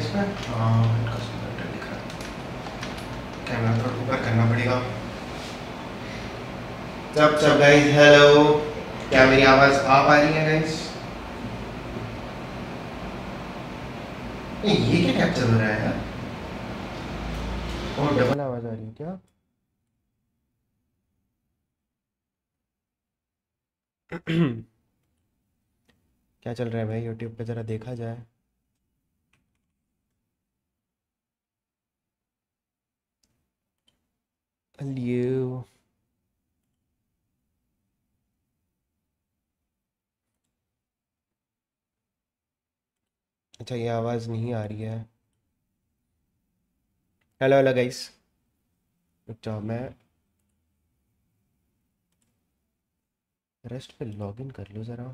इसमें? हाँ इनका सुंदर दिख रहा है। कैमरा थोड़ा ऊपर करना पड़ेगा। सब सब गाइस हेलो क्या मेरी आवाज़ आ पा रही है गाइस ये क्या कैप्चर हो रहा है यार? और डबल आवाज़ आ रही है क्या? क्या चल रहा है भाई? यूट्यूब पे ज़रा देखा जाए। हेलो अच्छा ये आवाज़ नहीं आ रही है। हेलो हेलो गाइस अच्छा मैं रेस्ट पे लॉगिन कर लो ज़रा।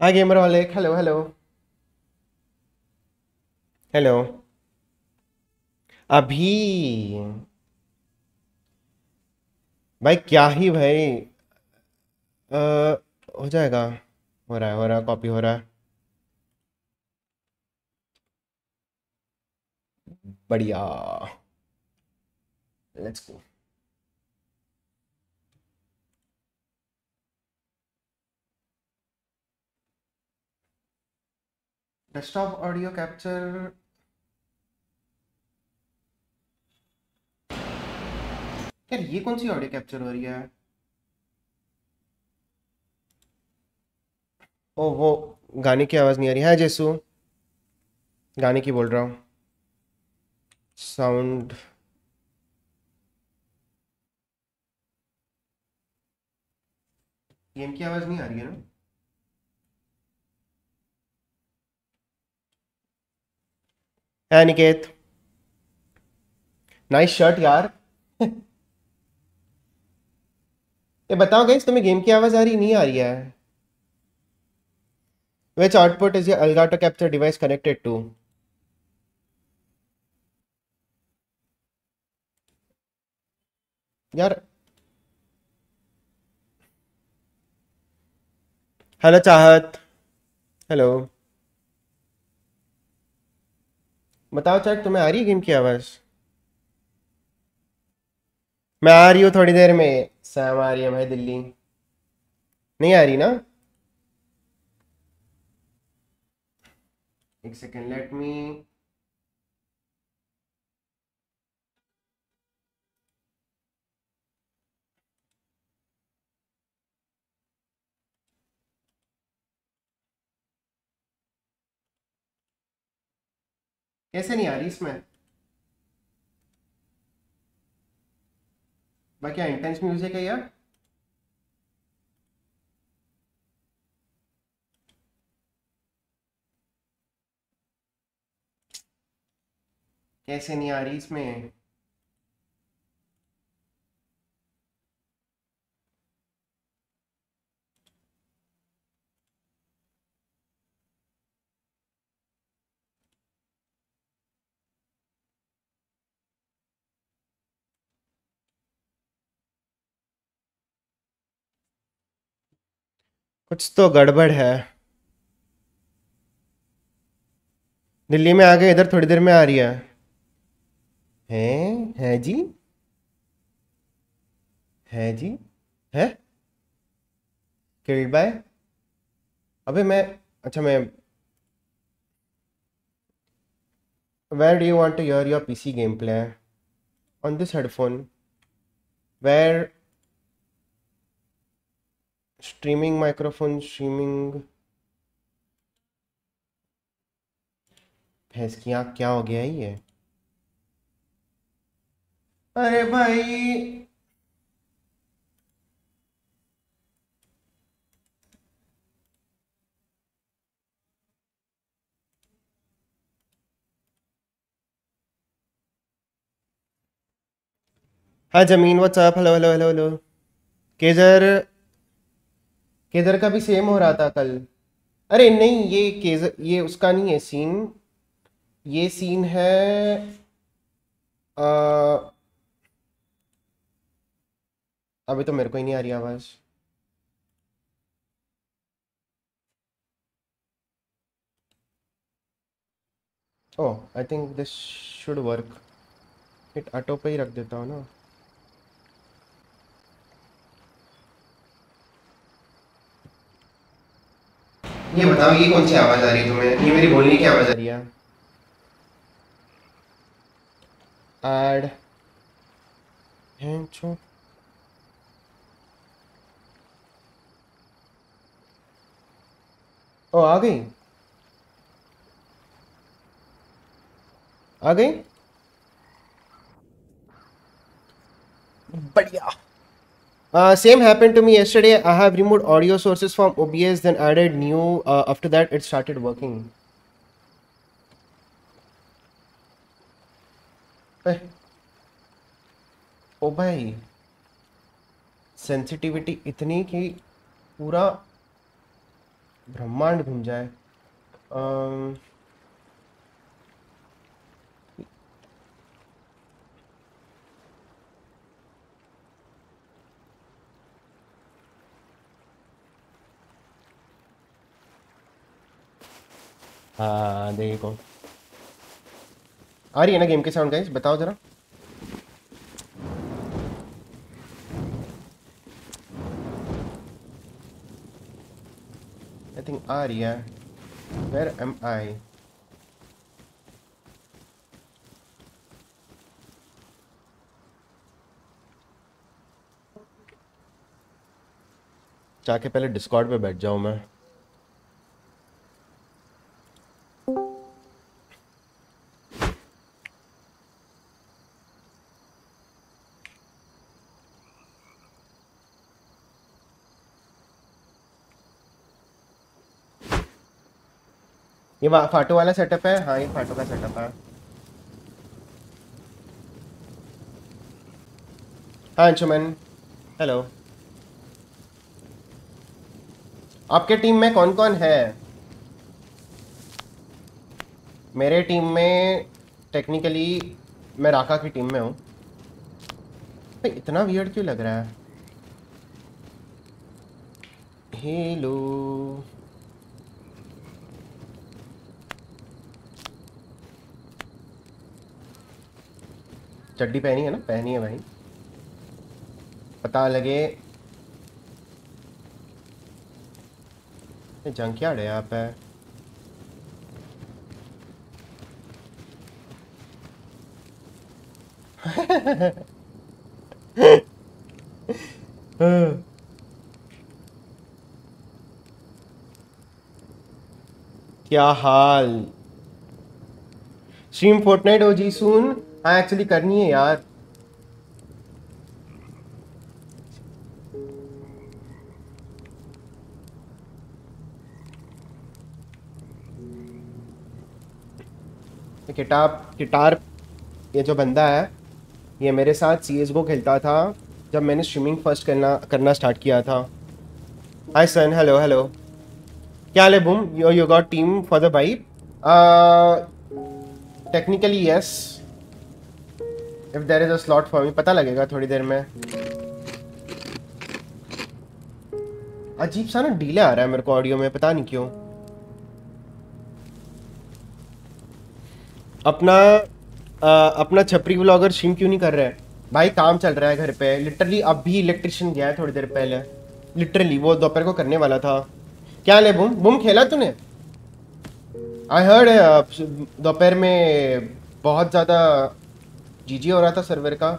हाँ गेमर वाले हेलो हेलो हेलो अभी भाई क्या ही भाई। अ, हो जाएगा। हो रहा है हो रहा है कॉपी हो रहा है। बढ़िया। Let's go desktop audio capture यार, ये कौन सी ऑडियो कैप्चर हो रही है? ओ, वो गाने की आवाज़ नहीं आ रही। है, जैसू। गाने की बोल रहा हूँ। साउंड गेम की आवाज़ नहीं आ रही है ना? है निकेत नाइस शर्ट यार ये बताओ गई तुम्हें गेम की आवाज़ आ रही? नहीं आ रही है। Which output is Elgato capture device connected to यार हेलो चाहत हेलो बताओ चैट तुम्हें आ रही है गेम की आवाज़? मैं आ रही हूँ थोड़ी देर में। सैम आ रही है भाई दिल्ली। नहीं आ रही ना? एक सेकेंड लेट मी कैसे नहीं आ रही इसमें? बाकी इंटेंस म्यूज़िक है यार? कैसे नहीं आ रही इसमें? कुछ तो गड़बड़ है। दिल्ली में आ गए इधर थोड़ी देर में आ रही है। हैं? है जी? है जी? है? किल्ड बाय अबे मैं अच्छा मैं where do you want to your your P C game play on this headphone where. Streaming microphone, streaming भैंस की क्या हो गया ये? अरे भाई! हाँ ज़मीन WhatsApp hello hello hello hello Kjær केजर का भी सेम हो रहा था कल। अरे नहीं ये केजर ये उसका नहीं है सीन ये सीन है आ, अभी तो मेरे को ही नहीं आ रही आवाज़। ओह I think this should work it auto पे ही रख देता हूँ ना। ये बताओ ये कौन सी आवाज़ आ रही है तुम्हें? ये मेरी बोलने की आवाज़ आ रही है। ऐड हैं ओ आ गई। आ गई। बढ़िया। Uh, same happened to me yesterday. I have removed audio sources from OBS, then added new. Uh, after that, it started working. Eh. ओ भाई सेंसिटिविटी इतनी कि पूरा ब्रह्मांड घूम जाए um, हाँ देखो आ रही है ना गेम के साउंड गाइस बताओ जरा। आई थिंक आ रही है। वेर एम आई जाके पहले डिस्कॉर्ड पे बैठ जाऊँ मैं। ये फाटो वाला सेटअप है? हाँ ये फाटो का सेटअप है। हाँ अंशुमन हेलो आपके टीम में कौन कौन है? मेरे टीम में टेक्निकली मैं राका की टीम में हूँ। इतना वियर्ड क्यों लग रहा है? हेलो चड्डी पहनी है ना? पहनी है भाई। पता लगे। जंग क्या है यहाँ पे। क्या हाल? स्ट्रीम फोर्टनाइट हो जी, सुन। हाँ एक्चुअली करनी है यार। गिटार गिटार ये जो बंदा है, ये मेरे साथ सी एस गो खेलता था, जब मैंने स्विमिंग फ़र्स्ट करना करना स्टार्ट किया था। हाय सन हेलो हेलो क्या ले Bum you you got team for the bike technically yes if there is a slot for me पता लगेगा थोड़ी देर में। अजीब सा ना डीले आ रहा है मेरे को ऑडियो में पता नहीं क्यों। अपना आ, अपना छपरी ब्लॉगर स्ट्रीम क्यों नहीं कर रहा? है भाई काम चल रहा है घर पे। लिटरली अब भी इलेक्ट्रिशियन गया है थोड़ी देर पहले। लिटरली वो दोपहर को करने वाला था। क्या ले बुम? बुम खेला तूने? आई हर्ड दोपहर में बहुत ज़्यादा जीजी हो रहा था सर्वर का।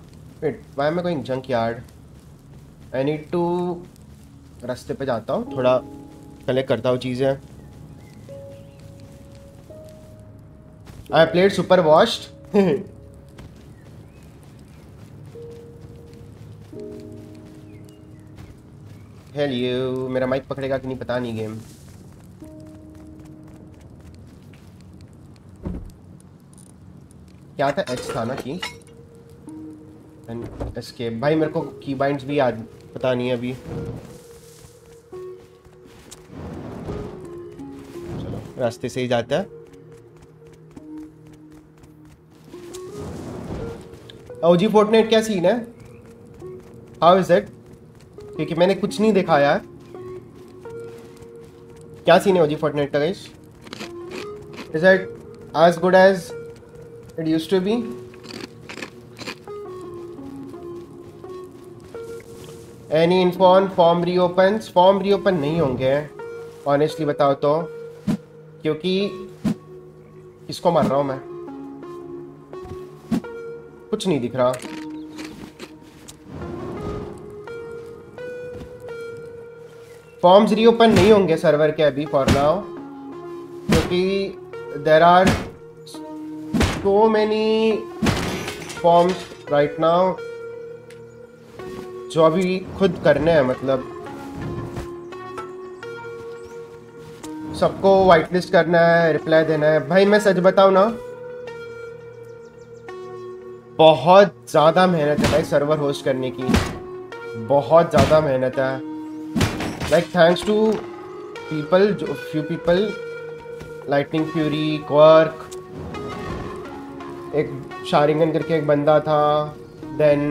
वेट वाई मैं going junkyard I need to रास्ते पे जाता हूँ, थोड़ा कलेक्ट करता हूँ चीज़ें। I played super washed hello मेरा माइक पकड़ेगा कि नहीं पता नहीं गेम क्या था? एच था ना की एस्केप भाई, मेरे को की बाइंड्स भी याद पता नहीं है अभी। चलो, रास्ते से ही जाता है। ओजी फोर्टनाइट क्या सीन है? हाउ इज़ इट क्योंकि मैंने कुछ नहीं देखा यार। क्या सीन है ओजी फोर्टनाइट का is it as good as it used to be any info on form reopen form reopen नहीं होंगे ऑनेस्टली बताओ तो क्योंकि किसको मार रहा हूँ मैं। कुछ नहीं दिख रहा। फॉर्म्स रीओपन नहीं होंगे सर्वर के अभी फॉर नाउ क्योंकि there are so many forms right now जो अभी खुद करने हैं मतलब सबको वाइट लिस्ट करना है रिप्लाई देना है। भाई, मैं सच बताऊँ ना, बहुत ज़्यादा मेहनत है भाई सर्वर होस्ट करने की। बहुत ज़्यादा मेहनत है। Like thanks to people few people lightning fury quirk एक शारिंगन करके एक बंदा था then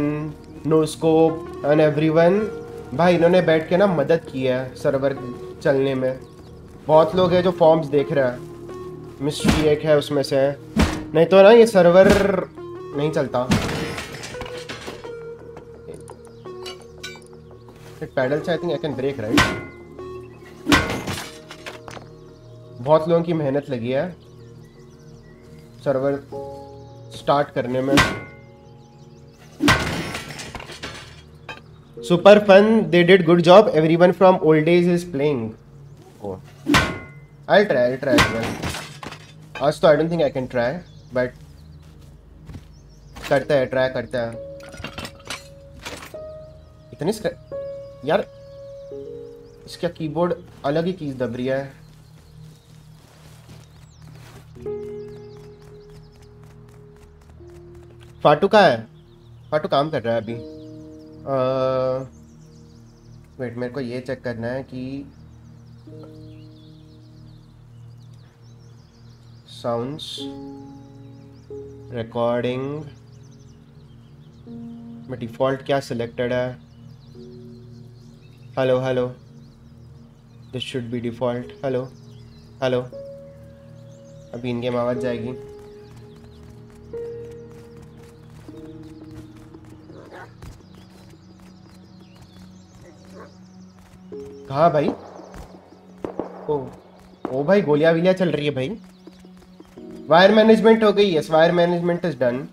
no scope and everyone भाई, इन्होंने बैठ के ना मदद की है सर्वर चलने में। बहुत लोग हैं जो फॉर्म्स देख रहे हैं। मिस्ट्री एक है उसमें से। नहीं तो ना ये सर्वर नहीं चलता। पैडल से I think I can break right बहुत लोगों की मेहनत लगी है। सर्वर स्टार्ट करने में। Super fun they did good job everyone from old age is playing I try try आज तो I don't think I can try but करते हैं ट्राई करते हैं। इतनी यार, इसका कीबोर्ड अलग ही चीज़ दब रही है। फाटू का है? फाटू काम कर रहा है अभी। वेट मेरे को ये चेक करना है कि साउंड्स रिकॉर्डिंग में डिफ़ॉल्ट क्या सिलेक्टेड है? Hello hello this should be default hello hello अभी इनके आवाज़ जाएगी। कहा भाई? ओ ओ भाई गोलियाँ विलियाँ चल रही है भाई। वायर मैनेजमेंट हो गई yes wire management is done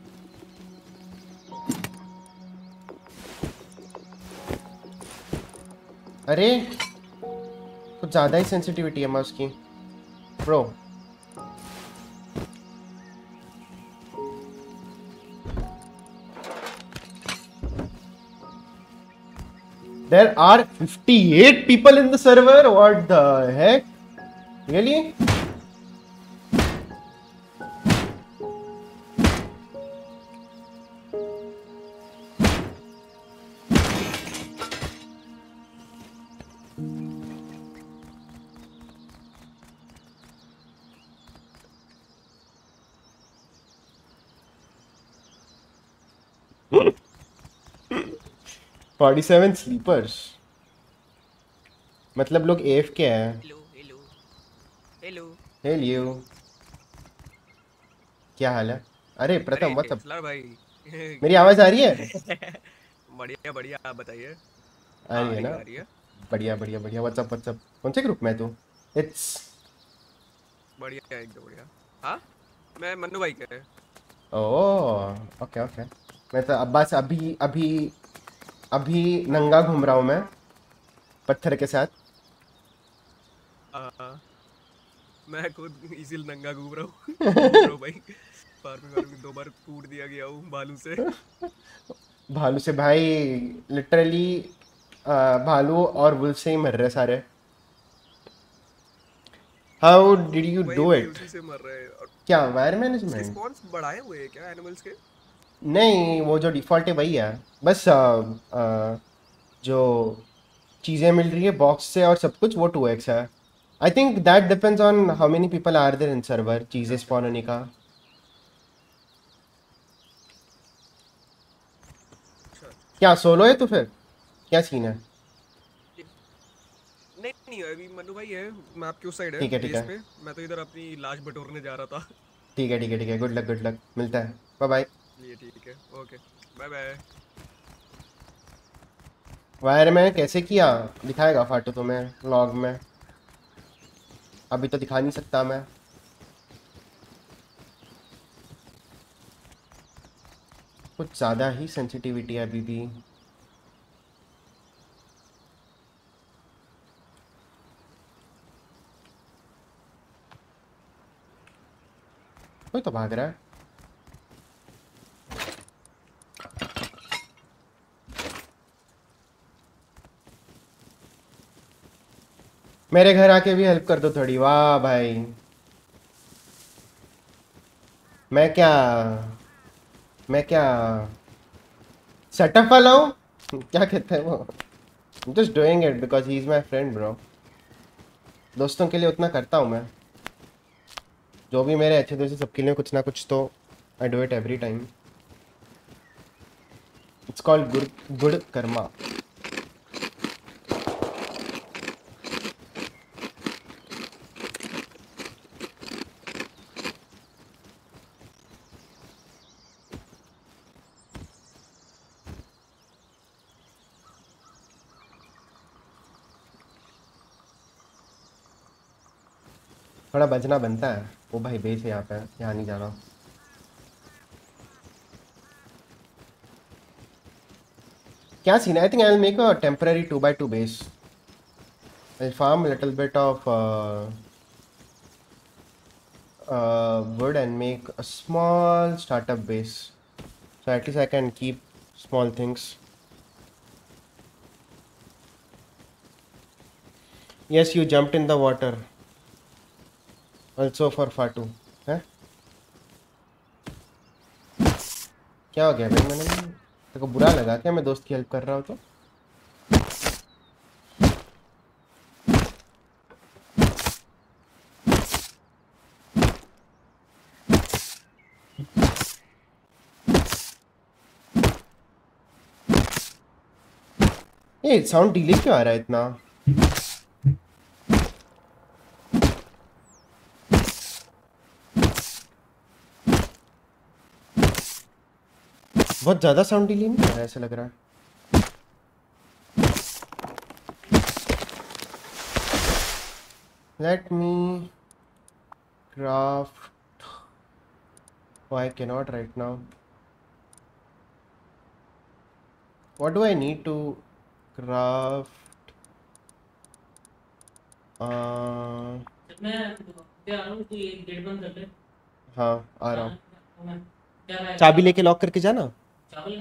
अरे, कुछ ज़्यादा ही सेंसिटिविटी है माउस उसकी bro There are 58 people in the server? What the heck? Really? Forty seven sleepers मतलब लोग एफ़ के हैं। हेलो हेलो हेलो क्या हाल है? अरे प्रथम व्हाट्सअप भाई। मेरी आवाज़ आ रही है? बढ़िया बढ़िया आप बताइए। आ रही है ना? बढ़िया बढ़िया बढ़िया। व्हाट्सअप व्हाट्सअप कौन से ग्रुप में तू? इट्स बढ़िया एकदम बढ़िया। हाँ? मैं मन्नू भाई के। ओह ओके ओके मैं तो अब्बास अभी अभी अभी नंगा घूम रहा हूँ मैं पत्थर के साथ। आ, मैं खुद इसी नंगा घूम रहा हूँ। भाई। फ़ार्मिंग दो बार कूट दिया गया हूँ भालू से। भालू से भाई लिटरली भालू और वुल से ही मर रहे सारे। How did you do it क्या वायर मैनेजमेंट रिस्पांस बढ़ाए हुए क्या एनिमल्स के? नहीं वो जो डिफ़ॉल्ट है वही है। बस आ, आ, जो चीज़ें मिल रही है बॉक्स से और सब कुछ वो टू एक्स है। I think that depends on how many people are there in server चीज़ें स्पॉन होने का। क्या सोलो है तो फिर? क्या सीन है? नहीं नहीं अभी मनु भाई है मैं आपके उस साइड है ठीक है, ठीक है। मैं तो इधर अपनी लाश बटोरने जा रहा था। ठीक है ठीक है ठीक है। गुड लक गुड लक मिलता है। बाय बाय ये ठीक है, ओके बाय बाय वायर में कैसे किया? दिखाएगा फाटू तुम्हें लॉग में। अभी तो दिखा नहीं सकता मैं। कुछ ज़्यादा ही सेंसिटिविटी है अभी भी। कोई तो भाग रहा है। मेरे घर आके भी हेल्प कर दो थोड़ी। वाह भाई। मैं क्या मैं क्या सेटअप वाला हूँ? क्या कहते हैं वो? Just doing it because he is my friend bro दोस्तों के लिए उतना करता हूँ मैं। जो भी मेरे अच्छे दोस्त सबके लिए कुछ ना कुछ तो I do it every time it's called good good karma. बजना बचना बनता है। वो भाई, बेच है यहाँ पे। यहाँ नहीं जाना क्या scene I think I make a temporary two by two base I farm little bit of wood and make a small startup base so at at least I can keep small things yes you jump in the water also for Fatu है? क्या हो गया भाई? मैंने तेरे को बुरा लगा क्या? मैं दोस्त की हेल्प कर रहा हूँ तो? ये साउंड डिले क्यों आ रहा है इतना? बहुत ज़्यादा साउंड डिले नहीं आ रहा है ऐसा लग रहा है। Let me craft oh i cannot right now. What do i need to craft? Uh, मैं क्या आ रहा हूँ कर आ रहा हूँ। हाँ, मैं चाबी लेके लॉक करके जाना? चावल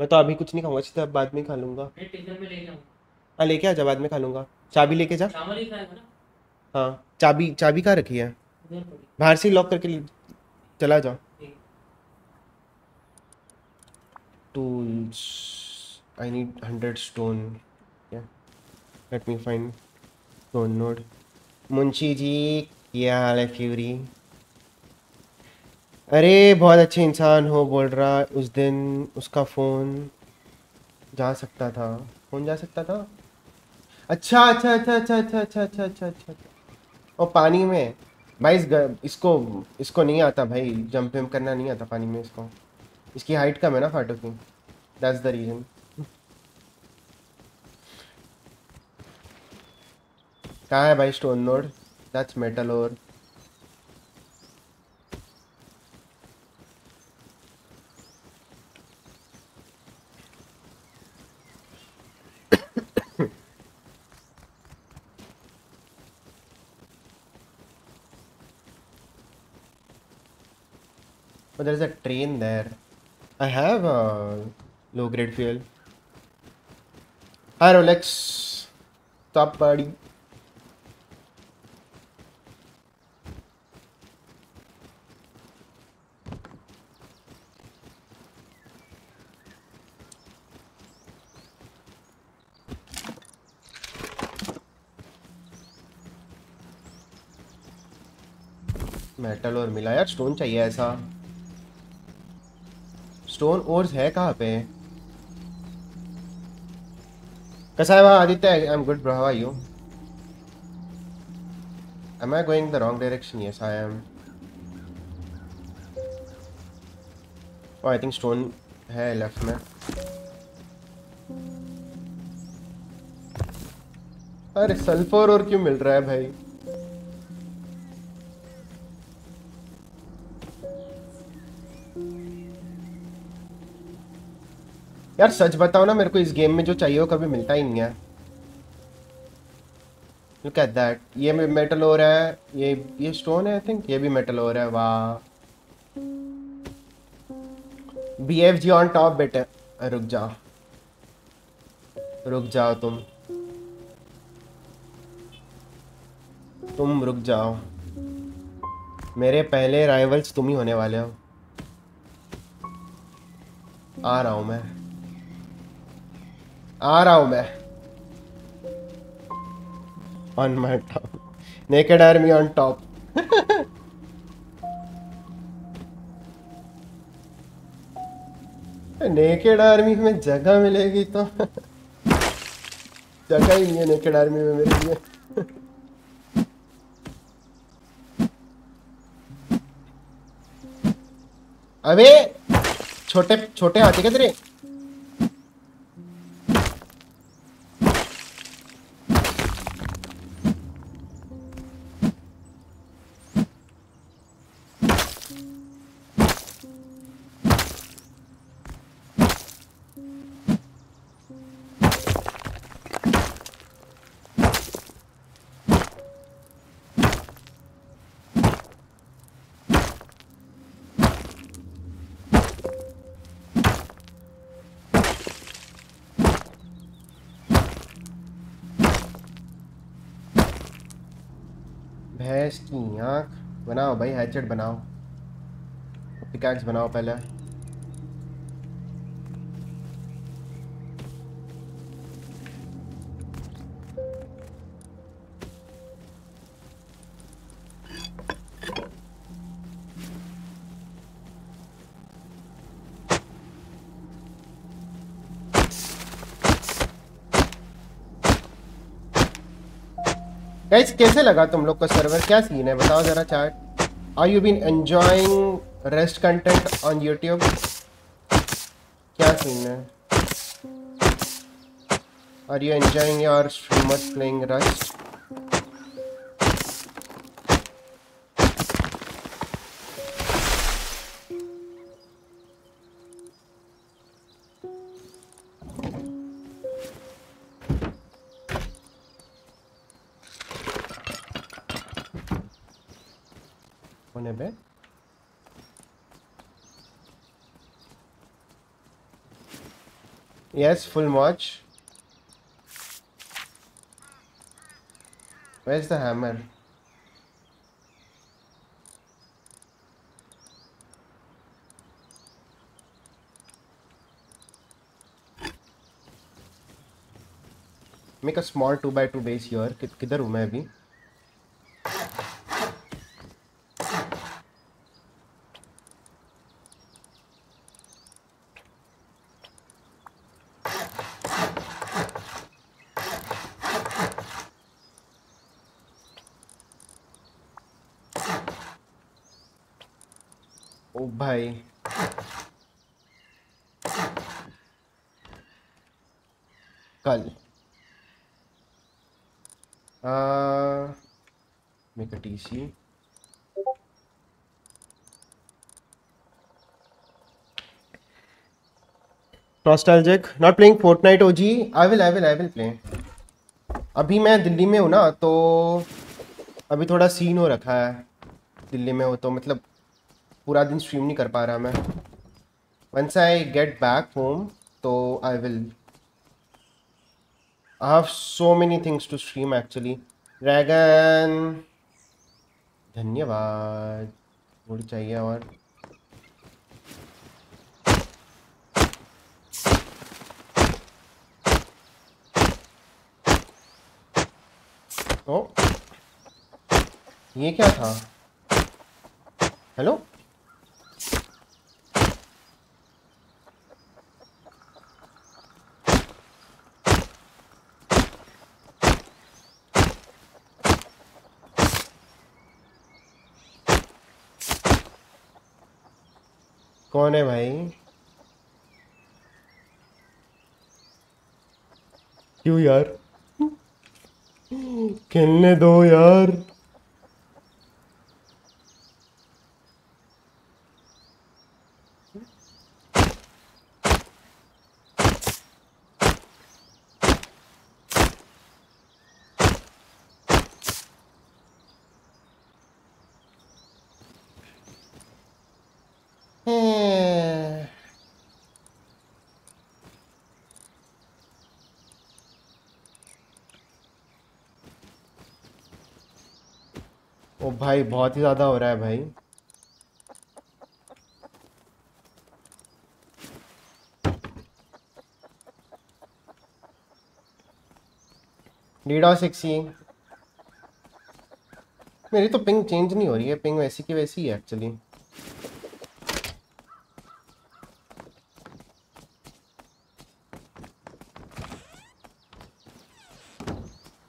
मैं तो अभी कुछ नहीं खाऊँगा सीधा बाद में खा लूँगा। मैं में हाँ लेके आ जा बाद में खा लूँगा। चाबी लेके जा। ही हाँ चाबी चाबी कहाँ रखी है? बाहर से लॉक करके चला जाओ। i need 100 stone yeah let me find stone node Munshi ji क्या हाल है फ्यूरी? अरे, बहुत अच्छे इंसान हो, बोल रहा, उस दिन उसका फ़ोन जा सकता था। फ़ोन जा सकता था? अच्छा अच्छा अच्छा अच्छा अच्छा अच्छा अच्छा अच्छा अच्छा अच्छा। और पानी में? भाई, इस ग- इसको इसको नहीं आता भाई। जंप वेम्प करना नहीं आता पानी में इसको। इसकी हाइट कम है ना फाटो की। दैट्स द रीजन कहाँ है भाई स्टोन नोड दैट्स मेटल और Oh, is a train there. I have a low-grade fuel. Hi, Rolex. top buddy. Metal और मिला यार स्टोन चाहिए ऐसा स्टोन ओर्स है कहाँ पे? कैसा है वहाँ Aditya I am good bro how you I going the wrong direction? Yes, I am. Oh, I think stone है लेफ़्ट में. अरे सल्फ़र और क्यों मिल रहा है भाई? यार सच बताओ ना, मेरे को इस गेम में जो चाहिए वो कभी मिलता ही नहीं है। लुक एट दैट ये मेटल हो रहा है, ये ये स्टोन है आई थिंक ये भी मेटल हो रहा है, वाह। B F G on top बेटे। रुक जाओ। रुक जाओ तुम। तुम रुक जाओ। मेरे पहले राइवल्स तुम ही होने वाले हो। आ रहा हूँ मैं। आ रहा हूँ मैं on my top. Naked army on top. Naked army में जगह मिलेगी तो जगह ही नहीं है नेकेड आर्मी में मेरे लिए अबे, छोटे छोटे हाथी क्या तेरे हैचेट बनाओ। पिकैक्स बनाओ पहले। कैसे लगा तुम लोग का सर्वर क्या सीन है? बताओ जरा chat are you been enjoying rest content on YouTube क्या सीन है? Are you enjoying your streamers playing rust yes full march where's the hammer make a small 2 by 2 base here कि, किधर हूँ मैं अभी भाई कल uh, make a TC Nostalgic, not playing Fortnite OG. I will, I will, I will play. अभी मैं दिल्ली में हूँ ना तो अभी थोड़ा सीन हो रखा है दिल्ली में हो तो मतलब पूरा दिन स्ट्रीम नहीं कर पा रहा मैं। Once I get back home तो I will I have so many things to stream actually dragon धन्यवाद। थोड़ी चाहिए और। ओ ये क्या था? हेलो कौन है भाई? क्यों यार? खेलने दो यार। भाई, बहुत ही ज़्यादा हो रहा है भाई। लीडा सिक्सी मेरी तो पिंग चेंज नहीं हो रही है पिंग वैसी की वैसी है एक्चुअली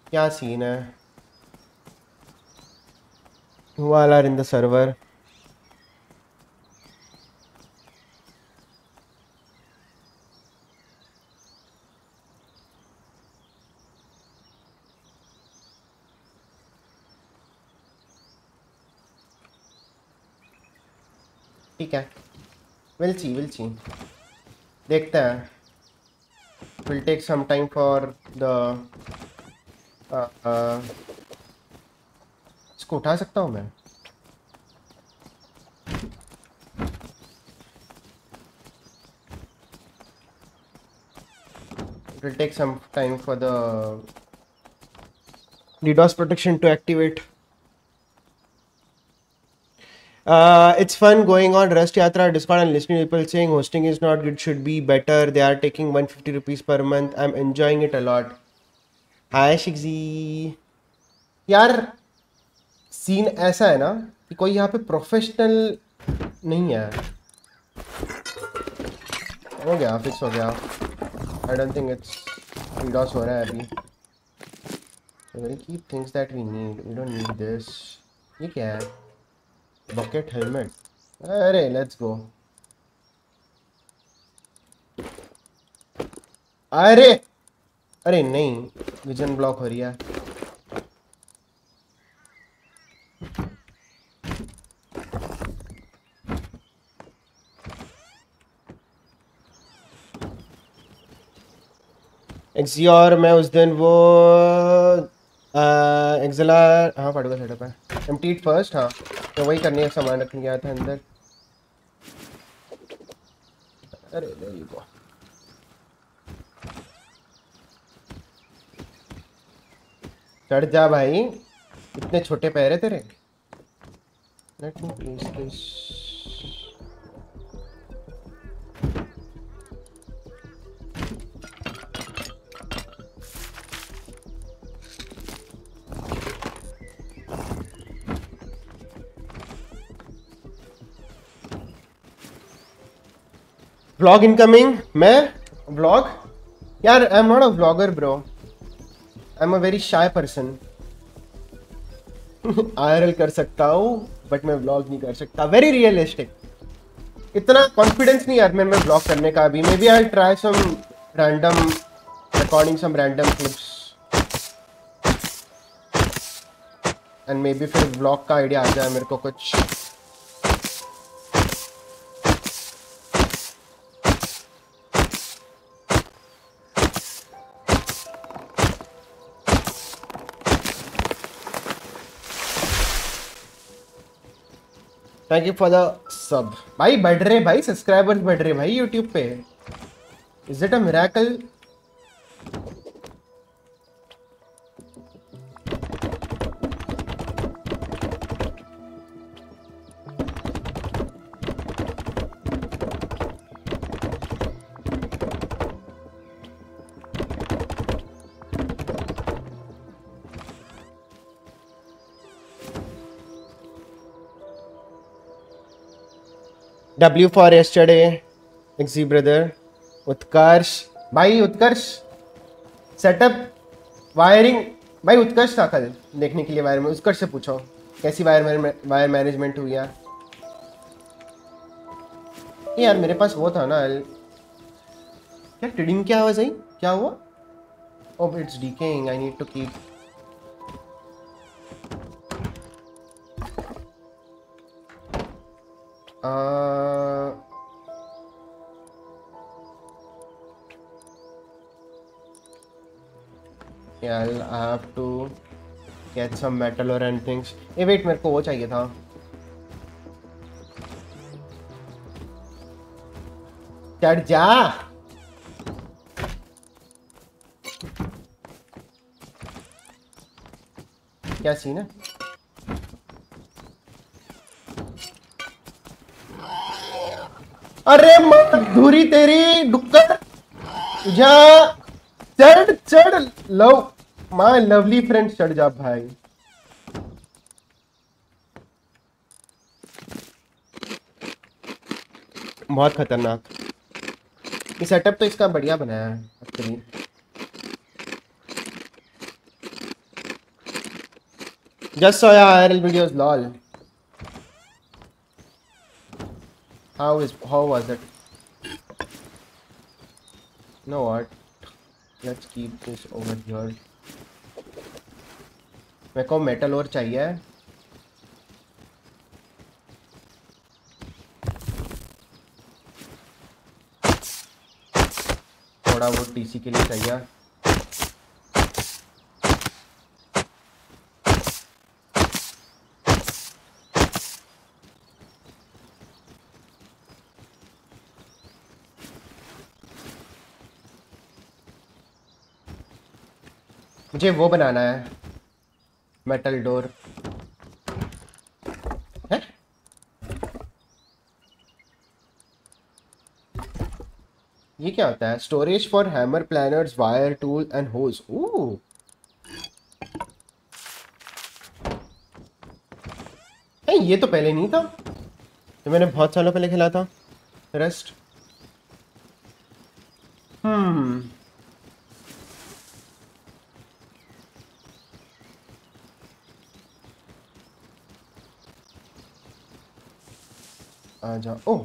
क्या सीन है? Who all are in the server. ठीक है। विल सी विल सी देखते हैं। Will take some time for the इसको उठा सकता हूँ मैं will take some time for the DDoS protection to activate. Uh, it's fun going on Rust Yatra Discord and listening to people saying hosting is not good, should be better. They are taking 150 rupees per month. I'm enjoying it a lot. Hi Shikzi. यार scene ऐसा है ना कि कोई यहाँ पे professional नहीं है। हो गया फिक्स हो गया। I don't think it's DOS हो रहा है अभी। Very key things that we need we don't need this ये क्या है? बकेट हेलमेट अरे लेट्स गो अरे! अरे, नहीं. विजन ब्लॉक हो रही है। एक्सियोर मैं उस दिन वो एक्सला हाँ पड़ूगा सेटअप है। एम टी फ़र्स्ट हाँ। तो वही करने का सामान रखने गया था अंदर। अरे there you चढ़ जा भाई। इतने छोटे पैर है तेरे। Let me please this vlog incoming मैं व्लॉग यार I am not a vlogger bro I am a very shy person IRL कर सकता हूँ बट मैं व्लॉग नहीं कर सकता. वेरी रियलिस्टिक इतना कॉन्फिडेंस नहीं यार मेरे में व्लॉग करने का अभी. Maybe I try some random recording some random clips and maybe फिर व्लॉग का आइडिया आ जाए मेरे को कुछ. Thank you for the sub भाई बढ़ रहे भाई सब्सक्राइबर्स बढ़ रहे भाई यूट्यूब पे। Is it a miracle W for yesterday. XZ brother. Utkarsh भाई उत्कर्ष सेटअप वायरिंग भाई उत्कर्ष था कल, देखने के लिए वायर में। उत्कर्ष से पूछो, कैसी वायर वायर मैनेजमेंट हुई ये यार, मेरे पास वो था ना क्या ट्रेडिंग क्या हुआ सही क्या हुआ? ओह it's decaying I need to keep Uh, yeah, I'll have to get some metal or anything. ए वेट मेरे को वो चाहिए था चढ़ जा क्या सीन है अरे धुरी तेरी, डुक्कर। जा चढ़ चढ़, लव। माय लवली फ्रेंड चढ़ जा भाई। बहुत खतरनाक। ये सेटअप तो इसका बढ़िया बनाया है एक्चुअली जस्ट सो या IRL videos lol how is how was it you know what let's keep this over here मेरे को मेटल और चाहिए थोड़ा बहुत टीसी के लिए चाहिए मुझे वो बनाना है। मेटल डोर है? ये क्या होता है? Storage for hammer planners wire tool and hose ये तो पहले नहीं था। तो मैंने बहुत सालों पहले खेला था। रेस्ट जा। ओ।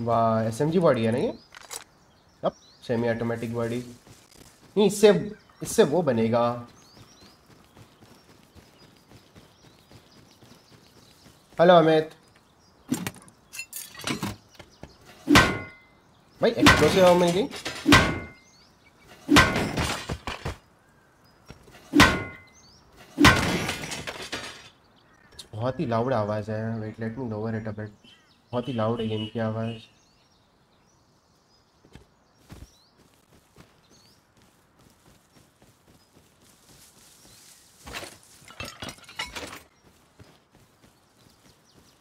वाह एसएमजी बॉडी है ना ये? अब सेमी ऑटोमेटिक बॉडी नहीं, इससे इससे वो बनेगा। हेलो अमित भाई एक्सप्लोसिव मिल गई। बहुत ही लाउड आवाज़ है। Wait let me lower it a bit बहुत ही लाउड है गेम की आवाज़।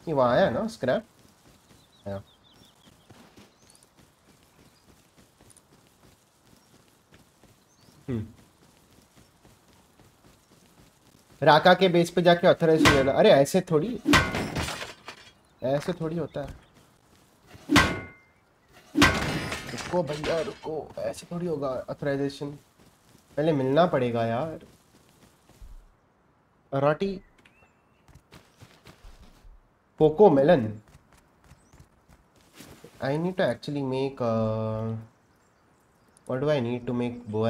ये वहाँ आया ना स्क्रैप आया। राका के बेस पे जाके ऑथराइज लेना अरे ऐसे थोड़ी। ऐसे थोड़ी होता है। रुको भैया रुको। ऐसे थोड़ी होगा ऑथराइजेशन पहले मिलना पड़ेगा यार। राटी। Coco melon. I need to actually make uh, what do I need to make bow?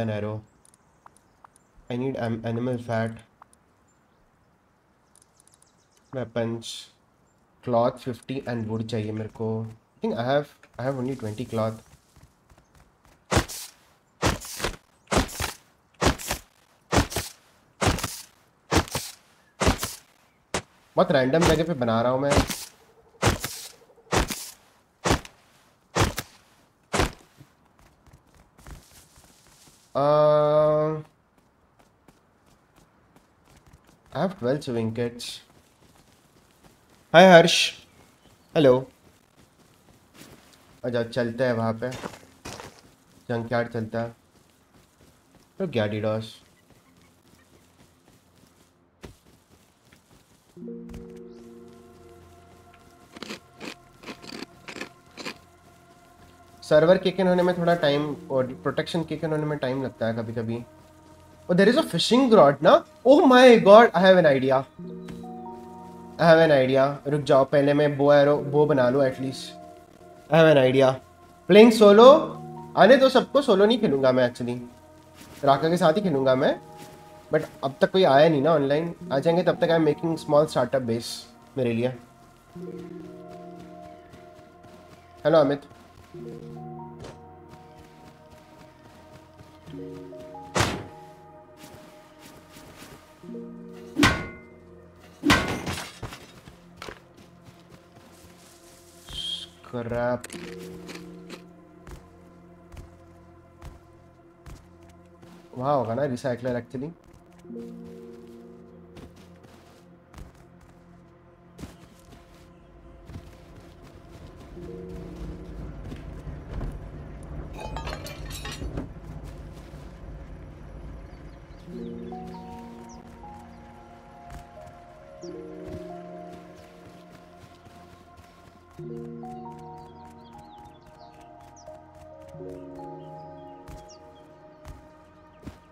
I need um, animal fat. मैं punch cloth fifty and wood चाहिए मेरे को। I think I have I have only twenty cloth बहुत random जगह पे बना रहा हूँ मैं। I have twelfth wickets hi Harsh hello अच्छा चलते हैं वहाँ पे। जंकयार्ड चलता है। रुक गया डिडॉस सर्वर किक इन होने में थोड़ा टाइम और प्रोटेक्शन किक इन होने में टाइम लगता है कभी कभी और there is a fishing rod ना? ओह my god I have an idea I have an idea रुक जाओ, पहले मैं बो एरो बो बना लूँ at least I have an idea playing solo आने तो सबको सोलो नहीं खेलूँगा मैं एक्चुअली राका के साथ ही खेलूँगा मैं. बट अब तक कोई आया नहीं ना ऑनलाइन आ जाएँगे तब तक I am making small startup base मेरे लिए. Hello Amit Scrap. वहाँ होगा ना रिसाइकलर एक्चुअली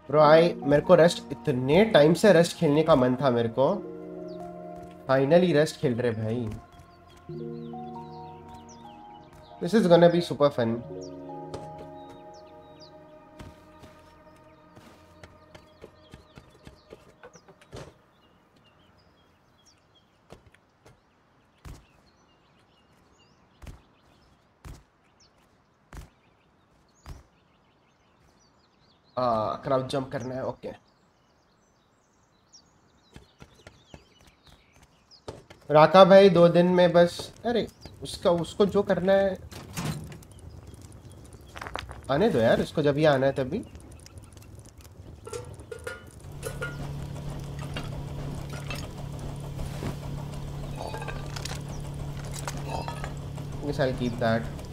ब्रो आई मेरे को रेस्ट इतने टाइम से रेस्ट खेलने का मन था मेरे को। फाइनली रेस्ट खेल रहे भाई। This is gonna be super fun crowd jump करना है ओके राका भाई, दो दिन में बस, अरे, उसका, उसको जो करना है। आने दो यार उसको जब ही आना है तभी I'll keep that.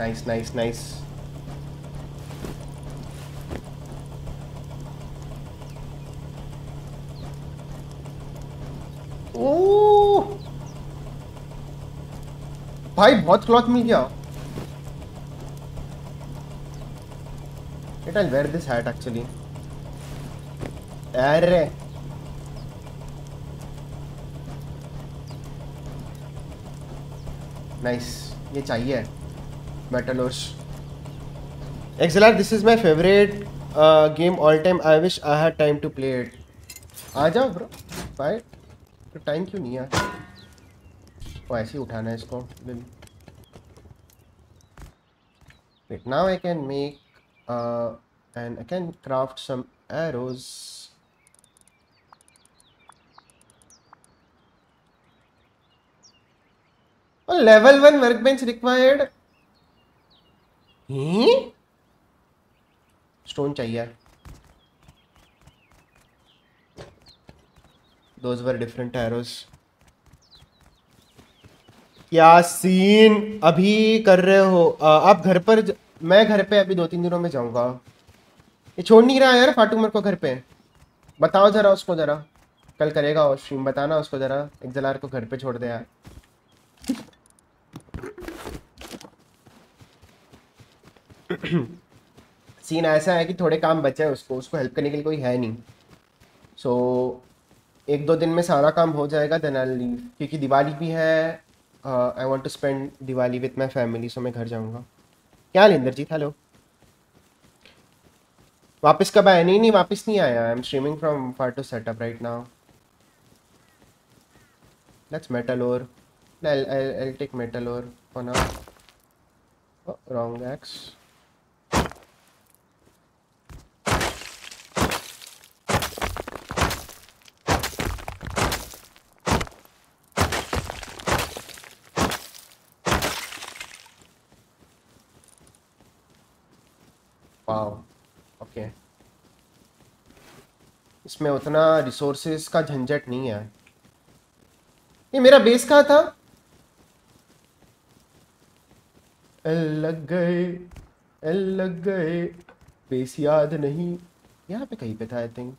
Nice, nice, nice. भाई बहुत क्लॉथ मिल गया। It I wear this hat actually अरे! नाइस ये चाहिए। मेटलोस एक्सलर this is my favourite game all time I wish I had time to play it आ जाओ ब्रो बाय तो time क्यों नहीं है ओ ऐसे ही उठाना है इसको wait now I can make uh, and I can craft some arrows oh, level 1 workbench required stone चाहिए दोज वर डिफरेंट एरोज क्या सीन अभी कर रहे हो। आप घर पर ज... मैं घर पे अभी दो तीन दिनों में जाऊँगा। ये छोड़ नहीं रहा यार फाटू मेरे को घर पे। बताओ जरा उसको जरा। कल करेगा स्ट्रीम बताना उसको जरा। एक जलार को घर पे छोड़ दे यार। सीन ऐसा है कि थोड़े काम बचे हैं उसको उसको हेल्प करने के लिए कोई है नहीं। सो so, एक दो दिन में सारा काम हो जाएगा देन आई लीव क्योंकि दिवाली भी है I want to spend Diwali with my family so मैं घर जाऊँगा। क्या लिंदर जी हेलो वापस कब आया? नहीं नहीं वापस नहीं आया। I am streaming from far to setup right now let's metal और ore for now. Oh, wrong axe. Wow okay इसमें उतना रिसोर्सेज का झंझट नहीं है। ये मेरा बेस कहाँ था? लग गए लग गए। बेस याद नहीं। यहाँ पे कहीं पे था आई थिंक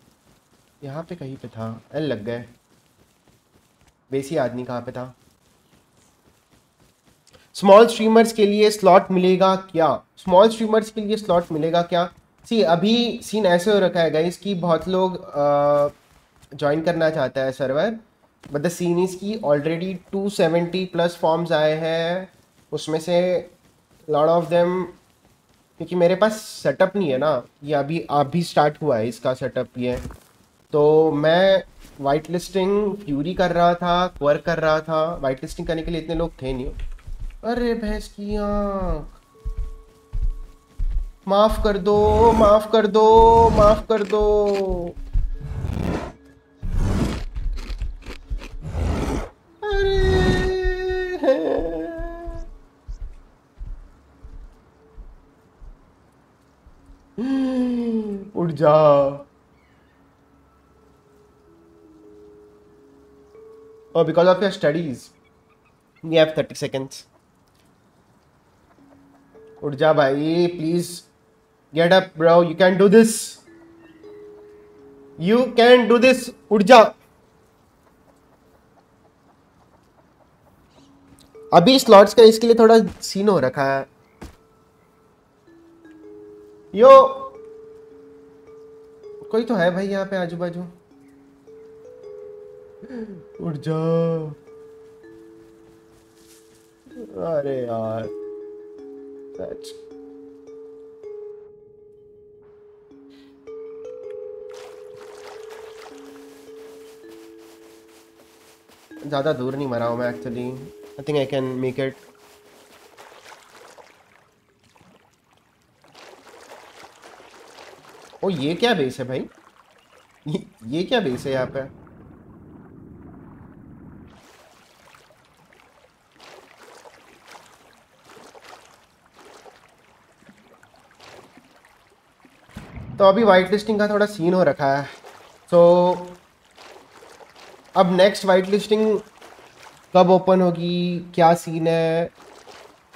यहाँ पे कहीं पे था। एल लग गए। बेस याद नहीं कहाँ पे था। स्मॉल स्ट्रीमर्स के लिए स्लॉट मिलेगा क्या? स्मॉल स्ट्रीमर्स के लिए स्लॉट मिलेगा क्या? सी अभी सीन ऐसे हो रखा है गाइस कि बहुत लोग ज्वाइन करना चाहता है server but the scene is की ऑलरेडी 270 प्लस फॉर्म्स आए हैं। उसमें से लॉट ऑफ़ देम क्योंकि मेरे पास सेटअप नहीं है ना, ये अभी अभी स्टार्ट हुआ है इसका सेटअप ये। तो मैं वाइट लिस्टिंग फ्यूरी कर रहा था वर्क कर रहा था वाइट लिस्टिंग करने के लिए इतने लोग थे नहीं। अरे भैंस की आँख। माफ़ कर दो, माफ़ कर दो, माफ़ कर दो। अरे उठ जा। और because of your studies we have thirty seconds उठ जा भाई please get up bro you can do this you can do this उठ जा। अभी स्लॉट्स का इसके लिए थोड़ा सीन हो रखा है। यो कोई तो है भाई यहाँ पे आजू बाजू उठ जा। अरे यार। That's... ज़्यादा दूर नहीं मरा हूँ मैं actually I think I can make it oh, ये क्या बेस है भाई? ये क्या बेस है यहाँ पे? तो अभी वाइट लिस्टिंग का थोड़ा सीन हो रखा है। तो अब नेक्स्ट वाइट लिस्टिंग कब ओपन होगी, क्या सीन है,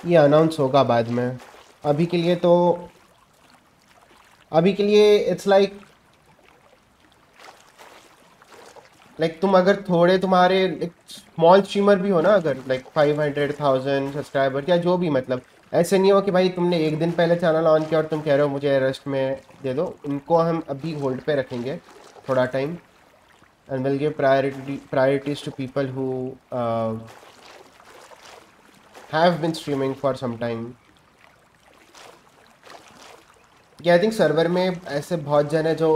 ये अनाउंस होगा बाद में। अभी के लिए तो अभी के लिए इट्स लाइक लाइक तुम अगर थोड़े तुम्हारे स्मॉल स्ट्रीमर भी हो ना अगर like five hundred thousand subscriber या जो भी मतलब ऐसे नहीं हो कि भाई तुमने एक दिन पहले चैनल ऑन किया और तुम कह रहे हो मुझे रेस्ट में दे दो। इनको हम अभी होल्ड पे रखेंगे थोड़ा time and will give priority priorities to people who have been streaming for some time I think server में ऐसे बहुत जन है जो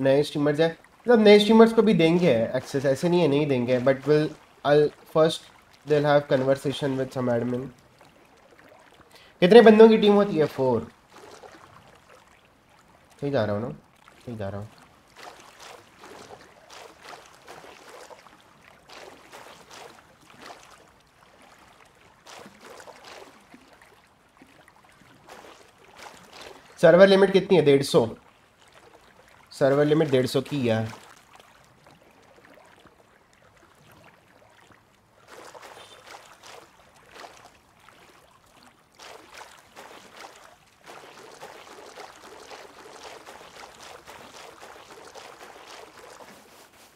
नए स्ट्रीमर्स हैं। मतलब नए स्ट्रीमर्स को भी देंगे एक्सेस ऐसे नहीं है, नहीं देंगे but will I first they have conversation with some admin कितने बंदों की टीम होती है, फोर। सही जा रहा हूँ ना? सही जा रहा हूँ। सर्वर लिमिट कितनी है? डेढ़ सौ। सर्वर लिमिट डेढ़ सौ की है।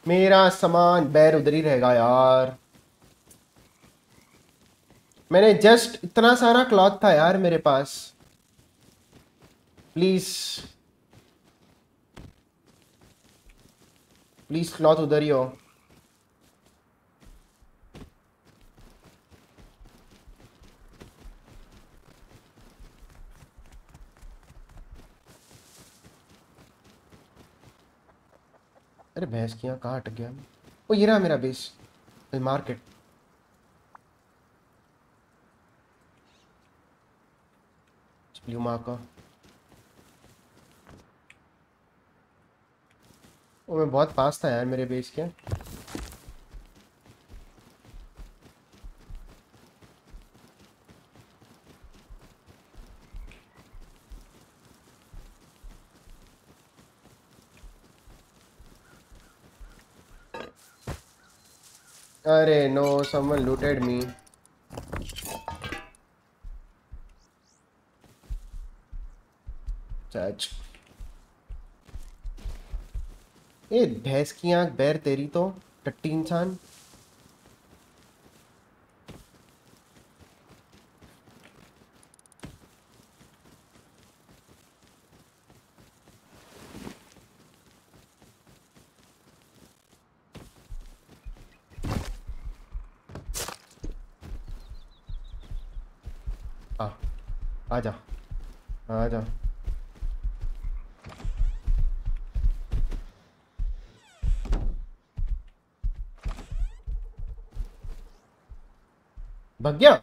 मेरा सामान बैर उधर ही रहेगा यार। मैंने जस्ट इतना सारा क्लॉथ था यार मेरे पास। प्लीज़ प्लीज़ क्लॉथ उधर ही हो। अरे भैंस की यहाँ कहाँ अटक गया? ओ, ये रहा मेरा बेस मार्केट का। ओ, मैं बहुत पास था यार मेरे बेस के। अरे नो समवन लूटेड मी चच ए, भैंस की आँख बैर तेरी तो टट्टी इंसान। Alter. But yeah.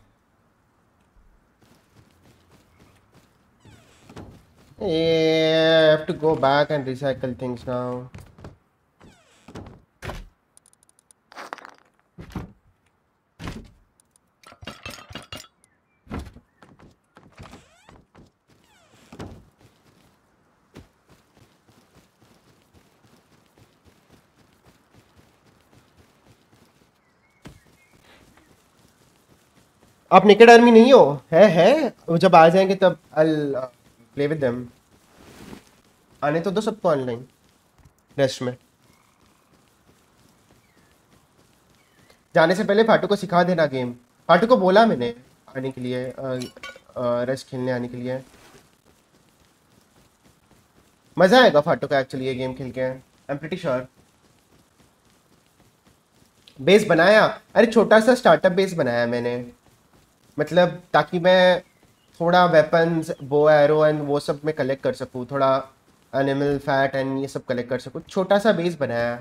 I have to go back and recycle things now. आप नेकेड आर्मी नहीं हो। है है। वो जब आ जाएँगे तब आई प्ले विद देम आने तो दो सबको ऑनलाइन रेस्ट में। जाने से पहले फाटू को सिखा देना गेम फाटू को बोला मैंने आने के लिए रेस्ट खेलने आने के लिए। मज़ा आएगा फाटू का एक्चुअली ये गेम खेल के। I am pretty sure base बनाया। अरे छोटा सा स्टार्टअप बेस बनाया मैंने। मतलब ताकि मैं थोड़ा वेपन्स बो एरो एंड वो सब मैं कलेक्ट कर सकूँ, थोड़ा एनिमल फैट एंड ये सब कलेक्ट कर सकूँ। छोटा सा बेस बनाया।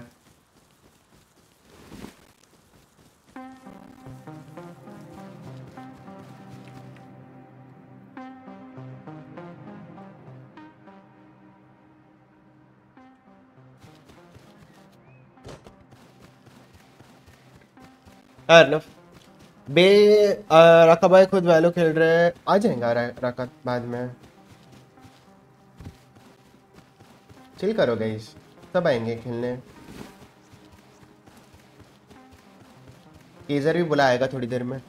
अर्नव बे राका भाई खुद वैलो खेल रहे हैं। आ जाएगा रा, राका बाद में। चिल करो गाइस सब आएँगे खेलने। केजर भी बुलाएगा थोड़ी देर में।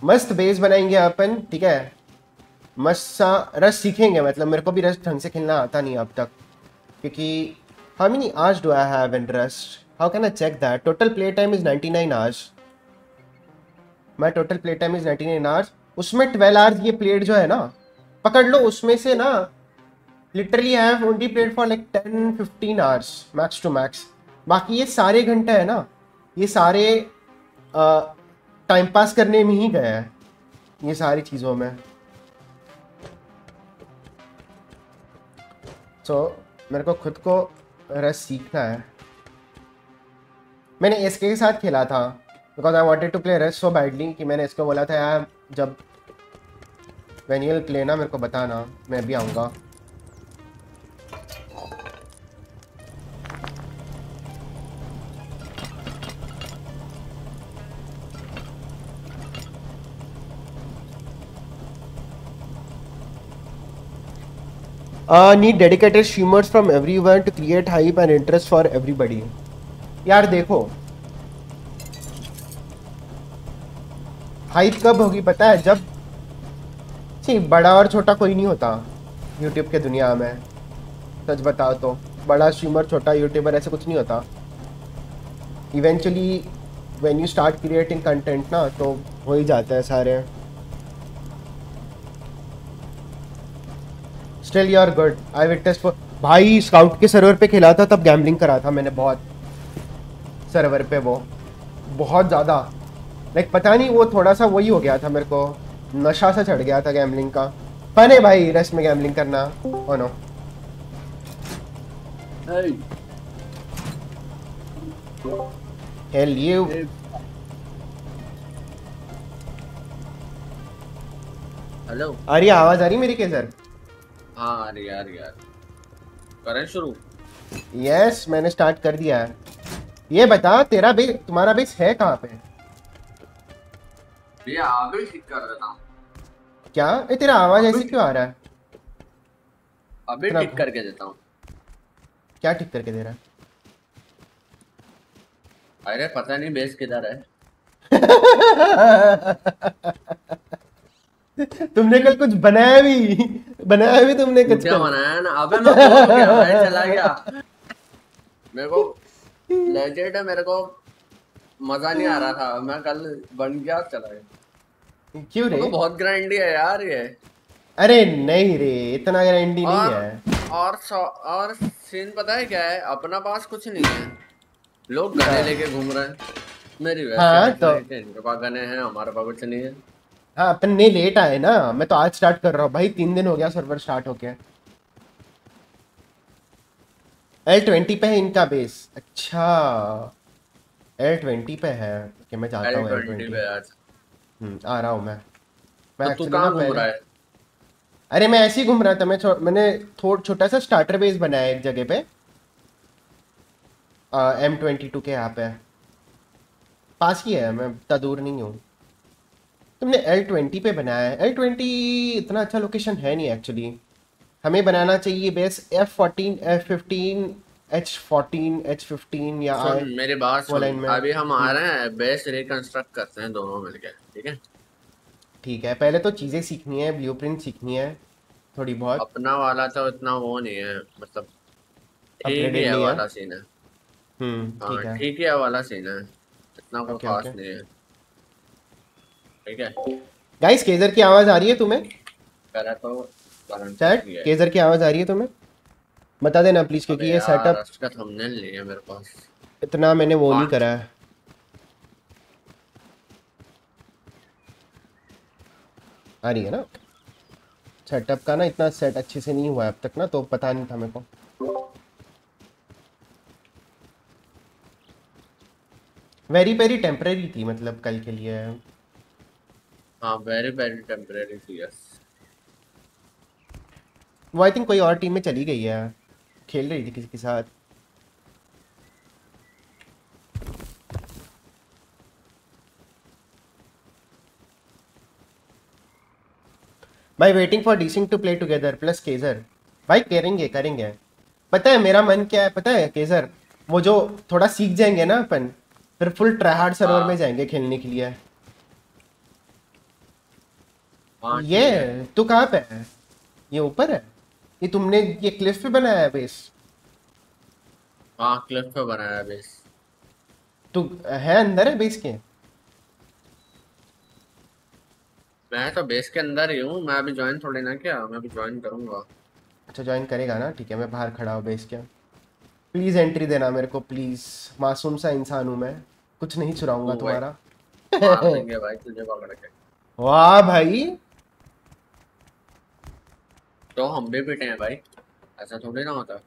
मस्त बेस बनाएँगे अपन ठीक है? मस्त सा रस सीखेंगे मतलब मेरे को भी रस ढंग से खेलना आता नहीं अब तक। क्योंकि how many hours do I have in Rust How can I check that? Total play time is 99 hours. My total play time is 99 hours. उसमें 12 hours ये played जो है ना पकड़ लो उसमें से ना literally I have only played for like 10 15 hours max to max बाकी ये सारे घंटे है ना ये सारे टाइम पास करने में ही गए हैं ये सारी चीज़ों में सो so, मेरे को खुद को रस सीखना है मैंने एसके के साथ खेला था because I wanted to play Rust so badly कि मैंने इसको बोला था यार जब वेन्यूल प्ले ना मेरे को बताना मैं भी आऊँगा Uh, need dedicated streamers from everyone to create hype and interest for everybody. यार देखो। हाइप कब होगी पता है? जब सी, बड़ा और छोटा कोई नहीं होता यूट्यूब के दुनिया में। सच बताओ तो बड़ा स्ट्रीमर छोटा यूट्यूबर ऐसे कुछ नहीं होता। Eventually when you start creating content ना तो हो ही जाते हैं सारे। Still you are good I witness भाई स्काउट के सर्वर पे खेला था, तब गैम्बलिंग करा था मैंने बहुत। सर्वर पे वो बहुत ज़्यादा लाइक पता नहीं वो थोड़ा सा वही हो गया था मेरे को नशा सा चढ़ गया था गैमलिंग का। फन है भाई रेस्ट में गैमलिंग करना oh no hell you hello आ रही आवाज़ आ रही मेरी के सर हाँ आ रही आ रही आ करें शुरू। यस yes, मैंने स्टार्ट कर दिया। है ये बता तेरा बेस तुम्हारा बेस है कहाँ पे? भैया आगे ठीक कर देता क्या? ए तेरा आवाज़ ऐसे क्यों आ रहा है? अभी ठीक करके देता हूँ। क्या ठीक करके दे रहा है? अरे पता नहीं बेस किधर है। तुमने कल कुछ बनाया भी बनाया भी तुमने कुछ क्या बनाया ना? अबे मैं चला गया। मेरे को लेजेंड है मेरे को मज़ा नहीं आ रहा था। मैं कल बन गया चला गया। क्यों रे? तो बहुत ग्राइंडी है यार ये। अरे नहीं रे इतना गारंटी नहीं है। और और सीन पता है क्या है? अपना पास कुछ नहीं है। लोग गने लेके घूम रहे हैं। मेरी वैसे हाँ, तो तो- इनके पास गने हैं हमारे पास कुछ नहीं है। हाँ अपन ने लेट आए ना। मैं तो आज स्टार्ट कर रहा हूँ। भाई तीन दिन हो गया सर्वर स्टार्ट होके। एल ट्वेंटी पे है इनका बेस अच्छा। एल ट्वेंटी पे है। कि मैं जाता हूँ एल ट्वेंटी पे आज आ रहा हूँ मैं। मैं तो कहाँ घूम रहा है? अरे मैं ऐसे ही घूम रहा था मैं छो- मैंने थोड़ा छोटा सा स्टार्टर बेस बनाया है एक जगह पे। एम ट्वेंटी टू के यहाँ पे। पास ही है मैं इतना दूर नहीं हूँ। तुमने एल ट्वेंटी पे बनाया है। एल ट्वेंटी इतना अच्छा लोकेशन है नहीं एक्चुअली हमें बनाना चाहिए base F fourteen F fifteen H fourteen H fifteen या I- मेरी बात में- अभी हम आ रहे हैं बेस रिकंस्ट्रक्ट करते हैं दोनों मिलके ठीक है? ठीक है पहले तो चीज़ें सीखनी है ब्लूप्रिंट सीखनी है थोड़ी बहुत। अपना वाला तो इतना वो नहीं है मतलब ठीक है वाला सीन है। हम्म ठीक हाँ। है ठीक वाला सीन इतना कोई Okay, खास okay. नहीं है। ठीक है? गाइस केजर की आवाज़ आ रही है तुम्हें? पहले तो। warranty चैट केजर की आवाज़ आ रही है तुम्हें? बता देना प्लीज़ क्योंकि ये सेटअप उसका थंबनेल नहीं है मेरे पास। इतना मैंने वो नहीं। करा है। आ रही है ना? सेटअप का ना इतना सेट अच्छे से नहीं हुआ है अब तक ना तो पता नहीं था मेरे को। वेरी वेरी टेम्परेरी थी मतलब कल के लिए। हाँ वेरी वेरी टेम्परेरी थी यस वो आई थिंक कोई और टीम में चली गई है। खेल रही थी किसी के साथ। भाई वेटिंग फॉर डीसिंग टू प्ले टुगेदर प्लस केजर भाई करेंगे करेंगे। पता है मेरा मन क्या है? पता है केजर वो जो थोड़ा सीख जाएँगे ना अपन फिर फुल ट्राइहार्ड सर्वर हाँ। में जाएँगे खेलने के लिए। हाँ ये है। तू कहाँ पे है? ये ऊपर है? ये तुमने ये क्लिफ पे बनाया है बेस हाँ क्लिफ पे बनाया है बेस तू है अंदर है बेस के? मैं तो बेस के अंदर ही हूँ मैं अभी ज्वाइन थोड़ी ना किया मैं अभी ज्वाइन करूँगा। अच्छा ज्वाइन करेगा ना? ठीक है मैं बाहर खड़ा हूँ बेस के। प्लीज़ एंट्री देना मेरे को प्लीज़ मासूम सा इंसान हूँ मैं। कुछ नहीं चुराऊँगा। तुम्हारा। मार देंगे भाई तुझे पकड़ के। वाह भाई! तो हम भी पिटे हैं भाई ऐसा थोड़ी ना होता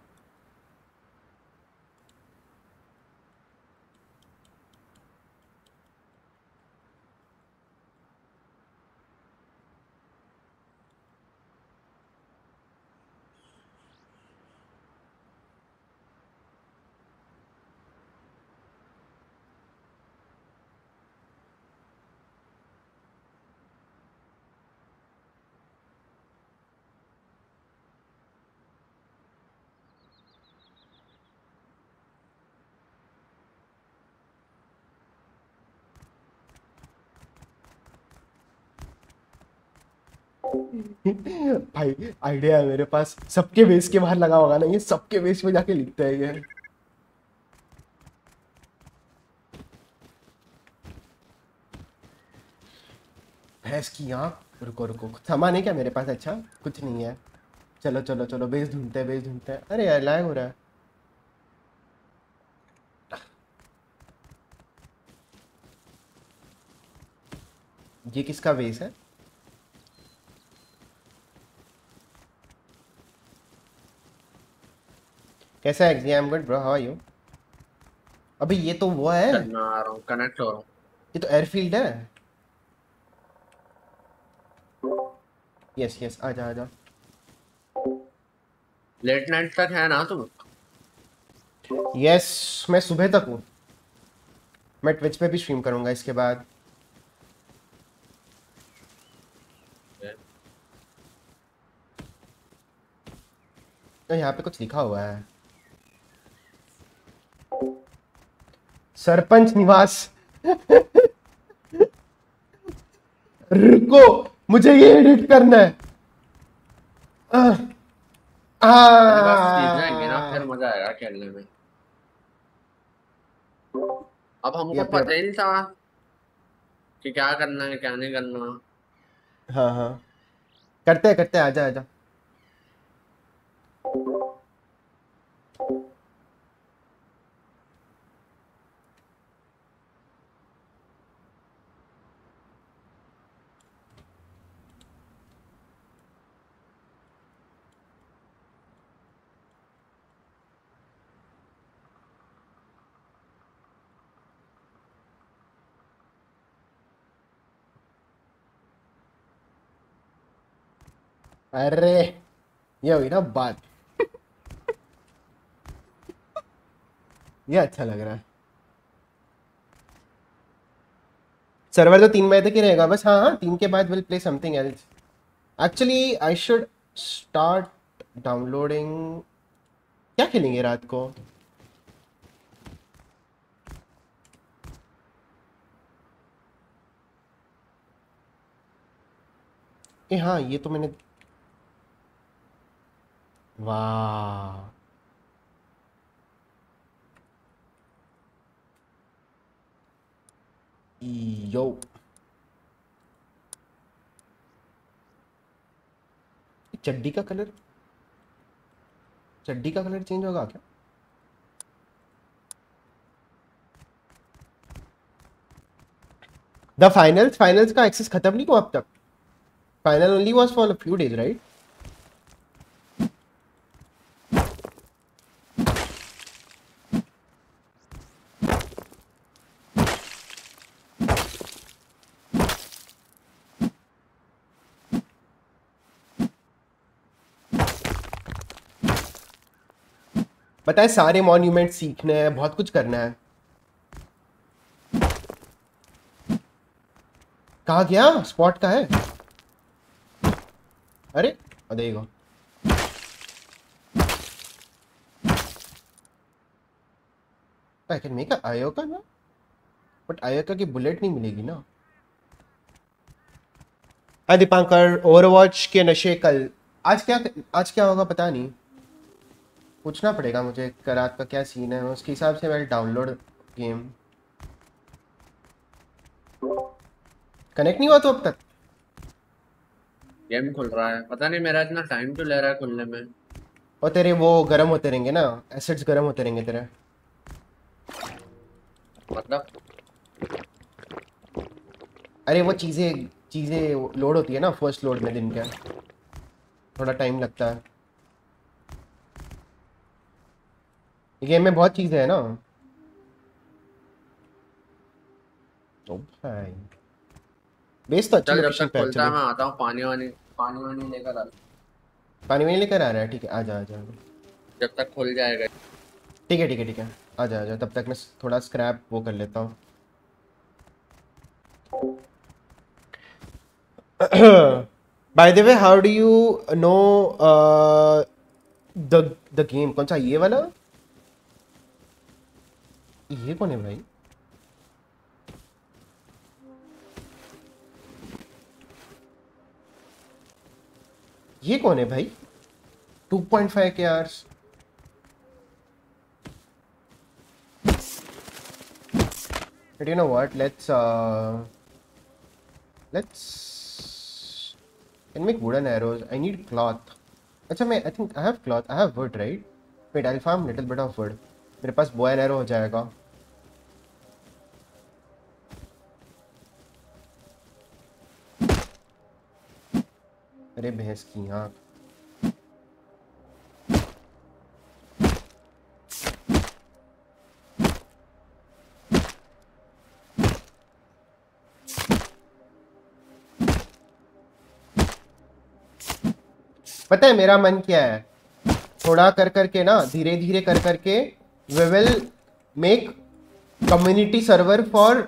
भाई आइडिया है मेरे पास। सबके बेस के बाहर लगा होगा ना ये, सबके बेस में जाके लिखता है ये। भैंस की आँख। रुको रुको। सामान है क्या मेरे पास? अच्छा कुछ नहीं है। चलो चलो चलो। बेस ढूंढते हैं बेस ढूंढते हैं। अरे यार लैग हो रहा है। ये किसका बेस है? कैसा है exam good bro how are you अबे ये तो वो है। मैं आ रहा हूँ कनेक्ट हो रहा हूँ। ये तो एयरफील्ड है। यस यस आजा आजा। लेट नाइट तक है ना तुम? यस मैं सुबह तक हूँ। मैं ट्विच पे भी स्ट्रीम करूँगा इसके बाद। तो यहाँ पे कुछ लिखा हुआ है। सरपंच निवास। रुको मुझे ये एडिट करना है। अब हमको पता ही नहीं था कि क्या करना है क्या नहीं करना। हाँ हाँ। करते हैं करते हैं आजा आजा अरे, ये हुई ना बात ये अच्छा लग रहा है। सर्वर तो तीन बजे तक ही रहेगा, बस हाँ हाँ तीन के बाद will play something else actually I should start downloading क्या खेलेंगे रात को? ए हाँ ये तो मैंने वाह। यो। चड्डी का कलर? चड्डी का कलर चेंज होगा क्या? द फाइनल्स फाइनल्स का एक्सेस खत्म नहीं हुआ अब तक। Final only was for a few days right पता है, सारे मॉन्यूमेंट सीखने हैं, बहुत कुछ करना है। कहा गया? स्पॉट का है? अरे देखो आई कैन मेक आयोका ना? बट आयोका की बुलेट नहीं मिलेगी ना। हाँ दीपांकर ओवरवॉच के नशे कल। आज क्या आज क्या होगा पता नहीं। पूछना पड़ेगा मुझे करात का क्या सीन है। उसके हिसाब से मैं डाउनलोड गेम कनेक्ट नहीं हुआ तो अब तक? गेम खुल रहा है। पता नहीं मेरा इतना टाइम क्यों ले रहा है खुलने में? और तेरे वो गर्म होते रहेंगे ना। एसिड्स गर्म होते रहेंगे तेरे। मतलब? अरे वो चीज़ें चीज़ें लोड होती है ना फ़र्स्ट लोड में दिन का। थोड़ा टाइम लगता है। गेम में बहुत चीज़ें हैं ना। ओ भाई बेस तो अच्छी लोकेशन पे है मैं आता हूँ पानी वानी पानी वानी लेकर आ पानी में लेकर आ रहा है ठीक है आ जा आ जा जब तक खुल जाएगा। ठीक है ठीक है ठीक है आ जा आ जा तब तक मैं थोड़ा स्क्रैप वो कर लेता हूँ। By the way how do you know the the game कौन सा ये वाला? ये कौन है भाई? ये कौन है भाई? Two point five K hours you know what let's let's make wooden arrows I need cloth अच्छा मैं I think I have cloth I have wood right wait I farm little bit of wood मेरे पास boy arrow हो जाएगा। अरे भैंस की आँख। पता है मेरा मन क्या है? थोड़ा कर करके ना धीरे धीरे कर करके we will make community server for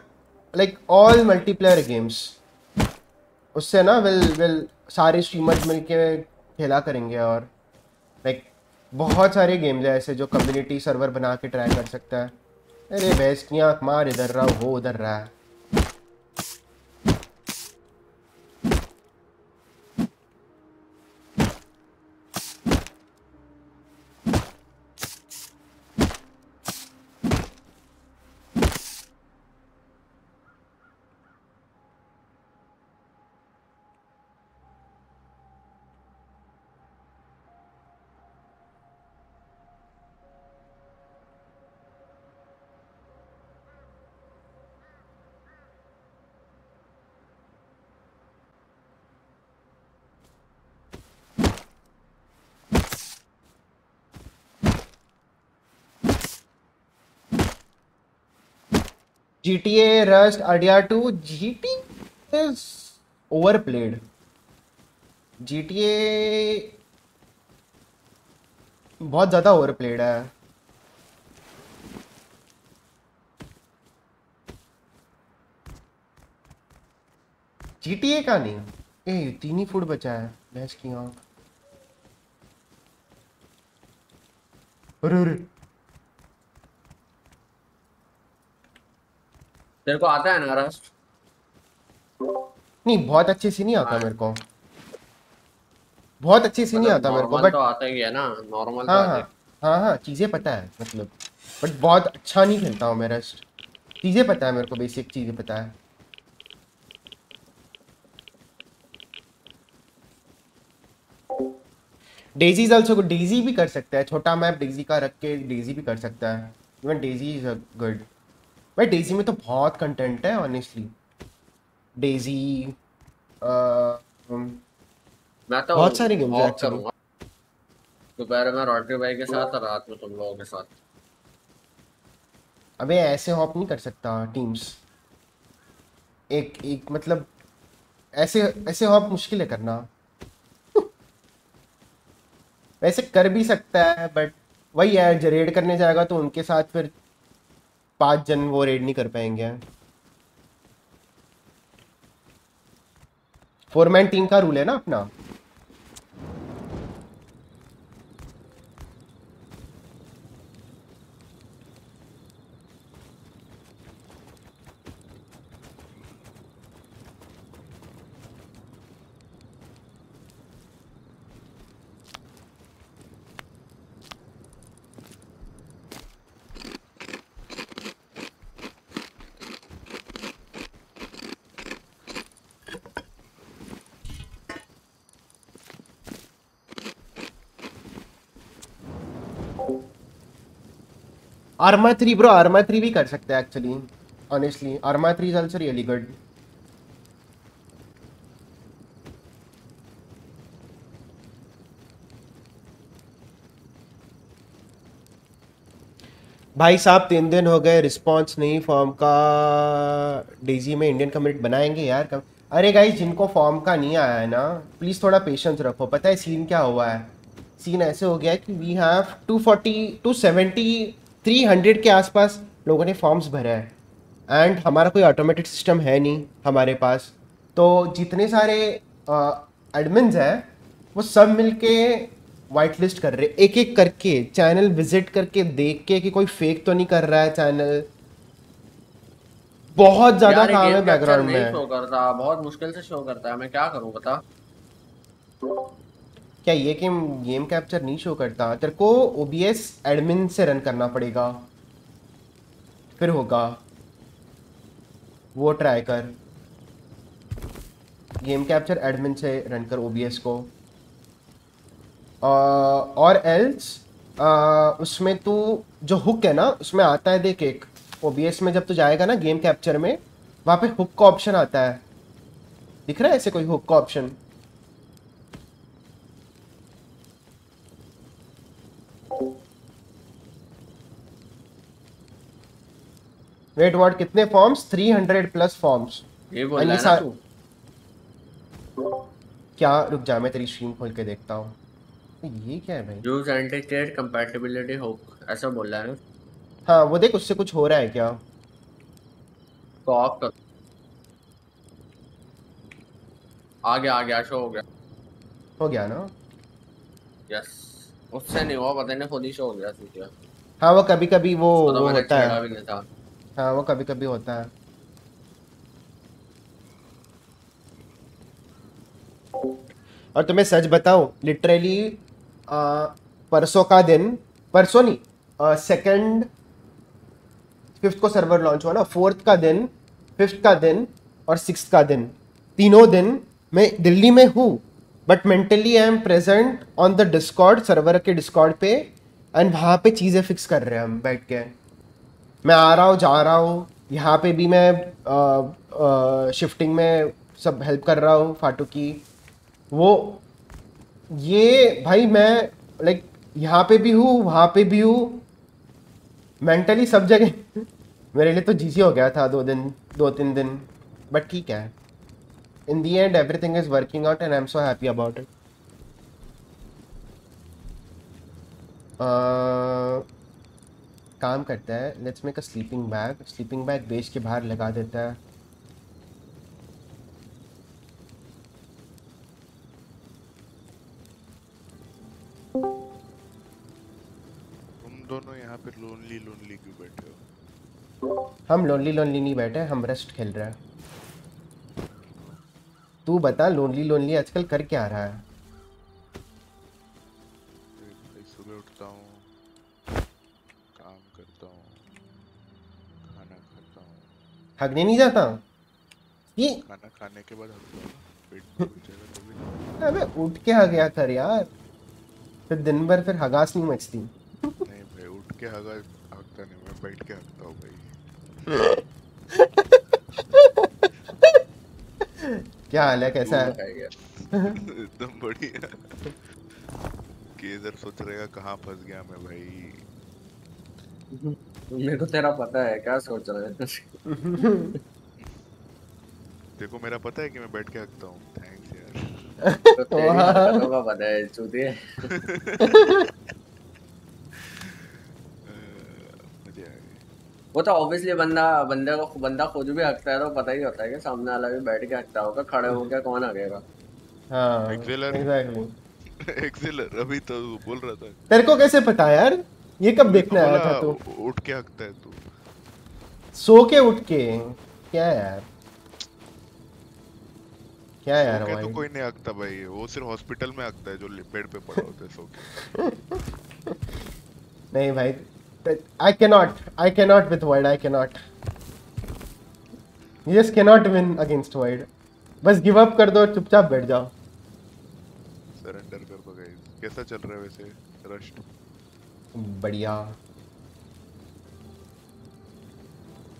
like all multiplayer games उससे ना विल विल सारे स्ट्रीमर्स मिलके खेला करेंगे और लाइक बहुत सारे गेम्स हैं ऐसे जो कम्युनिटी सर्वर बना के ट्राई कर सकता है। अरे भैंस की आँख मार इधर रहा, वो उधर रहा। है GTA, Rust, RDR2, GT is overplayed. GTA बहुत ज़्यादा ओवरप्लेड है। GTA का नहीं। ए तीन ही फुट बचा है। भैंस की तेरे को आता है ना रस्ट नहीं बहुत अच्छे से नहीं आता मेरे को। बहुत अच्छे से नहीं आता मेरे को बट तो आता ही है ना नॉर्मल तो हाँ आता हाँ हाँ। हाँ चीज़ें पता है मतलब। बट बहुत अच्छा नहीं खेलता हूँ मैं रस्ट चीज़ें पता है मेरे को बेसिक चीज़ें पता है। Daisy is also good Daisy भी कर सकता है। छोटा मैप डेजी का रख के डेजी भी कर सकता है। इवन डेजी इज़ गुड भाई डेजी में तो बहुत कंटेंट है ऑनेस्टली डेजी मैं तो बहुत सारे games हैं करूँगा। दोपहर में रोटरी भाई के साथ और रात में तुम लोगों के साथ। अबे ऐसे हॉप नहीं कर सकता टीम्स एक एक मतलब ऐसे ऐसे हॉप मुश्किल है करना। वैसे कर भी सकता है बट वही है जो रेड करने जाएगा तो उनके साथ फिर पाँच जन वो रेड नहीं कर पाएँगे। फोर मैन टीम का रूल है ना अपना? Arma three bro Arma three भी कर सकते हैं actually honestly Arma three is also really good भाई साहब, तीन दिन हो गए रिस्पांस नहीं फॉर्म का डेजी में इंडियन कम्युनिटी बनाएँगे यार कब? अरे गाइस जिनको फॉर्म का नहीं आया है ना प्लीज़ थोड़ा पेशेंस रखो। पता है सीन क्या हुआ है? सीन ऐसे हो गया है कि वी हैव 240 270 300 के आसपास लोगों ने फॉर्म्स भरे है। एंड हमारा कोई ऑटोमेटिक सिस्टम है नहीं हमारे पास। तो जितने सारे एडमिन्स हैं वो सब मिलके वाइट लिस्ट कर रहे एक एक करके चैनल विज़िट करके देख के कि कोई फेक तो नहीं कर रहा है चैनल बहुत ज़्यादा काम है बैकग्राउंड में। शो करता बहुत मुश्किल से शो करता है मैं क्या करूँ बता। क्या ये गेम गेम कैप्चर नहीं शो करता? तेरे को ओबीएस एडमिन से रन करना पड़ेगा। फिर होगा। वो ट्राई कर। गेम कैप्चर एडमिन से रन कर ओबीएस को। अ, और एल्स उसमें तू जो हुक है ना उसमें आता है देख एक। ओबीएस में जब तू जाएगा ना गेम कैप्चर में वहाँ पे हुक का ऑप्शन आता है। दिख रहा है ऐसे कोई हुक का ऑप्शन वेट व्हाट कितने फॉर्म्स 300 प्लस फॉर्म्स ये बोल रहा है तू। क्या? रुक जा मैं तेरी स्ट्रीम खोल के देखता हूँ। ये क्या है भाई? Use anti state compatibility hook ऐसा बोल रहा है। हाँ वो देख उससे कुछ हो रहा है क्या? तो कर। आ गया आ गया शो हो गया। हो गया ना? यस उससे नहीं हुआ पता नहीं खुद ही शो हो गया हाँ वो कभी कभी वो तो वो होता है। हाँ वो कभी कभी होता है। और तुम्हें सच बताऊँ लिटरली परसों का दिन, परसों नहीं सेकंड फिफ्थ को सर्वर लॉन्च हुआ ना फोर्थ का दिन फिफ्थ का दिन और सिक्स का दिन। तीनों दिन मैं दिल्ली में हूँ but mentally I am present on the Discord server के डिस्कॉर्ड पे एंड वहाँ पे चीज़ें फिक्स कर रहे हैं हम बैठ के। मैं आ रहा हूँ जा रहा हूँ। यहाँ पे भी मैं आ, आ, शिफ्टिंग में सब हेल्प कर रहा हूँ फाटू की वो ये भाई मैं लाइक यहाँ पे भी हूँ वहाँ पे भी हूँ। मेंटली सब जगह मेरे लिए तो जीजी हो गया था दो दिन दो तीन दिन। बट ठीक है। In the end everything is working out and I am so happy about it काम करता है let's make a sleeping bag sleeping bag बेच के बाहर लगा देता है। तुम दोनों यहाँ पे लोनली लोनली क्यों बैठे हो? हम लोनली लोनली नहीं बैठे हम रेस्ट खेल रहे हैं। तू बता लोनली लोनली आजकल कर क्या रहा है? हगने नहीं जाता। ये खाना खाने के बाद अबे उठ के आ गया कर यार। फिर दिन भर फिर हगास नहीं मचती नहीं भाई उठ के हगा हकता नहीं मैं बैठ के हकता हूँ भाई। क्या हाल है कैसा है? एकदम बढ़िया। केजर सोच रहेगा कहाँ फंस गया मैं भाई। मेरे को तेरा पता है क्या सोच रहा है देखो मेरा पता है कि मैं बैठ के हकता हूँ। थैंक्स यार। तो तेरी का पता है चूतिए वो तो ऑब्वियसली बंदा बंदे को बंदा खुद भी हकता है तो पता ही होता है कि सामने वाला भी बैठ के हकता होगा खड़े होकर कौन हकेगा हाँ. एग्जैक्टली एक्सिलर अभी तो बोल रहा था। तेरे को कैसे पता यार? ये कब देखने आया था तू? बोला, उठ के हकता है तू। सो के उठ के? क्या यार? क्या यार भाई तो कोई नहीं हकता भाई वो सिर्फ़ हॉस्पिटल में हकता है जो बेड पे पड़ा होता है सो के। नहीं भाई I cannot I cannot with word I cannot you just cannot win against word बस गिव अप कर दो चुपचाप बैठ जाओ। सरेंडर कर दो गाइस कैसा चल रहा है वैसे? रश बढ़िया।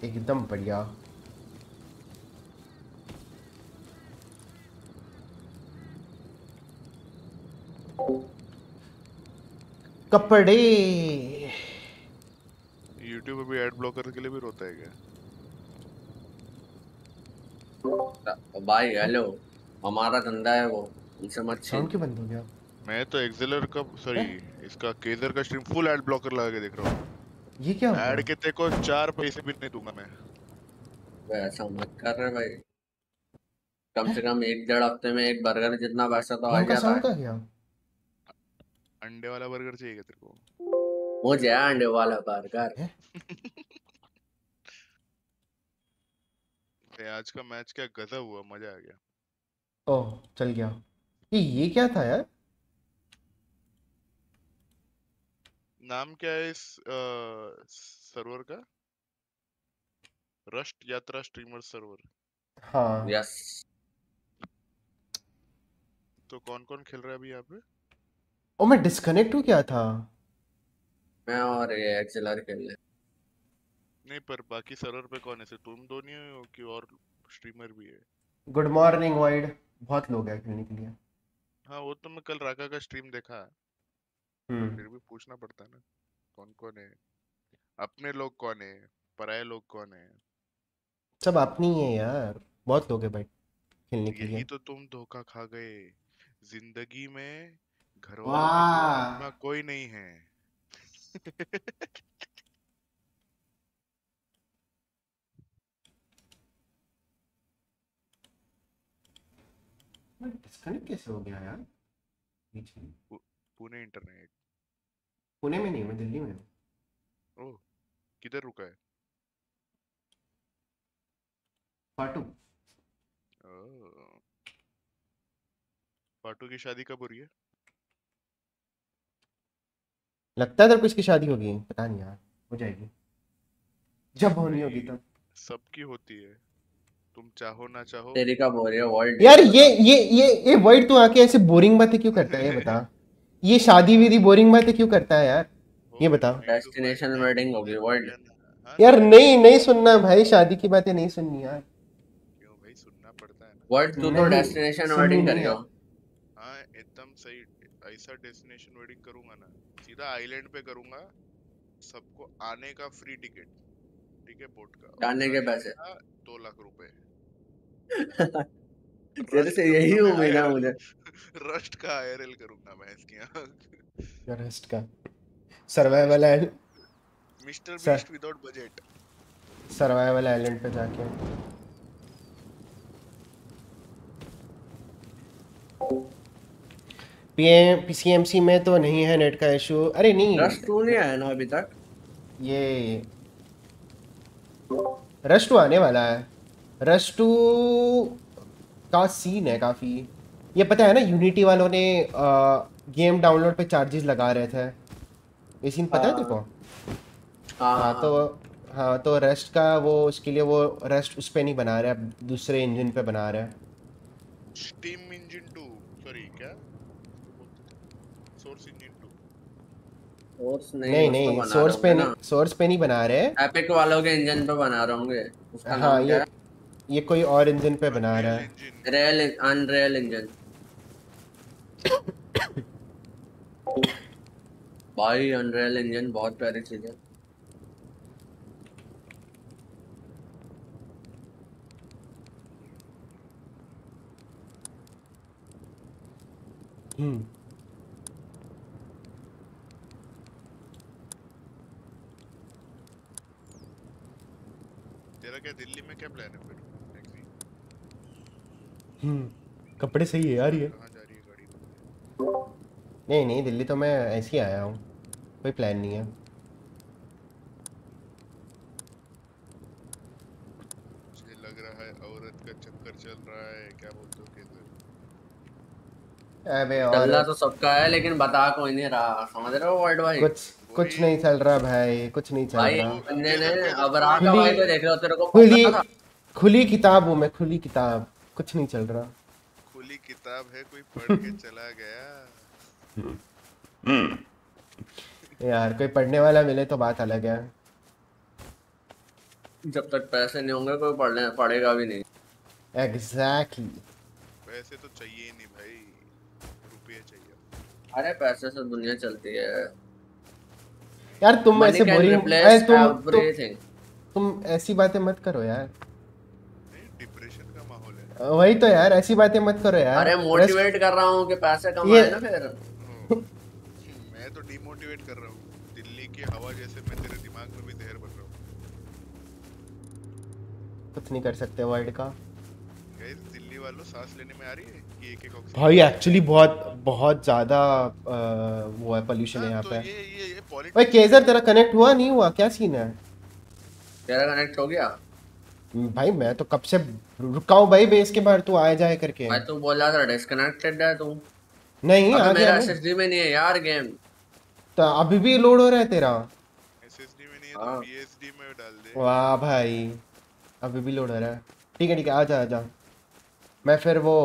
एकदम बढ़िया। कपड़े। YouTube पे भी एड ब्लॉकर के लिए भी रोता है क्या? भाई हेलो हमारा धंधा है वो। उनसे मत छीन। क्यों बंद हो गया? मैं तो एक्सेलर का सॉरी इसका केजर का स्ट्रीम फुल एड ब्लॉकर लगा के देख रहा हूँ। ये क्या हो ऐड के ते को चार पैसे भी नहीं दूँगा मैं। भाई, ऐसा मत कर रहे भाई। कम से कम एक डेढ़ हफ़्ते में एक बर्गर जितना पैसा तो आ जाता है। कहाँ गया अंडे वाला बर्गर चाहिए क्या तेरे को? मुझे अंडे वाला बर्गर आज का मैच क्या गजब हुआ मज़ा आ गया। ओह चल गया। ये ये क्या था यार? नाम क्या है इस सर्वर का? रस्ट यात्रा स्ट्रीमर सर्वर हाँ। यस तो कौन कौन खेल रहा है अभी यहाँ पे? ओ मैं डिस्कनेक्ट हूँ क्या था? मैं और ये एक्सेलर खेल ले नहीं पर बाकी सर्वर पे कौन है? सिर्फ़ तुम दो नहीं हो कि और स्ट्रीमर भी है? गुड मॉर्निंग वाइड बहुत लोग हैं खेलने के लिए। हाँ वो तो मैं कल राका का स्ट्रीम देखा। हम्म फिर भी पूछना पड़ता है ना कौन कौन है? अपने लोग कौन है? पराये लोग कौन है? सब अपनी ही है यार बहुत लोग हैं भाई खेलने के यही लिए। तो तुम धोखा खा गए। ज़िंदगी में घर। वालों के सिवा कोई नहीं है। डिस्कनेक्ट कैसे हो गया यार? बीच में पुणे इंटरनेट। पुणे में नहीं मैं दिल्ली में हूँ। ओह किधर रुका है? पाटू। ओह। पाटू की शादी कब हो रही है? लगता है तेरे को इसकी शादी होगी पता नहीं यार हो जाएगी। जब होनी होगी तब। सबकी होती है। तुम चाहो ना चाहो। तेरी कब हो रही है? वर्ल्ड यार ये ये ये ये वर्ड तू आके ऐसे बोरिंग बातें क्यों करता है ये बता। ये शादी विधि बोरिंग बातें क्यों करता है यार? ये बता। नहीं तो Destination भाई, होगी। हाँ, यार नहीं नहीं सुनना भाई शादी की बातें नहीं सुननी यार। क्यों भाई सुनना पड़ता है वर्ल्ड तू तो डेस्टिनेशन वेडिंग नहीं करियो है। हाँ एकदम सही ऐसा डेस्टिनेशन वेडिंग करूँगा ना। सीधा आइलैंड पे करूँगा सबको आने का फ्री टिकट ठीक है बोट का। जाने के पैसे। हाँ, दो लाख रुपए। तेरे से यही उम्मीद है मुझे। रस्ट का आईआरएल करूँगा मैं इसके यहाँ रेस्ट का। Survival and Mister. Beast without budget survival island पे जाके। पीएम पीसीएमसी में तो नहीं है नेट का इशू अरे नहीं। रश टू नहीं आया ना अभी तक? ये। रश टू आने वाला है। रश टू का सीन है काफ़ी। ये पता है ना यूनिटी वालों ने आ, गेम डाउनलोड पे चार्जेस लगा रहे थे। ये सीन पता है हाँ। तेरे को हाँ हाँ तो हाँ तो रेस्ट का वो उसके लिए वो रेस्ट उस पे नहीं बना रहा है दूसरे इंजन पे बना रहा। है स्टीम इंजन 2 सॉरी क्या? सोर्स इंजन 2 सोर्स नहीं नहीं नहीं सोर्स पे होंगे नहीं सोर्स पे नहीं बना रहे। एपिक वालों के इंजन पे बना रहे होंगे। उसका हाँ नाम क्या ये ये कोई और इंजन पे बना रहा है। इंजन रियल अनरियल इंजन भाई अनरियल इंजन बहुत प्यारी चीज़ है। हम्म। तेरा क्या दिल्ली में क्या प्लान है फिर? हम्म कपड़े सही है यार ये। कहाँ जा रही है गाड़ी नहीं नहीं दिल्ली तो मैं ऐसे ही आया हूँ। कोई प्लान नहीं है। मुझे लग रहा है औरत का चक्कर चल रहा है क्या बोलते हो कैसे अबे चलना और तो सबका है लेकिन बता कोई नहीं रहा। समझ रहे हो वर्ल्ड भाई कुछ कुछ नहीं चल रहा भाई कुछ नहीं चल रहा। बंदे ने अब रात का भाई को देख रहे हो तेरे को खुली खुली किताब हूँ मैं खुली किताब। कुछ नहीं चल रहा। खुली किताब है कोई पढ़ के चला गया। यार कोई पढ़ने वाला मिले तो बात अलग है। जब तक पैसे नहीं होंगे कोई पढ़ने पढ़ेगा भी नहीं। Exactly exactly. पैसे तो चाहिए ही नहीं भाई। रुपये चाहिए। अरे पैसे से दुनिया चलती है। यार तुम ऐसे Money बोरिंग तुम तुम तुम ऐसी बातें मत करो यार नहीं डिप्रेशन का माहौल है वही तो यार ऐसी बातें मत करो यार। अरे मोटिवेट कर रहा हूँ कि पैसे कमाए ना फिर। मैं तो डिमोटिवेट कर रहा हूँ। दिल्ली की हवा जैसे मैं तेरे दिमाग में भी जहर बन रहा हूँ। कुछ नहीं कर सकते वर्ल्ड का। गाइस दिल्ली वालों सांस लेने में आ रही है कि एक एक ऑक्सीजन भाई एक्चुअली बहुत बहुत ज़्यादा वो है पोल्यूशन है यहाँ तो पे। ये ये ये ओए पॉलिटिक्स केजर तेरा कनेक्ट हुआ? नहीं हुआ। क्या सीन है? तेरा कनेक्ट हो गया? भाई मैं तो कब से रुका हूँ भाई बेस के बाहर तू आए जाए करके। भाई तू बोला था डिस्कनेक्टेड है तू। नहीं आ अबे मेरा गया एसएसडी में नहीं है यार गेम तो अभी भी लोड हो रहा है तेरा? एसएसडी में नहीं है हाँ। तो पीएसडी में डाल दे। वाह भाई अभी भी लोड हो रहा है। ठीक है ठीक है आजा आजा। मैं फिर वो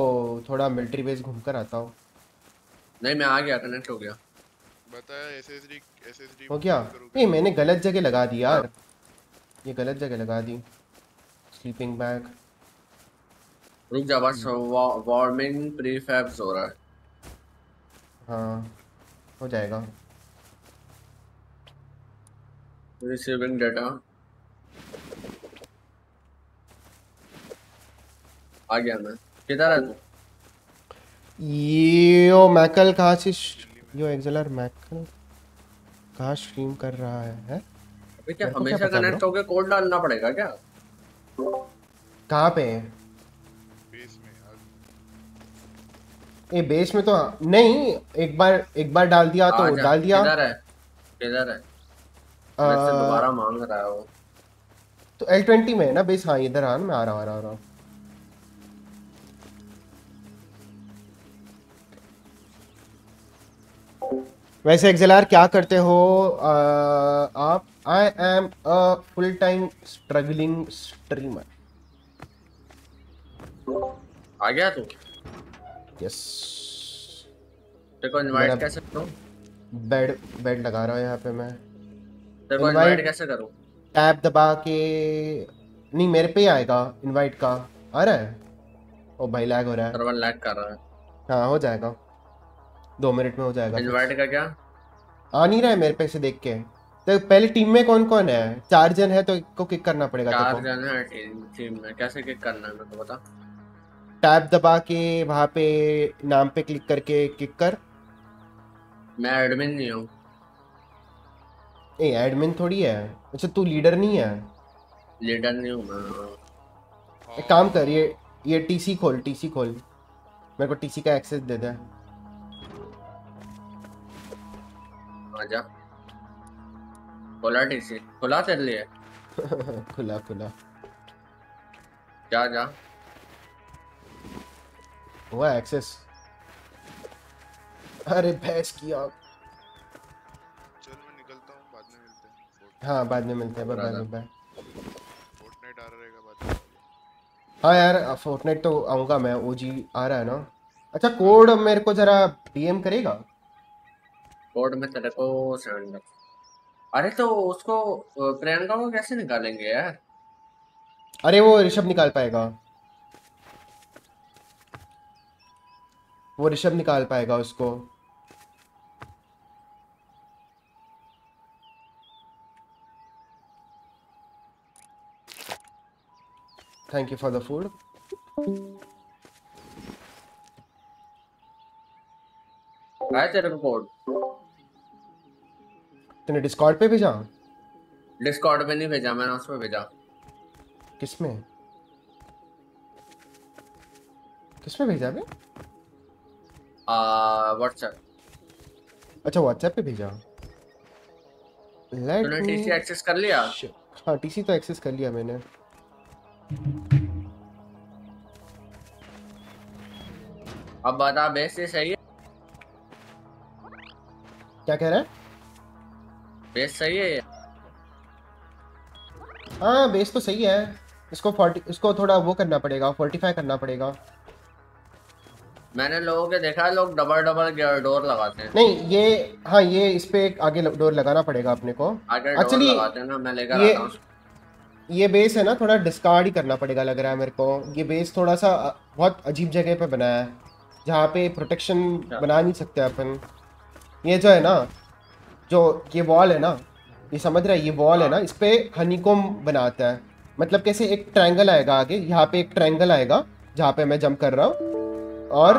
थोड़ा मिलिट्री बेस घूम कर आता हूँ। नहीं मैं आ गया कनेक्ट हो गया। बता एसएसडी एसएसडी हो गया? नहीं मैंने गलत जगह लगा दी यार। ये गलत जगह लगा दी। स्लीपिंग बैग रुक जा बस वार्मिंग प्रीफैब्स हो रहा है। हाँ हो जाएगा। रिसीविंग डेटा आ गया मैं। किधर है तू? यो मैकल कहाँ से यो एक्सलर मैकल कहाँ स्ट्रीम कर रहा है, है? अबे को क्या हमेशा कनेक्ट होके कोड डालना पड़ेगा क्या? कहाँ पे है? बेस में आ- ए बेस में तो नहीं एक बार एक बार डाल दिया तो डाल दिया। किधर है? किधर है? दोबारा मांग रहा है वो। तो एल ट्वेंटी में है ना बेस हाँ इधर आ मैं आ रहा हूँ आ रहा हूँ, आ रहा। वैसे एक्सएलआर क्या करते हो? आ, आप I am a full time struggling streamer आ गया तू? यस तेरे को इनवाइट कैसे करूँ? बेड बेड लगा रहा हूँ यहाँ पे मैं. को इनवाइट कैसे करूँ? टैब दबा के नहीं मेरे पे ही आएगा इनवाइट का. आ रहा है? ओ भाई लैग हो रहा है. सर्वर लैग कर रहा है। हाँ हो जाएगा. दो मिनट में हो जाएगा इनवाइट का क्या? आ नहीं रहा है मेरे पे से देख के। तो पहले टीम में कौन कौन है? चार जन है तो एक को किक करना पड़ेगा चार जन है टीम में। कैसे किक करना है मेरे को बता? टैब दबा के वहाँ पे नाम पे क्लिक करके किक कर। मैं एडमिन नहीं हूँ। ए एडमिन थोड़ी है। अच्छा तू लीडर नहीं है। लीडर नहीं हूँ मैं एक काम कर ये ये टीसी खोल टीसी खोल। मेरे को टीसी का एक्सेस दे दे। आजा खोला टीसी खुला तेरे लिए। खुला खुला। जा जा। हुआ एक्सेस अरे भैंस की आग चल मैं निकलता हूँ बाद में मिलते हैं। हाँ बाद में मिलते हैं बाय बाय बाय फोर्टनाइट आ रहेगा बाद में। हाँ यार फोर्टनाइट तो आऊँगा मैं ओजी आ रहा है ना। अच्छा कोड मेरे को जरा डीएम करेगा? कोड में तेरे को कर अरे तो उसको प्रियंका को कैसे निकालेंगे यार? अरे वो ऋषभ निकाल पाएगा। वो ऋषभ निकाल पाएगा उसको। Thank you for the food आया तेरे को कोड तूने डिस्कॉर्ड पे भेजा? डिस्कॉर्ड पे नहीं भेजा मैंने उसमें भेजा। किसमें किसमें भेजा बे व्हाट्सएप अच्छा व्हाट्सएप पे भेजा। लेट तूने टीसी एक्सेस कर लिया? हाँ टीसी तो एक्सेस कर लिया मैंने। अब बता बेस ये सही है? क्या कह रहा है? बेस सही है हाँ बेस तो सही है। इसको फोर्टी इसको थोड़ा वो करना पड़ेगा फोर्टिफाई करना पड़ेगा। मैंने लोगों के देखा लोग डबल डबल डोर लगाते हैं। नहीं ये हाँ ये इस पे आगे डोर लगाना पड़ेगा अपने को। ना ये ये बेस है ना थोड़ा डिस्कार्ड ही करना पड़ेगा लग रहा है मेरे को। ये बेस थोड़ा सा बहुत अजीब जगह पे बनाया है जहाँ पे प्रोटेक्शन बना नहीं सकते अपन। ये जो है ना जो ये वॉल है ना ये समझ रहा है ये वॉल है ना इस पे हनीकोम बनाता है। मतलब कैसे एक ट्रायंगल आएगा आगे यहाँ पे एक ट्रायंगल आएगा जहाँ पे मैं जंप कर रहा हूँ और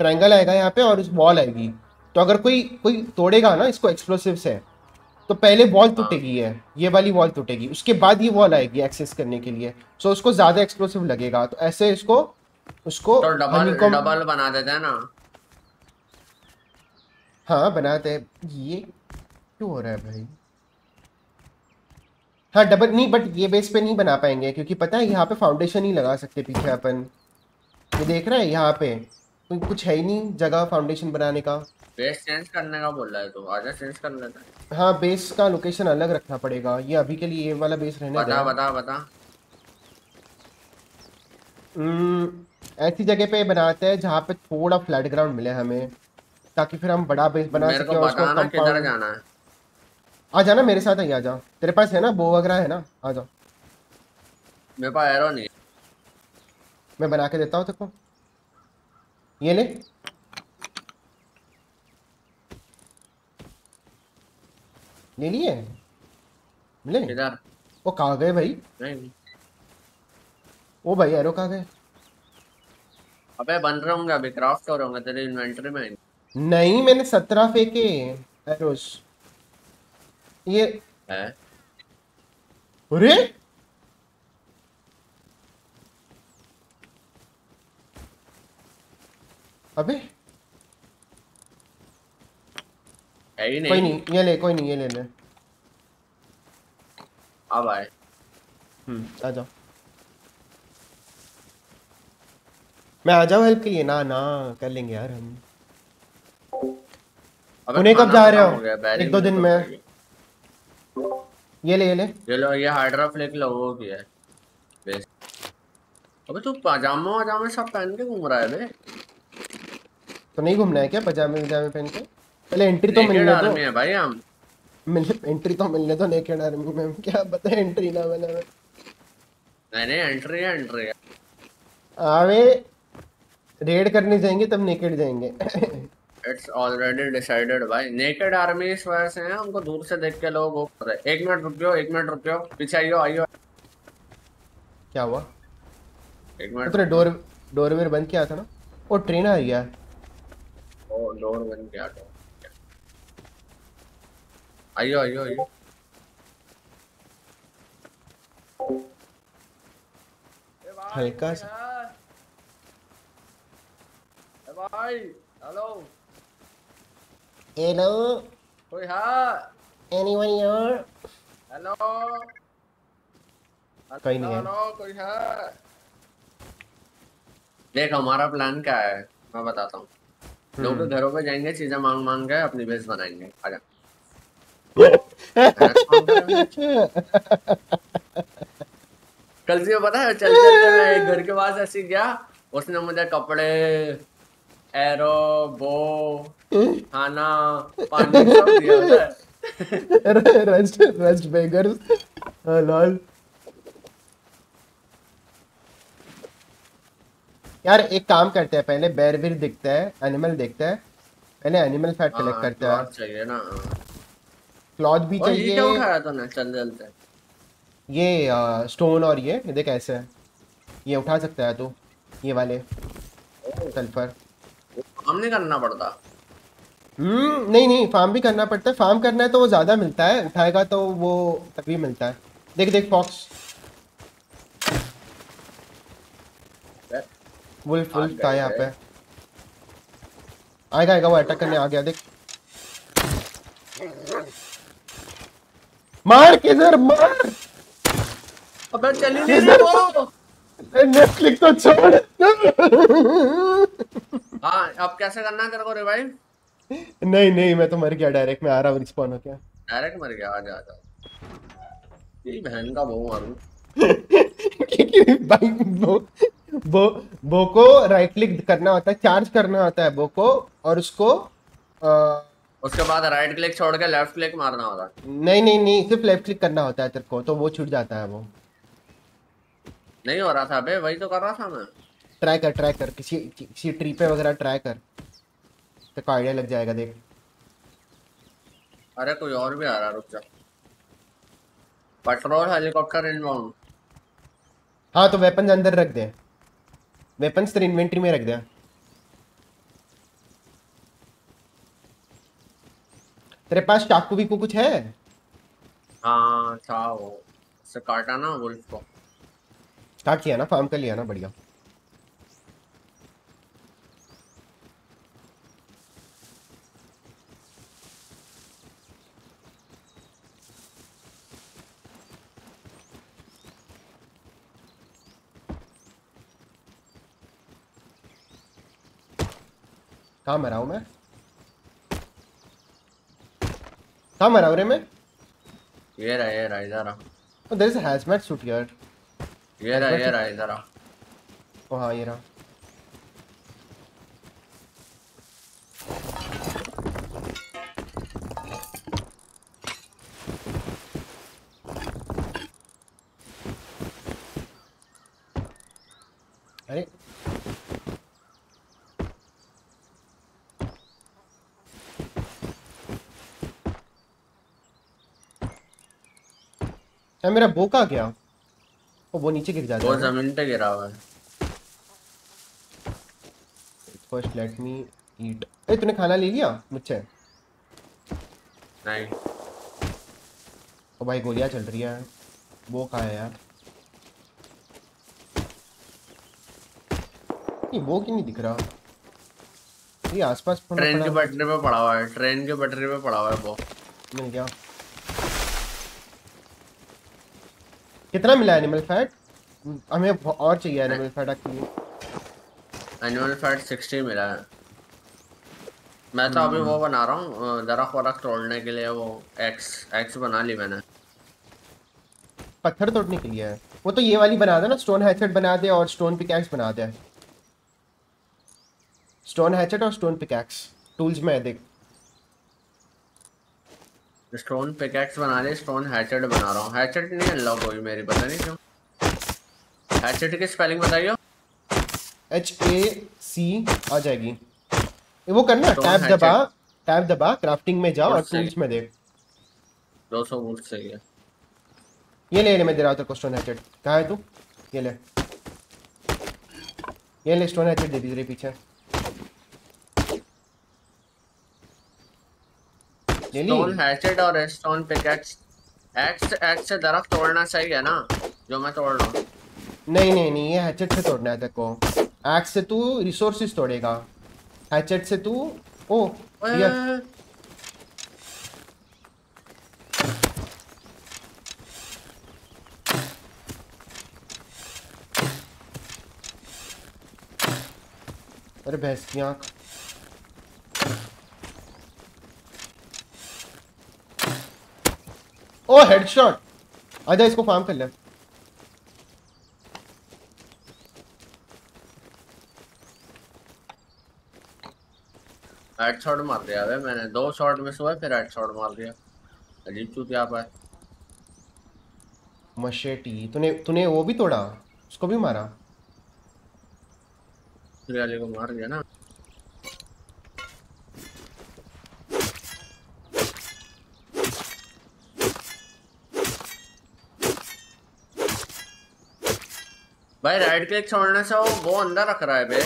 ट्रायंगल आएगा यहाँ पे और उस वॉल आएगी। तो अगर कोई कोई तोड़ेगा ना इसको एक्सप्लोसिव से तो पहले वॉल टूटेगी है ये वाली वॉल टूटेगी उसके बाद ये वॉल आएगी एक्सेस करने के लिए। सो उसको ज़्यादा एक्सप्लोसिव लगेगा तो ऐसे इसको उसको तो डबल डबल बना देते हैं ना। हाँ बनाते हैं। ये क्यों हो रहा है भाई? हाँ डबल नहीं बट ये बेस पे नहीं बना पाएँगे क्योंकि पता है यहाँ पे फाउंडेशन ही लगा सकते पीछे अपन। ये देख रहा है यहाँ पे। कुछ है ही नहीं जगह फाउंडेशन बनाने का। बेस चेंज करने का बोल रहा है तू आजा चेंज कर लेते हैं हाँ बेस का लोकेशन अलग रखना पड़ेगा। ये अभी के लिए ये वाला बेस रहने बता बता बता। हम्म, ऐसी जगह पे बनाते हैं जहाँ पे थोड़ा फ्लैट ग्राउंड मिले हमें। ताकि फिर हम बड़ा बेस बना सके और उसको कंपाउंड जाना है। आ जाना मेरे साथ ही आ जा तेरे पास है ना बो वगैरह है ना? आ जाओ। मेरे पास एरो नहीं मैं बना के देता हूँ तेरे को। ये ले। ले लिए? मिले किधर? वो कहाँ गए भाई? नहीं नहीं। वो भाई एरो कहाँ गए? अबे बन रहे होंगे अभी क्राफ्ट हो रहे होंगे तेरी इन्वेंटरी में नहीं मैंने सत्रह फेंके ये अरे! अबे! है ही कोई नहीं। नहीं ये ले कोई नहीं ये ले ले। अब आए। हम्म आ जाओ। मैं आ जाऊँ हेल्प के लिए? ना ना कर लेंगे यार हम। अबे पुणे कब जा रहे हो? एक दो दिन तो में। ये ले ये ले। ये लो ये हाइड्रा फ्लिक लोगों की है। अबे तू पजामा वजामा सब पहन के घूम रहा है बे। तो नहीं घूमना है क्या पजामे वजामे पहन के? पहले एंट्री तो मिलने दो। है भाई हम। मिल एंट्री तो मिलने दो नेकेड आर्मी में। क्या है एंट्री ना मिले नहीं नहीं एंट्री है एंट्री है। आवे रेड करने जाएँगे तब नेकेड जाएँगे। इट्स ऑलरेडी डिसाइडेड भाई। नेकेड आर्मी इस वजह से है उनको दूर से देख के लोग वो कर रहे हैं। एक मिनट रुकियो एक मिनट रुकियो। पीछे आइयो आइयो। क्या हुआ? एक तो मिनट। तूने डोर डोरवेर बंद किया था ना? वो ट्रेन आ गया। ओ डोर बन गया तो आइयो आइयो आइयो। हल्का सा- भाई हेलो। हेलो कोई है एनीवन हियर हेलो कोई नहीं है। हेलो कोई है देख हमारा प्लान क्या है? मैं बताता हूँ। लोग हम्म। के घरों पे जाएँगे चीज़ें मांग मांग के अपनी बेस बनाएँगे। आजा। कल से पता है चल चलते मैं एक घर के पास ऐसे गया। उसने मुझे कपड़े एरो बो खाना पानी सब दिया है। रस्ट रस्ट बेगर्स लॉल यार एक काम करते हैं पहले बेरविर दिखता है एनिमल देखता है पहले एनिमल फैट कलेक्ट हाँ, करते हैं। क्लॉथ चाहिए ना क्लॉथ भी और ये क्या चाहिए उठाया तूने चल चलते ये स्टोन और ये ये देख ऐसे है। ये उठा सकता है तू ये वाले सल्फ़र काम नहीं करना पड़ता। हम्म नहीं नहीं फार्म भी करना पड़ता है। फार्म करना है तो वो ज़्यादा मिलता है। उठाएगा तो वो तभी मिलता है। देख देख फॉक्स वुल्फ वुल्फ था यहाँ पे? आएगा आएगा वो अटैक करने आ गया देख। मार किधर मार? अबे चल नहीं रही वो नेट तो छोड़। हाँ अब कैसे करना है तेरे को रिवाइव नहीं नहीं मैं तो मर गया डायरेक्ट मैं आ रहा हूँ रिस्पॉन हो क्या डायरेक्ट मर गया आजा आजा तेरी बहन का वो मारूं। क्योंकि भाई वो वो बो को राइट क्लिक करना होता है चार्ज करना होता है बो को और उसको अ, उसके बाद राइट क्लिक छोड़ के लेफ़्ट क्लिक मारना होगा नहीं नहीं नहीं सिर्फ़ लेफ़्ट क्लिक करना होता है तेरे को तो वो छूट जाता है वो। नहीं हो रहा था बे वही तो कर रहा था मैं। ट्राई कर ट्राई कर। किसी किसी ट्री पे वगैरह ट्राई कर। को आइडिया लग जाएगा देख। अरे कोई और भी आ रहा रुक जा। पेट्रोल हेलीकॉप्टर इनबाउंड हाँ तो वेपन्स अंदर रख दे। वेपन्स तेरे इन्वेंट्री में रख दे। तेरे पास चाकू भी को कुछ है? हाँ था वो। उससे काटा ना वुल्फ को। स्टार्ट किया ना फार्म कर लिया ना बढ़िया। कहाँ मरा हूँ मैं कहाँ मरा हूँ रे मैं ये रहा ये रहा इधर आ Oh, there is a hazmat suit here. ये रहा ये रहा इधर आ Oh हाँ ये रहा अरे यार मेरा बो कहाँ गया ओ वो नीचे गिर जाता वो है। ज़मीन पे गिरा हुआ है। फ़र्स्ट लेट मी ईट ए तूने खाना ले लिया मुझसे? नहीं। ओ भाई गोलियाँ चल रही है। वो कहाँ है यार? ये वो क्यों नहीं दिख रहा? ये आसपास ट्रेन के पटरी पे पड़ा हुआ है। ट्रेन के पटरी पे पड़ा हुआ है वो। मिल गया। कितना मिला एनिमल फैट हमें और चाहिए animal fat actually annual fat 60 मिला। है मैं तो अभी वो बना रहा हूँ दरख्त वरख्त तोड़ने के लिए वो एक्स एक्स बना ली मैंने। पत्थर तोड़ने के लिए? है वो तो ये वाली बना दे ना स्टोन हैचेट बना दे और स्टोन पिकैक्स बना दे। स्टोन हैचेट और स्टोन पिकैक्स टूल्स में है देख। स्टोन पिकैक्स बना ली स्टोन हैचेट बना रहा हूँ। हैचेट नहीं अनलॉक हुई मेरी पता नहीं क्यों। हैचेट की स्पेलिंग बताइए एच ए सी आ जाएगी। ये वो करना टैब दबा टैब दबा क्राफ्टिंग में जा और टूल्स में देख। दो सौ वुड सही है। ये ले ले मैं दे रहा हूँ तेरे को स्टोन हैचेट कहाँ है तू? ये ले। ये ले स्टोन हैचेट दे दी तेरे पीछे ले ली स्टोन हैचेट और स्टोन पिकैक्स एक्स एक्स से दरख्त तोड़ना सही है ना? जो मैं तोड़ रहा हूँ। नहीं नहीं नहीं ये हैचेट से तोड़ना है को एक्स से तू रिसोर्सेज तोड़ेगा। हैचेट से तू ओ अरे भैंस की आँख। ओ हेडशॉट आजा इसको फार्म कर ले। हेडशॉट मार दिया बे मैंने। दो शॉट मिस हुए फिर हेडशॉट मार दिया। अजीब चूत यहाँ पर मशेटी तूने तूने वो भी तोड़ा? उसको भी मारा? को मार दिया ना। भाई राइट क्लिक छोड़ने से वो वो अंदर रख रहा है बे।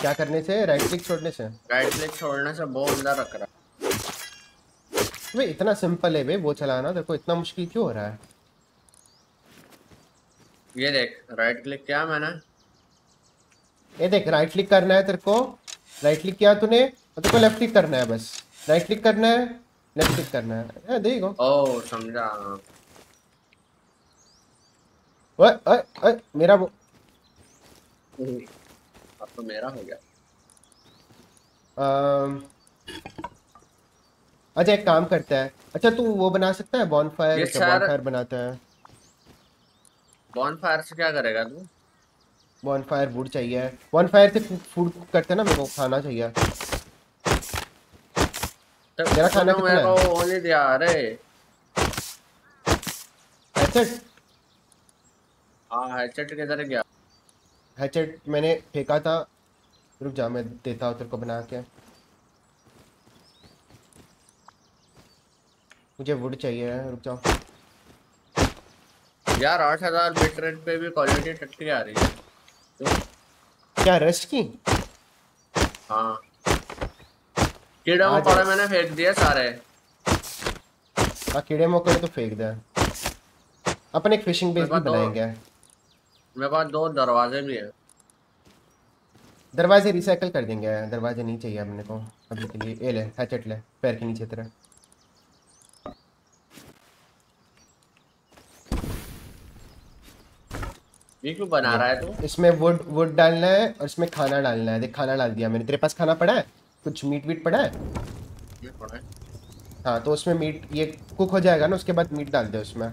क्या करने से? राइट क्लिक छोड़ने से? राइट क्लिक छोड़ने से वो अंदर रख रहा है। वे इतना सिंपल है बे वो चलाना। को इतना मुश्किल क्यों हो रहा है? ये देख राइट क्लिक किया मैंने। ये देख राइट क्लिक करना है तेरे को। राइट क्लिक किया तूने और तेरे को लेफ़्ट क्लिक करना है बस। राइट क्लिक करना है लेफ़्ट क्लिक करना है। दे गो ओ समझा। ओए ओए ओए मेरा वो अब तो मेरा हो गया। अम, अच्छा एक काम करता है। अच्छा तू वो बना सकता है बॉन फायर अच्छा सारा- बॉन फायर बनाता है। बॉन फायर से क्या करेगा तू? बॉन फायर वुड चाहिए बॉन फायर से फ़ूड करते हैं ना मेरे को खाना चाहिए। तो मेरा खाना तूने कितना मेरे है? को वो नहीं दिया अरे। हैचेट हाँ हेडसेट किधर गया? हैचेट मैंने फेंका था। रुक जा मैं देता हूँ तेरे को बना के। मुझे वुड चाहिए रुक जाओ। यार आठ हज़ार बिट रेट पे भी क्वालिटी टट्टी आ रही है। क्यों? क्या रस्ट की? हाँ। कीड़े आ मकोड़े मैंने फेंक दिए सारे। हाँ कीड़े मकोड़े तो फेंक दे। अपन एक फिशिंग बेस भी तो- बनाएँगे। मेरे पास दो दरवाजे भी हैं। दरवाजे रिसाइकल कर देंगे दरवाजे नहीं चाहिए अपने को अभी के लिए। ये ले हैचेट ले पैर के नीचे तेरे। ये क्यों बना रहा है तू? इसमें वुड वुड डालना है और इसमें खाना डालना है। देख खाना डाल दिया मैंने। तेरे पास खाना पड़ा है? कुछ मीट वीट पड़ा है? ये पड़ा है। हाँ तो उसमें मीट ये कुक हो जाएगा ना उसके बाद मीट डाल दे उसमें।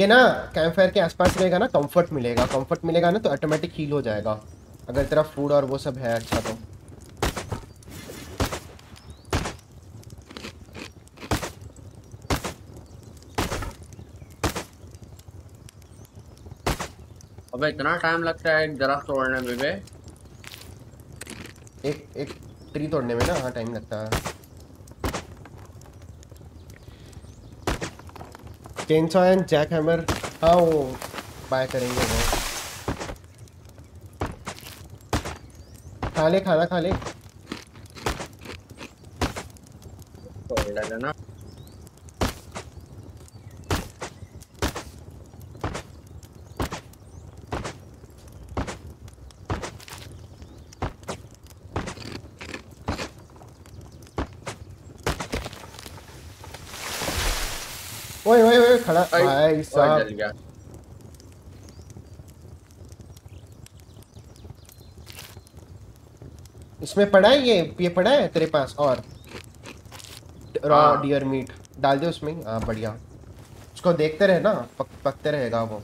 ये ना कैंप फायर के आसपास रहेगा ना कंफर्ट मिलेगा। कंफर्ट मिलेगा ना तो ऑटोमेटिक हील हो जाएगा। अगर तेरा फ़ूड और वो सब है अच्छा तो। अबे इतना टाइम लगता है एक दरख्त तोड़ने में बे एक एक ट्री तोड़ने में ना हाँ टाइम लगता है। चेनसॉ एंड जैक हैमर हाँ वो बाय करेंगे वो? खा ले, खाना खा ले। ना ओए आई, भाई साहब इसमें पड़ा है ये? ये पड़ा है तेरे पास और? रॉ। डियर मीट डाल दे उसमें हाँ। बढ़िया। उसको देखते रहे ना। पक, पकते रहेगा वो।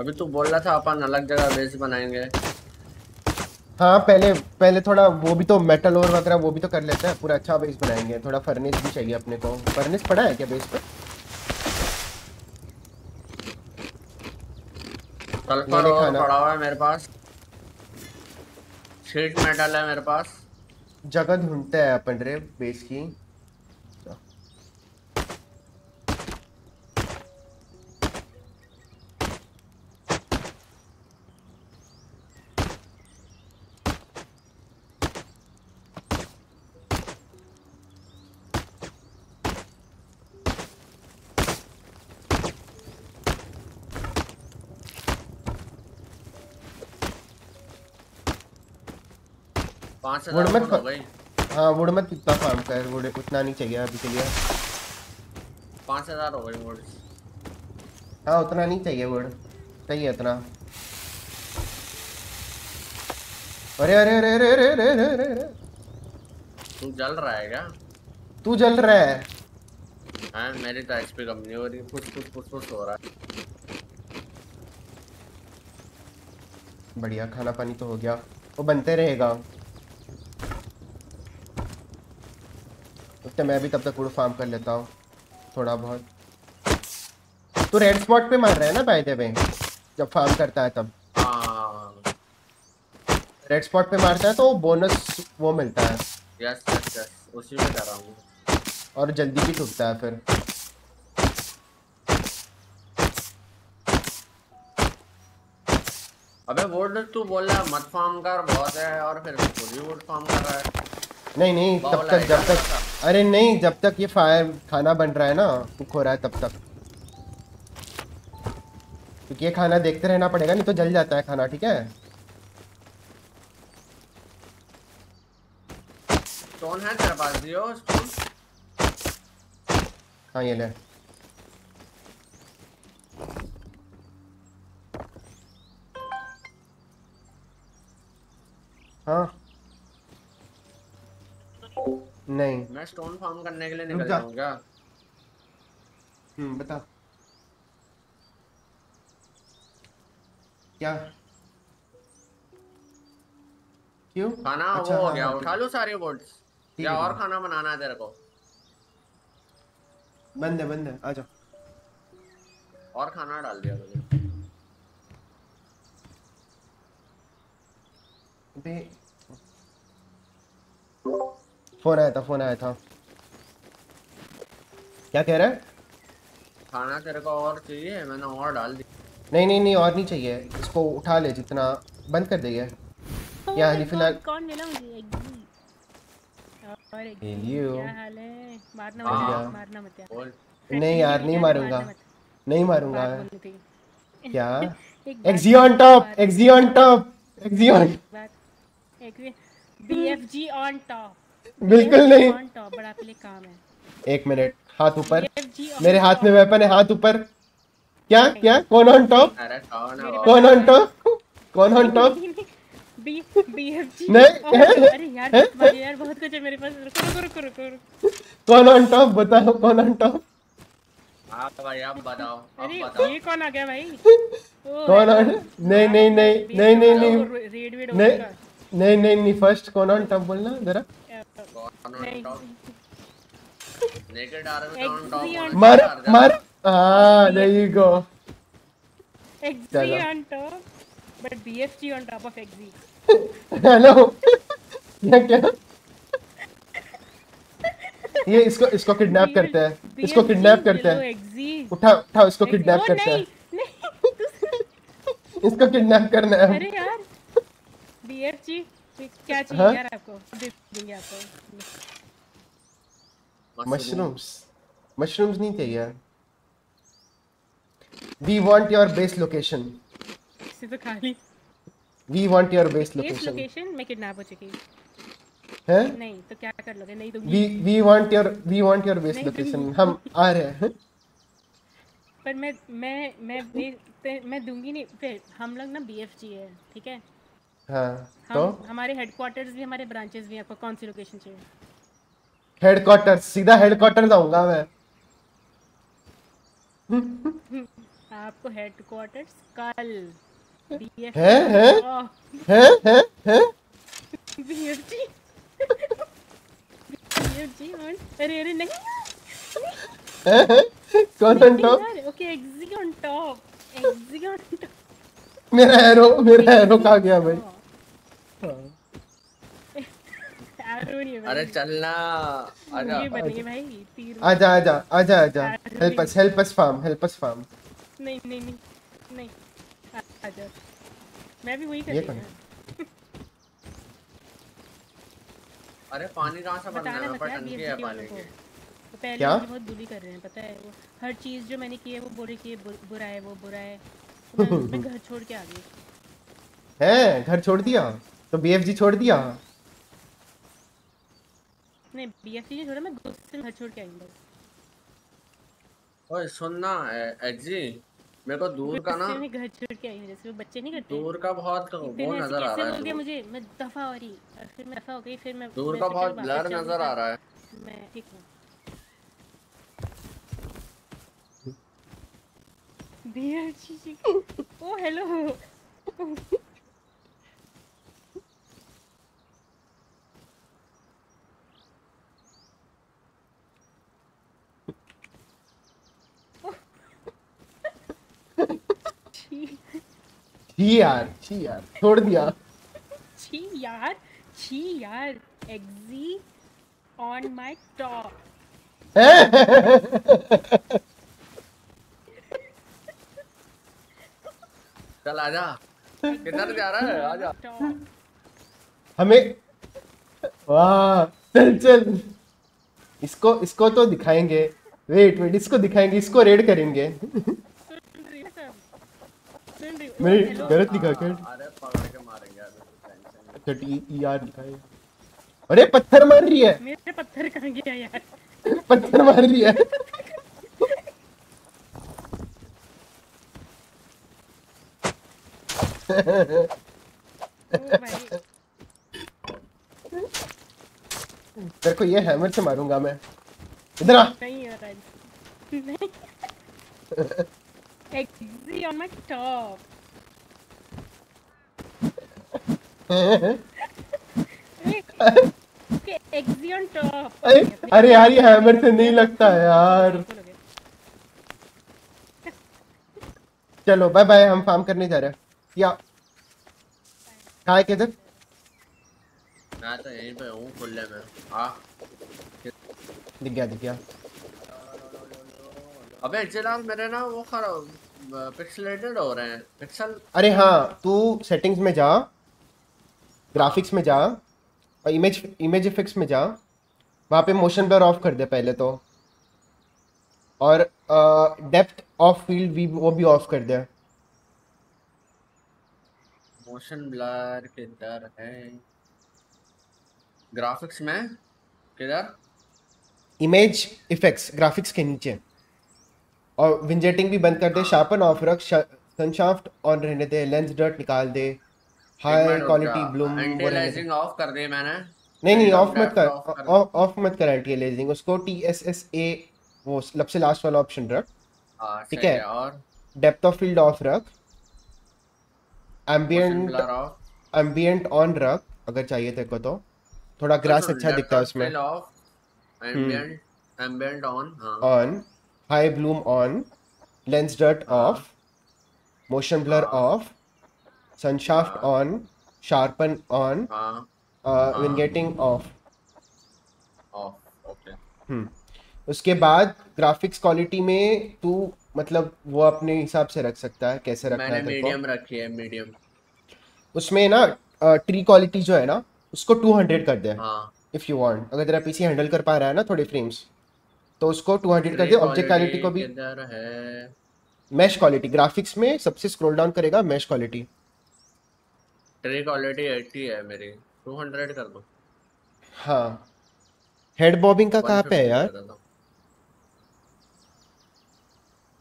अभी तू बोल रहा था अपन अलग जगह बेस बनाएँगे। हाँ पहले पहले थोड़ा वो भी तो मेटल और वगैरह वो भी तो कर लेते हैं। पूरा अच्छा बेस बनाएँगे। थोड़ा फर्नेस भी चाहिए अपने को। फर्नेस पड़ा है क्या बेस पर सल्फ़र और पड़ा हुआ है मेरे पास। शीट मेटल है मेरे पास। जगह ढूंढते हैं अपन रे बेस की। पाँच वुड मत हो फ- गई हाँ वुड मत इतना फार्म कर वुड उतना नहीं चाहिए अभी के लिए। पाँच हज़ार हो गई वुड। हाँ उतना नहीं चाहिए वुड। चाहिए उतना। अरे अरे अरे अरे अरे अरे अरे अरे अरे। तू जल रहा है क्या? तू जल रहा है? हाँ मेरी तो एचपी कम नहीं हो रही फुस फुस फुस फुस हो रहा है। बढ़िया खाना पानी तो हो गया। वो बनते रहेगा। उससे मैं भी तब तक वुड फार्म कर लेता हूँ थोड़ा बहुत। तू रेड स्पॉट पे मार रहा है ना बाय द वे जब फार्म करता है तब। हाँ। रेड स्पॉट पे मारता है तो बोनस वो मिलता है। यस यस यस उसी में कर रहा हूँ। और जल्दी भी टूटता है फिर। अबे वुड तू बोल रहा मत फार्म कर बहुत है और फिर खुद ही वुड फार्म कर रहा है। नहीं नहीं तब तक है, जब तक अरे नहीं जब तक ये फायर खाना बन रहा है ना कुक हो रहा है तब तक। क्योंकि ये खाना देखते रहना पड़ेगा नहीं तो जल जाता है खाना ठीक है? स्टोन है तेरे पास दियो स्टोन हाँ ये ले। हाँ। नहीं। मैं स्टोन फार्म करने के लिए निकल। जाऊँ क्या हम्म बता। क्या? क्यों? खाना अच्छा, वो हो हाँ, गया हाँ, उठा लो सारी वुड्स ठीक या और खाना बनाना है तेरे को। बंद है बंद है आ जाओ। और खाना डाल दिया तुझे। अबे फ़ोन आया था फ़ोन आया था। क्या कह रहा है? खाना तेरे को और चाहिए? मैंने और डाल दिया नहीं नहीं नहीं और नहीं चाहिए। इसको उठा ले जितना बंद कर देगा। Oh या my अली फ़िलहाल कौन मिला मुझे और हेलियो। क्या हाल है? मारना मत मारना मत यार। नहीं यार नहीं मारूँगा। नहीं मारूँगा। क्या? एक XG on top XG on top XG on BFG on top बिल्कुल नहीं ऑन टॉप लिए काम है एक मिनट हाथ ऊपर मेरे हाथ में वेपन है हाथ ऊपर क्या क्या कौन ऑन टॉप अरे कौन है मेरे वो? कौन ऑन टॉप कौन ऑन टॉप बी बीएफजी नहीं, अरे यार मत मार यार बहुत कुछ है मेरे पास रुको रुको रुको रुको रुको कौन ऑन टॉप बताओ कौन ऑन टॉप भाई आप बताओ अरे ये कौन आ गया भाई कौन ऑन नहीं नहीं नहीं नहीं नहीं नहीं नहीं नहीं फ़र्स्ट कौन ऑन टॉप बोलना जरा मार मार हाँ there you go. एक्जी चलो। On top but BFG on top of XG hello क्या क्या? ये इसको इसको किडनैप करते हैं. इसको किडनैप करते हैं. उठा उठा इसको किडनैप करते हैं. नहीं इसको किडनैप करना है. अरे यार. बीएफजी मशरूम्स मशरूम्स नहीं चाहिए we want your base location तो we want your base location नहीं तो क्या कर लोगे? हम आ रहे हैं। पर मैं मैं मैं मैं दूँगी नहीं। फिर हम लोग ना बी एफ़ जी है ठीक है? हाँ तो? हमारे हेडक्वार्टर्स भी हमारे ब्रांचेस भी आपको कौन सी लोकेशन चाहिए? हेडक्वार्टर सीधा हेडक्वार्टर जाऊँगा मैं। आपको हेडक्वार्टर्स कल। है है? है है है? अरे अरे नहीं कौन on top okay XG on top XG on top मेरा एरो मेरा एरो कहाँ गया भाई? Oh. अरे चलना। आजा। ये बनेंगे भाई तीर आजा आजा आजा आजा। Help us help us farm help us farm नहीं नहीं नहीं नहीं। आजा। मैं भी वही कर रही हूँ। अरे पानी कहाँ से बनना बताना है पर टंकी है पानी को। तो पहले क्या? बहुत बुली कर रहे हैं पता है? वो हर चीज़ जो मैंने की है वो बोल रही कि बु- बुरा है वो बुरा है। तो मैं घर छोड़ के आ गई। है? घर छोड़ दिया? तो बीएफजी छोड़ दिया? नहीं बीएफसी नहीं छोड़ा मैं गुस्से में घर छोड़ के आई हूँ ओए सुनना एग्जी मेरे को दूर का ना में घर छोड़ के आई हूँ जैसे वो बच्चे नहीं करते दूर का बहुत वो नज़र आ कैसे रहा बोल दिया है मुझे? मैं दफ़ा हो रही और फिर मैं दफ़ा हो गई फिर मैं दूर का बहुत ब्लर नज़र आ रहा है। मैं ठीक हूँ। BFG जी। ओ हेलो छी छी यार छी यार छोड़ दिया। छी यार छी यार एक्जी ऑन माय टॉप चल आजा। किधर जा रहा है? आजा। हमें वाह चल चल। इसको इसको तो दिखाएँगे। वेट वेट इसको दिखाएँगे इसको रेड करेंगे। मेरे गलत लिखा क्या? के मारेंगे अभी टेंशन नहीं। अच्छा टी ई आर लिखा है अरे पत्थर मार रही है। मेरे पत्थर कहाँ गया यार? पत्थर मार रही है। तेरे को ये हैमर से मारूँगा मैं। इधर आ। नहीं हो है नहीं on my top XG on top अरे अरे यार ये हैमर से नहीं लगता है यार। चलो बाय बाय हम फार्म करने जा रहे हैं। या। कहाँ है किधर? मैं तो यहीं पे हूँ खुले में। आ। दिख गया दिख गया। अबे चिराग मेरे ना वो खराब पिक्सलेटेड हो रहे हैं। पिक्सल अरे हाँ तू सेटिंग्स में जा। ग्राफिक्स में जा और इमेज इमेज इफेक्ट्स में जा वहाँ पे मोशन ब्लर ऑफ़ कर दे पहले तो। और डेप्थ ऑफ़ फ़ील्ड भी वो भी ऑफ़ कर दे। मोशन ब्लर किधर है? ग्राफिक्स में? किधर? इमेज इफेक्ट्स ग्राफिक्स के नीचे। और विंजेटिंग भी बंद कर दे शार्पन ऑफ़ रख सनशाफ्ट ऑन रहने दे लेंस डर्ट निकाल दे। High quality bloom antialiasing off कर दी मैंने. नहीं नहीं ऑफ़ मत कर ऑफ़ मत कर एंटी उसको टी एस एस ए वो सबसे लास्ट वाला ऑप्शन रख. हाँ, ठीक है। और? डेप्थ ऑफ़ फ़ील्ड ऑफ़ रख. ऑफ़ एम्बियंट ऑन रख अगर चाहिए तेरे को तो. थोड़ा ग्रास अच्छा दिखता है उसमें. Ambient ambient on on high bloom on lens dirt off motion blur off sunshaft on sharpen on हाँ vignetting off off okay hmm उसके बाद ग्राफिक्स क्वालिटी में तू मतलब वो अपने हिसाब से रख सकता है कैसे रखना मैंने है मीडियम रखी है मीडियम उसमें ना ट्री क्वालिटी जो है ना उसको 200 कर दे हाँ. इफ़ यू वांट अगर तेरा पीसी हैंडल कर पा रहा है ना थोड़े फ्रेम्स तो उसको 200 कर दे ऑब्जेक्ट क्वालिटी को भी। मैश क्वालिटी ग्राफिक्स में सबसे स्क्रॉल डाउन करेगा मैश क्वालिटी ट्री क्वालिटी 80 है मेरी। 200 कर दो। हाँ। हेड बॉबिंग का कहाँ पे है यार।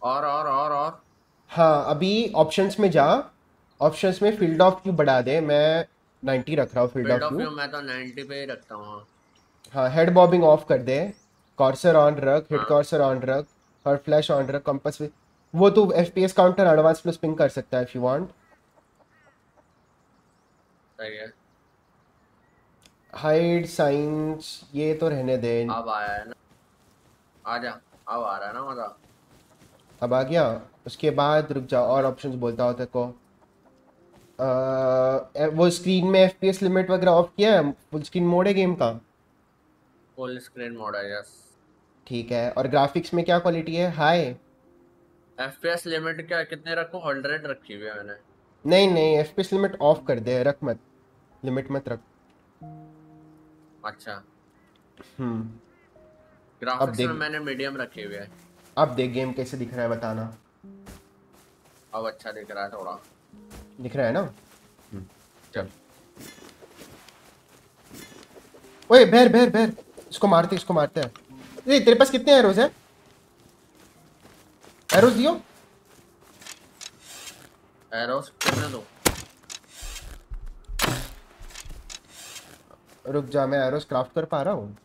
और और और और। हाँ अभी ऑप्शंस में जा। ऑप्शंस में फ़ील्ड ऑफ़ व्यू बढ़ा दे। मैं 90 रख रहा हूँ फ़ील्ड ऑफ़ व्यू मैं तो 90 पे ही रखता हूँ हाँ। हेड बॉबिंग ऑफ़ कर दे। कॉर्सर ऑन रख हिट हाँ। कॉर्सर ऑन रख हर फ्लैश ऑन रख कंपास वो तो FPS counter advance plus ping कर सकता है इफ़ यू वांट है। हाइड साइंस ये तो रहने दे। अब आया है ना। आजा अब आ रहा है ना मज़ा। अब आ गया। उसके बाद रुक जाओ और ऑप्शंस बोलता हूँ तेरे को। अ, वो स्क्रीन में एफपीएस लिमिट वगैरह ऑफ़ किया है? फुल स्क्रीन मोड है गेम का? फुल स्क्रीन मोड है यस ठीक है और ग्राफिक्स में क्या क्वालिटी है? हाई एफपीएस लिमिट क्या कितने रखूँ? 100 रखी हुई है मैंने। नहीं नहीं एफपीएस लिमिट ऑफ़ कर दे रख मत। लिमिट मत रख। अच्छा। हम्म। ग्राफिक्स में मैंने मीडियम रखी हुई है। अब देख गेम कैसे दिख रहा है बताना। अब अच्छा दिख रहा है थोड़ा। दिख रहा है ना? चल। ओए बैर बैर बैर। इसको मारते इसको मारते हैं। ये तेरे पास कितने एरोज है? एरोज दियो। एरोस कितने दो? रुक जा मैं एरोज क्राफ्ट कर पा रहा हूँ।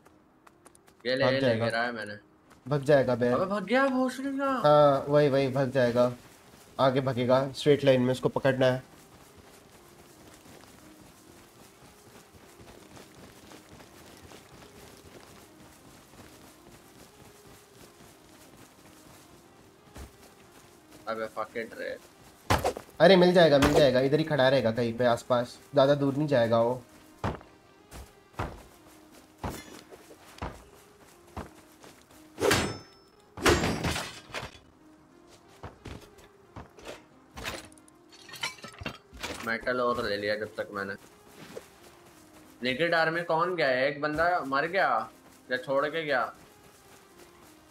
ये ले ये ले। गिरा है मैंने। भग जाएगा बैर अबे भाग गया भोसड़ी का हाँ वही वही भग जाएगा। आगे भगेगा स्ट्रेट लाइन में उसको पकड़ना है। अबे फक इट रे। अरे मिल जाएगा मिल जाएगा। इधर ही खड़ा रहेगा कहीं पे आसपास। ज़्यादा दूर नहीं जाएगा वो। लिया जब तक मैंने। नेकेड आर्मी कौन गया है? एक बंदा मर गया या छोड़ के गया?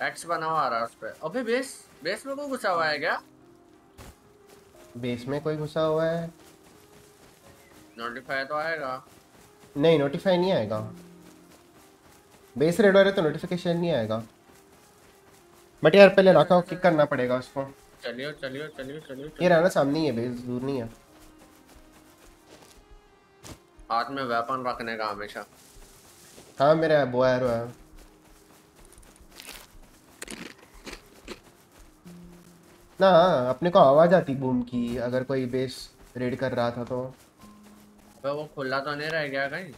एक्स बना हुआ आ रहा है उस पे। अबे बेस बेस में कोई घुसा हुआ है क्या? बेस में कोई घुसा हुआ है। नोटिफाई तो आएगा। नहीं नोटिफाई नहीं आएगा। बेस रेड हो रहा है तो नोटिफिकेशन नहीं आएगा। बट यार पहले रखा किक करना पड़ेगा उसको। चलियो चलियो चलियो चलियो ये। रहना सामने ही है बेस दूर नहीं है। हाथ में वेपन रखने का हमेशा। हाँ मेरा वो एरो है। ना अपने को आवाज़ आती बूम की अगर कोई बेस रेड कर रहा था तो। अबे वो खुला तो नहीं रह गया कहीं?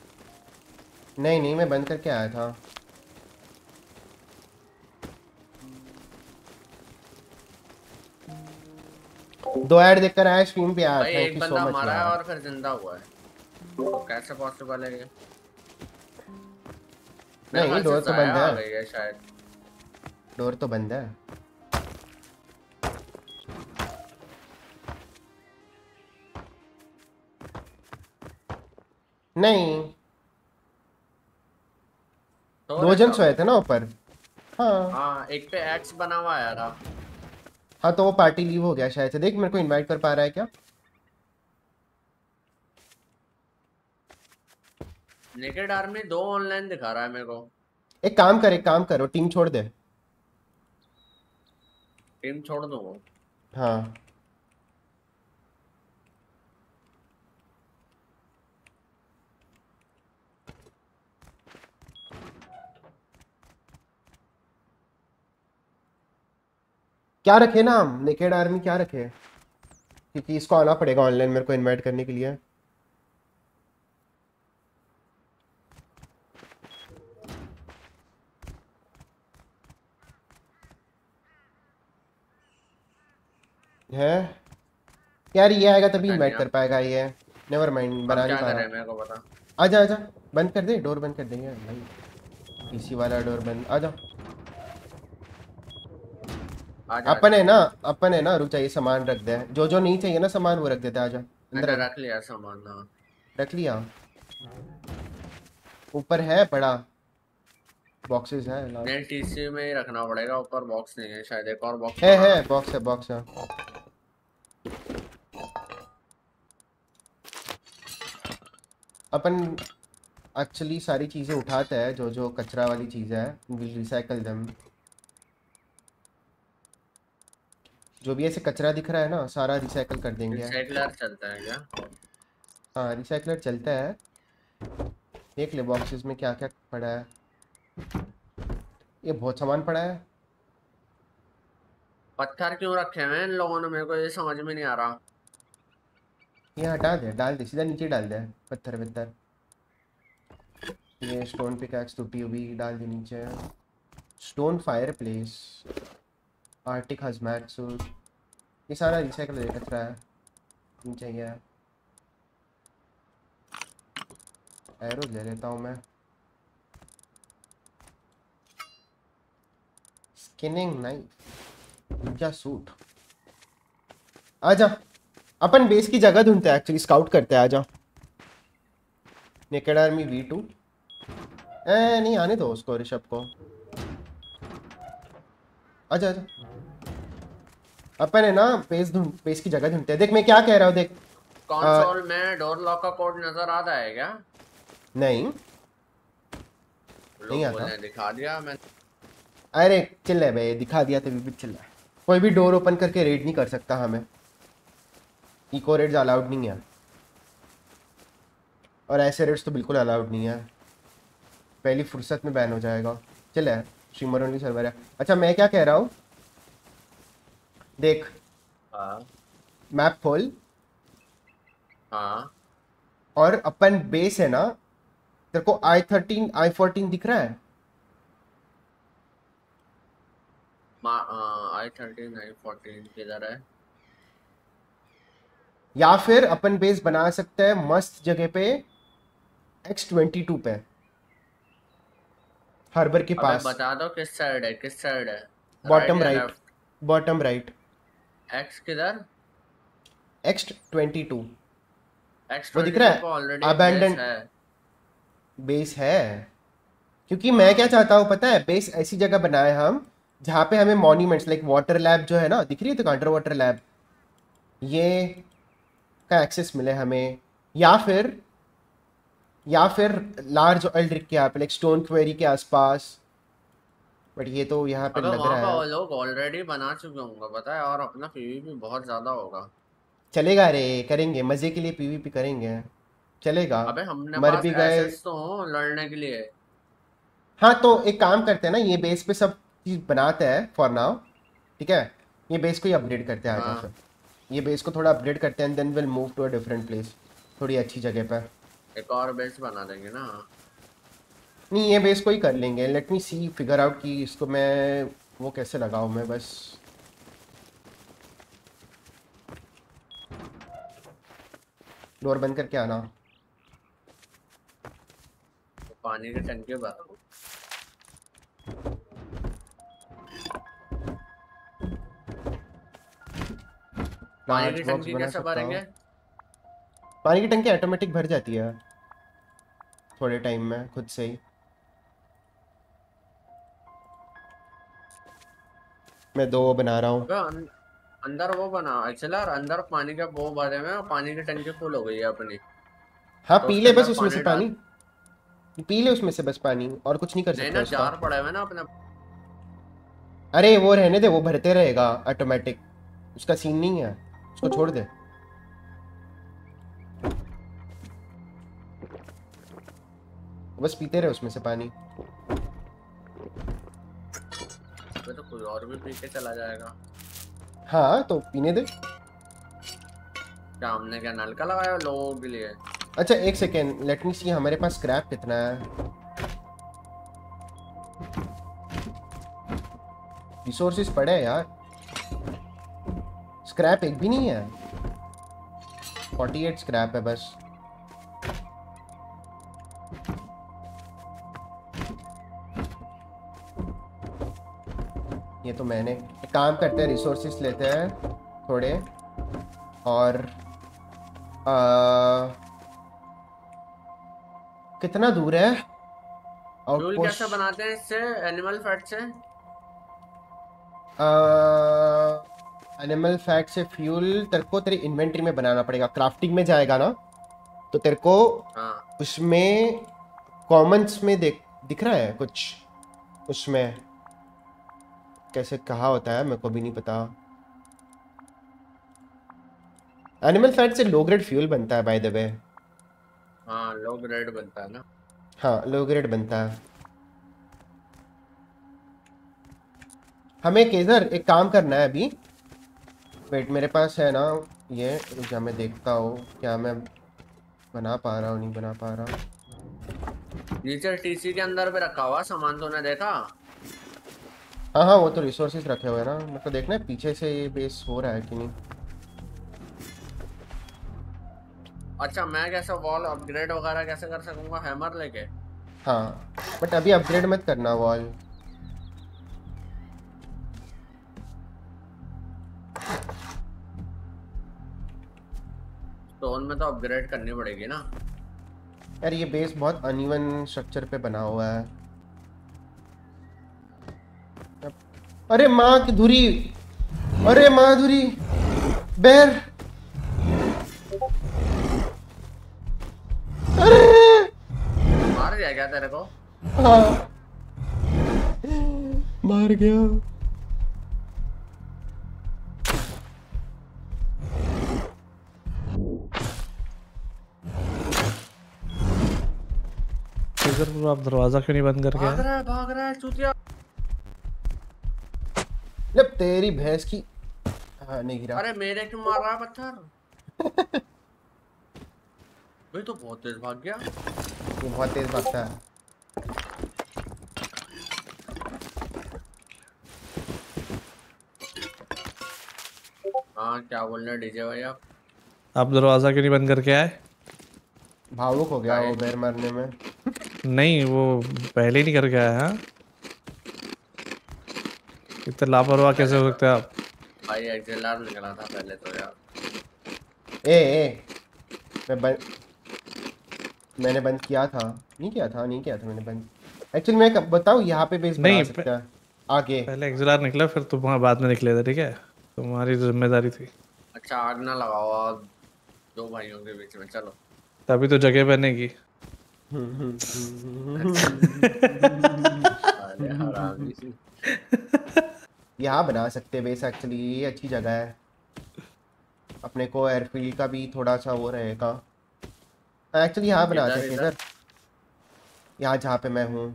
नहीं नहीं मैं बंद करके आया था। दो ऐड देखकर आया स्ट्रीम पे आया एक बंदा मारा है और फिर ज़िंदा हुआ है। तो कैसे पॉसिबल है ये? नहीं, डोर तो बंद है। शायद। डोर तो बंद है। नहीं। तो दो जन सोए थे ना ऊपर। हाँ। हाँ एक पे एक्स बना हुआ आया था हाँ तो वो पार्टी लीव हो गया शायद से। देख मेरे को इनवाइट कर पा रहा है क्या? नेकेड आर्मी दो ऑनलाइन दिखा रहा है मेरे को। एक काम कर एक काम करो टीम छोड़ दे। टीम छोड़ दो हाँ। क्या रखे ना हम? नेकेड आर्मी क्या रखे? क्योंकि इसको आना पड़ेगा ऑनलाइन मेरे को इनवाइट करने के लिए। है? यार ये आएगा तभी इनवाइट कर पाएगा ये। नेवर माइंड बना नहीं पा रहा मेरे को बता आजा आजा। बंद कर दे डोर बंद कर देंगे। भाई पीसी वाला डोर बंद। आजा। अपन है ना अपन है ना रुक जाइए सामान रख दे। जो जो नहीं चाहिए ना सामान वो रख देते हैं, आजा। अंदर रख- लिया सामान हाँ। रख लिया। ऊपर है बड़ा। बॉक्सेस है। नहीं टीसी में ही रखना पड़ेगा। ऊपर बॉक्स नहीं है शायद एक और बॉक्स है है बॉक्स है बॉक्स है। अपन एक्चुअली सारी चीज़ें उठाते हैं जो जो कचरा वाली चीज़ें है विल रिसाइकल देम जो भी ऐसे कचरा दिख रहा है ना सारा रिसाइकल कर देंगे। रिसाइकलर चलता है क्या? हाँ रिसाइकलर चलता है। देख ले बॉक्सेस में क्या क्या पड़ा है। ये बहुत सामान पड़ा है। पत्थर क्यों रखे हैं? इन लोगों ने मेरे को ये समझ में नहीं आ रहा। ये हटा दे, डाल दे, सीधा नीचे डाल दे, पत्थर पत्थर। ये स्टोन पिकैक्स टूटी हुई, डाल दे नीचे। Stone fireplace arctic hazmat suit ये सारा रिसाइकल कचरा है। नहीं चाहिए एरो ले लेता हूँ मैं। स्किनिंग नाइफ क्या सूट आजा। अपन बेस की जगह ढूंढते हैं एक्चुअली स्काउट करते हैं आजा naked army V two A नहीं आने दो उसको ऋषभ को। आजा आजा अपन है ना बेस ढूंढ बेस की जगह ढूंढते हैं। देख मैं क्या कह रहा हूँ देख। कंसोल में डोर लॉक का कोड नज़र आता है क्या? नहीं। नहीं आता। दिखा दिया मैं अरे चिल्ला भाई दिखा दिया तभी भी चिल्ला कोई भी डोर ओपन करके रेड नहीं कर सकता हमें। इको रेड्स अलाउड नहीं है। और ऐसे रेड्स तो बिल्कुल अलाउड नहीं है। पहली फुर्सत में बैन हो जाएगा। चल है स्ट्रीमर ओनली सर्वर है। अच्छा मैं क्या कह रहा हूँ? देख। हाँ। मैप खोल। हाँ। और अपन बेस है ना तेरे को आई थर्टीन आई फोर्टीन दिख रहा है? आई थर्टीन आई फोर्टीन किधर है? या फिर अपन बेस बना सकते हैं मस्त जगह पे एक्स ट्वेंटी टू पे। हार्बर के पास। बता दो किस साइड है किस साइड है? Bottom right bottom right X किधर एक्स ट्वेंटी टू एक्स वो दिख रहा है? है। बेस है। क्योंकि मैं क्या चाहता हूँ पता है बेस ऐसी जगह बनाए हम जहाँ पे हमें मॉन्यूमेंट्स लाइक वाटर लैब जो है ना दिख रही है तो अंडर वाटर लैब ये का एक्सेस मिले हमें या फिर या फिर लार्ज ऑयल ड्रिक के यहाँ पे लाइक स्टोन क्वेरी के आसपास। बट ये तो यहाँ पे लग रहा है। लोग ऑलरेडी बना चुके होंगे पता है? और अपना पीवीपी बहुत ज़्यादा होगा। चलेगा रे करेंगे मज़े के लिए पीवीपी करेंगे। चलेगा। अबे हमने मर भी गए। तो लड़ने के लिए। हाँ तो एक काम करते हैं ना ये बेस पे सब चीज़ बनाते हैं फॉर नाउ ठीक है? ये बेस को ही अपडेट करते हैं आगे हाँ। ये बेस को थोड़ा अपडेट करते हैं then will move to a different place थोड़ी अच्छी जगह पर। एक और बेस बना देंगे ना। नहीं ये बेस को ही कर लेंगे। Let me see figure out कि इसको मैं वो कैसे लगाऊँ मैं बस। डोर बंद करके आना। पानी के टंके भर पानी की टंकी कैसे भरेंगे? पानी की टंकी ऑटोमेटिक भर जाती है। थोड़े टाइम में खुद से ही। मैं दो बना रहा हूँ। अं, अंदर वो बना एक्चुअली यार अंदर पानी का वो भरे में पानी की टंकी फुल हो गई है अपनी। हाँ तो पी ले बस उसमें से पानी पी ले उसमें से बस पानी और कुछ नहीं कर नहीं सकते ना जार पड़े हुए ना अपने। अरे वो रहने दे वो भरते रहेगा ऑटोमेटिक उसका सीन नहीं है। उसको छोड़ दे। बस पीते रहे उसमें से पानी। तो कोई और भी पी के चला जाएगा। हाँ तो पीने दे। क्या हमने क्या नलका लगाया लोगों के लिए? अच्छा एक सेकेंड लेट मी सी हमारे पास स्क्रैप कितना है? रिसोर्सेज पड़े हैं यार। स्क्रैप एक भी नहीं है। 48 स्क्रैप है बस। ये तो मैंने काम करते हैं रिसोर्सेज लेते हैं थोड़े। और आ, कितना दूर है? और कैसे बनाते हैं इससे? एनिमल फैट से? एनिमल फैट से फ्यूल तेरे को तेरी इन्वेंट्री में बनाना पड़ेगा। क्राफ्टिंग में जाएगा ना तो तेरे को हाँ। उसमें कॉमन्स में देख दिख रहा है कुछ? उसमें कैसे कहा होता है मेरे को भी नहीं पता। एनिमल फैट से लो ग्रेड फ्यूल बनता है बाय द वे हाँ लो ग्रेड बनता है ना। हाँ लो ग्रेड बनता है। हमें केजर एक काम करना है अभी। वेट मेरे पास है ना ये रुक मैं देखता हूँ क्या मैं बना पा रहा हूँ नहीं बना पा रहा नीचे टीसी के अंदर भी रखा हुआ सामान तूने देखा? हाँ हाँ वो तो रिसोर्सेज रखे हुए हैं ना मेरे को देखना है पीछे से ये बेस हो रहा है कि नहीं। अच्छा मैं कैसे वॉल अपग्रेड वगैरह कैसे कर सकूँगा? हैमर लेके? हाँ बट अभी अपग्रेड मत करना वॉल स्टोन में तो अपग्रेड करनी पड़ेगी ना। यार ये बेस बहुत अनइवन स्ट्रक्चर पे बना हुआ है। अरे माँ की धुरी। अरे माँ धुरी। बैर। अरे। मार गया क्या तेरे को? हाँ। मार गया। इधर पूरा आप दरवाज़ा क्यों नहीं बंद करके भाग रहा है भाग रहा है चूतिया। जब तेरी भैंस की हाँ नहीं गिरा। अरे मेरे क्यों मार रहा है पत्थर? भाई तो बहुत तेज भाग गया। ये बहुत तेज भागता है। हाँ क्या बोल रहे डीजे भाई आप? आप दरवाज़ा क्यों नहीं बंद करके आए? भावुक हो गया वो बैर मारने में। नहीं वो पहले ही नहीं करके आए हाँ। इतने लापरवाह कैसे हो सकते हैं आप? भाई एक्जेलर निकला था पहले तो यार। ए ए मैं बंद मैंने बंद किया था। नहीं किया था नहीं किया था मैंने बंद। एक्चुअली मैं बताऊँ यहाँ पे बेस बना नहीं, सकता है। आगे। पहले एक्सलर निकला फिर तुम वहाँ बाद में निकले थे ठीक है? तुम्हारी ज़िम्मेदारी थी। अच्छा आग ना लगाओ दो भाइयों के बीच में चलो। तभी तो जगह बनेगी। यहाँ बना सकते बेस एक्चुअली ये अच्छी जगह है। अपने को एयरफील्ड का भी थोड़ा सा वो रहेगा। एक्चुअली यहाँ बना सकते। इधर। यहाँ जहाँ पे मैं हूँ।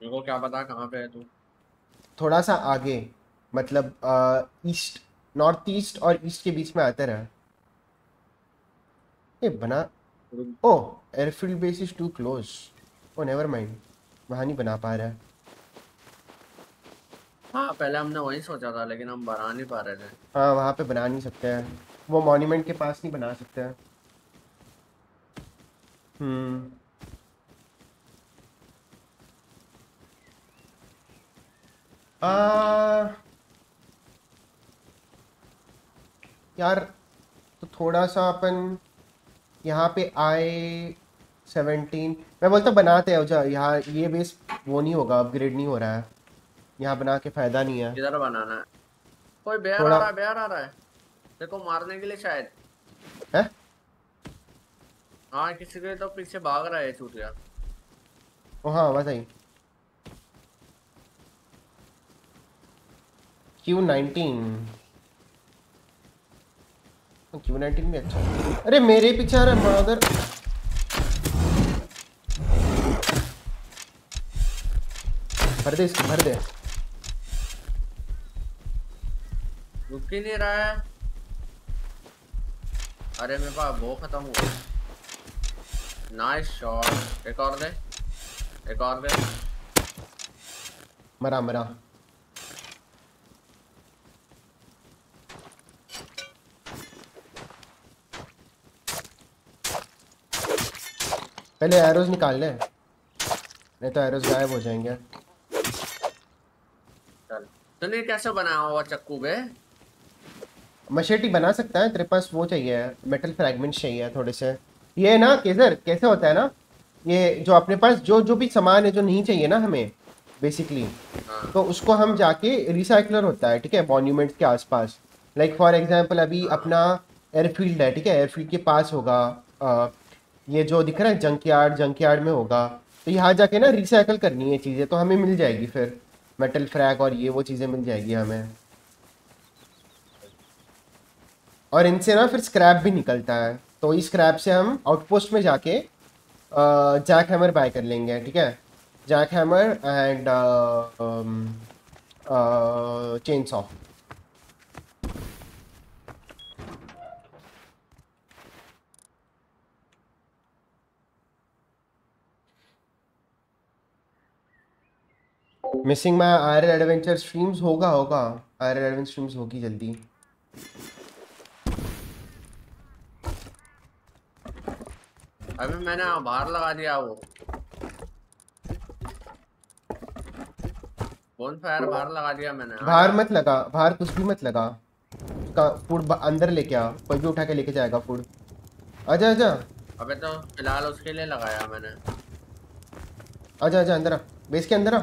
मेरे को क्या पता कहाँ पे है तू। थोड़ा सा आगे मतलब ईस्ट नॉर्थ ईस्ट और ईस्ट के बीच में आते रहे। ये बना ओ airfield base is too close oh never mind वहाँ नहीं बना पा रहा है। हाँ पहले हमने वही सोचा था लेकिन हम बना नहीं पा रहे थे। हाँ वहाँ पे बना नहीं सकते हैं। वो मॉन्यूमेंट के पास नहीं बना सकते हैं। हम्म। आ, यार तो थोड़ा सा अपन यहाँ पे आए सेवनटीन मैं बोलता बनाते हैं जा यहाँ ये बेस वो नहीं होगा अपग्रेड नहीं हो रहा है। यहाँ बना के फ़ायदा नहीं है। किधर बनाना है। कोई बेर आ रहा है बेर आ रहा है। देखो मारने के लिए शायद। है? हाँ किसी के तो पीछे भाग रहा है चूतिया। ओ हाँ बस I Q nineteen Q nineteen भी अच्छा अरे मेरे पीछे आ रहा है मदर भर दे इसको भर दे। रुक ही नहीं रहा है। अरे मेरे पास वो खत्म हुआ। नाइस शॉट एक और दे। एक और दे। मरा मरा। पहले एरोज निकाल ले। नहीं तो एरोज गायब हो जाएँगे। चल। कैसे बनाया हुआ चक्कू बे? मशेटी बना सकता है तेरे पास वो चाहिए मेटल फ्रैगमेंट्स चाहिए थोड़े से। ये ना केसर कैसे होता है ना? ये जो अपने पास जो जो भी सामान है जो नहीं चाहिए ना हमें बेसिकली हाँ। तो उसको हम जाके रिसाइकलर होता है ठीक है? मॉन्यूमेंट्स के आसपास। लाइक फॉर एग्जांपल अभी अपना एयरफील्ड है ठीक है? एयरफील्ड के पास होगा ये जो दिख रहा है जंक यार्ड जंक यार्ड में होगा। तो यहाँ जाके ना रिसाइकल करनी है चीज़ें तो हमें मिल जाएगी फिर। मेटल फ्रैक और ये वो चीज़ें मिल जाएगी हमें। और इनसे ना फिर स्क्रैप भी निकलता है। तो इस स्क्रैप से हम आउटपोस्ट में जाके जैक हैमर बाय कर लेंगे, ठीक है? Jackhammer and chainsaw missing my RL adventure streams होगा होगा। आरएल एडवेंचर स्ट्रीम्स होगी जल्दी। अभी मैंने बाहर लगा दिया वो। बोन फायर बाहर लगा दिया मैंने। बाहर मत लगा बाहर कुछ भी मत लगा। का फ़ूड अंदर लेके आ कोई भी उठा के लेके जाएगा फ़ूड आजा आजा। अबे तो फ़िलहाल उसके लिए लगाया मैंने। आजा आजा अंदर आ। बेस के अंदर आ।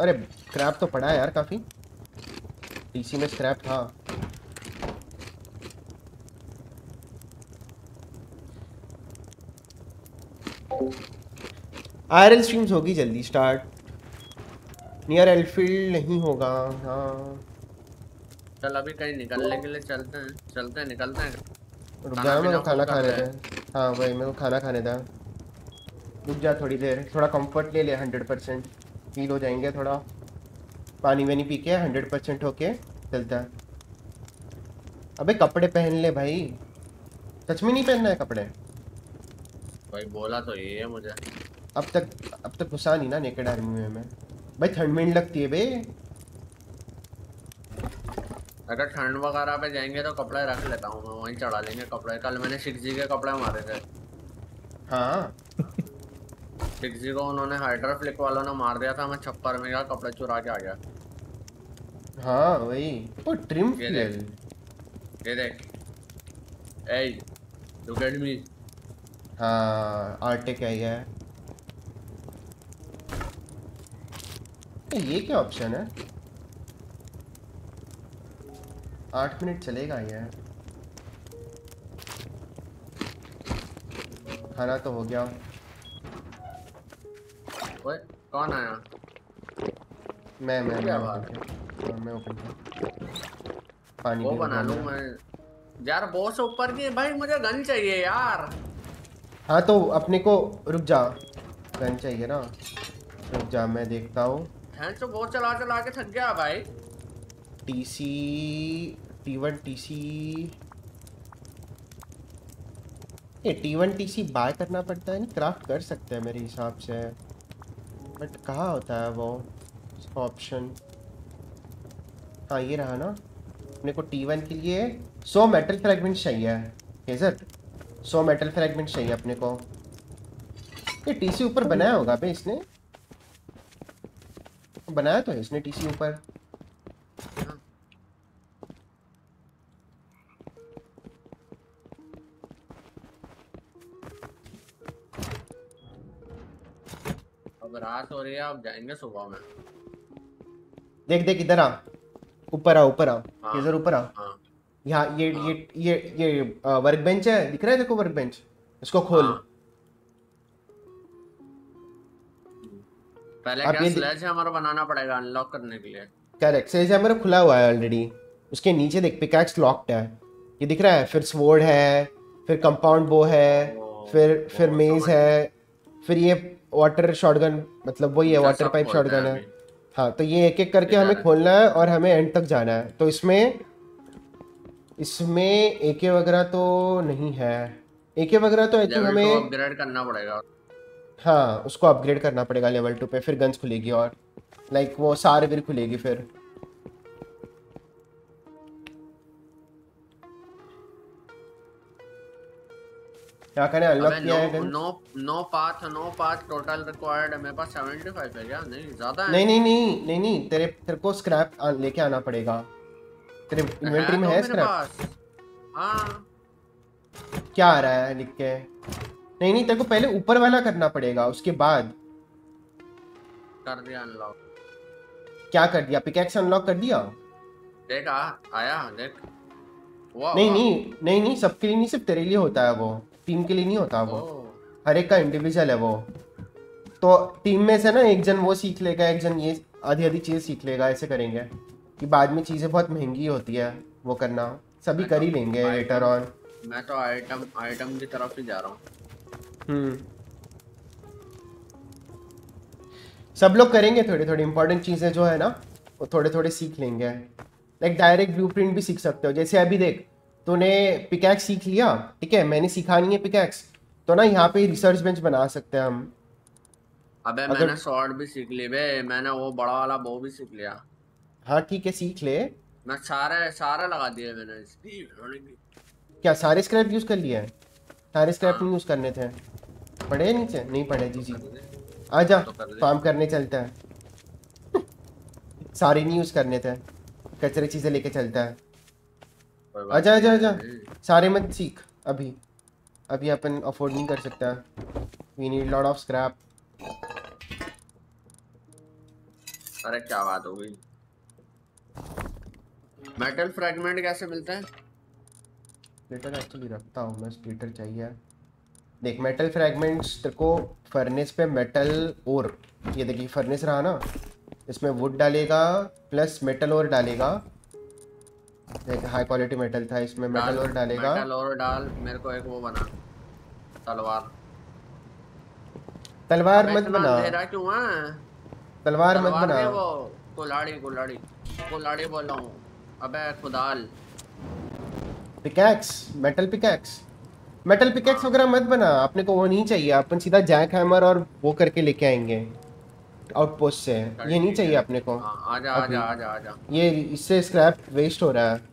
अरे स्क्रैप तो पड़ा है यार काफ़ी। टीसी में स्क्रैप था। आरएल स्ट्रीम्स होगी जल्दी स्टार्ट नियर एलफील्ड नहीं होगा हाँ। चल अभी कहीं निकलने के लिए चलते हैं चलते हैं निकलते हैं। रुक खाना जा मेरे को खाना खाने दे। हाँ भाई मेरे को खाना खाने दे। रुक जा थोड़ी देर थोड़ा कंफर्ट ले ले हंड्रेड परसेंट फील हो जाएँगे थोड़ा। पानी वानी पी के हंड्रेड परसेंट होके चलता है। अबे कपड़े पहन ले भाई। सच में नहीं पहनना है कपड़े? भाई बोला तो ये है मुझे। अब तक अब तक घुसा नहीं ना नेकेड आर्मी में मैं भाई ठंड में लगती है बे। अगर ठंड वगैरह पे जाएँगे तो कपड़े रख लेता हूँ मैं वहीं चढ़ा लेंगे कपड़े। कल मैंने सिक्स जी के कपड़े मारे थे। हाँ। सिक्स जी को उन्होंने हाइड्रा फ्लिक वालों ने मार दिया था मैं छप्पर में गया कपड़े चुरा के आ गया। हाँ वही। ओ ट्रिम ये देख। ये देख। ए लुक एट मी हाँ आर्टिक है ये। ए, ये क्या ऑप्शन है? आठ मिनट चलेगा ये। खाना तो हो गया। ओए कौन आया? मैं मैं क्या मैं बात। हाँ, मैं ओपन पानी वो बना लूँ मैं। यार बॉस ऊपर की भाई मुझे गन चाहिए यार। हाँ तो अपने को रुक जा। गन चाहिए ना। रुक जा मैं देखता हूँ। हैं तो बहुत चला चला के थक गया भाई। टीसी टी वन टीसी ये टी वन टीसी बाय करना पड़ता है नहीं क्राफ्ट कर सकते हैं मेरे हिसाब से। बट कहाँ होता है वो ऑप्शन हाँ ये रहा ना। अपने को टी वन के लिए सौ मेटल फ्रेगमेंट चाहिए। हेजर सौ मेटल फ्रेगमेंट चाहिए अपने को। ये टीसी ऊपर बनाया होगा भाई इसने। बनाया तो है इसने टीसी ऊपर। अब रात हो रही है अब जाएँगे सुबह में। देख देख इधर आ ऊपर आ ऊपर आ हाँ। इधर ऊपर आ हाँ। यहाँ ये ये ये ये वर्क बेंच है? दिख रहा है देखो वर्क बेंच इसको खोल। हाँ। पहले अब क्या स्लेज हमारा बनाना पड़ेगा अनलॉक करने के लिए? करेक्ट सेज है खुला हुआ है ऑलरेडी उसके नीचे देख पिकैक्स लॉक्ड है। ये दिख रहा है फिर स्वॉर्ड है फिर कंपाउंड बो है फिर फिर मेज है फिर ये वाटर शॉटगन मतलब वही है वाटर पाइप शॉटगन है हाँ। तो ये एक एक करके हमें खोलना है और हमें एंड तक जाना है। तो इसमें इसमें एके वगैरह तो नहीं है। एके वगैरह तो आई थिंक हमें अपग्रेड करना पड़ेगा। हाँ उसको अपग्रेड करना पड़ेगा लेवल टू पे फिर गन्स खुलेगी और लाइक वो सार फिर खुलेगी फिर। क्या करें? अनलॉक किया है no no path no path total required है। मेरे पास 75 है क्या? नहीं ज़्यादा है। नहीं नहीं नहीं नहीं नहीं तेरे तेरे को स्क्रैप लेके आना पड़ेगा। तेरे इन्वेंटरी में तो है स्क्रैप हाँ। क्या आ रहा है लिख के? नहीं नहीं तेरे को पहले ऊपर वाला करना पड़ेगा उसके बाद। कर दिया अनलॉक क्या कर दिया? पिकैक्स अनलॉक कर दिया? देख आ आया देख। वाह नहीं नहीं नहीं नहीं सबके लिए नहीं सिर्फ़ तेरे लिए होता है वो। टीम के लिए नहीं होता वो। हर एक का इंडिविजुअल है वो। तो टीम में से ना एक जन वो सीख लेगा एक जन ये आधी आधी चीज़ सीख लेगा ऐसे करेंगे कि बाद में चीज़ें बहुत महँगी होती है वो करना। सभी कर ही लेंगे लेटर ऑन मैं तो आइटम आइटम की तरफ़ ही जा रहा हूँ। हम्म। सब लोग करेंगे थोड़ी थोड़ी इंपॉर्टेंट चीज़ें जो है ना वो थोड़े थोड़े सीख लेंगे। लाइक डायरेक्ट ब्लूप्रिंट भी सीख सकते हो। जैसे अभी देख तूने पिकैक्स सीख लिया? ठीक है मैंने सीखा नहीं है पिकैक्स तो ना यहाँ पे रिसर्च बेंच बना सकते हैं हम। अबे अगर- मैंने शॉर्ट भी सीख ली बे। मैंने वो बड़ा वाला बो भी सीख लिया। हाँ ठीक है सीख ले। मैं सारे सारे लगा दिए मैंने। क्या सारे स्क्रैप यूज़ कर लिए? हैं सारे स्क्रैप नहीं यूज़ करने थे। पढ़े नीचे? नहीं पढ़े जी जी। आजा तो कर फार्म करने चलते है। सारे नहीं यूज़ करने थे। कचरे चीज़ें लेके चलता है। आजा आजा आजा सारे मत सीख अभी। अभी अपन अफोर्ड नहीं कर सकता। We need lot of scrap अरे क्या बात हो गई। मेटल फ्रेगमेंट कैसे मिलते हैं? स्प्लिटर एक्चुअली रखता हूँ मैं स्प्लिटर चाहिए। देख मेटल फ्रैगमेंट्स तेरे को फर्नेस पे मेटल और ये देखिए फर्नेस रहा ना। इसमें वुड डालेगा प्लस मेटल और डालेगा। देख हाई क्वालिटी मेटल था इसमें मेटल और डालेगा। मेटल और डाल मेरे को एक वो बना। तलवार। तलवार मत बना। अंधेरा क्यों है? तलवार मत बना। वो कुल्हाड़ी कुल्हाड़ी कुल्हाड़ी बोल रहा हूँ। अबे खुदाल pickaxe metal pickaxe metal pickaxe वगैरह मत बना। अपने को वो नहीं चाहिए। अपन सीधा जैक हैमर और वो करके लेके आएँगे। आउटपोस्ट से ये नहीं चाहिए अपने को। हाँ आजा आजा आजा आजा। ये इससे स्क्रैप वेस्ट हो रहा है।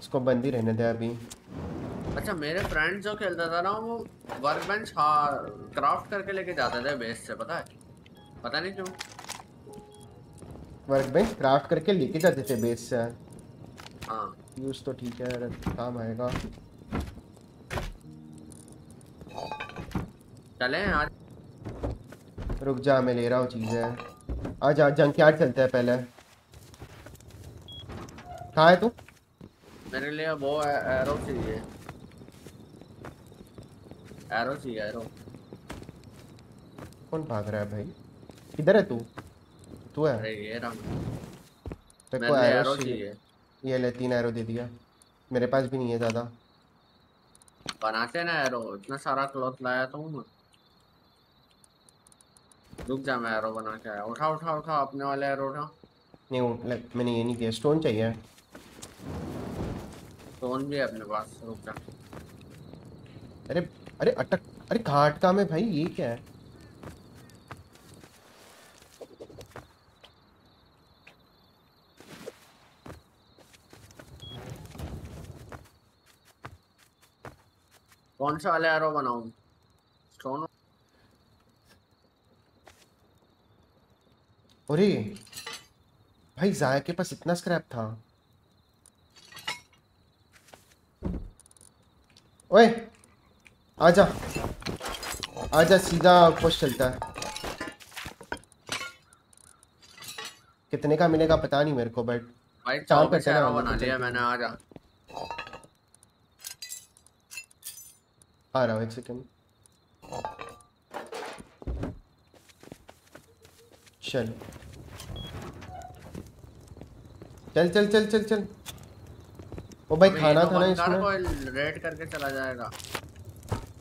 इसको बंद ही रहने दे अभी। अच्छा मेरे फ्रेंड जो खेलता था ना वो वर्क बेंच क्राफ्ट करके लेके जाते थे बेस से पता है? पता नहीं क्यों? वर्क बेंच क्राफ्ट करके लेके जाते थे बेस से। हाँ। यूज़ तो ठीक है काम आएगा। चले आज। रुक जा मैं ले रहा हूँ चीज़ें। आ जा जंक यार्ड चलते हैं पहले। कहाँ है तू? मेरे लिए वो एरो चाहिए। एरो चाहिए एरो। कौन भाग रहा है भाई? किधर है तू? तू है। अरे ये रहा। तेरे को एरो चाहिए। ये ले तीन एरो दे दिया। मेरे पास भी नहीं है ज़्यादा। बनाते ना एरो इतना सारा क्लॉथ लाया तो मैं। रुक जा मैं एरो बना के आया। उठा उठा उठा अपने वाले एरो उठा। नहीं मैंने ये नहीं किया। स्टोन चाहिए। स्टोन भी है अपने पास। रुक जा। अरे अरे अटक अरे घाट का मैं भाई? ये क्या है? कौन सा वाले एरो बनाऊँ? स्टोन अरे भाई जाया के पास इतना स्क्रैप था। ओए आजा। आजा सीधा पोस्ट चलता है। कितने का मिलेगा पता नहीं मेरे को बट चार एरो होने बना तो लिया मैंने आ जा आ रहा हूँ एक सेकंड चल। चल चल चल चल चल। ओ भाई खाना तो था ना इसमें। रेड करके चला जाएगा।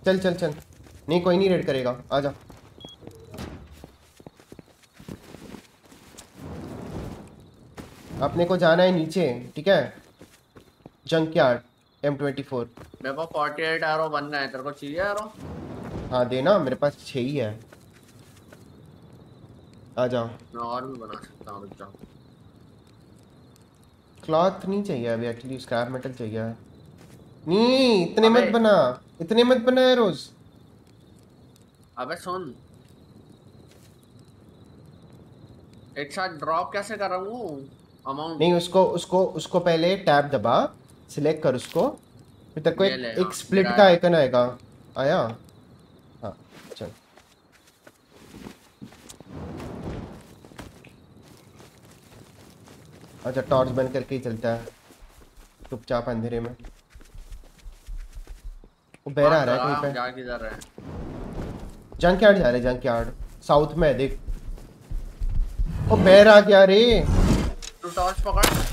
चल चल चल। नहीं कोई नहीं रेड करेगा। आ आजा अपने को जाना है नीचे ठीक है? Junkyard M twenty four मेरे को 48 एरो बन गए तेरे को चाहिए एरो हाँ देना मेरे पास छः ही है। आ जाओ। मैं और भी बना सकता हूँ जाओ। क्लॉथ नहीं चाहिए अभी एक्चुअली स्क्रैप मेटल चाहिए। नहीं इतने मत बना इतने मत बना है रोज। अबे सुन। एक साथ ड्रॉप कैसे कर रहा हूँ? अमाउंट नहीं उसको उसको उसको पहले टैब दबा। सिलेक्ट कर उसको। फिर तेरे को एक, एक हाँ, स्प्लिट का। आइकन आएगा। आया? हाँ चल। अच्छा टॉर्च बंद करके ही चलता है। चुपचाप अंधेरे में। वो बहरा आ रहा है कहीं पे। जा किधर है। जंक यार्ड जा रहे जंक यार्ड साउथ में है देख। ओ बहरा क्या रे। तू टॉर्च पकड़।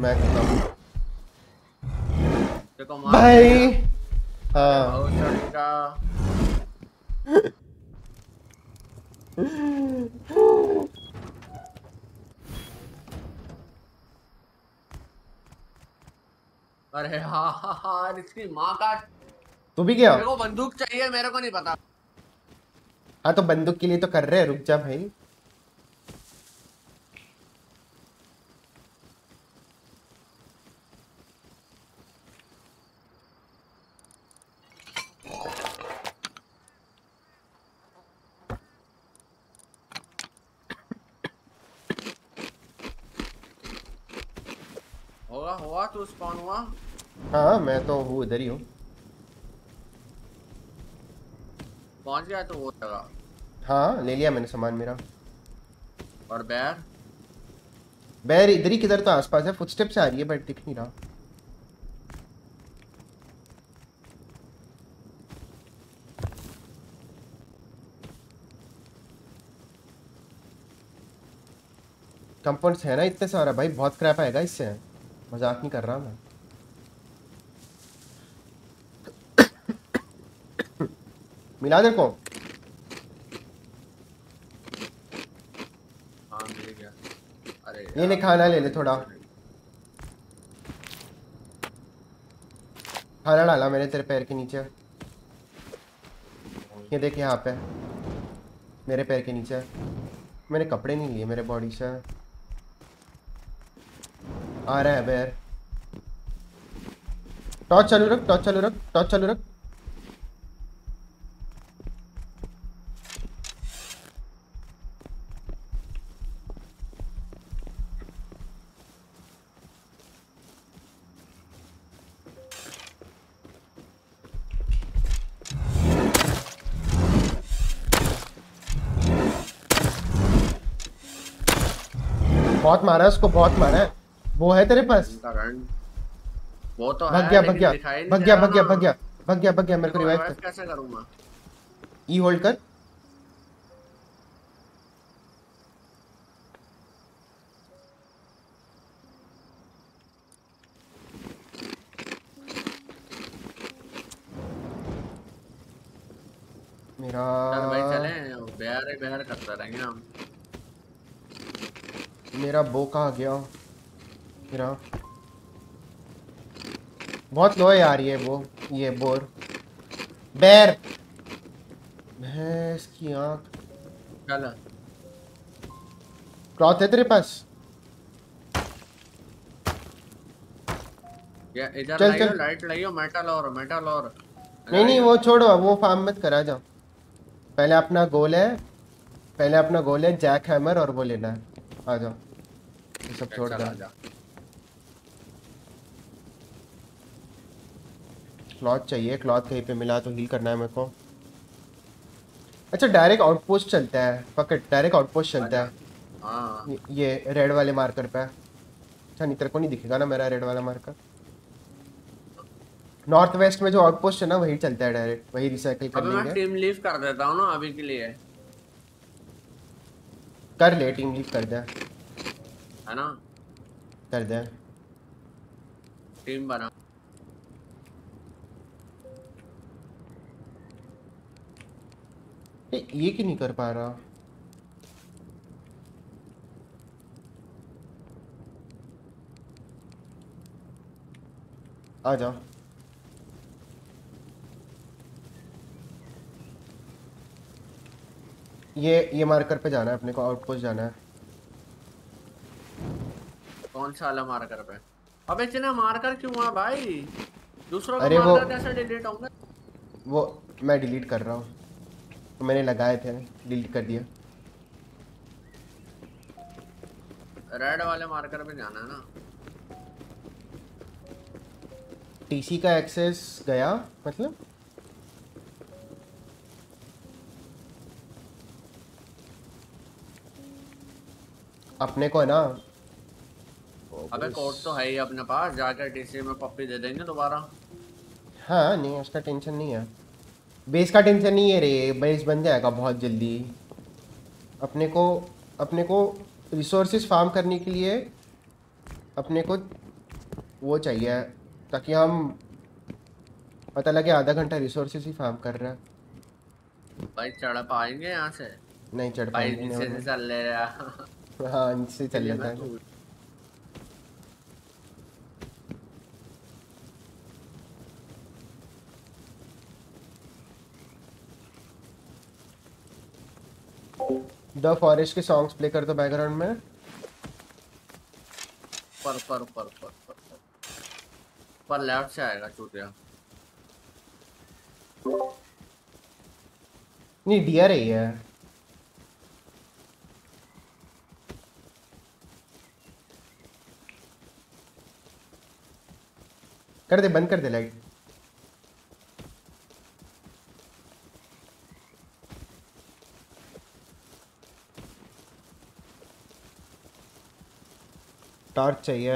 मैं खत्म भाई। हाँ। अरे हाँ हाँ हाँ इसकी माँ का तू भी क्या? मेरे को बंदूक चाहिए मेरे को नहीं पता। हाँ तो बंदूक के लिए तो कर रहे हैं रुक जा भाई। होगा तू स्पॉन हुआ? हाँ मैं तो हूँ इधर ही हूँ। पहुँच गया तो वो जगह? हाँ ले लिया मैंने सामान मेरा। और बैर बैर इधर ही किधर तो आसपास है फुटस्टेप से आ रही है बट दिख नहीं रहा। कंपाउंड्स है ना इतने सारा भाई बहुत क्रैप आएगा इससे। मज़ाक नहीं कर रहा मैं। मिला दे को? हाँ ये ले खाना ले ले थोड़ा। खाना डाला मैंने तेरे पैर के नीचे। ये देख यहाँ पे। मेरे पैर के नीचे। मैंने कपड़े नहीं लिए मेरे बॉडी से। आ रहा है, बैर। टॉर्च चालू रख टॉर्च चालू रख टॉर्च चालू रख। बहुत मारा है, उसको बहुत मारा है। वो है तेरे पास? वो तो भग गया भग गया भग गया भग गया। भग गया भग गया भग गया मेरे को रिवाइव कर। कैसे करूँगा? ई होल्ड कर। मेरा चल भाई चले। बिहार बिहार रहेंगे हम। मेरा बो कहाँ गया? मेरा बहुत लो है यार ये वो ये बोर। बैर। भैंस की आँख। चल क्लॉथ है तेरे पास? ये इधर लाइयो लाइट लाइयो मेटल और मेटल और। नहीं नहीं वो छोड़ो वो फार्म मत करा जाओ। पहले अपना गोल है पहले अपना गोल है जैक हैमर और वो लेना है। आ जाओ। ये सब छोड़ दो। क्लॉथ चाहिए क्लॉथ कहीं पे मिला तो हील करना है मेरे को। अच्छा डायरेक्ट आउटपोस्ट चलता है पकड़ डायरेक्ट आउटपोस्ट चलता है। हाँ। ये- रेड वाले मार्कर पे। अच्छा नहीं तेरे को नहीं दिखेगा ना मेरा रेड वाला मार्कर नॉर्थ वेस्ट में जो आउटपोस्ट है ना वही चलता है डायरेक्ट वही रिसाइकिल कर अभी मैं टीम लीव कर देता हूँ ना अभी के लिए। कर ले टीम लीव कर दे। है ना? कर दे। टीम बना। ये ये क्यों नहीं कर पा रहा? आ जाओ ये ये मार्कर पे जाना है अपने को आउटपोस्ट जाना है। कौन सा वाला मार्कर पे? अबे इतने मार्कर क्यों हुआ भाई? दूसरा का अरे वो- कैसे डिलीट होगा। वो मैं डिलीट कर रहा हूँ। तो मैंने लगाए थे डिलीट कर दिया। रेड वाले मार्कर पे जाना है ना। टीसी का एक्सेस गया मतलब? अपने को है ना? अबे कोड तो है ही अपने पास जाकर टीसी में पप्पी दे देंगे दोबारा। हाँ नहीं उसका टेंशन नहीं है। बेस का टेंशन नहीं है रे बेस बन जाएगा बहुत जल्दी। अपने को अपने को रिसोर्सेज फार्म करने के लिए अपने को वो चाहिए ताकि हम पता लगे आधा घंटा रिसोर्सेज ही फार्म कर रहा है। भाई चढ़ पाएँगे यहाँ से? नहीं चढ़ भाई पाएँगे नीचे से चल ले रहा हाँ। इनसे चल जाता है। द फॉरेस्ट के सॉन्ग्स प्ले कर दो बैकग्राउंड में? पर पर पर पर पर पर। पर लेफ़्ट से आएगा चूतिया नहीं डियर ही है कर दे बंद कर दे लाइट टॉर्च चाहिए।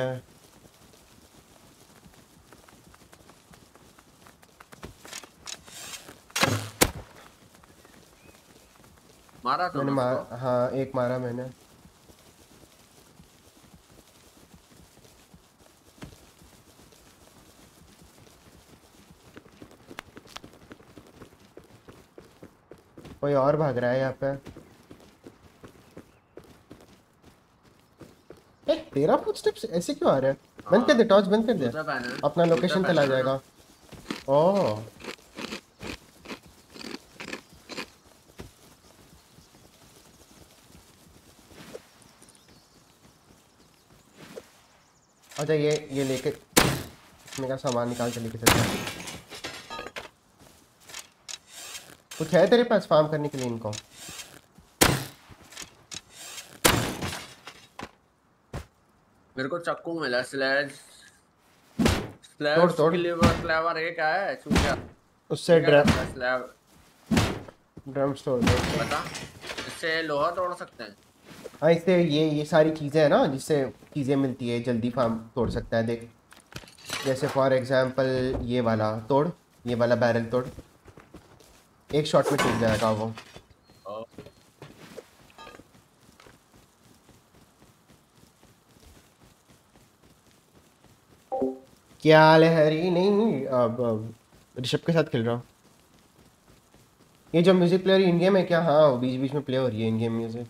मारा तो मैंने? मार हाँ एक मारा मैंने। कोई और भाग रहा है यहाँ पे? तेरा फुटस्टेप्स ऐसे क्यों आ रहा है? बंद कर दे टॉर्च बंद कर दे। अपना लोकेशन चला जाएगा। ओह अच्छा ये ये लेके इसमें का सामान निकाल के लेके चलते हैं। कुछ है तेरे पास फार्म करने के लिए इनको? मेरे को चक्कू मिला स्लैज स्लैज। क्लीवर क्लेवर एक आया है चूतिया उससे ड्रम स्लैब ड्रम स्टोर बता इससे लोहा तोड़ सकते हैं? हाँ इससे ये ये सारी चीज़ें हैं ना जिससे चीज़ें मिलती है जल्दी फार्म तोड़ सकता है देख। जैसे फॉर एग्जांपल ये वाला तोड़ ये वाला बैरल तोड़। एक शॉट में टूट जाएगा वो। क्या हाल है हरी नहीं? अब ऋषभ के साथ खेल रहा हूँ। ये जो म्यूज़िक प्लेयर इन गेम है क्या? हाँ बीच बीच में प्ले हो रही है इन गेम म्यूज़िक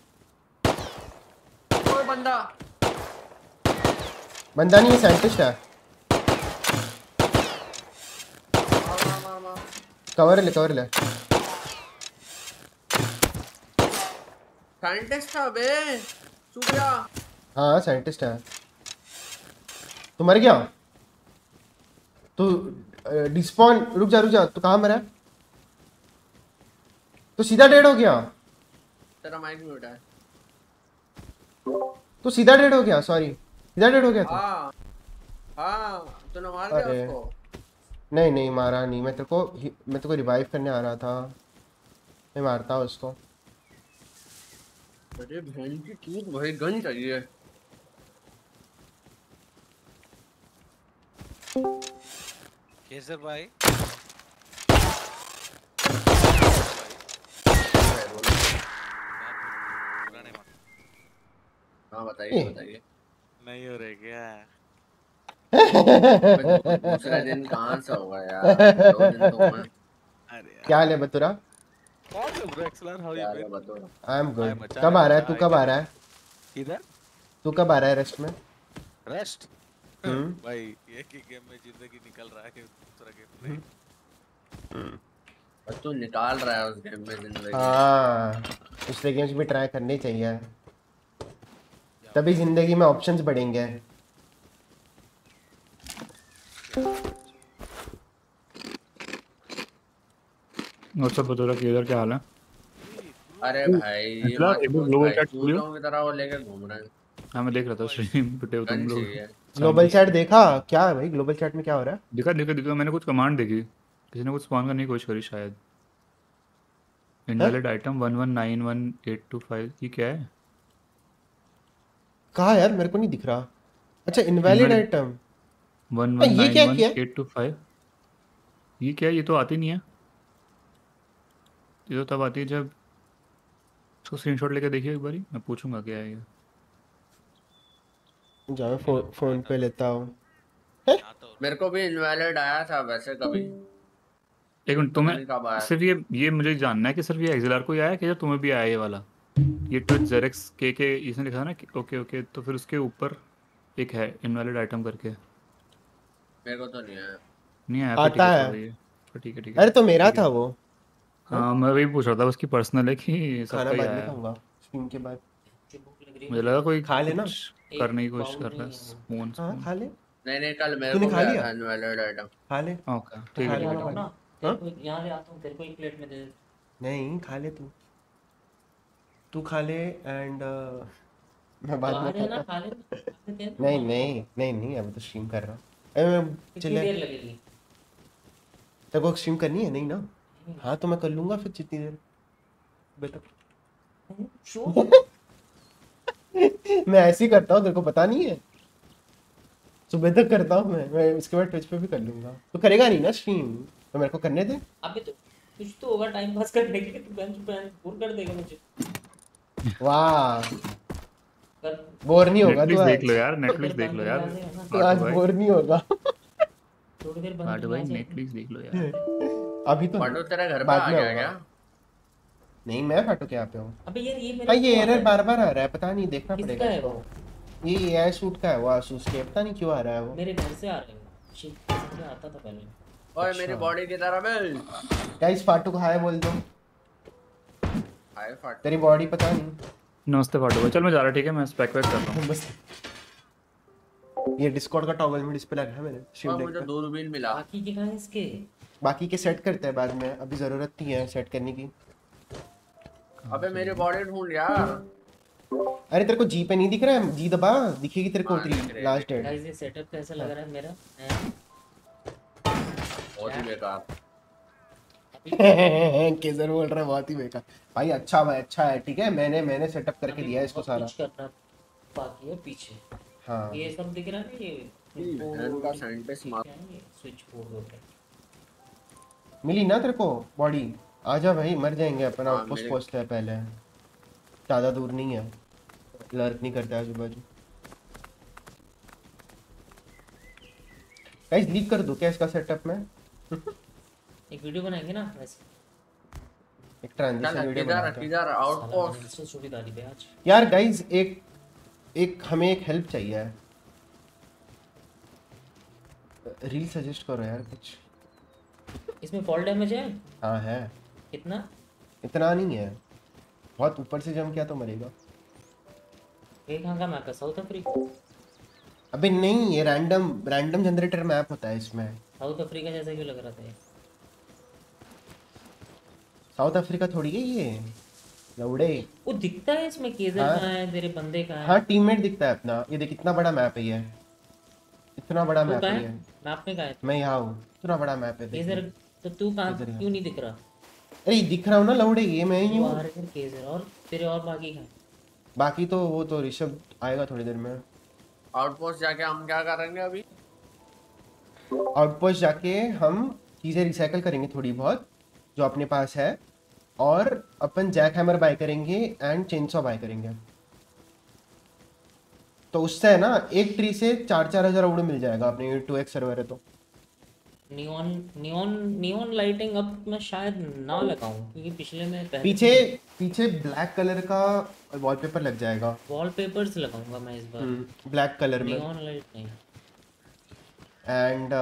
बंदा। बंदा नहीं है साइंटिस्ट है। कवर ले कवर ले। साइंटिस्ट था बे चूतिया हाँ साइंटिस्ट है। तू मर गया। तू डिस्पॉन रुक जा रुक जा तू कहाँ मरा? तू सीधा डेड हो गया। तेरा माइक म्यूट है। तू सीधा डेड हो गया सॉरी सीधा डेड हो गया तू हाँ हाँ तूने मार दिया उसको। नहीं नहीं मारा नहीं। मैं तेरे को मैं तेरे को रिवाइव करने आ रहा था। मैं मारता उसको। अरे बहन की चूत भाई गन चाहिए। केसर भाई। हाँ बताइए बताइए। नहीं हो रहे क्या? दूसरा दिन कहाँ से होगा यार? दो दिन तो मैं अरे यार। क्या हाल है बतुरा? कौन है bro एक्सलर how you been I am good कब आ रहा है? तू कब आ रहा है? इधर तू कब आ रहा है रेस्ट में? रेस्ट। भाई एक ही गेम में ज़िंदगी निकल रहा है दूसरा गेम नहीं? और तू निकाल रहा है उस गेम में ज़िंदगी। हाँ दूसरे गेम्स भी ट्राई करने चाहिए। तभी ज़िंदगी में ऑप्शंस बढ़ेंगे। और सब बता रहा किधर क्या हाल है? अरे भाई ये निकला, मत एक बार पूछ global भाई, chat खोलियो। चूतों की तरह वो लेके घूम रहे हैं। हाँ मैं देख रहा था स्ट्रीम पे तुम लोग। ग्लोबल चैट देखा? क्या है भाई? ग्लोबल चैट में क्या हो रहा है? दिखा दिखा दिखा मैंने कुछ कमांड देखी। किसी ने कुछ स्पॉन करने की कोशिश करी शायद। Invalid item one one nine one eight two five ये क्या है? कहा यार? मेरे को नहीं दिख रहा। अच्छा इनवैलिड आइटम वन हाँ, ये क्या नाइन वन किया? एट टू फाइव ये क्या है? ये तो आती नहीं है। ये तो तब आती है जब उसको स्क्रीनशॉट लेके देखिए एक बारी। मैं पूछूँगा क्या है ये। जाओ फ़ोन फ़ोन पे लेता हूँ। तो मेरे को भी इनवैलिड आया था वैसे कभी। एक मिनट आया। तुम्हें सिर्फ़ ये ये मुझे जानना है कि सिर्फ़ ये एक्सएलआर को ही आया कि या तुम्हें भी आया ये वाला? ये ट्विच जेरेक्स के के इसने लिखा है ना कि ओके ओके तो फिर उसके ऊपर एक है इनवैलिड आइटम करके। मेरे को तो नहीं आया। नहीं आया आता है ठीक है ठीक है। अरे तो मेरा था वो। हाँ मैं वही पूछ रहा था उसकी पर्सनल है कि खाना सबका ही बाद में आया। खाऊँगा स्ट्रीम के बाद। मुझे लगा कोई खा लेना। करने की कोशिश कर रहा है नहीं है। स्पून हाँ खा ले नहीं नहीं कल मेरे तूने को खा लिया? था इनवैलिड आइटम खा ले ओके ठीक है लिया ठीक आता है हूँ? हाँ? तेरे को ले आता हूँ तेरे को एक प्लेट में दे दे नहीं खा ले तू। तू खा ले एंड मैं बाद में है खाता। हैं। नहीं नहीं नहीं नहीं अभी तो स्ट्रीम कर रहा हूँ। कितनी चले। देर लगेगी? तेरे को स्ट्रीम करनी है नहीं ना? हाँ तो मैं कर लूँगा फिर जितनी देर। बेटा। शो? मैं ऐसे ही करता हूँ तेरे को पता नहीं है। सुबह तक करता हूँ मैं मैं उसके बाद ट्विच पे भी कर लूँगा। तो करेगा नहीं ना स्ट्रीम तो मेरे को करने दे। अबे तो कुछ तो होगा टाइम पास करने के लिए तू बेंच बेंच बोर कर देगा मुझे। वाह। बोर नहीं होगा तू देख लो यार नेटफ्लिक्स देख लो यार। तू आज बोर नहीं होगा। थोड़ी देर बंद भाई नेटफ्लिक्स देख लो यार। अभी तो तेरे घर बाद आ में गया होगा। नहीं मैं फाटू के यहाँ पे हूँ। अबे यार ये मेरा भाई ये एरर बार बार आ रहा है पता नहीं देखना किसका पड़ेगा है वो? ये एआई शूट का है वो आसूस के पता नहीं क्यों आ रहा है वो। मेरे घर से आ रहे हैं। शिट मुझे आता था पहले। ओए अच्छा। मेरी बॉडी की तरफ़ है गाइस फाटू को हाय बोल दो। हाय फाट तेरी बॉडी पता नहीं। नमस्ते फाटू चल मैं जा रहा ठीक है? मैं स्पेक वेक कर रहा हूँ। बस। ये डिस्कॉर्ड का टॉगल में डिस्प्ले लगा है मैंने और मुझे दूरबीन मिला। बाकी के कहाँ इसके? बाकी के सेट करते हैं बाद में अभी ज़रूरत नहीं है सेट करने की। अबे मेरी बॉडी ढूंढ यार। अरे तेरे को जी पे नहीं दिख रहा है? जी दबा दिखेगी तेरे को उतरी लास्ट डेट गाइस ये सेटअप कैसा लग रहा है मेरा? बहुत ही बेकार। केजर बोल रहा है? बहुत ही बेकार। भाई अच्छा भाई अच्छा है ठीक है? मैंने मैंने सेटअप करके दिया है इसको सारा। कुछ करना बाकी है पीछे। हाँ। ये सब दिख रहा है ये? है स्विच बोर्ड है। मिली ना तेरे को बॉडी आजा भाई मर जाएँगे अपन। आउटपोस्ट पहुँचते हैं पहले। ज़्यादा दूर नहीं है। लर्क नहीं करता आजू बाजू गाइस लीक कर दो क्या इसका सेटअप में? एक वीडियो बनाएँगे ना वैसे। एक ट्रांजिशन वीडियो बनाते हैं। किधर आउटपोस्ट इससे छोटी डाली पे आज। यार गाइस एक एक हमें एक हेल्प चाहिए। रील सजेस्ट करो यार कुछ। इसमें फॉल डैमेज है? हाँ है। कितना? इतना नहीं है। बहुत ऊपर से जम किया तो मरेगा। ये कहाँ का मैप साउथ अफ्रीका अबे नहीं ये रैंडम रैंडम जनरेटर मैप होता है इसमें। साउथ अफ्रीका जैसा क्यों लग रहा था ये? साउथ अफ्रीका थोड़ी है ये। लौड़े वो दिखता है इसमें केजर हाँ। कहाँ है तेरे बंदे कहाँ है? हाँ टीममेट दिखता है अपना। ये देख इतना बड़ा मैप है ये। इतना बड़ा मैप है मैप में कहाँ है? मैं यहाँ हूँ। इतना बड़ा मैप है केजर तो तू कहाँ क्यों नहीं दिख रहा? अरे दिख रहा हूँ ना लौड़े ये मैं ही हूँ। और तेरे और बाकी है? बाकी तो वो तो ऋषभ आएगा थोड़ी देर में। आउटपोस्ट जाके हम क्या करेंगे अभी? आउटपोस्ट जाके हम चीज़ें रिसाइकल करेंगे थोड़ी बहुत जो अपने पास है और अपन जैक हैमर बाय करेंगे एंड चेनसॉ बाय करेंगे। तो उससे है ना एक ट्री से चार चार हज़ार वुड मिल जाएगा अपने टू एक्स सर्वर है तो। नियॉन नियॉन नियॉन लाइटिंग अब मैं शायद ना लगाऊँ क्योंकि पिछले में पहले पीछे पीछे ब्लैक कलर का वॉलपेपर लग जाएगा। वॉलपेपर्स लगाऊँगा मैं इस बार। ब्लैक कलर में। नियॉन लाइट नहीं। एंड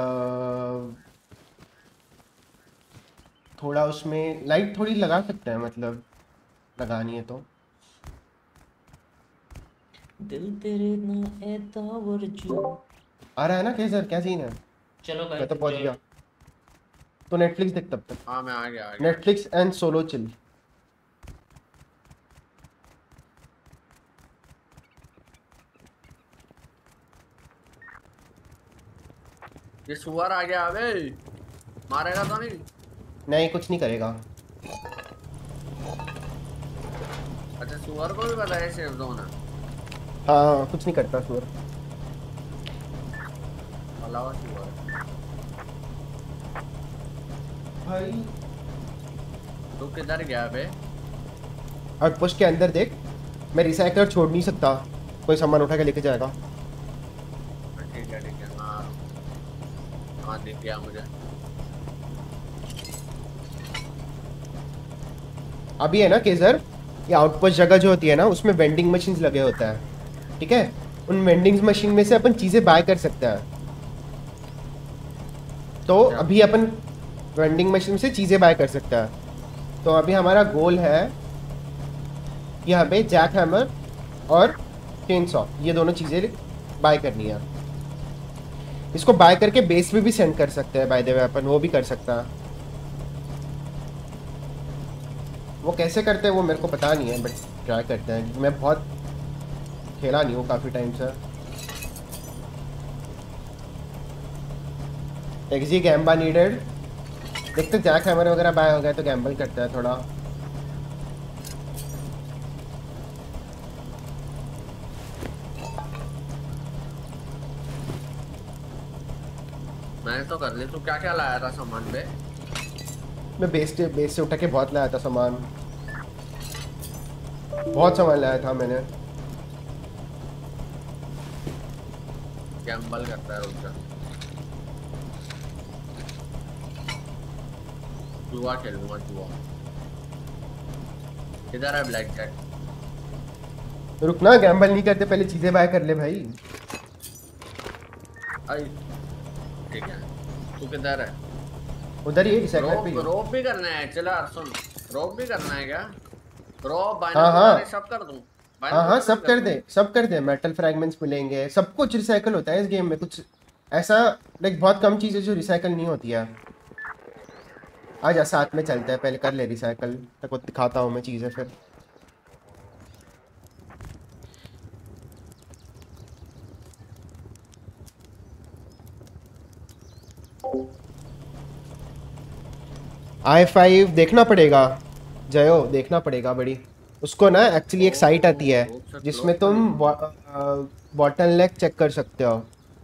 थोड़ा उसमें लाइट थोड़ी लगा सकते हैं मतलब लगानी है तो। दिल तेरे ना एतावर जो। आ रहा है ना कैसर क्या सीन है? चलो मैं गाइस तो पहुँच गया। तो नेटफ्लिक्स देख तब तक। हाँ मैं आ गया आ गया। Netflix and solo chill. ये सुअर आ गया अबे। मारेगा तो नहीं? नहीं कुछ नहीं करेगा। अच्छा सुअर को भी पता है सेफ़ जोन है हाँ कुछ नहीं करता सुअर। अलावा सुअर। भाई तू किधर गया बे? आउटपोस्ट के अंदर देख मैं रिसाइकलर छोड़ नहीं सकता। कोई सामान उठा के लेके जाएगा। ठीक है ठीक है। हाँ हाँ दिख गया मुझे। अभी है ना केजर ये आउटपोस्ट जगह जो होती है ना उसमें वेंडिंग मशीन लगे होता है। ठीक है? उन वेंडिंग मशीन में से अपन चीज़ें बाय कर सकते हैं। तो अभी अपन वेंडिंग मशीन से चीज़ें बाय कर सकता है। तो अभी हमारा गोल है यहाँ पे जैक हैमर और चेन सॉ ये दोनों चीज़ें बाय करनी है। इसको बाय करके बेस पे भी सेंड कर सकते हैं बाय द वे अपन वो भी कर सकता है। वो कैसे करते हैं वो मेरे को पता नहीं है बट ट्राई करते हैं। मैं बहुत खेला नहीं हूँ काफ़ी टाइम से। एक्जी गैम्बा नीडेड देखते जैक हैमर वगैरह बाय हो गया तो गैम्बल करता है थोड़ा। मैंने तो कर ली। तू क्या क्या लाया था सामान पे? मैं बेस से बेस से उठा के बहुत लाया था सामान। बहुत सामान लाया था मैंने। गैम्बल करता है रुक जा जुआ खेलूँगा जुआ इधर है ब्लैक जैक रुकना गैम्बल नहीं करते पहले चीज़ें बाय कर ले भाई। आई ठीक है। तू किधर है? उधर ही रिसाइकलर रोप पे ही। रोप भी करना है चला सुन। रोप भी करना है क्या? रोप हाँ, हाँ। बाइनोकुलर सब कर दूँ। हाँ हाँ सब कर दे। सब कर दे मेटल फ्रैगमेंट्स मिलेंगे सब कुछ रिसाइकल होता है इस गेम में कुछ ऐसा लाइक बहुत कम चीज़ें जो रिसाइकल नहीं होती है। आजा साथ में चलते हैं पहले कर ले रिसाइकल तक दिखाता हूँ मैं चीज़ें फिर। आई फाइव देखना पड़ेगा जयो देखना पड़ेगा बड़ी। उसको ना एक्चुअली एक साइट आती है जिसमें तुम बॉटल नेक चेक कर सकते हो।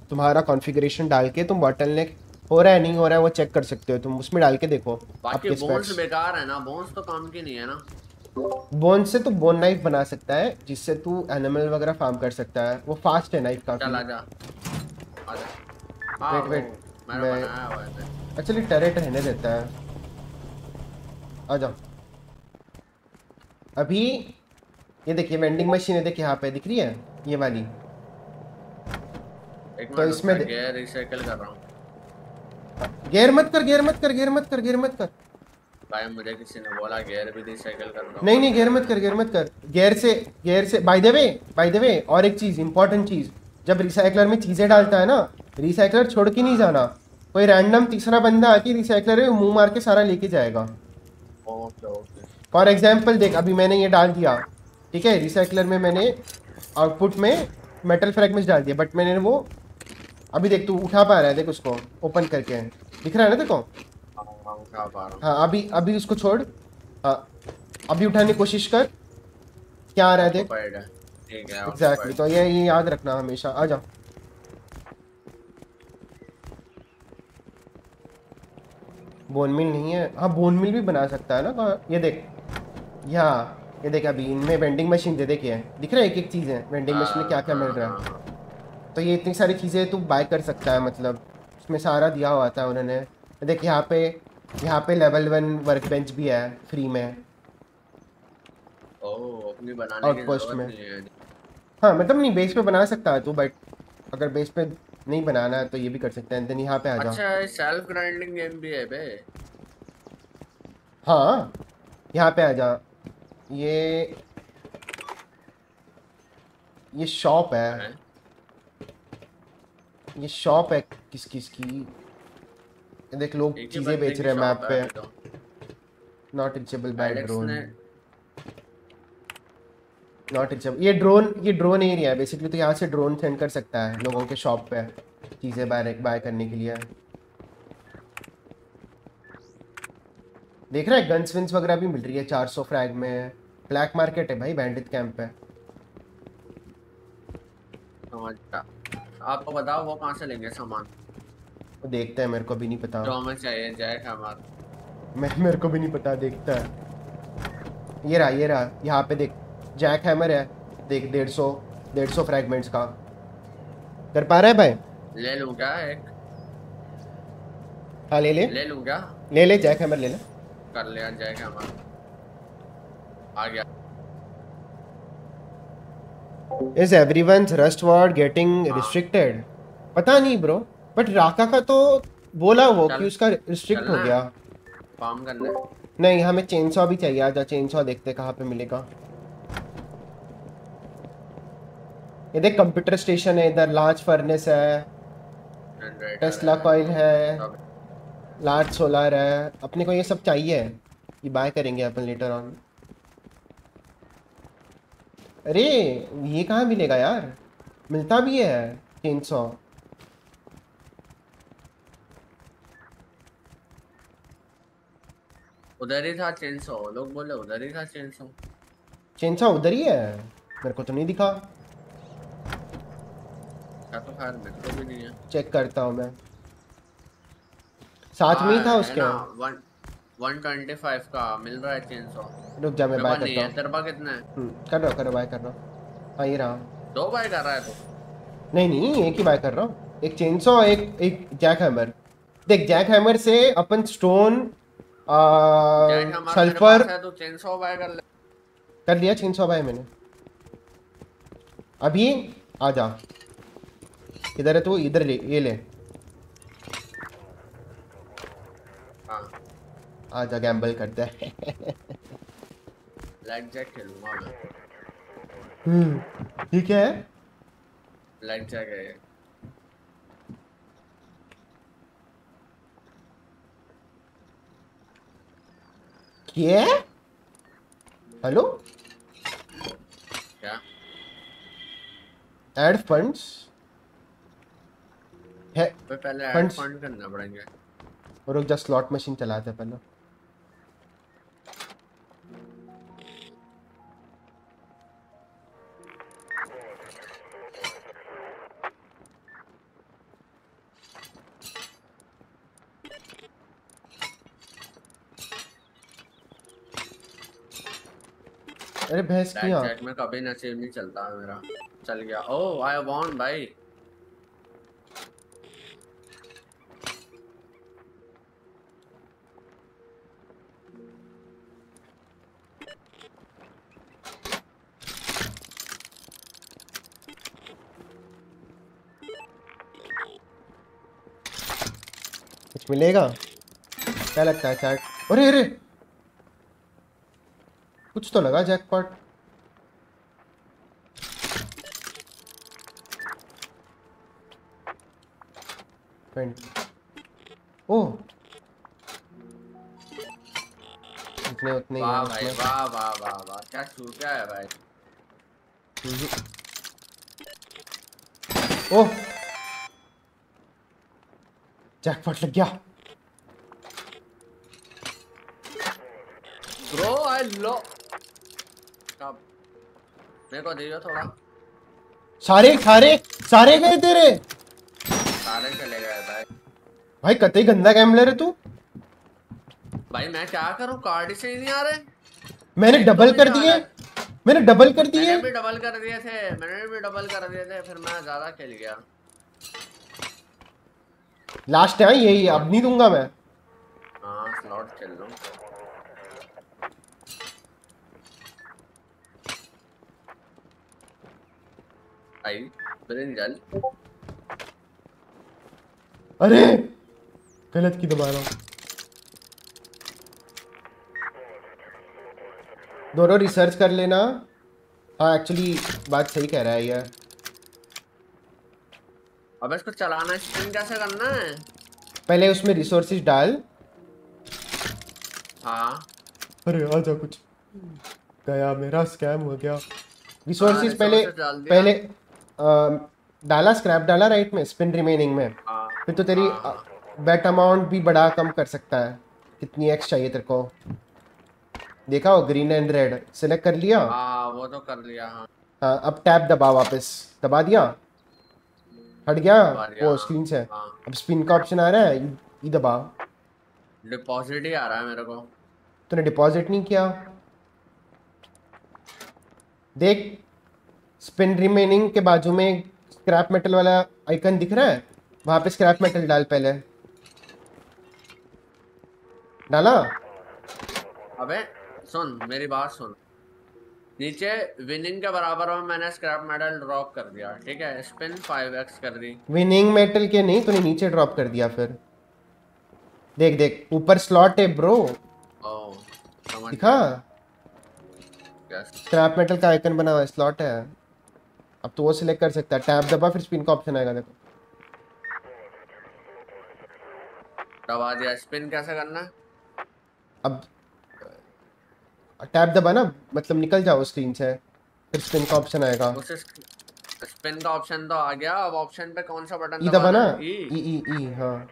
तुम्हारा कॉन्फ़िगरेशन डाल के तुम बॉटल नेक हो रहा है नहीं हो रहा है वो चेक कर सकते हो तुम उसमें डाल के देखो बाकी आपके बोन्स बेकार है ना बोन्स तो काम की नहीं है ना। बोन से तू बोन नाइफ बना सकता है जिससे तू एनिमल वगैरह फार्म कर सकता है। वो फास्ट है नाइफ चल काफ़ी आजा आजा हाँ वेट वेट मैं एक्चुअली टरेट रहने देता है। आ जाओ। अभी ये देखिए वेंडिंग मशीन है देखिए यहाँ पे दिख रही है ये वाली। एक तो इसमें रिसाइकल कर रहा हूँ। गेयर मत कर गेयर मत कर गेयर मत कर गेयर मत कर। भाई मुझे किसी ने बोला गैर भी रिसाइकल कर रहा नहीं नहीं गेयर मत कर गेयर मत कर। गेयर से गेयर से by the way by the way और एक चीज़ इंपॉर्टेंट चीज़ जब रिसाइकलर में चीज़ें डालता है ना रिसाइकलर छोड़ के नहीं जाना। कोई रैंडम तीसरा बंदा आके रिसाइकलर में मुँह मार के सारा लेके जाएगा। फॉर एग्ज़ाम्पल देख अभी मैंने ये डाल दिया ठीक है? रिसाइकलर में मैंने आउटपुट में मेटल फ्रैगमेंट्स डाल दिया बट मैंने वो अभी देख तू उठा पा रहा है देख उसको ओपन करके। दिख रहा है ना देखो हाँ, अभी अभी उसको छोड़। हाँ अभी उठाने की कोशिश कर। क्या आ रहा है देख। एग्जैक्टली तो ये याद रखना हमेशा। आ जाओ। बोन मिल नहीं है। हाँ बोन मिल भी बना सकता है ना कहाँ- ये देख। यहाँ ये देख अभी इनमें वेंडिंग मशीन दे देखिए दिख रहा है एक एक चीज़? है वेंडिंग मशीन में क्या क्या मिल रहा है? तो ये इतनी सारी चीज़ें तू बाय कर सकता है मतलब। उसमें सारा दिया हुआ था उन्होंने। देख यहाँ पे यहाँ पे लेवल वन वर्क बेंच भी है फ्री में। ज़रूरत में। हाँ। मतलब नहीं बेस पे बना सकता है तू बट अगर बेस पे नहीं बनाना है तो ये भी कर सकते हैं। देन यहाँ पे आ जाओ। अच्छा सेल्फ ग्राइंडिंग गेम भी है बे। हाँ यहाँ पे आ जा। ये ये शॉप है? ये शॉप है किस किस की? ये देख लोग चीज़ें बेच रहे हैं मैप पे। Not reachable by drone not reachable ये ड्रोन ये ड्रोन एरिया है बेसिकली तो यहाँ से ड्रोन सेंड कर सकता है लोगों के शॉप पे चीज़ें बाय बाय करने के लिए। देख रहा है गन्स विंस वगैरह भी मिल रही है 400 फ्रैग में। ब्लैक मार्केट है भाई बैंडिट कैंप है। समझ आपको बताओ वो कहाँ से लेंगे सामान? वो देखते हैं मेरे को भी नहीं पता। चाहिए जैक हमारा मैं मेरे को भी नहीं पता देखता है। ये रहा ये रहा यहाँ पे देख जैक हैमर है। देख डेढ़ सौ डेढ़ सौ फ्रैगमेंट्स का। कर पा रहा है भाई? ले लूँ क्या एक? हाँ ले ले। ले लूँ क्या? ले ले जैक हैमर ले ले। कर लिया जैक हमारा आ गया। Is everyone's rust word getting restricted? पता नहीं ब्रो बट राका का तो बोला वो कि उसका रिस्ट्रिक्ट हो गया। फार्म करने। नहीं हमें चेनसॉ भी चाहिए आजा। चेनसॉ देखते कहाँ पे मिलेगा। ये देख कंप्यूटर स्टेशन है इधर लार्ज फर्नेस है। टेस्ला कॉइल है। लार्ज सोलर है। अपने को ये सब चाहिए। ये बाय करेंगे अपन लेटर ऑन अरे ये कहाँ मिलेगा यार? मिलता भी है चेनसॉ उधर ही था चेंसो लोग बोले उधर ही था चेंसो चेनसॉ उधर ही है? मेरे को तो नहीं दिखा। तो खैर मेरे को भी नहीं है। चेक करता हूँ मैं। साथ में ही था उसके। वन वन ट्वेंटी फाइव का मिल रहा है चेंसो रुक जा मैं बाय करता है। तेरे कितना है? हम्म, कर रहा हूँ कर बाय कर रहा हूँ। हाँ ये रहा। दो बाय कर रहा है तू। नहीं नहीं एक ही बाय कर रहा हूँ। एक चेनसॉ एक एक जैक हैमर देख जैक हैमर से अपन स्टोन सल्फ़र तो बाय कर ले। कर लिया चेनसॉ बाय मैंने। अभी आ जा। इधर है तू? इधर ले ये ले हाँ आ जा गैम्बल करते हैं। ब्लैक जैक खेलूँगा मैं। हम्म, ये क्या है? ब्लैक जैक है क्या? हेलो क्या? ऐड फंड्स है पहले ऐड फंड करना पड़ेंगे। रुक जा स्लॉट मशीन चलाते हैं पहले। अरे भैंस ब्लैक किया। जैक में कभी नसीब नहीं चलता है मेरा। चल गया। ओह आई वॉन भाई। कुछ मिलेगा? क्या लगता है चैट अरे अरे! कुछ तो लगा जैकपॉट। ओह। इतने उतने वाह भाई वाह वाह वाह वाह क्या छू क्या है भाई। ओह। जैकपॉट लग गया। ब्रो आई लो मेरे को दियो थोड़ा। सारे सारे सारे गए तेरे। सारे चले गए भाई। भाई कतई गंदा गैम्बलर है तू? भाई मैं क्या करूँ? कार्ड से ही नहीं आ रहे। मैंने डबल कर दिए। मैंने डबल कर दिए। मैंने भी डबल कर दिए थे। मैंने भी डबल कर दिए थे फिर मैं ज़्यादा खेल गया। लास्ट है यही अब नहीं दूँगा मैं। हाँ स्लॉट खेल लो। भाई ब्रिंजल अरे! गलत की दबा रहा हूँ। दोनों रिसर्च कर लेना। हाँ एक्चुअली बात सही कह रहा है ये। अब इसको चलाना स्पिन कैसे करना है? पहले उसमें रिसोर्सेज डाल। हाँ। अरे आजा कुछ। गया मेरा स्कैम हो गया। रिसोर्सेज हाँ, पहले। पहले डाला स्क्रैप डाला राइट में स्पिन रिमेनिंग में। हाँ। फिर तो तेरी बेट अमाउंट भी बढ़ा कम कर सकता है। कितनी एक्स चाहिए तेरे को? देखा हो ग्रीन एंड रेड सिलेक्ट कर लिया? हाँ वो तो कर लिया हाँ। हाँ अब टैब दबा वापस। दबा दिया? हट गया? वो हाँ, स्क्रीन से। हाँ। अब स्पिन का ऑप्शन आ रहा है ये दबा। डिपॉजिट ही आ रहा है मेरे को। तूने डिपॉजिट नहीं किया। देख स्पिन रिमेनिंग के बाजू में स्क्रैप मेटल वाला आइकन दिख रहा है? वहाँ पे स्क्रैप मेटल डाल पहले। डाला? अबे सुन मेरी बात सुन। नीचे विनिंग के बराबर में मैंने स्क्रैप मेडल ड्रॉप कर दिया ठीक है? स्पिन 5x कर दी। विनिंग मेटल के नहीं तूने नीचे ड्रॉप कर दिया फिर। देख देख ऊपर स्लॉट है ब्रो ओ समझ दिखा? स्क्रैप मेटल का आइकन बना हुआ है स्लॉट है। अब तो वो सिलेक्ट कर सकता है। टैब दबा फिर स्पिन का ऑप्शन आएगा देखो। दबा दिया स्पिन कैसे करना? अब टैब दबा ना मतलब निकल जाओ स्क्रीन से फिर स्पिन का ऑप्शन आएगा। स्पिन का ऑप्शन तो आ गया अब ऑप्शन पे कौन सा बटन ई दबा ना? ई E? ई ई हाँ।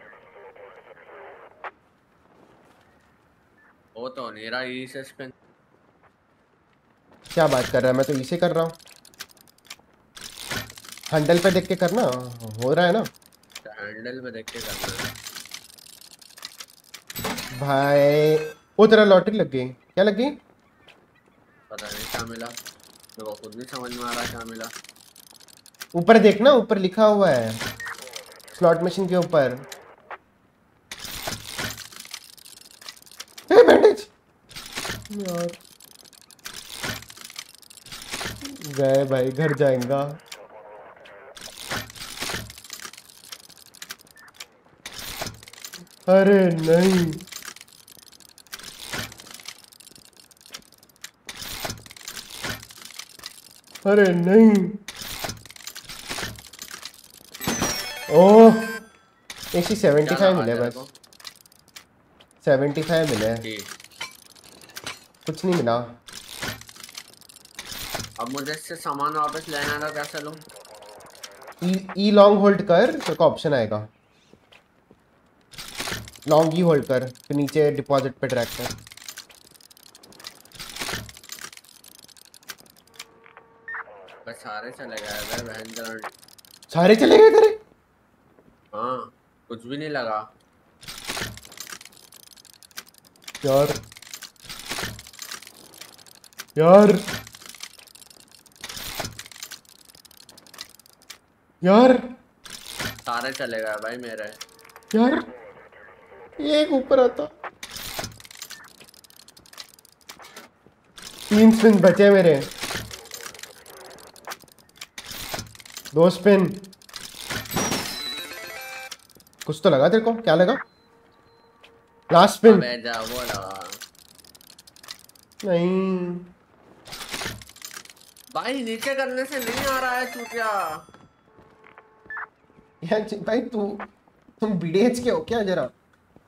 वो तो नहीं रहा ई से स्पिन क्या बात कर रहा है? मैं तो इसे कर रहा हूँ। हैंडल पे देख के करना हो रहा है ना? हैंडल पे देख के करना। भाई वो तेरा लॉटरी लग गई। क्या लग गई? पता नहीं क्या मिला। मेरे को खुद नहीं समझ में आ रहा क्या मिला। ऊपर देखना ऊपर लिखा हुआ है। स्लॉट मशीन के ऊपर। ए बैंडेज यार। गए भाई घर जाएगा। अरे नहीं। अरे नहीं। ओह। ऐसी सेवेंटी फाइव मिले बस। को? सेवेंटी फाइव मिले। कुछ नहीं मिला। अब मुझे इससे सामान वापस लेना था कैसे लूँ? ई ई लॉन्ग होल्ड कर तेरे को ऑप्शन आएगा। लॉन्ग ही होल्ड कर फिर नीचे डिपॉजिट पे ट्रैक कर। सारे चले गए सारे चले तेरे? हाँ कुछ भी नहीं लगा। यार। यार। यार। सारे चले गए भाई मेरे। यार। एक ऊपर आता। तीन स्पिन बचे मेरे। दो स्पिन कुछ तो लगा तेरे को? क्या लगा? लास्ट स्पिन नहीं। भाई नीचे करने से नहीं आ रहा है चूतिया। यार भाई तू तुम बीडीएच के हो क्या जरा?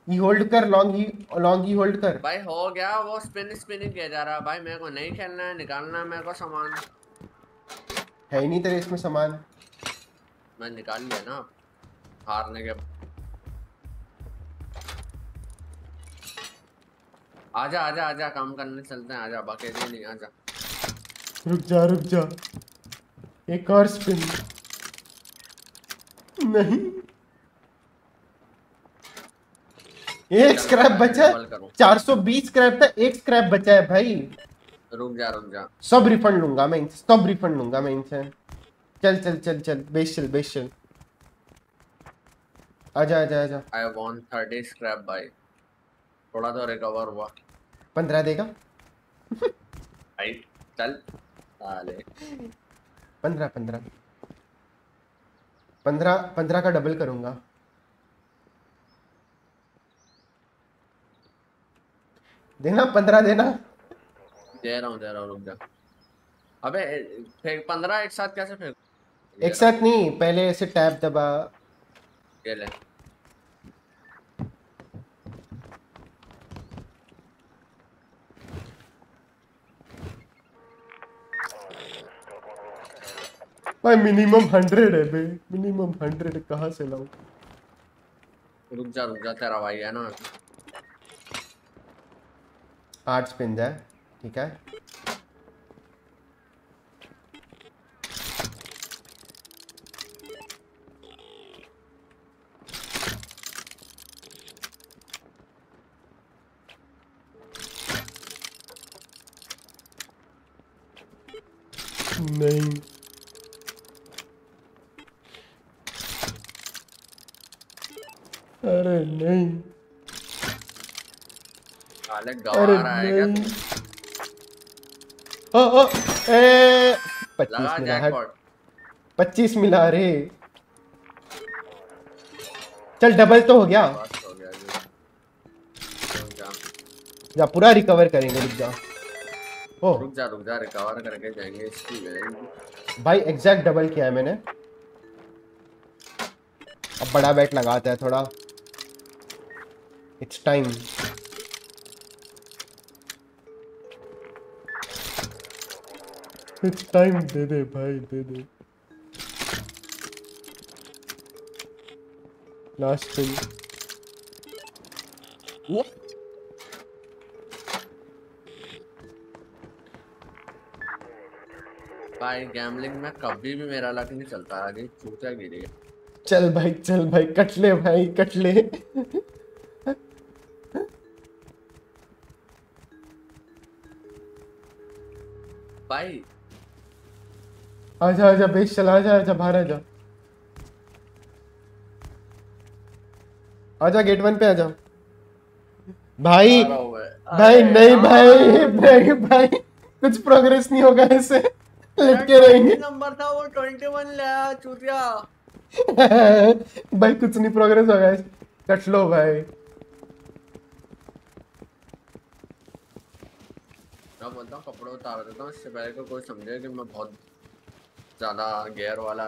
ई होल्ड कर लॉन्ग ही लॉन्ग ही होल्ड कर भाई हो गया वो स्पिन स्पिनिंग किया जा रहा है। भाई मेरे को नहीं खेलना है निकालना है मेरे को सामान। है ही नहीं तेरे इसमें सामान। मैं निकाल लिया ना हारने के आजा आजा आजा काम करने चलते हैं आजा बकेट नहीं आजा। रुक जा रुक जा। एक और स्पिन नहीं। एक स्क्रैप बचा डबल करो। 420 स्क्रैप था एक स्क्रैप बचा है भाई। रुक जा रुक जा। सब रिफंड लूँगा मैं इनसे सब रिफंड लूँगा मैं इनसे। चल चल चल चल बेच चल बेच चल आजा आजा आजा। आई वांट 30 स्क्रैप भाई थोड़ा तो रिकवर हुआ। पंद्रह देगा? भाई चल। साले। पंद्रह पंद्रह। पंद्रह पंद्रह का डबल करूँगा। देना पंद्रह देना। दे रहा हूँ दे रहा हूँ रुक जा। अबे फेंक पंद्रह एक साथ कैसे फेंक एक साथ नहीं पहले ऐसे टैब दबा। ये ले। भाई मिनिमम हंड्रेड है बे। मिनिमम हंड्रेड कहाँ से लाऊं? रुक जा रुक जा तेरा भाई है ना। आठ स्पिन ठीक है? साले अरे गवा रहा है क्या नहीं। तू? ओ ओ ए 25 मिला 25 मिला रे चल डबल तो हो गया। जी। पूरा रिकवर करेंगे रुक जा। ओ। रुक जा रुक जा रिकवर करके जाएँगे इसकी भाई एग्जैक्ट डबल किया है मैंने। अब बड़ा बैट लगाता है थोड़ा। इट्स टाइम इट्स टाइम दे दे भाई दे दे। लास्ट पिन भाई गैम्बलिंग में कभी भी मेरा लक नहीं चलता। आगे चूतिया गिरी चल भाई चल भाई कट ले भाई कट ले। भाई आजा आजा बेच चला आजा आजा बाहर आजा। आजा गेट वन पे आजा। भाई। भाई नहीं भाई भाई भाई कुछ प्रोग्रेस नहीं होगा ऐसे लटके रहेंगे। नंबर था वो 21 ले चूतिया। भाई कुछ नहीं प्रोग्रेस होगा कट लो भाई। मैं बोलता हूँ कपड़े उतार देता हूँ इससे पहले को कोई समझे कि मैं बहुत ज़्यादा गेयर वाला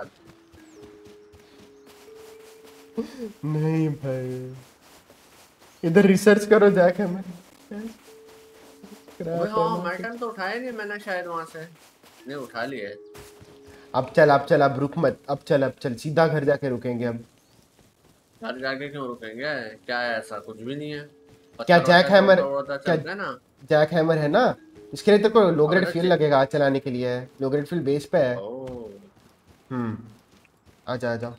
नहीं भाई। इधर रिसर्च करो जाके मैं हाँ मैटन तो उठाया नहीं मैंने शायद वहाँ से। नहीं उठा लिए। अब चल अब चल अब रुक मत। अब चल अब चल। सीधा घर जाके रुकेंगे अब घर जाके क्यों रुकेंगे? क्या है ऐसा? कुछ भी नहीं है। क्या जैक हैमर क्या ना। जैक हैमर है ना? इसके लिए तो कोई लो ग्रेड अरे लगेगा चलाने के लिए। लो ग्रेड फ्यूल बेस पे है। हम्म। आजा आजा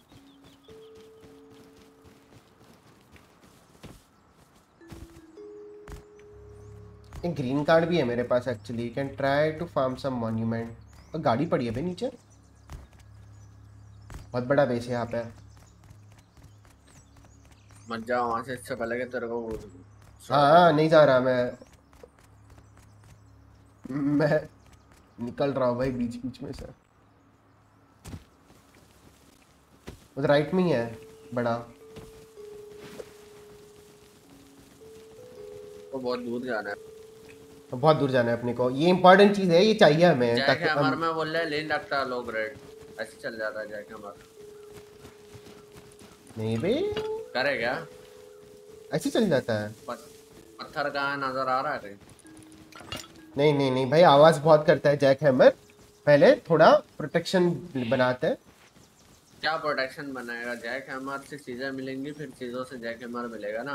एक ग्रीन कार्ड भी है मेरे पास actually can try to farm some monument और गाड़ी पड़ी है भाई नीचे। बहुत बड़ा बेस है यहाँ पे। मत जाओ वहाँ से इससे पहले कि तेरे को वो- हाँ हाँ नहीं जा रहा मैं। मैं निकल रहा हूँ भाई बीच बीच में से। उधर राइट में ही है बड़ा। को बहुत दूर जाना है। बहुत दूर जाना है अपने को। ये इंपॉर्टेंट चीज़ है ये चाहिए हमें ताकि हैमर हम में बोल रहे लेन लगता है लो ग्रेड ऐसे चल जाता है जैक हैमर नहीं बे। करे क्या? ऐसे चल जाता है। पत्थर कहाँ नज़र आ रहा है नहीं नहीं नहीं भाई आवाज़ बहुत करता है जैक हैमर पहले थोड़ा प्रोटेक्शन बनाते हैं। क्या प्रोटेक्शन बनाएगा? जैक हैमर से चीज़ें मिलेंगी फिर चीज़ों से जैक हैमर मिलेगा ना?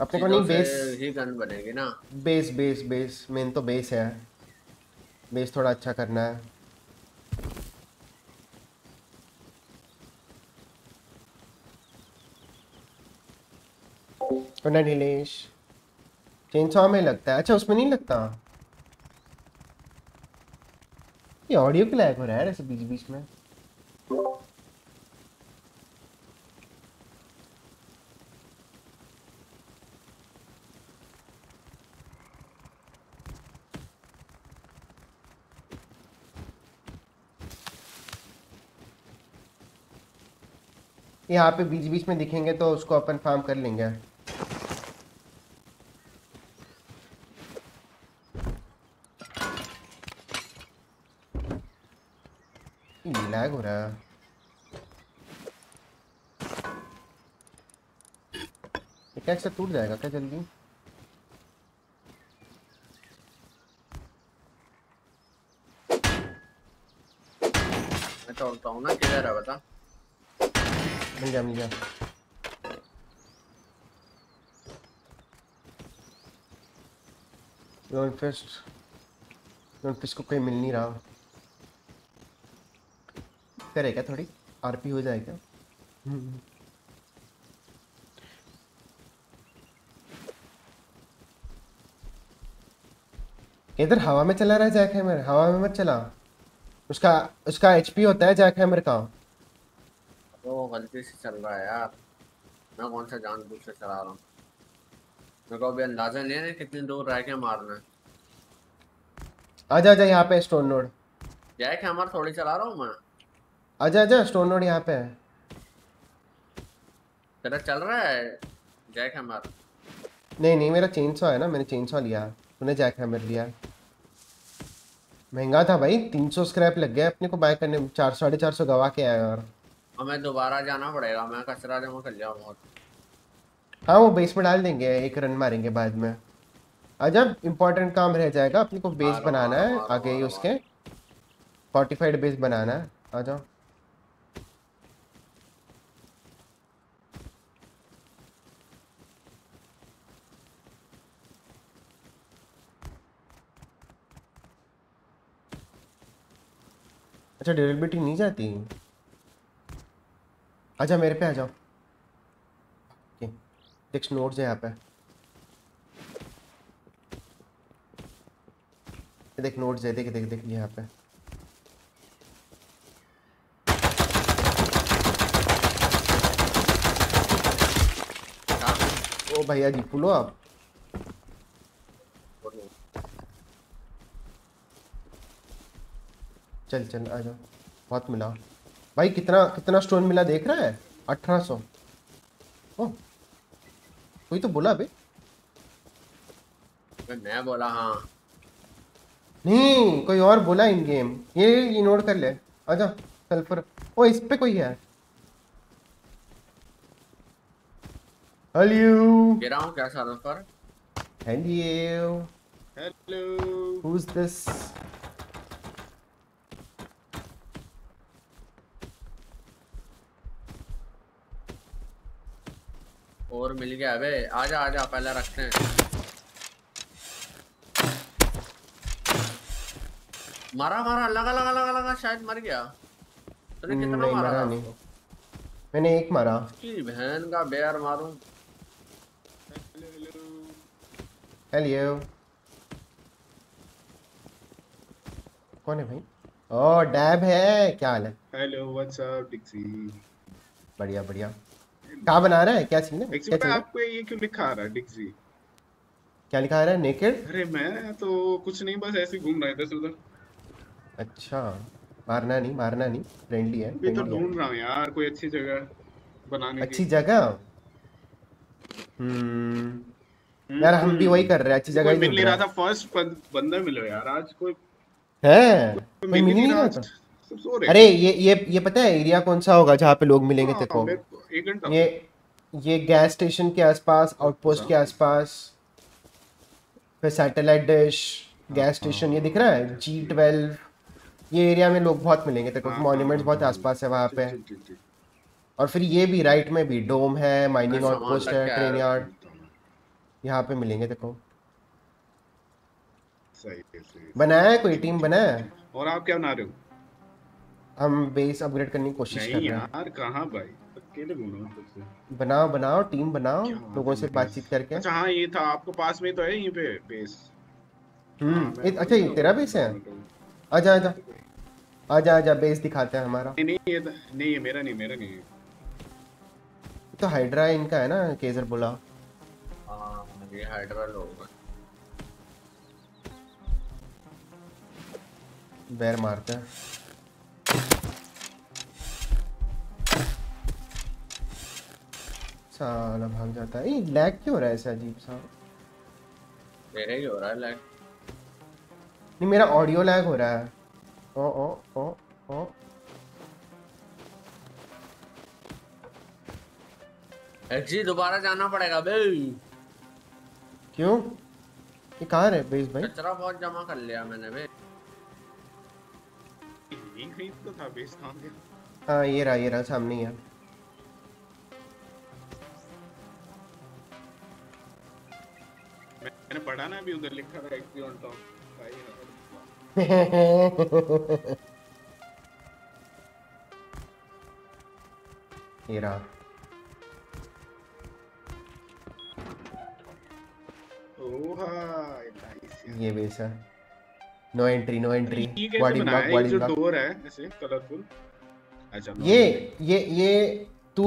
अपने को चीज़ों नहीं बेस ही गन बनेगी ना? बेस बेस बेस मेन तो बेस है। बेस थोड़ा अच्छा करना है। गुड नाइट नीलेश चेनसॉ में लगता है। अच्छा उसमें नहीं लगता? ये ऑडियो क्यों लैग हो रहा है ऐसे बीच बीच में। यहाँ पे बीच बीच में दिखेंगे तो उसको अपन फार्म कर लेंगे। लैग हो रहा है। से टूट जाएगा क्या जल्दी? मैं हूँ ना किधर है बता। मिल गया मिल गया लोन फिस्ट फिस्ट को कोई मिल नहीं रहा। करे क्या थोड़ी? आरपी हो जाएगा। इधर हवा में चला रहा है जैक हैमर हवा में मत चला। उसका उसका एचपी होता है जैक हैमर का। तो वो गलती से चल रहा है यार। मैं कौन सा जान जानबूझ से चला रहा हूँ? मेरे को अभी अंदाज़ा नहीं है कितनी दूर रह के मारना है। आजा आजा यहाँ पे स्टोन नोड जैक हैमर थोड़ी चला रहा हूँ मैं? आजा आजा स्टोन नोड यहाँ पे। है तेरा चल रहा है जैक हैमर नहीं नहीं मेरा चेन है ना मैंने चेन लिया। तूने जैक हैमर लिया। महँगा था भाई तीन सौ स्क्रैप लग गया। अपने को बाय करने में चार साढ़े चार सौ गवा के आया और हमें दोबारा जाना पड़ेगा मैं कचरा जमा कर लिया बहुत। हाँ वो बेस में डाल देंगे एक रन मारेंगे बाद में। अजब इम्पोर्टेंट काम रह जाएगा अपने को बेस बनाना है आगे ही उसके। फोर्टिफाइड बेस बनाना है आ जाओ। अच्छा ड्यूरेबिलिटी नहीं जाती? अच्छा मेरे पे आ जाओ। देख नोट्स है यहाँ पे। देख नोट्स है, देख देख देख यहाँ पे। ओ भैया जी फुलो आप? चल चल, आ जाओ। बहुत मिला भाई कितना कितना स्टोन मिला देख रहा है? अठारह सौ। ओ कोई तो बोला अबे मैं बोला हाँ। नहीं कोई और बोला इन गेम ये ये नोट कर ले। आजा सल्फ़र ओ इस पे कोई है। हेलो गिरा हूँ क्या सालों पर हेलो हेलो who's this? और मिल गया। बे आजा आजा पहले रखते हैं। मारा मारा लगा लगा लगा लगा शायद मर गया। तूने कितना नहीं मारा मरा नहीं। मैंने एक मारा। उसकी बहन का बेयर मारूं। हेलो कौन है भाई? ओ डैब है। क्या हाल है? हेलो व्हाट्स अप डिक्सी बढ़िया बढ़िया। कहाँ बना रहा है? क्या सीन है? क्या? आपको ये क्यों लिखा आ रहा है डिक्सी क्या लिखा आ रहा है? नेकेड अरे मैं तो कुछ नहीं बस ऐसे घूम रहा था इधर उधर। अच्छा मारना नहीं मारना नहीं। फ्रेंडली है अभी तो ढूंढ रहा हूँ यार कोई अच्छी जगह बनाने अच्छी जगह? हम्म। यार हम भी वही कर रहे हैं अच्छी जगह मिल नहीं रहा था फ़र्स्ट बंदा मिलो यार आज कोई है? कोई मिल नहीं रहा था? अरे ये ये ये पता है एरिया कौन सा होगा जहाँ पे लोग मिलेंगे तेरे को? हाँ, मेरे को एक घंटा ये ये गैस स्टेशन के आसपास आउटपोस्ट के आसपास फिर सैटेलाइट डिश गैस स्टेशन ये दिख रहा है? जी ट्वेल्व ये एरिया में लोग बहुत मिलेंगे तेरे को। मॉन्यूमेंट्स बहुत आसपास है वहाँ पे। और फिर ये भी राइट में भी डोम है माइनिंग आउटपोस्ट है ट्रेन यार्ड यहाँ पे मिलेंगे तेरे को। है है। बनाया है कोई टीम बनाया है। और आप क्या बना रहे हो? हम बेस अपग्रेड करने की कोशिश कर रहे हैं। यार कहाँ भाई? अकेले घूम रहा हूँ खुद बनाओ बनाओ टीम बनाओ लोगों से बेस। बातचीत करके। अच्छा हाँ ये था आपको पास में तो है यहीं पे बेस हम्म अच्छा ये तेरा बेस है आजा आजा। आजा आजा बेस दिखाते हैं हमारा। नहीं नहीं ये नहीं ये मेरा नहीं मेरा नहीं तो हाइड्रा इनका है ना केजर बोला। हाँ ये हाइड्रा लोग बैर मारते हैं। साला भाग जाता है। ये लैग क्यों हो रहा है ऐसा अजीब सा? मेरे ही हो रहा है लाइक नहीं मेरा ऑडियो लैग हो रहा है। ओ ओ ओ ओ। जी दोबारा जाना पड़ेगा बे क्यों? ये कहाँ है बेस भाई? कचरा बहुत जमा कर लिया मैंने बे यहीं कहीं तो था बेस कहाँ गया? हाँ ये रहा ये रहा सामने ही है। मैंने पढ़ा ना अभी उधर लिखा था एक्सपी ऑन टॉप भाई ये रहा। ये बेस है no entry no entry body block body block door है ऐसे कलरफुल अच्छा ये ये ये तू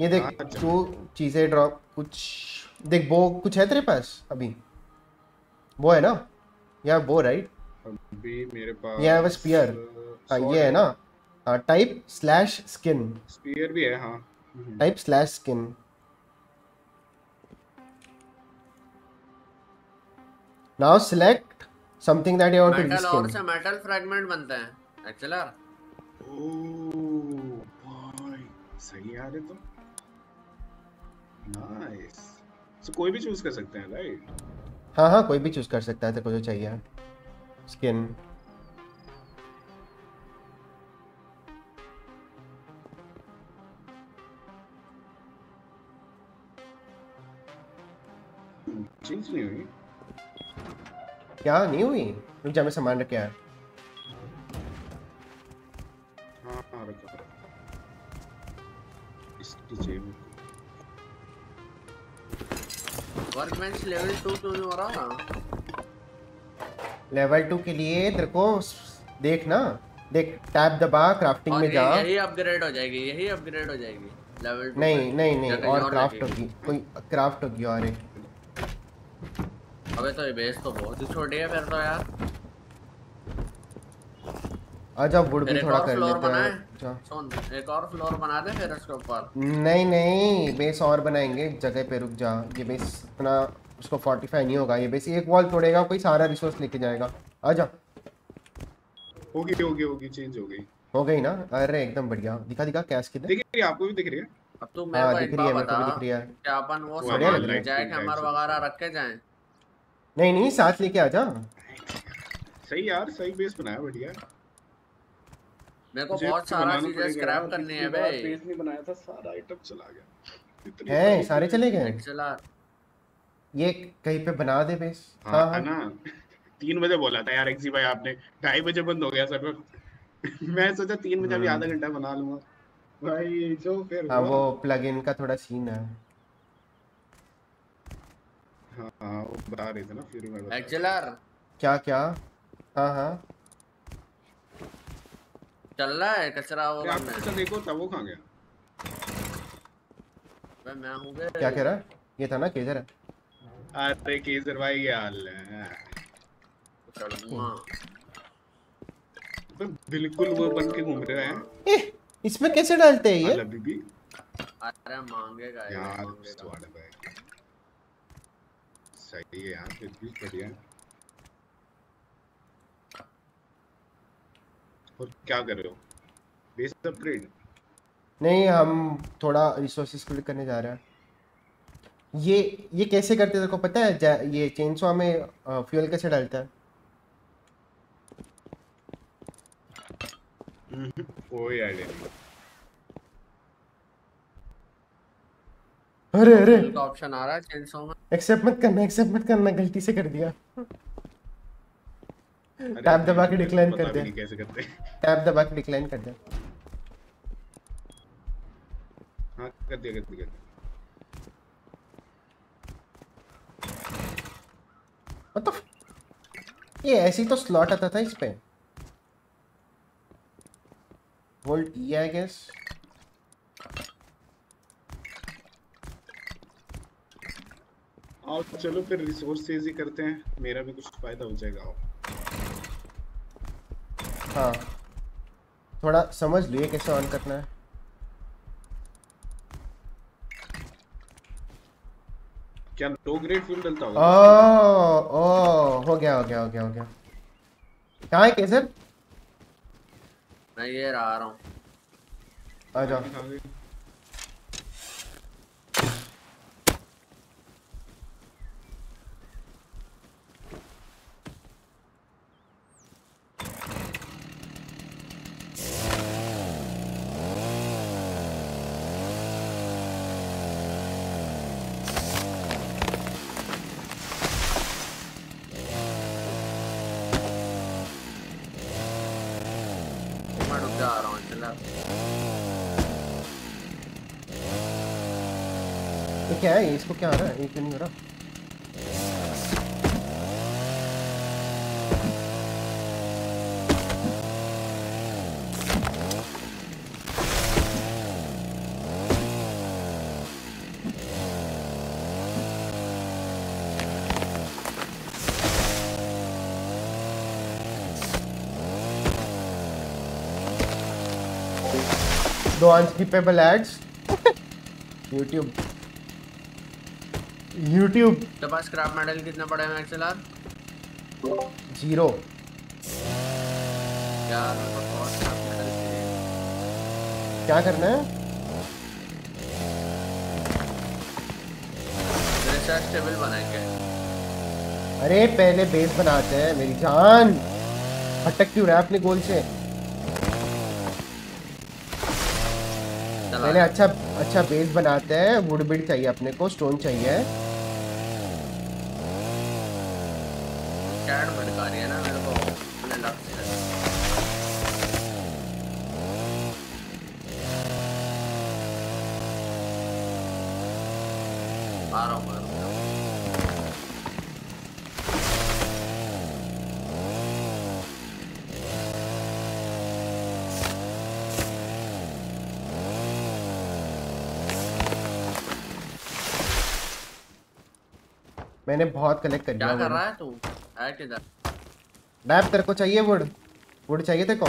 ये देख अच्छा। तू चीज़ें ड्रॉप कुछ देख वो कुछ है तेरे पास अभी? वो है ना? या वो राइट अभी मेरे पास ये है स्पीयर हाँ ये है ना? हाँ टाइप स्लैश स्किन स्पीयर भी है हाँ। Type slash skin now select something that you want to metal और से मेटल फ्रैगमेंट बनते हैं एक्चुअली ओह भाई सही यार है तो? नाइस सो कोई भी चूज़ कर सकते हैं राइट हाँ हाँ कोई भी चूज़ कर सकता है तेरे को जो चाहिए। स्किन चेंज नहीं हुई। क्या? नहीं हुई? रुक जा मैं सामान रख के आया। हाँ हाँ रखो रखो। इसकी जेब वर्कबेंच लेवल 2 तो नहीं हो रहा? लेवल टू के लिए तेरे को देख ना देख टैब दबा क्राफ्टिंग में जा। यही अपग्रेड हो जाएगी यही अपग्रेड हो जाएगी। लेवल 2 नहीं नहीं नहीं और क्राफ्ट होगी कोई क्राफ्ट होगी और एक। अबे तो ये बेस तो बहुत ही छोटी है फिर तो यार। आजा वुड भी थोड़ा कर लेते हैं। जा सुन एक और फ्लोर बना दे फिर उसके ऊपर। नहीं नहीं बेस और बनाएँगे जगह पे रुक जा। ये बेस इतना उसको फोर्टिफाई नहीं होगा। ये बेस एक वॉल तोड़ेगा कोई सारा रिसोर्स लेके जाएगा। आजा होगी होगी होगी चेंज हो गई। हो गई ना? अरे एकदम बढ़िया। दिखा दिखा कैश किधर दिख। रही है आपको भी दिख रही है? अब तू मेरे को दिख रही है, मेरे को भी बता दिख रही है। क्या अपन वो बढ़िया सामान लग रहा है, जैक हैमर वगैरह रख के जाएँ। नहीं नहीं साथ लेके आजा सही यार सही बेस बनाया बढ़िया। मेरे को बहुत सारा चीज़ें स्क्रैप करनी है बे बेस नहीं बनाया था सारा आइटम चला गया। इतनी है सारे चले गए। चला। ये कहीं पे बना दे बेस हाँ हाँ हाँ है। ना? तीन बजे बोला था यार एक्सी भाई आपने ढाई बजे बंद हो गया सर मैं सोचा तीन बजे अभी आधा घंटा बना लूँगा। भाई जो फिर हाँ वो प्लग इन का थोड़ा सीन है। हाँ हाँ वो बता रहे थे ना फ्यूरी में बता रहे थे। एक्चुअलर क्या क्या? हाँ हाँ। चल रहा है कचरा वो आप करने अच्छा देखो था वो कहाँ गया? बे मैं हूँ बे क्या कह रहा है? ये था ना केजर है। अरे केसर भाई क्या हाल है। चलूँगा तो बिल्कुल वो बन के घूम रहे हैं। इसमें कैसे डालते हैं ये? अल बीबी। अरे मांगेगा यार मांगेगा। स्वाड भाई। सही है यार फिर भी बढ़िया है। और क्या कर रहे हो? बेस अपग्रेड नहीं हम थोड़ा रिसोर्सेज क्लिक करने जा रहे हैं। ये ये कैसे करते हैं? तेरे को पता है ये चेनसॉ में फ्यूल कैसे डालता है? कोई आइडिया नहीं। अरे अरे! का ऑप्शन आ रहा है चेंसो में। एक्सेप्ट मत करना एक्सेप्ट मत करना गलती से कर दिया। अरे टैब दबा के डिक्लाइन कर दे। कैसे करते। हैं। टैब दबा के डिक्लाइन कर दे। हाँ कर दिया कर दिया the f- ये ऐसी तो स्लॉट आता था इस पे। वोल्ट ई आई गेस आओ चलो फिर रिसोर्सेज ही करते हैं। मेरा भी कुछ फ़ायदा हो जाएगा आओ। हाँ। थोड़ा समझ लिए कैसे ऑन करना है। क्या लो ग्रेड फ्यूल डलता होगा ओ हो गया हो गया हो गया हो गया। कहाँ है केसर मैं ये रहा रहा हूँ। आ जाओ। इसको क्या आ रहा है? ये क्यों नहीं हो रहा? दो अनस्किपेबल एड्स यूट्यूब यूट्यूब तेरे पास स्क्रैप मेडल कितने पड़े हैं एक्सएलआर ज़ीरो यार। क्या करना है? रिसर्च टेबल बनाएँगे। अरे पहले बेस बनाते हैं मेरी जान। भटक क्यों रहा है अपने गोल से? पहले अच्छा अच्छा बेस बनाते हैं वुड बिड चाहिए अपने को स्टोन चाहिए। कैड रही है ना मेरे को अपने लक्ष्य से आ रहा हूँ मैं, रुक जाओ। मैंने बहुत कलेक्ट कर क्या कर रहा है तू? है किधर? डैप तेरे को चाहिए वुड वुड चाहिए तेरे को?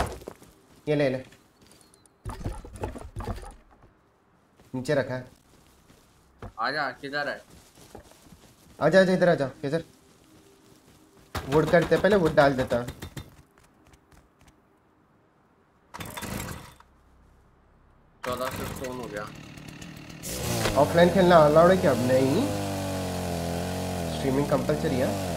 ये ले ले। नीचे रखा है। आजा किधर है? आजा आजा इधर आजा किधर वुड करते पहले वुड डाल देता चौदह सौ स्टोन हो गया। ऑफलाइन खेलना अलाउड है क्या? अब नहीं। स्ट्रीमिंग कंपलसरी है।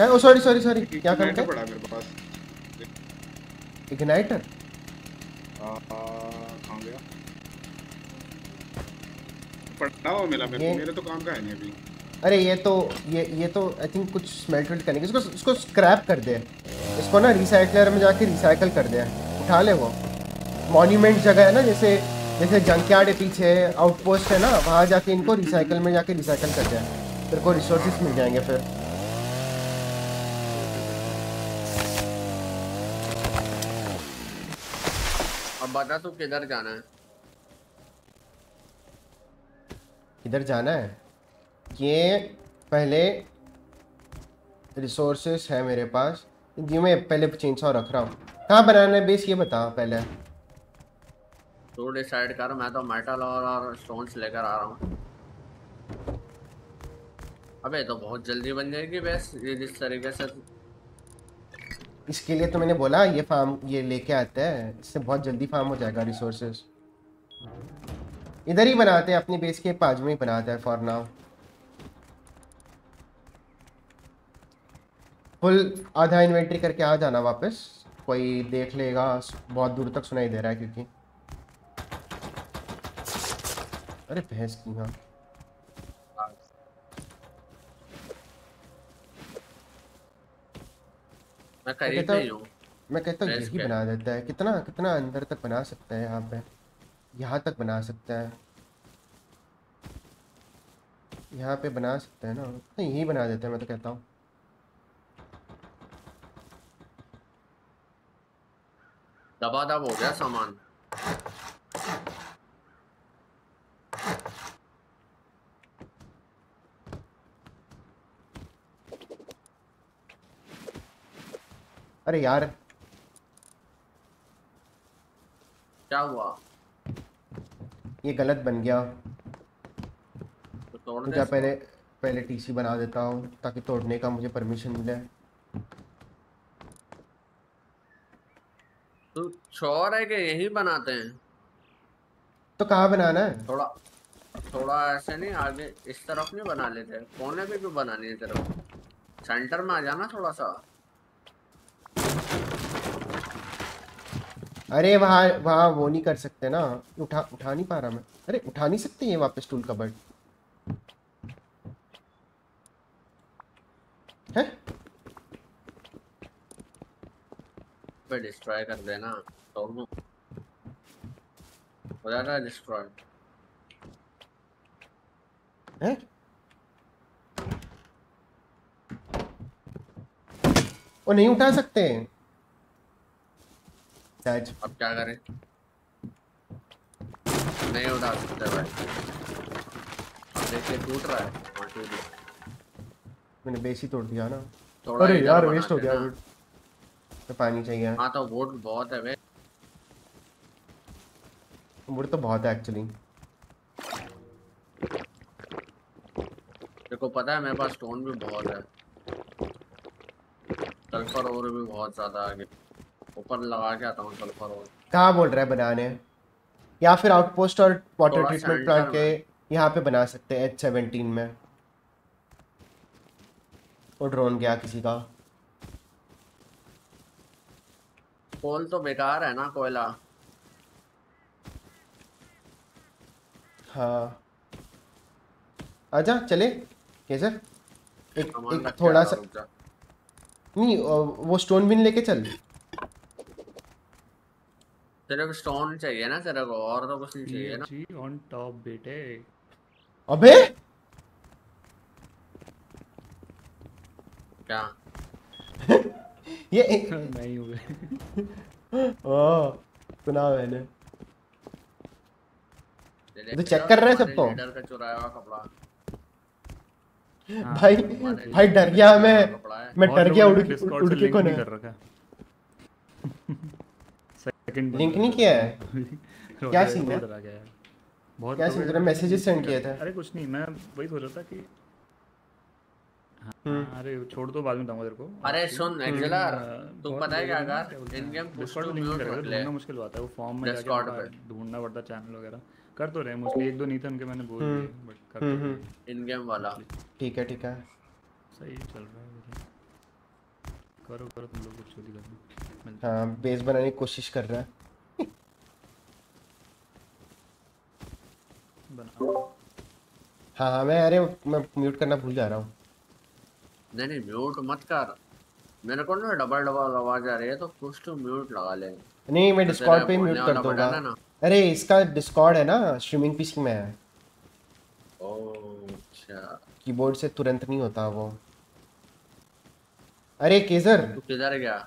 क्या है? ओ सॉरी सॉरी सॉरी क्या काम का इग्नाइटर है पड़ा मेरे पास। इग्नाइटर कहाँ गया? पड़ा हुआ मिला मेरे को। मेरे तो काम का है नहीं अभी। अरे ये तो ये ये तो आई थिंक कुछ स्मेल्ट वेल्ट करने के इसको इसको स्क्रैप कर दे। इसको ना रिसाइकलर में जाके रिसाइकल कर दे। उठा ले वो। मॉन्यूमेंट जगह है ना जैसे जैसे जंकयार्ड है पीछे आउटपोस्ट है ना वहाँ जाके इनको रिसाइकल में जाके रिसाइकल कर दे। तेरे को रिसोर्सेज मिल जाएँगे फिर। अब बता तू किधर जाना है? इधर जाना है? ये पहले रिसोर्सेस है मेरे पास। ये मैं पहले चेंज रख रहा हूँ। कहाँ बनाना है बेस ये बता पहले। तू डिसाइड कर मैं तो मेटल और, और स्टोन्स लेकर आ रहा हूँ। अबे तो बहुत जल्दी बन जाएगी बेस ये जिस तरीके से इसके लिए तो मैंने बोला, ये फार्म ये लेके आते हैं, इससे बहुत जल्दी फार्म हो जाएगा रिसोर्सेज इधर ही बनाते हैं, अपनी बेस के पाज में ही बनाते हैं फॉर नाउ फुल आधा इन्वेंट्री करके आ जाना वापस। कोई देख लेगा, बहुत दूर तक सुनाई दे रहा है, क्योंकि। अरे भैंस की हाँ। मैं नहीं हूँ हूँ। मैं कहता हूँ यही बना देता है। कितना कितना अंदर तक बना सकता है यहाँ पे? यहाँ तक बना सकता है। यहाँ पे बना सकते हैं ना? नहीं यही बना देते हैं मैं तो कहता हूँ। दबा दब हो गया सामान। अरे यार। क्या हुआ? ये गलत बन गया। तो तोड़ मुझे पहले पहले टीसी बना देता हूँ ताकि तोड़ने का मुझे परमिशन मिले। तू श्योर है कि यही बनाते हैं? तो कहाँ बनाना है? थोड़ा थोड़ा ऐसे नहीं आगे इस तरफ़ नहीं बना लेते। कोने पे भी बनानी है तरफ़ सेंटर में आ जाना थोड़ा सा। अरे वहाँ वहाँ वो नहीं कर सकते ना। उठा उठा नहीं पा रहा मैं। अरे उठा नहीं सकते ये वापस टूल कबर्ड। है? पे डिस्ट्रॉय कर देना तो हो डिस्ट्रॉय हैं? वो नहीं उठा सकते। सच अब क्या करें? नहीं उठा सकते भाई। अब देखिए टूट रहा है। मैंने बेस ही तोड़ दिया ना। अरे यार वेस्ट हो गया wood। तो पानी चाहिए हाँ तो वोट बहुत है वे वुड तो बहुत है एक्चुअली देखो पता है मेरे पास स्टोन भी बहुत है। सल्फ़र और भी बहुत ज़्यादा आगे। ऊपर लगा के आता हूँ सल्फ़र और कहाँ बोल रहा है बनाने? या फिर आउटपोस्ट और वाटर ट्रीटमेंट प्लांट के यहाँ पे बना सकते हैं एच सेवनटीन में। वो ड्रोन गया किसी का? कोल तो बेकार है ना कोयला। हाँ। आजा चले। कैसे? एक एक थोड़ा सा। नहीं वो स्टोन बिन लेके चल। तेरे को स्टोन चाहिए ना तेरे को और तो कुछ नहीं चाहिए ना। जी ऑन टॉप बेटे। अबे! क्या? ये एक- नहीं हुए। ओ, सुना मैंने। तो check कर रहे हैं सबको? का चुराया हुआ कपड़ा। हाँ, भाई भाई डर गया मैं। मैं डर गया उड़ के उड़ के link नहीं कर रखा लिंक नहीं किया है? क्या सीन है? बहुत क्या सीन ने तेरा मैसेजेस सेंड किए थे। अरे कुछ नहीं मैं वही सोच रहा था कि हाँ, हम्म। अरे छोड़ दो बाद में बताऊँगा तेरे को। अरे सुन एक्जेलर हाँ, तू पता है क्या कर in game push to mute रख ले। ढूंढना मुश्किल होता है। वो फॉर्म में जाके। ढूंढना पड़ता चैनल वगैरह। कर तो रहे मोस्टली एक दो नहीं थे उनके मैंने बोल हम्म, दिए बट कर हम्म, तो हम्म। हैं। इन गेम वाला। ठीक है ठीक है। सही चल रहा है करो करो तुम लोग कुछ करना मिलते हाँ बेस बनाने की कोशिश कर रहा है। हाँ हाँ मैं अरे मैं म्यूट करना भूल जा रहा हूँ। नहीं नहीं म्यूट मत कर। मेरे को ना डबल डबल आवाज़ आ रही है तो पुश टू म्यूट लगा ले। नहीं मैं तो डिस्कॉर्ड पे म्यूट कर दूँगा अरे इसका डिस्कॉर्ड है ना स्ट्रीमिंग पीसी में है। ओह अच्छा। कीबोर्ड से तुरंत नहीं होता वो। अरे केजर तू किधर गया?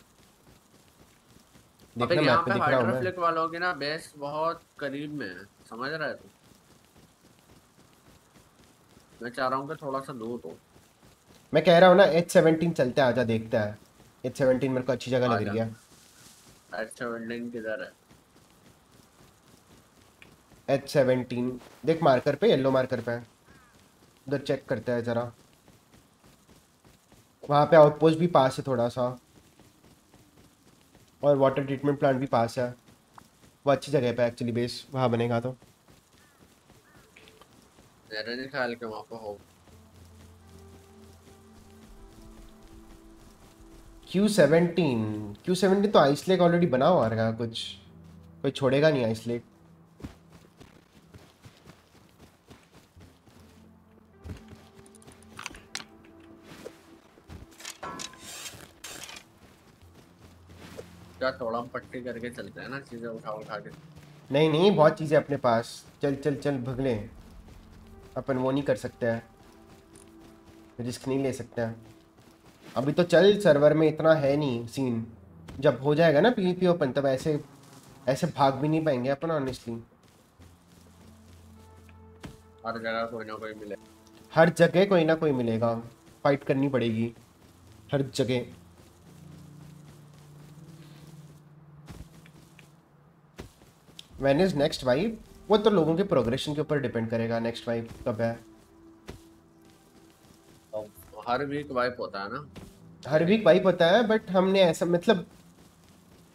यहाँ मैप पे दिख रहा हूँ फ्लिक वालों की ना बेस बहुत करीब में है समझ रहा है तू? मैं चाह रहा हूँ कि थोड़ा सा दूर हो। मैं कह रहा हूँ ना एच सेवनटीन चलते हैं, आजा देखते हैं। एच सेवनटीन मेरे को अच्छी जगह लग रही है। अच्छा बिल्डिंग किधर है? एच सेवनटीन देख मार्कर पे येलो मार्कर पे। उधर चेक करते हैं जरा। वहाँ पे आउटपोस्ट भी पास है थोड़ा सा। और वाटर ट्रीटमेंट प्लांट भी पास है। वो अच्छी जगह पे एक्चुअली बेस वहाँ बनेगा तो। ख्याल के वहाँ पर हो। क्यू सेवनटीन क्यू सेवनटीन तो आइसलेक ऑलरेडी बना हुआ रहेगा कुछ कोई छोड़ेगा नहीं आइसलेक क्या थोड़ा पट्टी करके चलते हैं ना चीज़ें उठा उठा के। नहीं नहीं बहुत चीज़ें अपने पास। चल चल चल भगले। अपन वो नहीं कर सकते हैं। रिस्क नहीं ले सकते हैं। अभी तो चल सर्वर में इतना है नहीं सीन जब हो जाएगा ना पीवीपी ओपन तब ऐसे ऐसे भाग भी नहीं पाएँगे अपन ऑनेस्टली हर जगह कोई ना कोई मिले। हर जगह कोई ना कोई मिलेगा। फाइट करनी पड़ेगी। हर जगह। वेन इज़ नेक्स्ट वाइब वो तो लोगों के प्रोग्रेशन के ऊपर डिपेंड करेगा नेक्स्ट वाइब कब है? हर वीक वाइप होता है ना। हर वीक वाइप होता है बट हमने ऐसा मतलब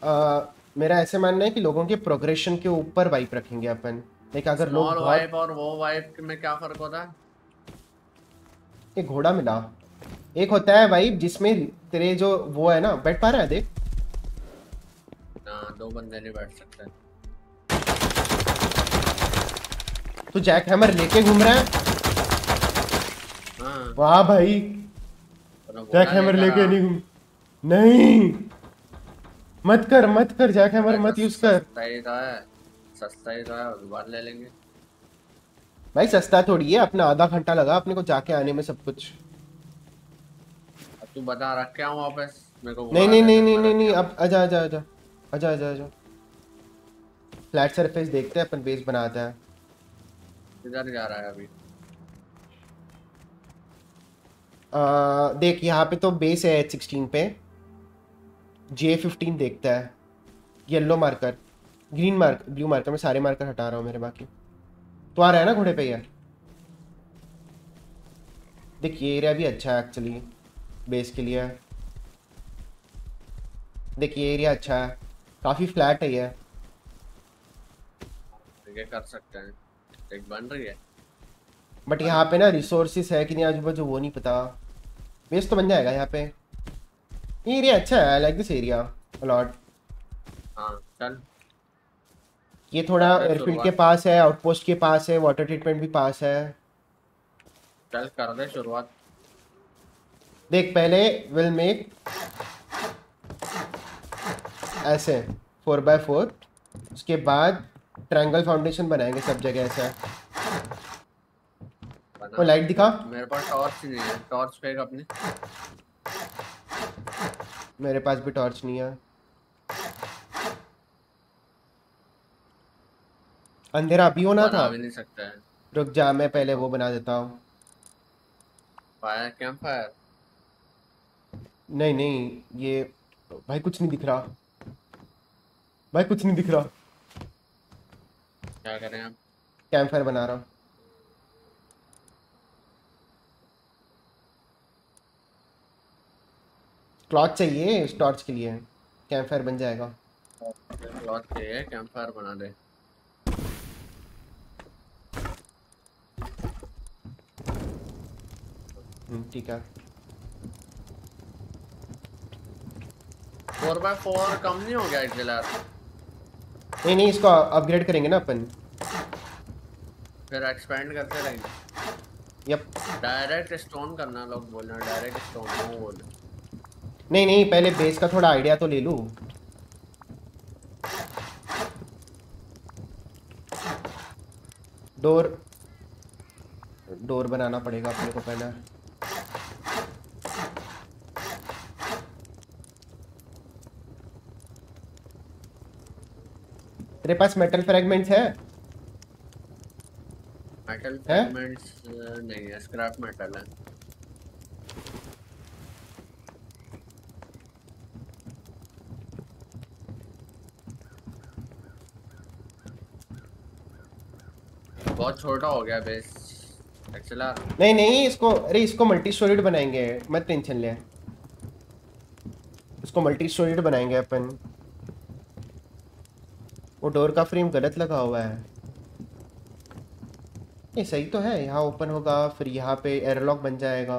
आ, मेरा ऐसे मानना है कि लोगों के प्रोग्रेशन के ऊपर वाइप रखेंगे अपन। लाइक अगर लोग बहुत वाइप और वो वाइप में क्या फ़र्क होता है? एक घोड़ा मिला। एक होता है वाइब जिसमें तेरे जो वो है ना बैठ पा रहा है देख। ना दो बंदे नहीं बैठ सकते। तू जैक हैमर लेके घूम रहा है? हाँ। वाह भाई। जैक हैमर लेके नहीं घूम नहीं। मत कर मत कर जैक हैमर मत यूज़ कर। सस्ता ही तो है सस्ता ही है दोबारा ले लेंगे। भाई सस्ता थोड़ी है अपना आधा घंटा लगा अपने को जाके आने में सब कुछ। अब तू बता रख के आऊँ वापस? मेरे को नहीं नहीं नहीं नहीं नहीं अब आजा आजा आजा। आजा आजा आजा। फ्लैट सरफेस देखते हैं अपन बेस बनाते हैं। किधर जा रहा है अभी। आ, देख यहाँ पे तो बेस है एच सिक्सटीन पे। जे फिफ्टीन देखता है। Yellow marker green mark blue marker मैं सारे मार्कर हटा रहा हूँ मेरे बाकी। तो आ रहा है ना घोड़े पे यार? देख ये एरिया भी अच्छा है एक्चुअली बेस के लिए। देख ये एरिया अच्छा है। काफ़ी फ्लैट है ये। ये कर सकते हैं। एक बन रही है। बट यहाँ पे ना रिसोर्सेस है कि नहीं आजू बाजू वो नहीं पता। बेस तो बन जाएगा यहाँ पे। ये एरिया अच्छा है लाइक दिस एरिया अलॉट हाँ चल। ये थोड़ा एयरफील्ड के पास है आउटपोस्ट के पास है वाटर ट्रीटमेंट भी पास है। चल कर दे शुरुआत। देख पहले विल मेक ऐसे फोर बाय फोर उसके बाद ट्रायंगल फाउंडेशन बनाएँगे सब जगह ऐसा। वो लाइट दिखा। मेरे पास टॉर्च नहीं है। टॉर्च फेंक अपनी। मेरे पास भी टॉर्च नहीं है। अंधेरा अभी होना था। भी नहीं सकता है। रुक जा मैं पहले वो बना देता हूँ। फायर कैंप फायर नहीं नहीं ये भाई कुछ नहीं दिख रहा। भाई कुछ नहीं दिख रहा। क्या करें हम कैंप फायर बना रहा हूँ। क्लॉथ चाहिए इस टॉर्च के लिए। कैंप फायर बन जाएगा। क्लॉथ चाहिए कैंप फायर बना दे। हम्म, ठीक है। फोर बाय फोर कम नहीं हो गया नहीं नहीं इसको अपग्रेड करेंगे ना अपन। फिर एक्सपेंड करते रहेंगे यप डायरेक्ट स्टोन करना लोग बोल रहे हैं डायरेक्ट स्टोन वो बोल नहीं नहीं पहले बेस का थोड़ा आइडिया तो ले लूँ। डोर डोर बनाना पड़ेगा अपने को पहले। तेरे पास मेटल फ्रैगमेंट्स है? मेटल? फ्रैगमेंट्स नहीं है स्क्रैप मेटल है। बहुत छोटा हो गया बेस एक्चुअली नहीं नहीं इसको अरे इसको मल्टी स्टोरीड बनाएँगे मत टेंशन ले। इसको मल्टी स्टोरीड बनाएँगे अपन। वो डोर का फ्रेम गलत लगा हुआ है। ये सही तो है, यहाँ ओपन होगा, फिर यहाँ पे एयरलॉक बन जाएगा।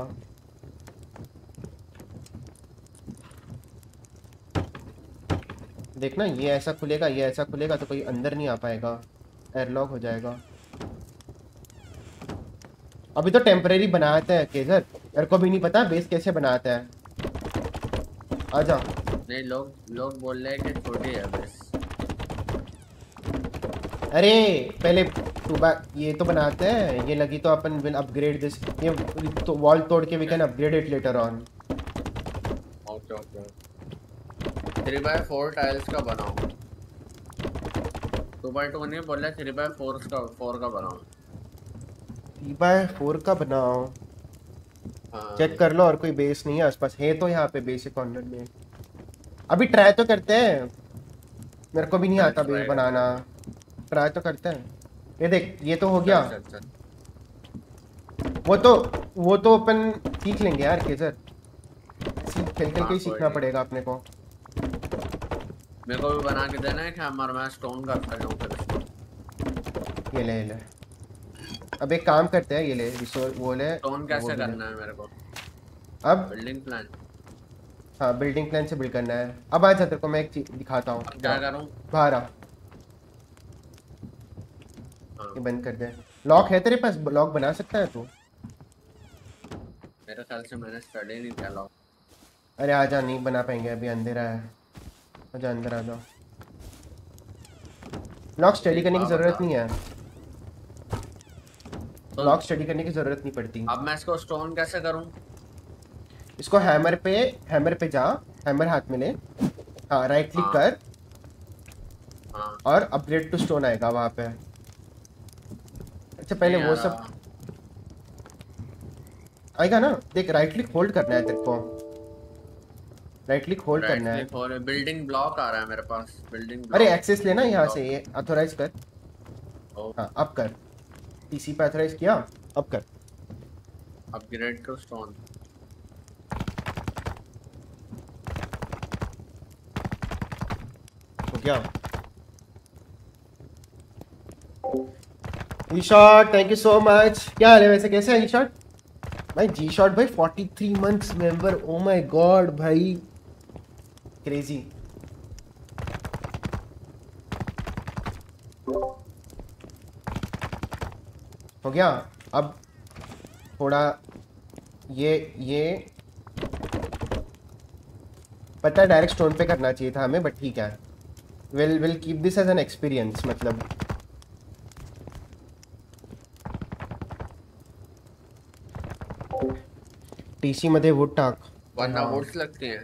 देखना, ये ऐसा खुलेगा, ये ऐसा खुलेगा तो कोई अंदर नहीं आ पाएगा। एयरलॉक हो जाएगा। अभी तो टेम्परेरी बनाते हैं केजर तेरे को भी नहीं पता बेस कैसे बनाता है। आजा। नहीं लोग लोग बोल रहे हैं कि छोटी है, बेस। अरे पहले ये तो बनाते हैं। ये लगी तो अपन विल अपग्रेड दिस ये तो वॉल तोड़ के we can upgrade it later on okay okay three by four tiles का बनाओ टू बाय टू नहीं बोल रहे थ्री बाय फोर का फोर का बनाओ थ्री बाय फोर का बनाओ हाँ। चेक कर लो और कोई बेस नहीं है आसपास। है तो यहाँ पे बेसिक कॉर्नर में। अभी ट्राई तो करते हैं। मेरे को भी नहीं आता बेस बनाना। ट्राई तो करते हैं। ये देख ये तो हो गया। चल, चल, चल। वो तो वो तो अपन सीख लेंगे यार केजर सीख खेल खेल के हाँ, ही सीखना पड़ेगा अपने को। मेरे को भी बना के देना है कि हमारा मैं स्टोन करता जाऊँ फिर। ये ले ले। अब एक काम करते हैं ये ले रिसोर्स वो ले स्टोन कैसे करना है मेरे को? अब? बिल्डिंग प्लान हाँ बिल्डिंग प्लान से बिल्ड करना है। अब आ जा तेरे को मैं एक चीज़ दिखाता हूँ। क्या करूँ? बाहर आ। हाँ ये बंद कर दे। लॉक है तेरे पास? लॉक बना सकता है तू? मेरे ख्याल से मैंने स्टडी नहीं किया लॉक अरे आजा नहीं बना पाएँगे अभी अंधेरा है आजा अंदर आ जाओ। लॉक स्टडी करने की हाँ, ज़रूरत नहीं है। लॉक स्टडी करने की ज़रूरत नहीं पड़ती। अब मैं इसको स्टोन कैसे करूँ? इसको हैमर पे हैमर पे जा। हैमर हाथ में ले। हाँ राइट क्लिक हाँ। कर। हाँ। और अपग्रेड टू स्टोन आएगा वहाँ पे। अच्छा पहले वो सब आएगा ना? देख राइट क्लिक होल्ड करना है तेरे को। राइट क्लिक होल्ड करना है। है। बिल्डिंग ब्लॉक आ रहा है मेरे पास। बिल्डिंग अरे एक्सेस लेना यहाँ से। ये ऑथोराइज कर। ओ। हाँ अब कर। पीसी पे ऑथोराइज किया? अब कर। अपग्रेड टू स्टोन हो गया। Shot thank you so much क्या हाल है वैसे? कैसे है शॉट भाई जी शॉट भाई 43 months member oh my god भाई। क्रेजी हो गया? अब थोड़ा ये ये। पता डायरेक्ट स्टोन पे करना चाहिए था हमें बट ठीक है। Will will keep this as an experience मतलब। टीसी मध्ये वुड टाक. वरना। वुड्स लगते हैं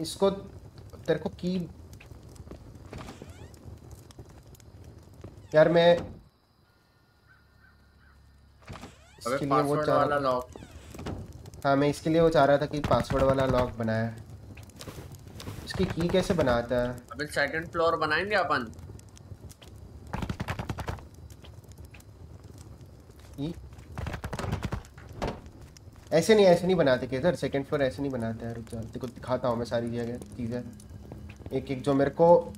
इसको तेरे को की यार मैं अबे इसके लिए वो पासवर्ड चाह वाला रहा लॉक हाँ मैं इसके लिए वो चाह रहा था कि पासवर्ड वाला लॉक बनाया। इसकी की कैसे बनाता है? अबे सेकंड फ्लोर बनाएँगे अपन? ऐसे नहीं ऐसे नहीं बनाते किधर सेकंड फ्लोर ऐसे नहीं बनाते हैं। रुक जा को दिखाता हूँ मैं सारी जगह चीज़ें। एक एक जो मेरे को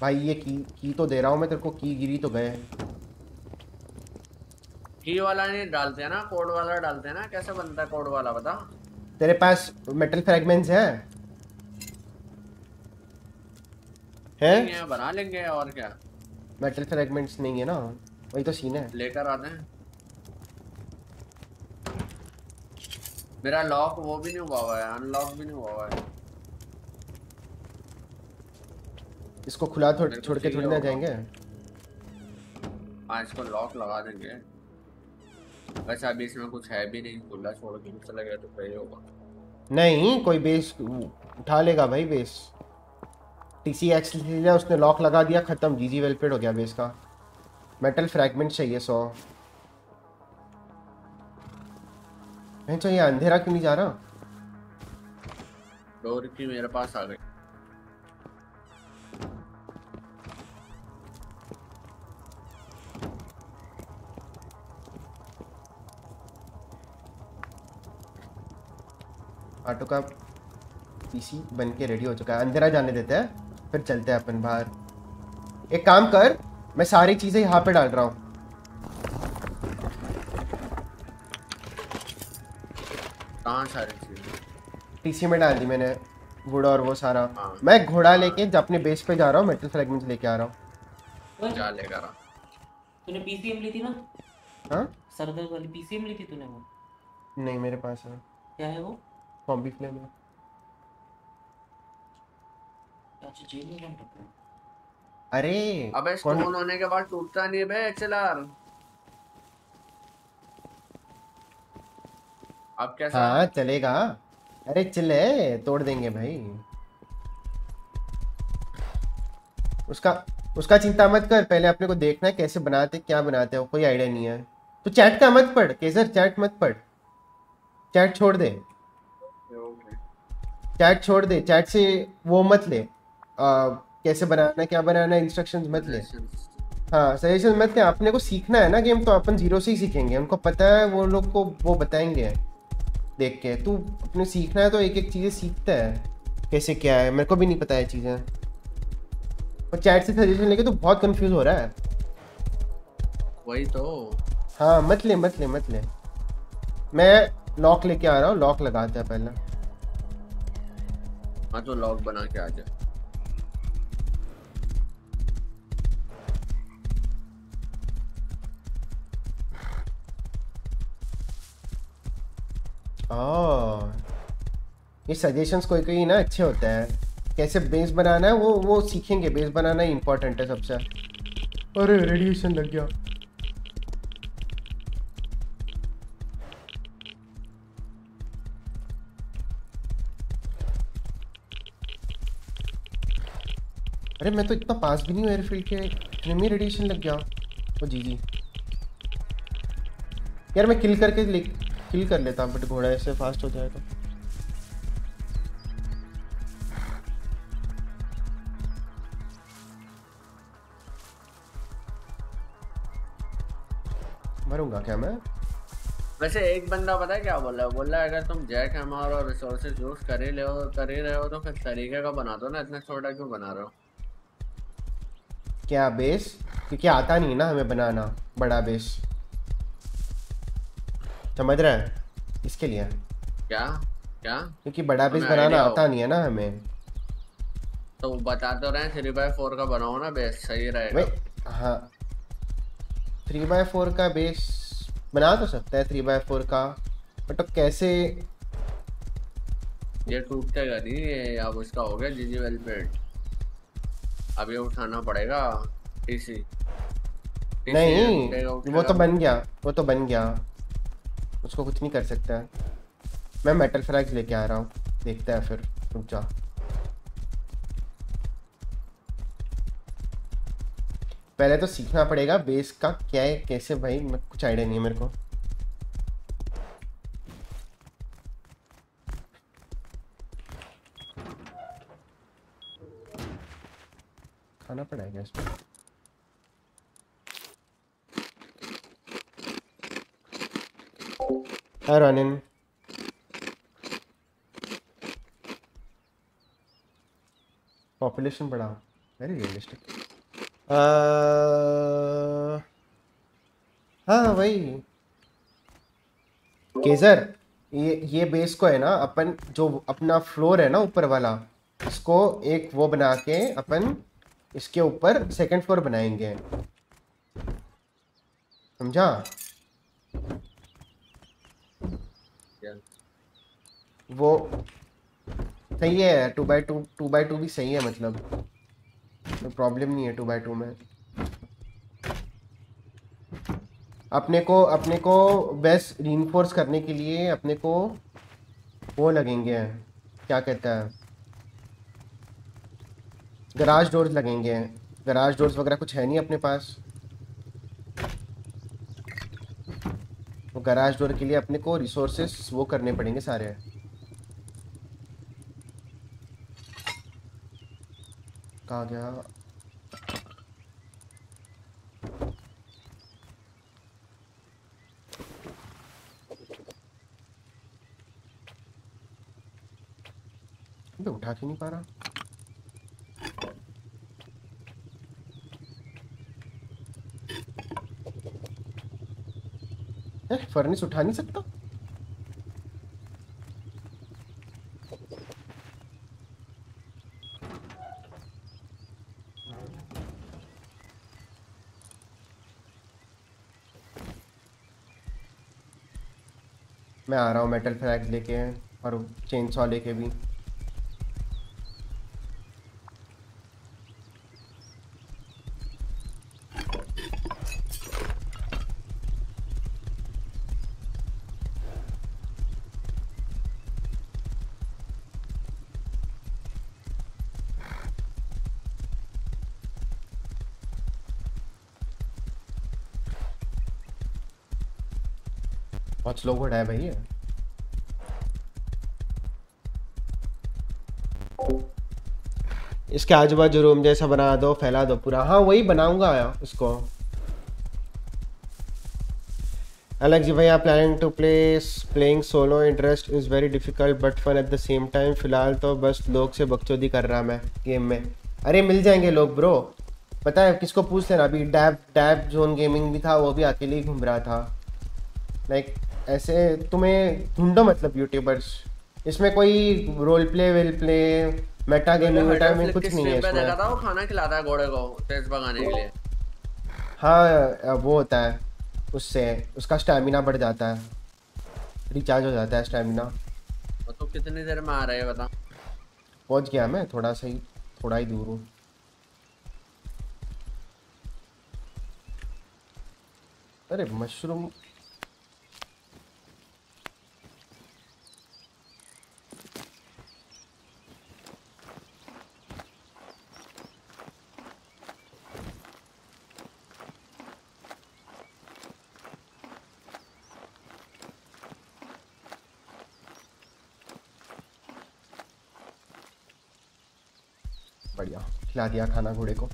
भाई ये की की तो दे रहा हूँ मैं तेरे को की गिरी तो गए। की वाला नहीं डालते हैं ना कोड वाला डालते हैं ना कैसे बनता है कोड वाला बता? तेरे पास मेटल फ्रैगमेंट्स हैं? हैं? बना लेंगे और क्या? मेटल फ्रैगमेंट्स नहीं है ना वही तो सीन है। लेकर आते हैं। मेरा लॉक वो भी नहीं हुआ हुआ है अनलॉक भी नहीं हुआ हुआ है। इसको खुला थोड़ छोड़ के थोड़ी ना जाएँगे? हाँ इसको लॉक लगा देंगे। वैसे अभी इसमें कुछ है भी नहीं खुला छोड़ के चला गया तो सही होगा। नहीं कोई बेस उठा लेगा भाई बेस टीसी एक्स लिया उसने लॉक लगा दिया खत्म। जीजी वेलफेड हो गया बेस का। मेटल फ्रैगमेंट चाहिए सौ। नहीं चाहिए अंधेरा क्यों नहीं जा रहा? डोर की मेरे पास आ गई। ऑटो का पीसी बन के रेडी हो चुका है। अंधेरा जाने देते हैं फिर चलते हैं अपन बाहर। एक काम कर मैं सारी चीज़ें यहाँ पे डाल रहा हूँ। कहाँ सारी चीज़ें? टीसी में डाल दी मैंने वुड और वो सारा। हाँ। मैं घोड़ा लेके जब अपने बेस पे जा रहा हूँ मेटल फ्रैगमेंट्स लेके आ रहा हूँ। जा लेकर आ तूने पीसीएम ली थी ना? हाँ? सरदर्द वाली पीसीएम ली थी तूने वो? नहीं मेरे पास है। क्या है वो? कॉम्बी फ्लेम है जेल में बंद रखा अरे अबे कौन स्टोन होने के बाद टूटता नहीं है बे एक्सएलआर अब कैसा? हाँ चलेगा। अरे चले तोड़ देंगे भाई। उसका उसका चिंता मत कर पहले अपने को देखना है कैसे बनाते क्या बनाते हो कोई आइडिया नहीं है। तो चैट का मत पढ़ केसर चैट मत पढ़। चैट छोड़ दे। चैट छोड़ दे चैट से वो मत ले। आ, कैसे बनाना क्या बनाना इंस्ट्रक्शंस मत ले। हाँ सजेशन मत ले। अपने को सीखना है ना गेम तो अपन ज़ीरो से ही सीखेंगे। उनको पता है वो लोग को वो बताएँगे देख के। तू अपने सीखना है तो एक एक चीज़ें सीखता है। कैसे क्या है मेरे को भी नहीं पता है चीज़ें। और चैट से सजेशन लेके तो बहुत कंफ्यूज हो रहा है। वही तो। हाँ मत ले मत ले मत ले। मैं लॉक लेके आ रहा हूँ लॉक लगाते हैं पहले। हाँ तो लॉक बना के आ जा। ये सजेशंस कोई कोई ना अच्छे होते हैं। कैसे बेस बनाना है वो वो सीखेंगे। बेस बनाना ही इम्पोर्टेंट है सबसे। अरे रेडिएशन लग गया। अरे मैं तो इतना पास भी नहीं हूँ एयरफील्ड के। इतने में रेडिएशन लग गया। ओ जी जी। यार मैं किल करके ले किल कर लेता बट घोड़ा ऐसे फास्ट हो जाएगा। मरूँगा क्या मैं? वैसे एक बंदा पता है क्या बोल? रहा है बोल रहा है अगर तुम जैक, हैमर और रिसोर्सेज यूज़ कर ही ले कर ही रहे हो तो फिर तरीके का बना दो ना, इतना छोटा क्यों बना रहे हो? क्या बेस क्योंकि आता नहीं ना हमें बनाना बड़ा बेस समझ रहा है? इसके लिए। क्या? क्या? क्योंकि बड़ा बेस बनाना आता नहीं है ना हमें। तो बता तो रहे हैं थ्री बाई फोर का बनाओ ना बेस सही रहेगा। हाँ। थ्री बाय फोर का बेस बना तो सकता है थ्री बाय फोर का बट अब कैसे? ये टूटेगा नहीं ये अब उसका हो गया जीजी वेल पेड ये उठाना पड़ेगा टीसी नहीं वो तो बन गया वो तो बन गया। उसको कुछ नहीं कर सकता मैं मेटल फ्रैग्स लेके आ रहा हूँ। देखते हैं फिर रुक जा। पहले तो सीखना पड़ेगा बेस का क्या है कैसे भाई मैं कुछ आइडिया नहीं है मेरे को। खाना पड़ेगा इसमें। Hi, Ronin. पॉपुलेशन बढ़ाओ। वेरी रियलिस्टिक हाँ वही। केजर ये ये बेस को है ना अपन जो अपना फ्लोर है ना ऊपर वाला इसको एक वो बना के अपन इसके ऊपर सेकंड फ्लोर बनाएँगे। समझा? वो सही है two by two two by two भी सही है मतलब। कोई प्रॉब्लम नहीं है टू बाई टू में। अपने को अपने को बेस्ट रीइंफोर्स करने के लिए अपने को वो लगेंगे। क्या कहता है? गराज डोर्स लगेंगे गराज डोर्स वगैरह कुछ है नहीं अपने पास। तो गराज डोर के लिए अपने को रिसोर्सेस वो करने पड़ेंगे सारे। कहा गया? उठा के नहीं पा रहा। फर्निस उठा नहीं सकता। मैं आ रहा हूँ मेटल फ्रैग लेके और चेन सॉ लेके भी। बहुत स्लो घोड़ा है भाई ये। इसके आजू बाजू रूम जैसा बना दो फैला दो पूरा। हाँ वही बनाऊँगा उसको Alex, if I are planning to play playing solo interest is very difficult but fun at the same time. फ़िलहाल तो बस लोग से बकचोदी कर रहा मैं गेम में। अरे मिल जाएँगे लोग ब्रो पता है किसको पूछ लेना? अभी डैब डैब जोन गेमिंग भी था वो भी अकेले ही घूम रहा था। लाइक ऐसे तुम्हें ढूंढो मतलब यूट्यूबर्स इसमें कोई role play well play meta gaming वेटा में कुछ नहीं है इसमें। था? वो खाना खिलाता है घोड़े को तेज भगाने के लिए। हाँ वो होता है उससे उसका स्टैमिना बढ़ जाता है। रिचार्ज हो जाता है स्टैमिना तू कितनी देर में आ रहे है बता। पहुँच गया मैं थोड़ा सा ही थोड़ा ही दूर हूँ। अरे मशरूम बढ़िया खिला दिया खाना घोड़े को।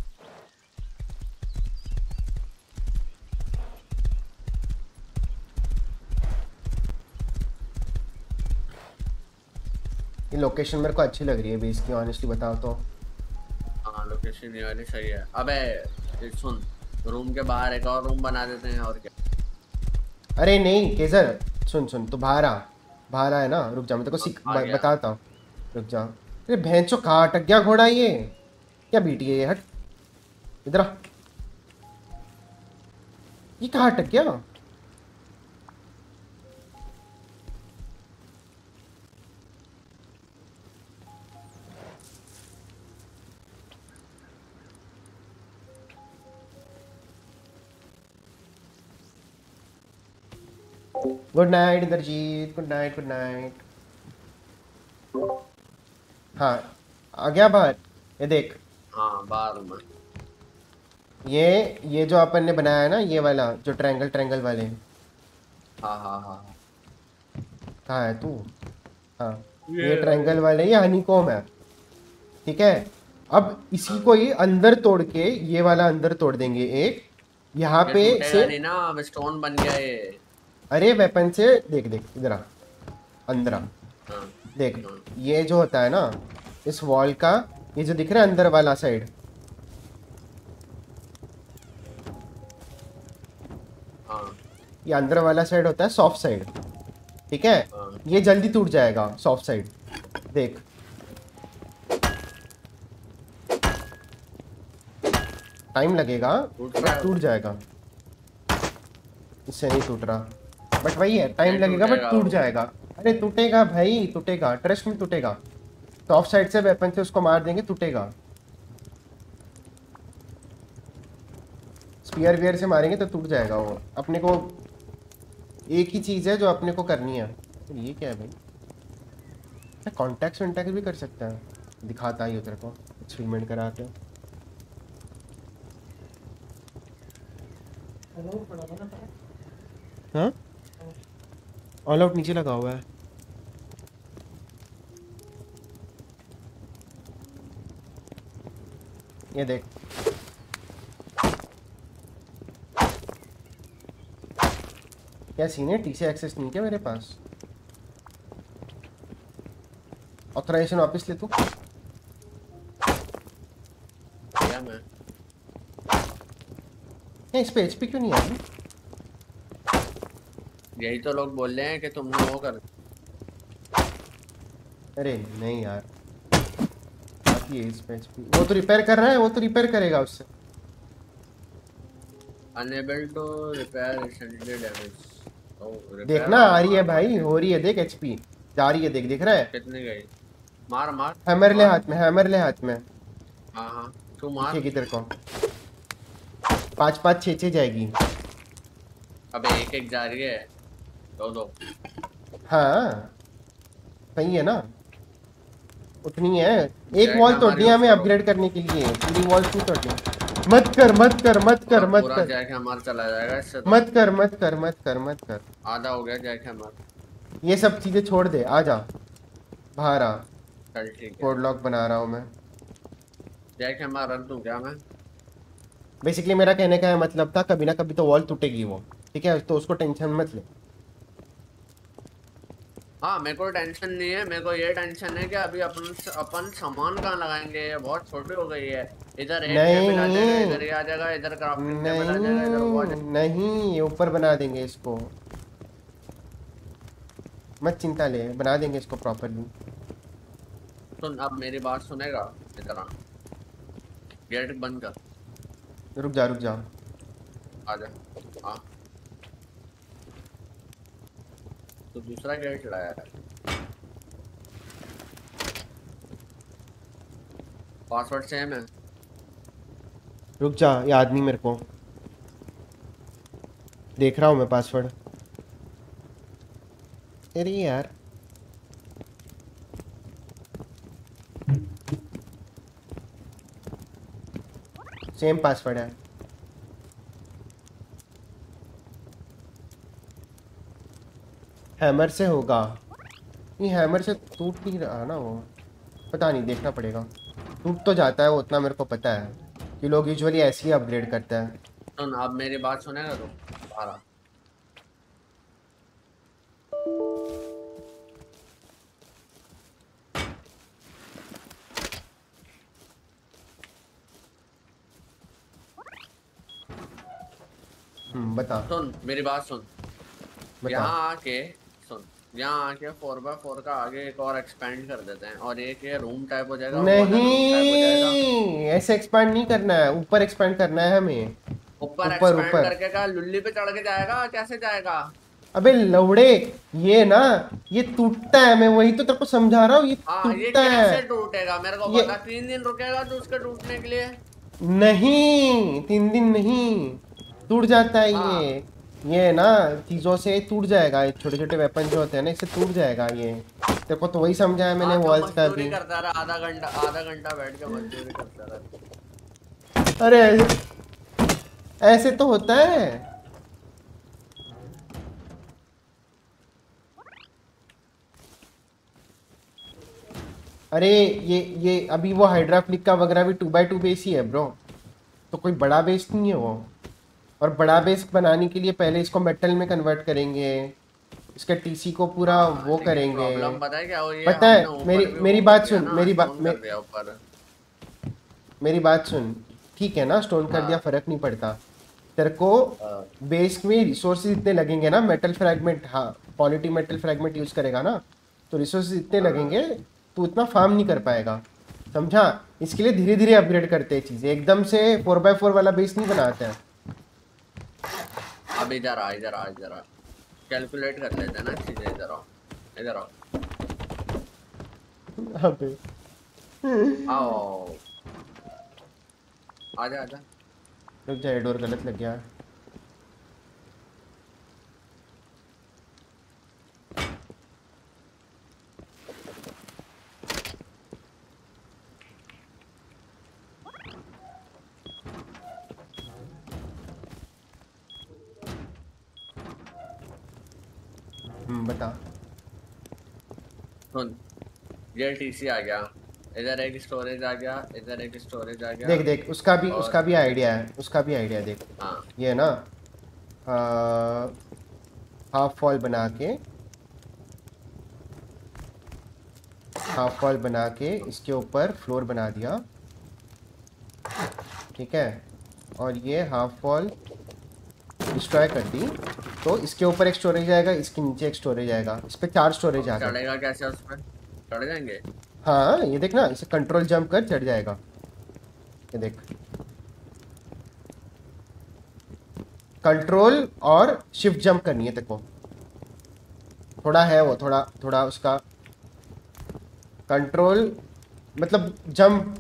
ये लोकेशन मेरे को अच्छी लग रही है बेस की ऑनेस्टली बताओ तो। हाँ लोकेशन ये वाली सही है। अबे सुन रूम के बाहर एक और रूम बना देते हैं और क्या? अरे नहीं केसर सुन सुन तू बाहर आ। बाहर आए ना रुक जा मैं तेरे को सीख आ ब- गया। बताता हूँ। रुक जा। अरे भैंसो कहाँ अटक गया घोड़ा ये। क्या बीटी है ये हट? इधर ये कहाँ अटक गया? Good night Indrajit good night good night हाँ आ गया बाहर। ये देख। हाँ में। ये ये जो अपन ने बनाया है ना ये वाला जो ट्रायंगल ट्रायंगल वाले। हाँ हाँ हाँ कहाँ है तू? हाँ। ये- ये ट्रायंगल वाले ये हनीकॉम है। ठीक है? अब इसी को ही अंदर तोड़ के ये वाला अंदर तोड़ देंगे एक। यहाँ पे से ना स्टोन बन गया ये। अरे वेपन से देख देख इधर आ। अंदर हाँ। देख ये जो होता है ना इस वॉल का ये जो दिख रहा है अंदर वाला साइड हाँ। ये अंदर वाला साइड होता है सॉफ्ट साइड ठीक है? हाँ। ये जल्दी टूट जाएगा सॉफ्ट साइड देख। टाइम लगेगा टूट जाएगा। इससे नहीं टूट रहा। बट वही है टाइम लगेगा बट टूट जाएगा। अरे टूटेगा भाई टूटेगा। ट्रस्ट में टूटेगा। सॉफ्ट साइड से वेपन से उसको मार देंगे टूटेगा। स्पीयर वियर से मारेंगे तो टूट जाएगा वो। अपने को एक ही चीज़ है जो अपने को करनी है। तो ये क्या है भाई? कॉन्टैक्ट वॉन्टैक्ट भी कर सकता है। दिखाता ही तेरे को। एक्सपेरिमेंट करा के हाँ? ऑल आउट नीचे लगा हुआ है। ये देख। क्या सीन है? टी से एक्सेस नहीं क्या मेरे पास? ऑथराइजेशन वापस ले तू। क्या मैं। नहीं इस पे एचपी क्यों नहीं आ रही? यही तो लोग बोल रहे हैं कि तुमने वो कर। अरे नहीं यार। आती है इस पे HP वो तो रिपेयर कर रहा है वो तो रिपेयर करेगा उससे। अनेबल टू रिपेयर डैमेज देखना आ रही है भाई हो रही है देख एचपी जा रही है देख दिख रहा है? कितनी गई? मार मार। हैमर ले हाथ में हैमर ले हाथ में। हाँ हाँ। तू मार। दिखेगी तेरे को। पाँच पाँच छः छः जाएगी। अबे एक एक जा रही है। दो दो। हाँ। सही है ना? उतनी है। एक वॉल तोड़ हमारी दिया हमें अपग्रेड करने के लिए। पूरी वॉल क्यों तोड़नी मत कर मत कर मत कर मत कर। जैक हमारा चला जाएगा इससे तो मत कर मत कर मत कर मत कर। आधा हो गया जैक हमारा ये सब चीज़ें छोड़ दे आ जा। बाहर आ। चल ठीक है। कोड लॉक बना रहा हूँ मैं। जैक हमारा रख दूँ क्या मैं? बेसिकली मेरा कहने का मतलब था कभी ना कभी तो वॉल टूटेगी वो। ठीक है? तो उसको टेंशन मत ले। हाँ मेरे को टेंशन नहीं है मेरे को ये टेंशन है कि अभी अपन अपन सामान कहाँ लगाएँगे? ये बहुत छोटी हो गई है। इधर एक टेबल आ जाएगा नहीं। इधर ये आ जाएगा इधर क्राफ्टिंग टेबल आ जाएगा इधर वो आ नहीं जाएगा। नहीं ये ऊपर बना देंगे इसको। मत चिंता ले बना देंगे इसको प्रॉपरली सुन अब मेरी बात सुनेगा? इधर आ गेट बंद कर। रुक जा रुक जा। आ जा। आ तो दूसरा गेट लाया है। पासवर्ड सेम है। रुक जा याद नहीं मेरे को। देख रहा हूँ मैं पासवर्ड अरे यार। सेम पासवर्ड है। हैमर से होगा। नहीं हैमर से टूट नहीं रहा ना वो। पता नहीं देखना पड़ेगा। टूट तो जाता है वो उतना मेरे को पता है कि लोग यूजुअली ऐसे ही अपग्रेड करते हैं। सुन अब मेरी बात सुनेगा तो बाहर आ। हम्म बता। सुन मेरी बात सुन। यहाँ आके सुन यहाँ आके फोर बाय फोर का आगे एक और एक्सपेंड कर देते हैं और एक ये रूम टाइप हो जाएगा हो। नहीं ऐसे एक्सपैंड नहीं करना है ऊपर एक्सपैंड करना है हमें ऊपर ऊपर, ऊपर। करके का लुल्ली पे चढ़ के जाएगा कैसे जाएगा अबे लौड़े ये ना ये टूटता है मैं वही तो तेरे को समझा रहा हूँ ये हाँ टूटता कैसे है टूटेगा मेरे को बता तीन दिन रुकेगा तो उसके टूटने के लिए नहीं तीन दिन नहीं टूट जाता है हाँ। ये ये ना चीज़ों से टूट जाएगा छोटे छोटे वेपन जो होते हैं ना इससे टूट जाएगा ये। देखो तो वही समझाया मैंने वॉल्स का भी। करता रहा आधा घंटा आधा घंटा बैठ के मजदूरी करता रहा। अरे ऐसे ऐसे तो होता है। अरे ये ये अभी वो हाइड्रा फ्लिक का वगैरह भी टू बाई टू बेस ही है ब्रो तो कोई बड़ा बेस नहीं है वो। और बड़ा बेस बनाने के लिए पहले इसको मेटल में कन्वर्ट करेंगे। इसका टीसी को पूरा वो करेंगे। पता है क्या हो ये पता है, मेरी- मेरी बात सुन, मेरी बात- मेरी बात सुन। ठीक है ना स्टोन कर दिया फ़र्क नहीं पड़ता। तेरे को हाँ। बेस में रिसोर्सेज इतने लगेंगे ना मेटल फ्रैगमेंट हाँ क्वालिटी मेटल फ्रैगमेंट यूज़ करेगा ना तो रिसोर्सेज इतने लगेंगे तो उतना फार्म नहीं कर पाएगा। समझा? इसके लिए धीरे धीरे अपग्रेड करते हैं चीज़ें। एकदम से फोर बाय फोर वाला बेस नहीं बनाते हैं। अब इधर आ इधर आ इधर आ। कैलकुलेट कर लेते हैं ना चीज़ें इधर आओ इधर आओ। अबे आओ। आजा आजा। रुक जा डोर गलत लग गया। बता सुन ये टीसी आ गया इधर एक स्टोरेज आ गया इधर एक स्टोरेज आ गया देख देख उसका भी उसका भी आइडिया है उसका भी आइडिया देख। हाँ। ये है ना हाफ़ फॉल बना के हाफ़ फॉल बना के इसके ऊपर फ्लोर बना दिया। ठीक है? और ये हाफ़ फॉल डिस्ट्रॉय कर दी तो इसके ऊपर एक स्टोरेज आएगा इसके नीचे एक स्टोरेज आएगा इस पर चार स्टोरेज आएगा चढ़ेगा कैसे उस चढ़ जाएँगे? हाँ ये देख ना इसे कंट्रोल जंप कर चढ़ जाएगा। ये देख। कंट्रोल और शिफ्ट जंप करनी है को। थोड़ा है वो थोड़ा थोड़ा उसका। कंट्रोल मतलब जंप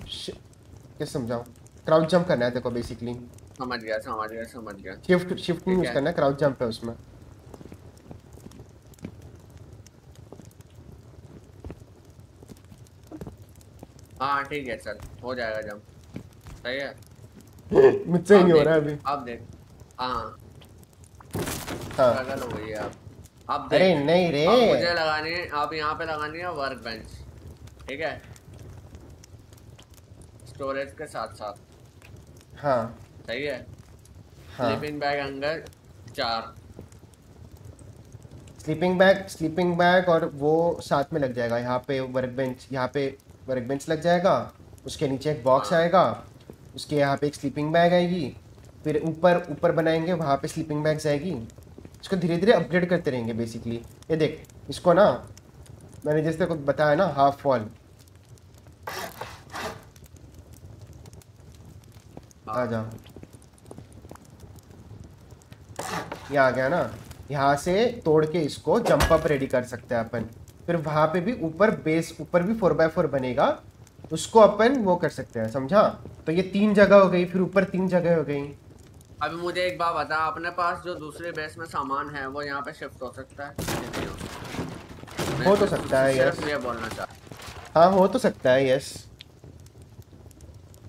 कैसे समझाऊं? क्राउड जंप करना है को बेसिकली समझ गया समझ गया समझ गया। शिफ्ट शिफ्ट यूज़ करना क्राउड जंप है उसमें। हाँ ठीक है चल हो जाएगा जम सही है? मुझसे नहीं हो रहा है अभी। अब देख। हाँ। हाँ। हो गई है अब अब अरे नहीं रे। अब मुझे लगानी है अब यहाँ पे लगानी है वर्क बेंच ठीक है? स्टोरेज के साथ साथ हाँ। सही है। हाँ। स्लीपिंग बैग अंदर चार। स्लीपिंग बैग स्लीपिंग बैग और वो साथ में लग जाएगा। यहाँ पे वर्क बेंच यहाँ पे वर्क बेंच लग जाएगा। उसके नीचे एक बॉक्स हाँ। आएगा। उसके यहाँ पे एक स्लीपिंग बैग आएगी। फिर ऊपर ऊपर बनाएँगे वहाँ पे स्लीपिंग बैग्स आएगी। इसको धीरे धीरे अपग्रेड करते रहेंगे बेसिकली ये देख इसको ना मैंने जैसे को बताया ना हाफ़ वॉल आ जा ये आ गया ना। यहाँ से तोड़ के इसको जंप अप रेडी कर सकते हैं अपन। फिर वहाँ पे भी ऊपर बेस ऊपर भी फोर बाय फोर बनेगा। उसको अपन वो कर सकते हैं समझा? तो ये तीन जगह हो गई फिर ऊपर तीन जगह हो गई। अभी मुझे एक बात बता अपने पास जो दूसरे बेस में सामान है वो यहाँ पे शिफ्ट हो सकता है? हो हो तो सकता है यस ये बोलना चाह हाँ हो तो सकता है यस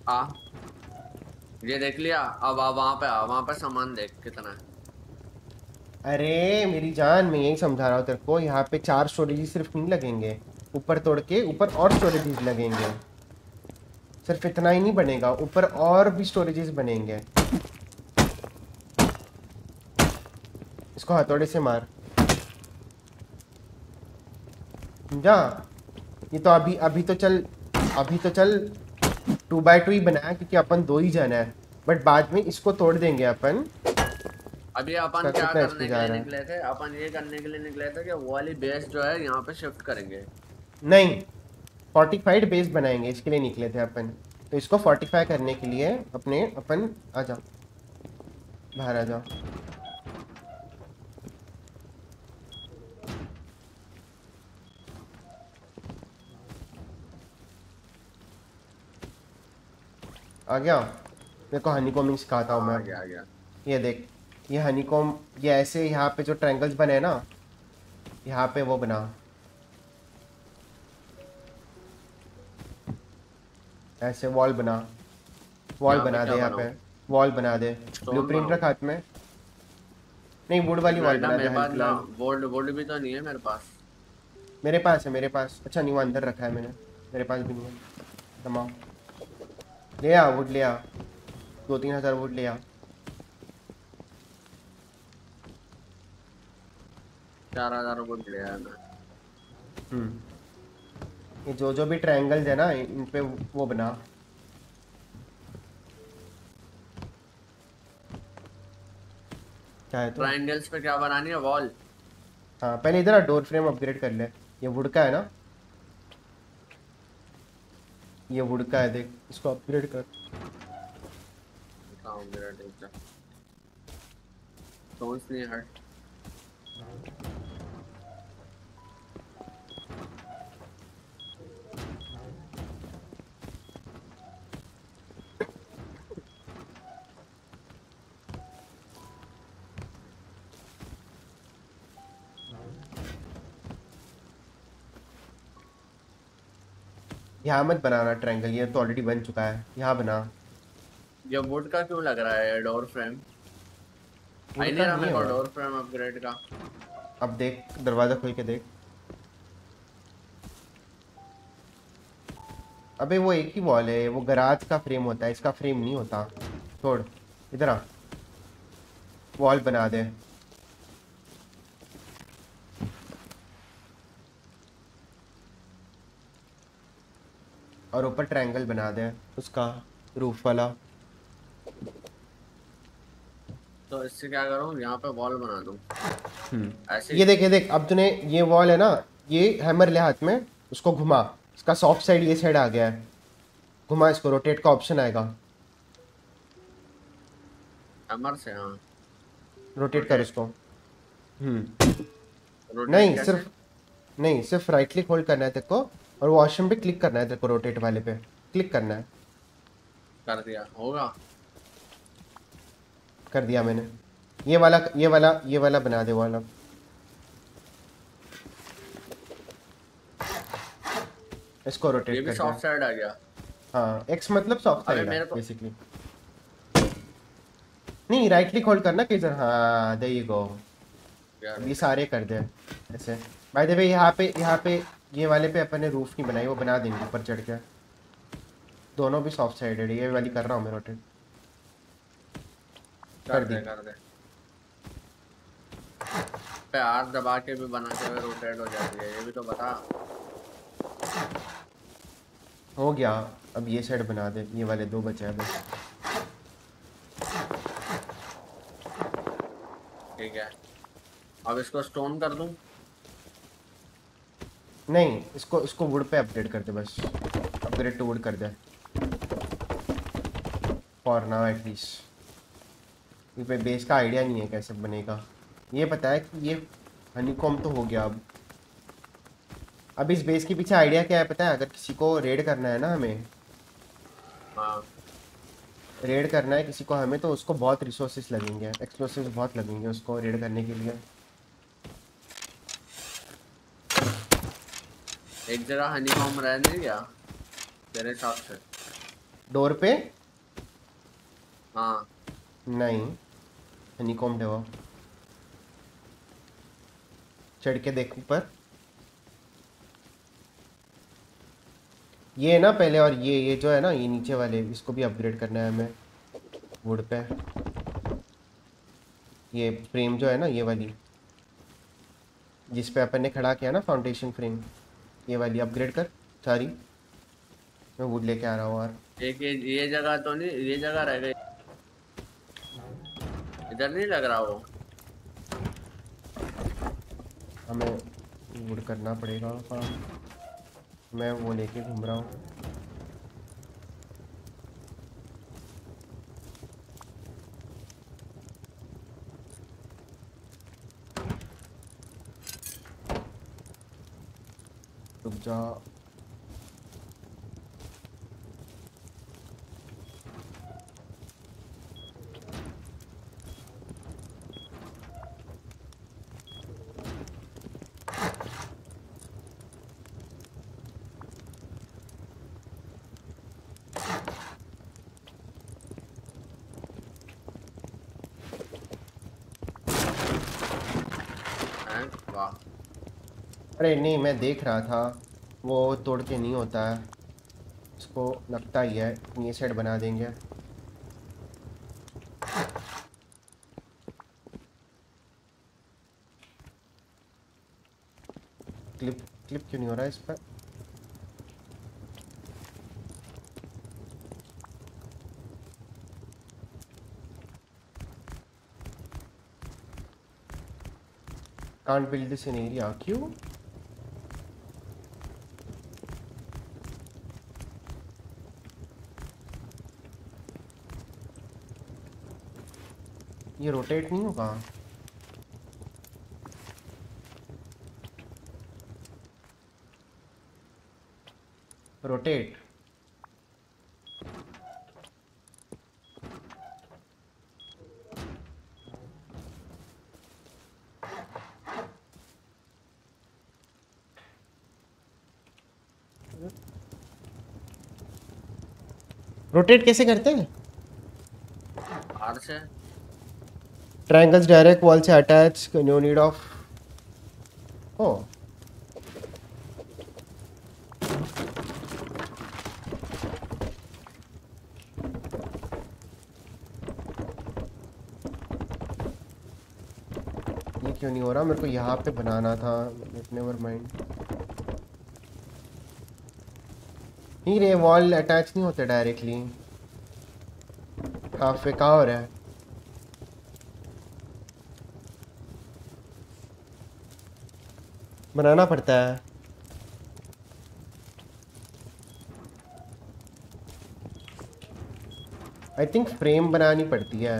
आ ये देख लिया अब आ वहाँ पे आ वहाँ पे सामान देख कितना है। अरे, मेरी जान, मैं यही समझा रहा हूँ तेरे को। यहाँ पे चार स्टोरेज सिर्फ़ नहीं लगेंगे। ऊपर तोड़ के, ऊपर और स्टोरेजेस लगेंगे। सिर्फ़ इतना ही नहीं बनेगा, ऊपर और भी स्टोरेजेस बनेंगे। इसको हथौड़े से मार। जा ये तो अभी अभी तो चल, अभी तो चल टू बाय टू ही बनाया, क्योंकि अपन दो ही जाना है। बट बाद में इसको तोड़ देंगे अपन। अभी अपन क्या करने के लिए निकले थे? अपन ये करने के लिए निकले थे कि वो वाली बेस जो है यहाँ पे शिफ्ट करेंगे। नहीं फोर्टिफाइड बेस बनाएँगे इसके लिए निकले थे अपन। तो इसको फोर्टिफाई करने के लिए अपने अपन आ जाओ। बाहर आ जाओ। आ गया। मेरे को हनी कॉमिंग सिखाता हूँ मैं। आ गया आ गया। ये देख। ये हनीकॉम ये ऐसे यहाँ पे जो ट्रैंगल्स बने ना यहाँ पे वो बना। ऐसे वॉल बना। वॉल बना दे यहाँ पे। वॉल बना दे। ब्लूप्रिंट? रख हाथ में नहीं वुड वाली वॉल बना दे मेरे पास ना हाल वोल्ड वोल्ड भी तो नहीं है मेरे पास। मेरे पास है मेरे पास। अच्छा नहीं वो अंदर रखा है मैंने। मेरे पास भी नहीं है। तमाम। ले आ वुड ले आ। दो तीन हज़ार वुड ले आ। चार हज़ार लिया है। हम्म। ये जो जो भी ट्रायंगल्स है ना इन पे वो बना। क्या है तो। ट्रायंगल्स पे क्या बनानी है? वॉल हाँ पहले इधर डोर फ्रेम अपग्रेड कर ले। ये वुड का है ना? ये वुड का है देख इसको अपग्रेड कर। सोच नहीं हट। यहाँ मत बनाना ट्रायंगल ये तो ऑलरेडी बन चुका है। यहाँ बना। ये वुड का क्यों लग रहा है डोर फ्रेम आई नहीं रहा मेरे को डोर फ्रेम अपग्रेड का। अब देख दरवाज़ा खोल के देख। अबे वो एक ही वॉल है वो गराज का फ्रेम होता है इसका फ्रेम नहीं होता। छोड़ इधर आ। वॉल बना दे। और ऊपर ट्रायंगल बना दे उसका रूफ वाला। तो इससे क्या करूँ? यहाँ पे वॉल बना दूँ। ऐसे ये देख ये देख अब तूने ये वॉल है ना ये हैमर ले हाथ में उसको घुमा। इसका सॉफ्ट साइड ये साइड आ गया है। घुमा इसको रोटेट का ऑप्शन आएगा। हैमर से हाँ। रोटेट कर इसको। हम्म। नहीं कैसे? सिर्फ़ नहीं सिर्फ़ राइट क्लिक होल्ड करना है तेरे को। और वॉशरूम पे क्लिक करना है तेरे को रोटेट वाले पे। क्लिक करना है। कर दिया। होगा। कर दिया मैंने। ये वाला ये वाला ये वाला बना दे वाला इसको ये रोटेट भी कर सॉफ्ट साइड आ गया। हाँ एक्स मतलब सॉफ्ट साइड है बेसिकली नहीं राइट क्लिक होल्ड करना किधर हाँ दे यू गो ये सारे कर दे ऐसे। भाई देखिए यहाँ पे यहाँ पे ये वाले पे अपन ने रूफ़ नहीं बनाई वो बना देंगे ऊपर चढ़ के। दोनों भी सॉफ्ट साइडेड है ये वाली कर रहा हूँ मैं रोटेट कर दे आर दबा के भी बना के रोटेट हो जाती है ये भी तो बता। हो गया अब ये सेट बना दे ये वाले दो बचे हैं बस। ठीक है। अब इसको स्टोन कर दूँ? नहीं इसको इसको वुड पे अपग्रेड कर दे बस। अपग्रेड टू वुड कर दे। फॉर नाउ एटलीस्ट ये पे बेस का आइडिया नहीं है कैसे बनेगा। ये पता है कि ये हनीकॉम तो हो गया अब। अब इस बेस के पीछे आइडिया क्या है पता है? अगर किसी को रेड करना है ना हमें। हाँ। रेड करना है किसी को हमें तो उसको बहुत रिसोर्सेज लगेंगे। एक्सप्लोसिव बहुत लगेंगे उसको रेड करने के लिए। एक जगह हनीकॉम रहने क्या तेरे हिसाब से डोर पे? हाँ। नहीं। हनीकॉम है वो। चढ़ के देख ऊपर। ये ना पहले और ये ये जो है ना ये नीचे वाले इसको भी अपग्रेड करना है हमें। वुड पे। ये फ्रेम जो है ना ये वाली। जिस पे अपन ने खड़ा किया ना फाउंडेशन फ्रेम ये वाली अपग्रेड कर सारी। मैं वुड लेके आ रहा हूँ यार एक ये ये जगह तो नहीं ये जगह रह गई। इधर नहीं लग रहा वो? हमें वुड करना पड़ेगा काम मैं वो लेके घूम रहा हूँ। जा। अरे नहीं मैं देख रहा था। वो तोड़ के नहीं होता। है इसको लगता ही है, ये सेट बना देंगे। क्लिप क्लिप क्यों नहीं हो रहा है इस पर? Can't build this in area, क्यों? ये रोटेट नहीं होगा? रोटेट रोटेट कैसे करते हैं? आर से? ट्रायंगल्स डायरेक्ट वॉल से अटैच नो नीड ऑफ़ ओ ये क्यों नहीं हो रहा? मेरे को यहाँ पे बनाना था नेवर माइंड नहीं रे वॉल अटैच नहीं होते डायरेक्टली काफे कहाँ हो रहा है? बनाना पड़ता है। आई थिंक फ्रेम बनानी पड़ती है।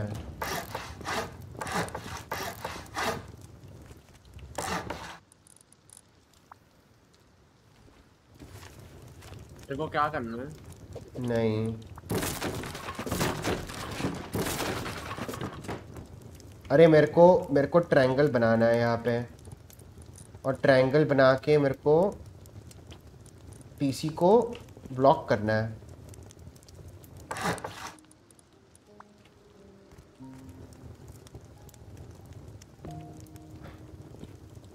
देखो क्या करना है? नहीं। अरे मेरे को मेरे को ट्रायंगल बनाना है यहाँ पे। और ट्रायंगल बना के मेरे को पीसी को ब्लॉक करना है।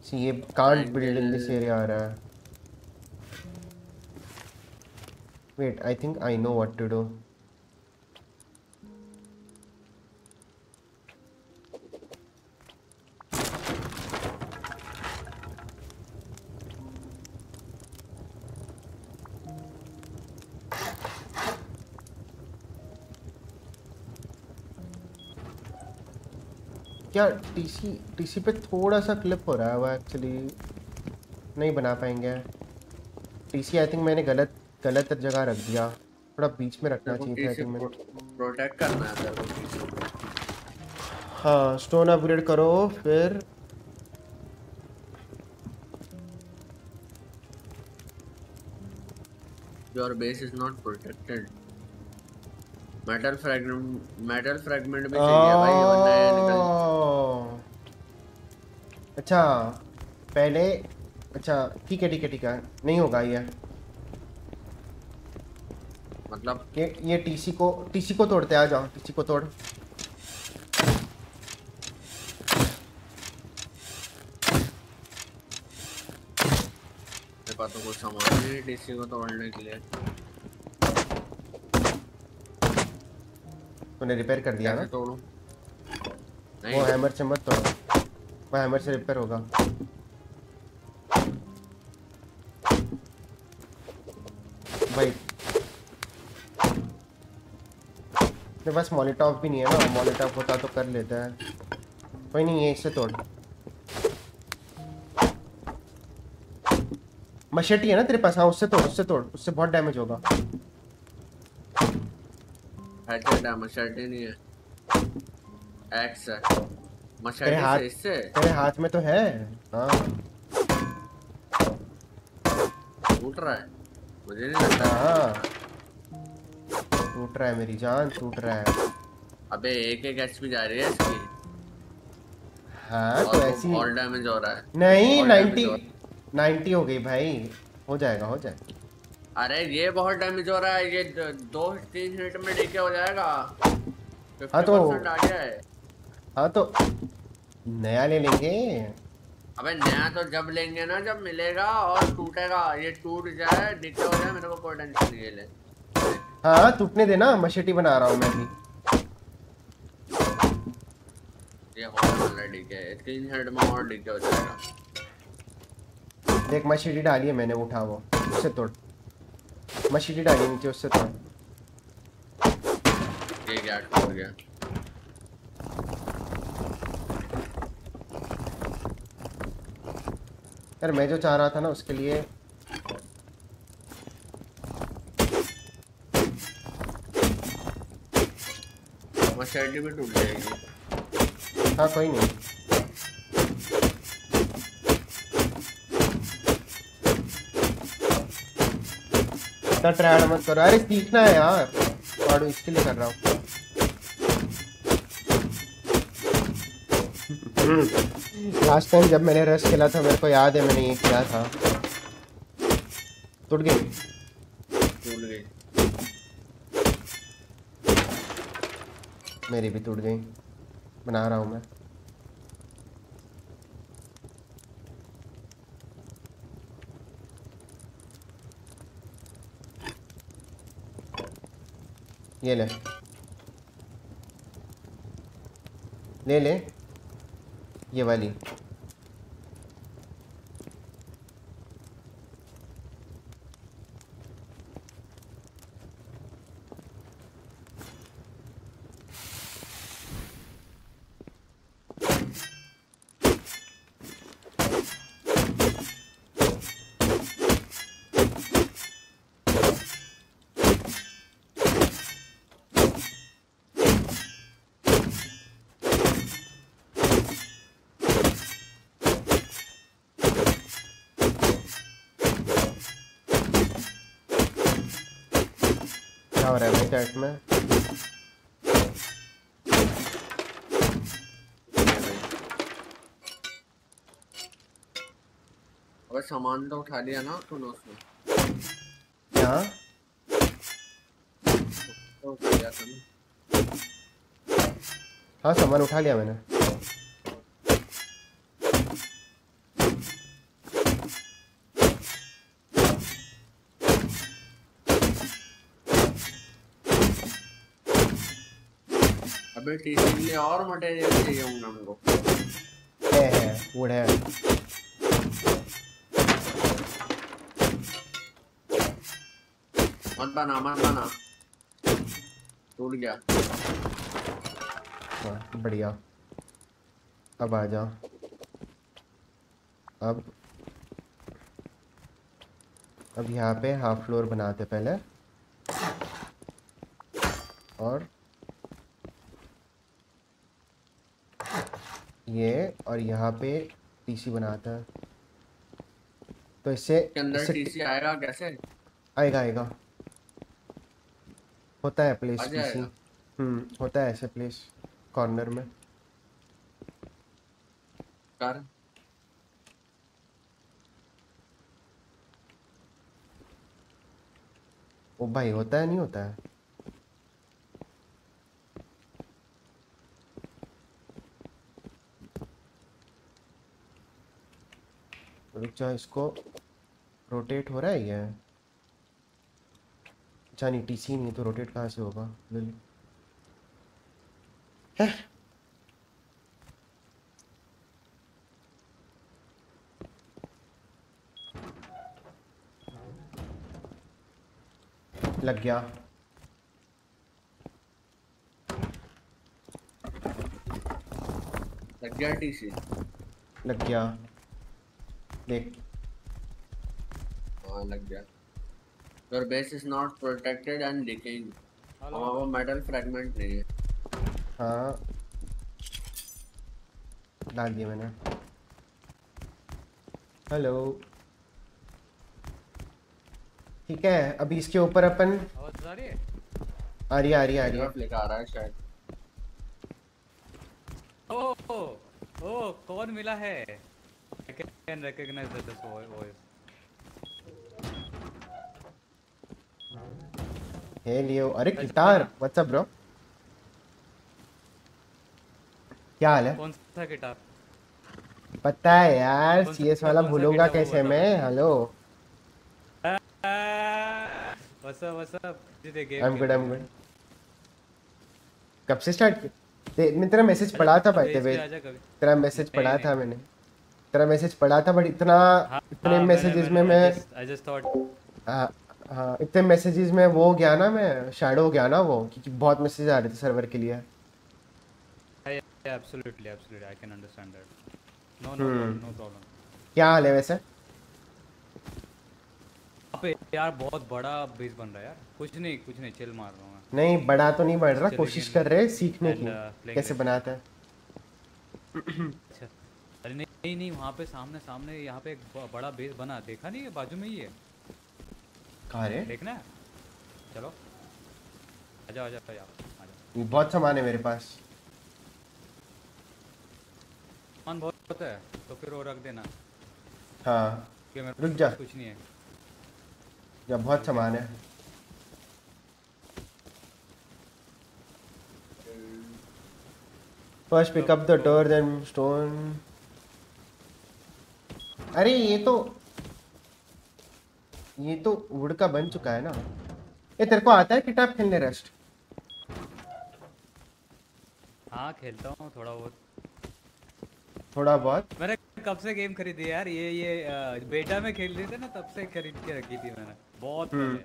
See, ये can't build in this area आ रहा है। Wait I think I know what to do क्या टीसी टीसी पे थोड़ा सा क्लिप हो रहा है वो एक्चुअली नहीं बना पाएँगे टीसी आई थिंक मैंने गलत गलत जगह रख दिया थोड़ा बीच में रखना चाहिए था आई थिंक मैंने प्रोटेक्ट करना है को। हाँ स्टोन अपग्रेड करो फिर Your base is not protected. Metal fragment metal fragment भी चाहिए भाई वरना निकल ओह। अच्छा पहले अच्छा ठीक है ठीक है ठीक है नहीं होगा ये। मतलब? ये ये टीसी को टीसी को तोड़ते आ जाओ टीसी को तोड़। पास तो कुछ सामान नहीं डीसी को तोड़ने के लिए। तूने रिपेयर कर दिया ना? तोड़ूं? वो हैमर से मत तोड़ो। वो हैमर से रिपेयर होगा। भाई। मेरे पास मॉनिटॉप भी नहीं है ना मॉनिटॉप होता तो कर लेता है। कोई नहीं, ये इससे तोड़। मशेटी है ना तेरे पास? हाँ उससे तोड़ उससे तोड़, उससे बहुत डैमेज होगा। है मशर्टी नहीं है। एक्स है। तेरे हाथ से इससे? तेरे हाथ में तो है। हाँ। टूट रहा है। मुझे नहीं लगता। हाँ। टूट रहा है मेरी जान टूट रहा है। अबे एक एक एचपी जा रही है इसकी। हाँ तो ऐसी ऑल डैमेज हो रहा है। नहीं all damage नाइन्टी हो नाइन्टी हो। गई भाई। हो जाएगा हो जाएगा। अरे ये बहुत डैमेज हो रहा है। ये दो तीन मिनट में डीके हो जाएगा। हाँ तो- आ गया है। हाँ तो नया ले लेंगे। अबे नया तो जब लेंगे ना जब मिलेगा और टूटेगा ये टूट जाए डीके हो जाए मेरे को कोई टेंशन नहीं है ले। हाँ टूटने देना मशेटी बना रहा हूँ मैं भी। ये हो वाला डीके तीन मिनट में और डीके हो जाएगा। देख मशीटी डाली है मैंने उठा वो उससे तोड़। मशीटी डाली नीचे उससे तोड़। ये क्या टूट गया। यार मैं जो चाह रहा था ना उसके लिए भी टूट जाएगी। हाँ कोई नहीं। इतना ट्रायल मत करो। अरे सीखना है यार। और इसके लिए कर रहा हूँ। लास्ट टाइम जब मैंने रस खेला था मेरे को याद है मैंने ये किया था। टूट गई टूट गई मेरी भी टूट गई बना रहा हूँ मैं। ये ले। ले ले। ये वाली क्या हो रहा है भाई चैट में अबे सामान तो उठा लिया ना तूने उसमें। क्या? तो हाँ सामान उठा लिया मैंने। अबे टीसी के लिए और मटेरियल चाहिए होंगे हमको। है है वुड है। मत बना मत बना टूट गया बढ़िया। अब आ जा अब अब यहाँ पे हाफ़ फ्लोर बनाते पहले। और ये और यहाँ पे टीसी बनाता है। तो इससे इससे टीसी आएगा कैसे? आएगा आएगा। होता है प्लेस जाएगा? हम्म होता है ऐसे प्लेस कॉर्नर में। कर ओ भाई होता है नहीं होता है? रुक जा इसको रोटेट हो रहा है ये अच्छा नहीं टीसी नहीं तो रोटेट कहाँ से होगा? ले ले। लग गया। लग गया टीसी लग गया। देख। हाँ लग गया। Your base is not protected and decaying. हमारा वो metal fragment नहीं है हाँ डाल दिया मैंने हेलो ठीक है अभी इसके ऊपर अपन आवाज़ आ रही है आ रही है आ रही है आ रही है लेकर आ रहा है शायद ओ ओ ओ कौन मिला है I can recognize this voice. हे लियो अरे गिटार व्हाट्स अप ब्रो क्या हाल है? कौन सा गिटार पता है यार सीएस वाला भूलूँगा कैसे मैं? Hello What's up, what's up? जी दे I am good I am good कब से स्टार्ट किया? मैं तेरा मैसेज पढ़ा था भाई कभी। तेरा मैसेज पढ़ा था मैंने। तेरा मैसेज पढ़ा था बट इतना हाँ, इतने हाँ, मैसेजेस में मैं I just thought हाँ। हाँ इतने मैसेजेस में वो हो गया ना मैं शैडो हो गया ना वो क्योंकि बहुत मैसेज आ रहे थे सर्वर के लिए. I can understand that. No, no, Hmm. problem, no problem. क्या हाल है वैसे पे यार बहुत बड़ा बेस बन रहा है यार कुछ नहीं कुछ नहीं चिल मार रहा हूँ नहीं बड़ा तो नहीं बढ़ रहा कोशिश कर रहे हैं सीखने and, की uh, कैसे. बनाता है अच्छा अरे नहीं नहीं नहीं वहाँ पे सामने सामने यहाँ पे एक बड़ा बेस बना देखा नहीं है बाजू में ही है कहाँ रे? देखना है। चलो। आजा आजा आजा आजा बहुत सामान है मेरे पास। सामान बहुत होता है तो फिर वो रख देना। हाँ। रुक जा। कुछ नहीं है। या बहुत सामान है। First pick up the door then stone अरे ये तो ये तो वुड का बन चुका है ना। ये तेरे को आता है किताब खेलने रेस्ट हाँ खेलता हूँ थोड़ा बहुत। थोड़ा बहुत? मैंने कब से गेम खरीदी यार? ये ये बेटा में खेल रही थे ना तब से खरीद के रखी थी मैंने। बहुत हम्म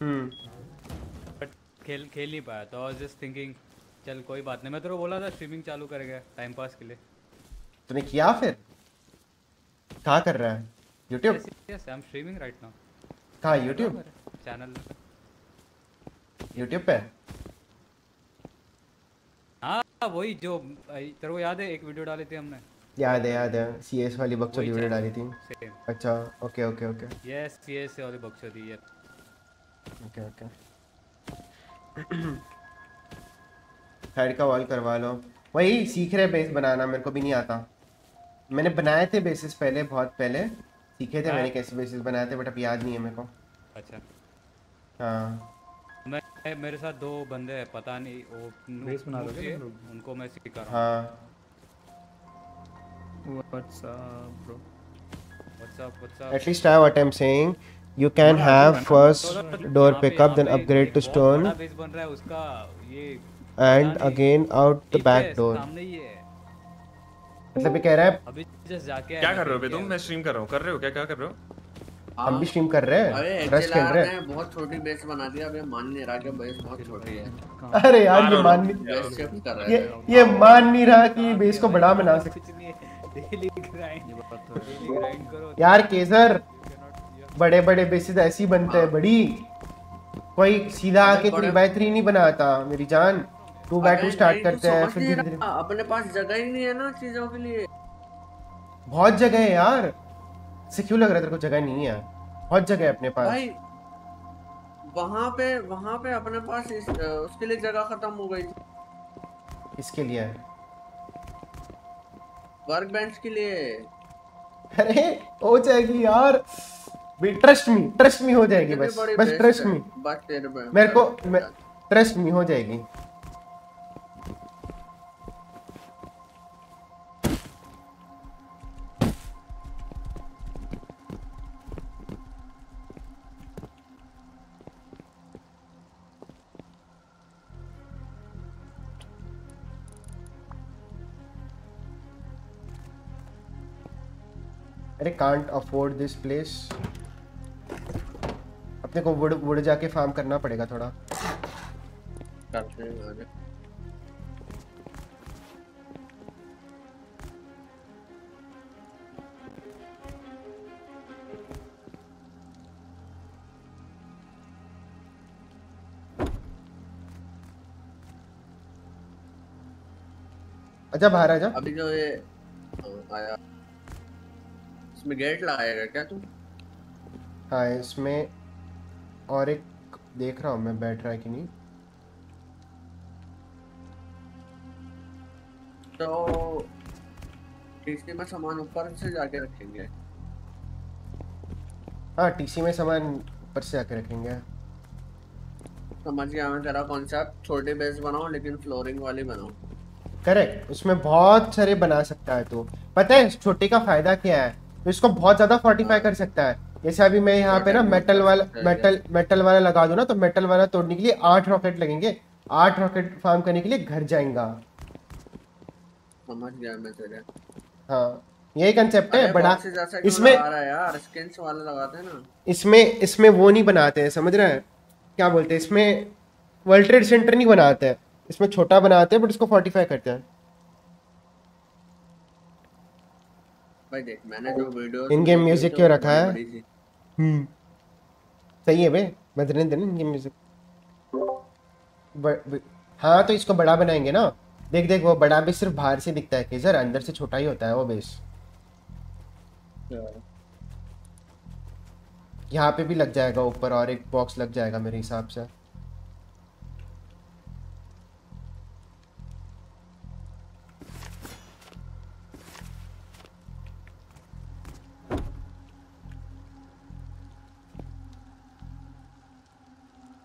हम्म। बट खेल खेल नहीं पाया तो आई जस्ट थिंकिंग चल कोई बात नहीं। मैं तेरे को बोला था स्ट्रीमिंग चालू करेगा टाइम पास के लिए। तूने किया फिर? कहाँ कर रहा है? YouTube yes I am streaming right now कहाँ यूट्यूब चैनल यूट्यूब पे? हाँ वही जो तेरे को याद है एक वीडियो डाली थी हमने। याद है याद है। सीएस वाली बकचोदी वीडियो डाली थी. अच्छा okay okay okay yes yes वाली बक्सोदी ये ओके ओके हेड का वॉल करवा लो। वही सीख रहे बेस बनाना मेरे को भी नहीं आता। मैंने बनाए थे बेसिस पहले बहुत पहले। सीखे थे हाँ। मैंने कैसे बेसिस बनाए थे बट अब याद नहीं है मेरे को अच्छा हाँ मैं मेरे साथ दो बंदे हैं पता नहीं वो Base बना लोग? उनको मैं सिखा रहा हूँ हाँ What's up, bro? What's up what's up at least try what I'm saying you can have first door pickup then upgrade to stone बड़ा बन रहा है उसका ये and again out the यहीं पे back door सामने ही है मतलब ये कह रहा है अभी जस्ट जाके क्या कर रहे हो बे तुम? मैं स्ट्रीम कर रहा हूँ। कर रहे हो क्या? क्या कर रहे हो? हम भी स्ट्रीम कर रहे हैं। रश खेल रहे हैं। बहुत छोटी बेस बना दी अब ये मान नहीं रहा कि बेस बहुत छोटी है। अरे यार ये मान नहीं बेस शिफ्ट कर रहा ये है। ये मान नहीं रहा कि बेस को बड़ा बना सकते डेली ग्राइंड डेली ग्राइंड करो। यार केसर बड़े बड़े बेसिस ऐसे ही बनते हैं बड़ी। कोई सीधा आके थ्री बाय थ्री नहीं बनाता मेरी जान। टू बाय टू स्टार्ट करते हैं फिर धीरे धीरे अपने पास जगह ही नहीं है ना चीज़ों के लिए। बहुत जगह है यार। से क्यों लग रहा है तेरे को जगह नहीं है? बहुत जगह है अपने पास। भाई वहाँ पे वहाँ पे अपने पास इस, उसके लिए जगह खत्म हो गई थी। इसके लिए? वर्क बेंच के लिए। अरे हो जाएगी यार। ट्रस्ट मी ट्रस्ट मी हो जाएगी बस। बस ट्रस्ट मी बस तेरे पे। मेरे को ट्रस्ट मी हो जाएगी। अरे कांट अफोर्ड दिस प्लेस अपने को वुड वुड जाके फार्म करना पड़ेगा थोड़ा। हैं अच्छा बाहर आ जा। अभी जो ये आया। इसमें गेट लगाएगा क्या तू? हाँ इसमें और एक देख रहा हूँ मैं बैठ रहा है कि नहीं? तो टीसी में सामान ऊपर से जाके रखेंगे? हाँ टीसी में सामान ऊपर से जाके रखेंगे। समझ गया मैं तेरा कॉन्सेप्ट छोटी बेस बनाओ लेकिन फ्लोरिंग वाली बनाओ। करेक्ट उसमें बहुत सारे बना सकता है तू। पता है छोटे का फ़ायदा क्या है? तो इसको बहुत ज़्यादा फोर्टिफाई कर सकता है। जैसे अभी मैं यहाँ पे ना मेटल वाला मेटल मेटल वाला लगा दूँ ना तो मेटल वाला तोड़ने के लिए आठ रॉकेट लगेंगे। आठ रॉकेट फार्म करने के लिए घर जाएगा। समझ गया मैं तेरे। हाँ यही कंसेप्ट है बड़ा इसमें लगा रहा है यार? स्किन्स वाला लगाते हैं ना। इसमें इसमें वो नहीं बनाते हैं समझ रहे हैं? क्या बोलते हैं? इसमें वर्ल्ड ट्रेड सेंटर नहीं बनाते हैं। इसमें छोटा बनाते हैं बट इसको फोर्टिफाई करते हैं। भाई देख मैंने जो वीडियो इन गेम म्यूज़िक क्यों रखा है? हम्म। सही है बे बदलने देना इन गेम म्यूज़िक हाँ तो इसको बड़ा बनाएँगे ना। देख देख वो बड़ा बेस सिर्फ़ बाहर से दिखता है केजर अंदर से छोटा ही होता है वो बेस यहाँ पे भी लग जाएगा ऊपर और एक बॉक्स लग जाएगा मेरे हिसाब से।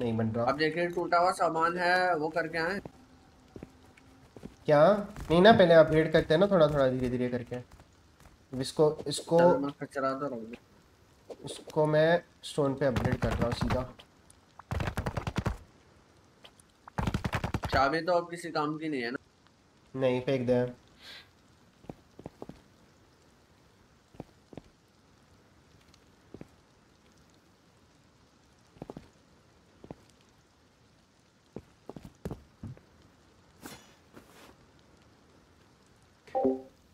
नहीं बन रहा। अब देखिए टूटा हुआ सामान है वो करके आए। क्या? नहीं ना पहले अपग्रेड करते हैं ना थोड़ा थोड़ा धीरे धीरे करके। इसको इसको। इसको मैं स्टोन पे अपग्रेड कर रहा हूँ सीधा। चाबी तो अब किसी काम की नहीं है ना। नहीं फेंक दे।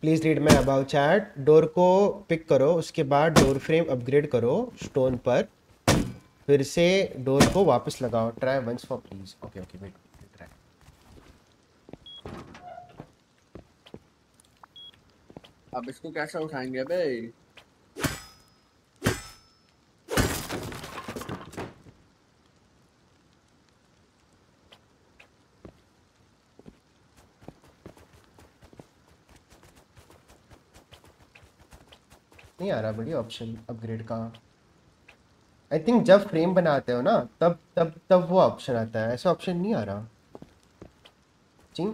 Please read my above chat. Door को पिक करो, उसके बाद डोर फ्रेम अपग्रेड करो स्टोन पर। फिर से डोर को वापस लगाओ। Try once for please. Okay okay, wait अब इसको कैसे उठाएँगे भाई? नहीं आ रहा बढ़िया ऑप्शन अपग्रेड का। आई थिंक जब फ्रेम बनाते हो ना, तब तब तब वो ऑप्शन आता है। ऐसा ऑप्शन नहीं आ रहा। जी?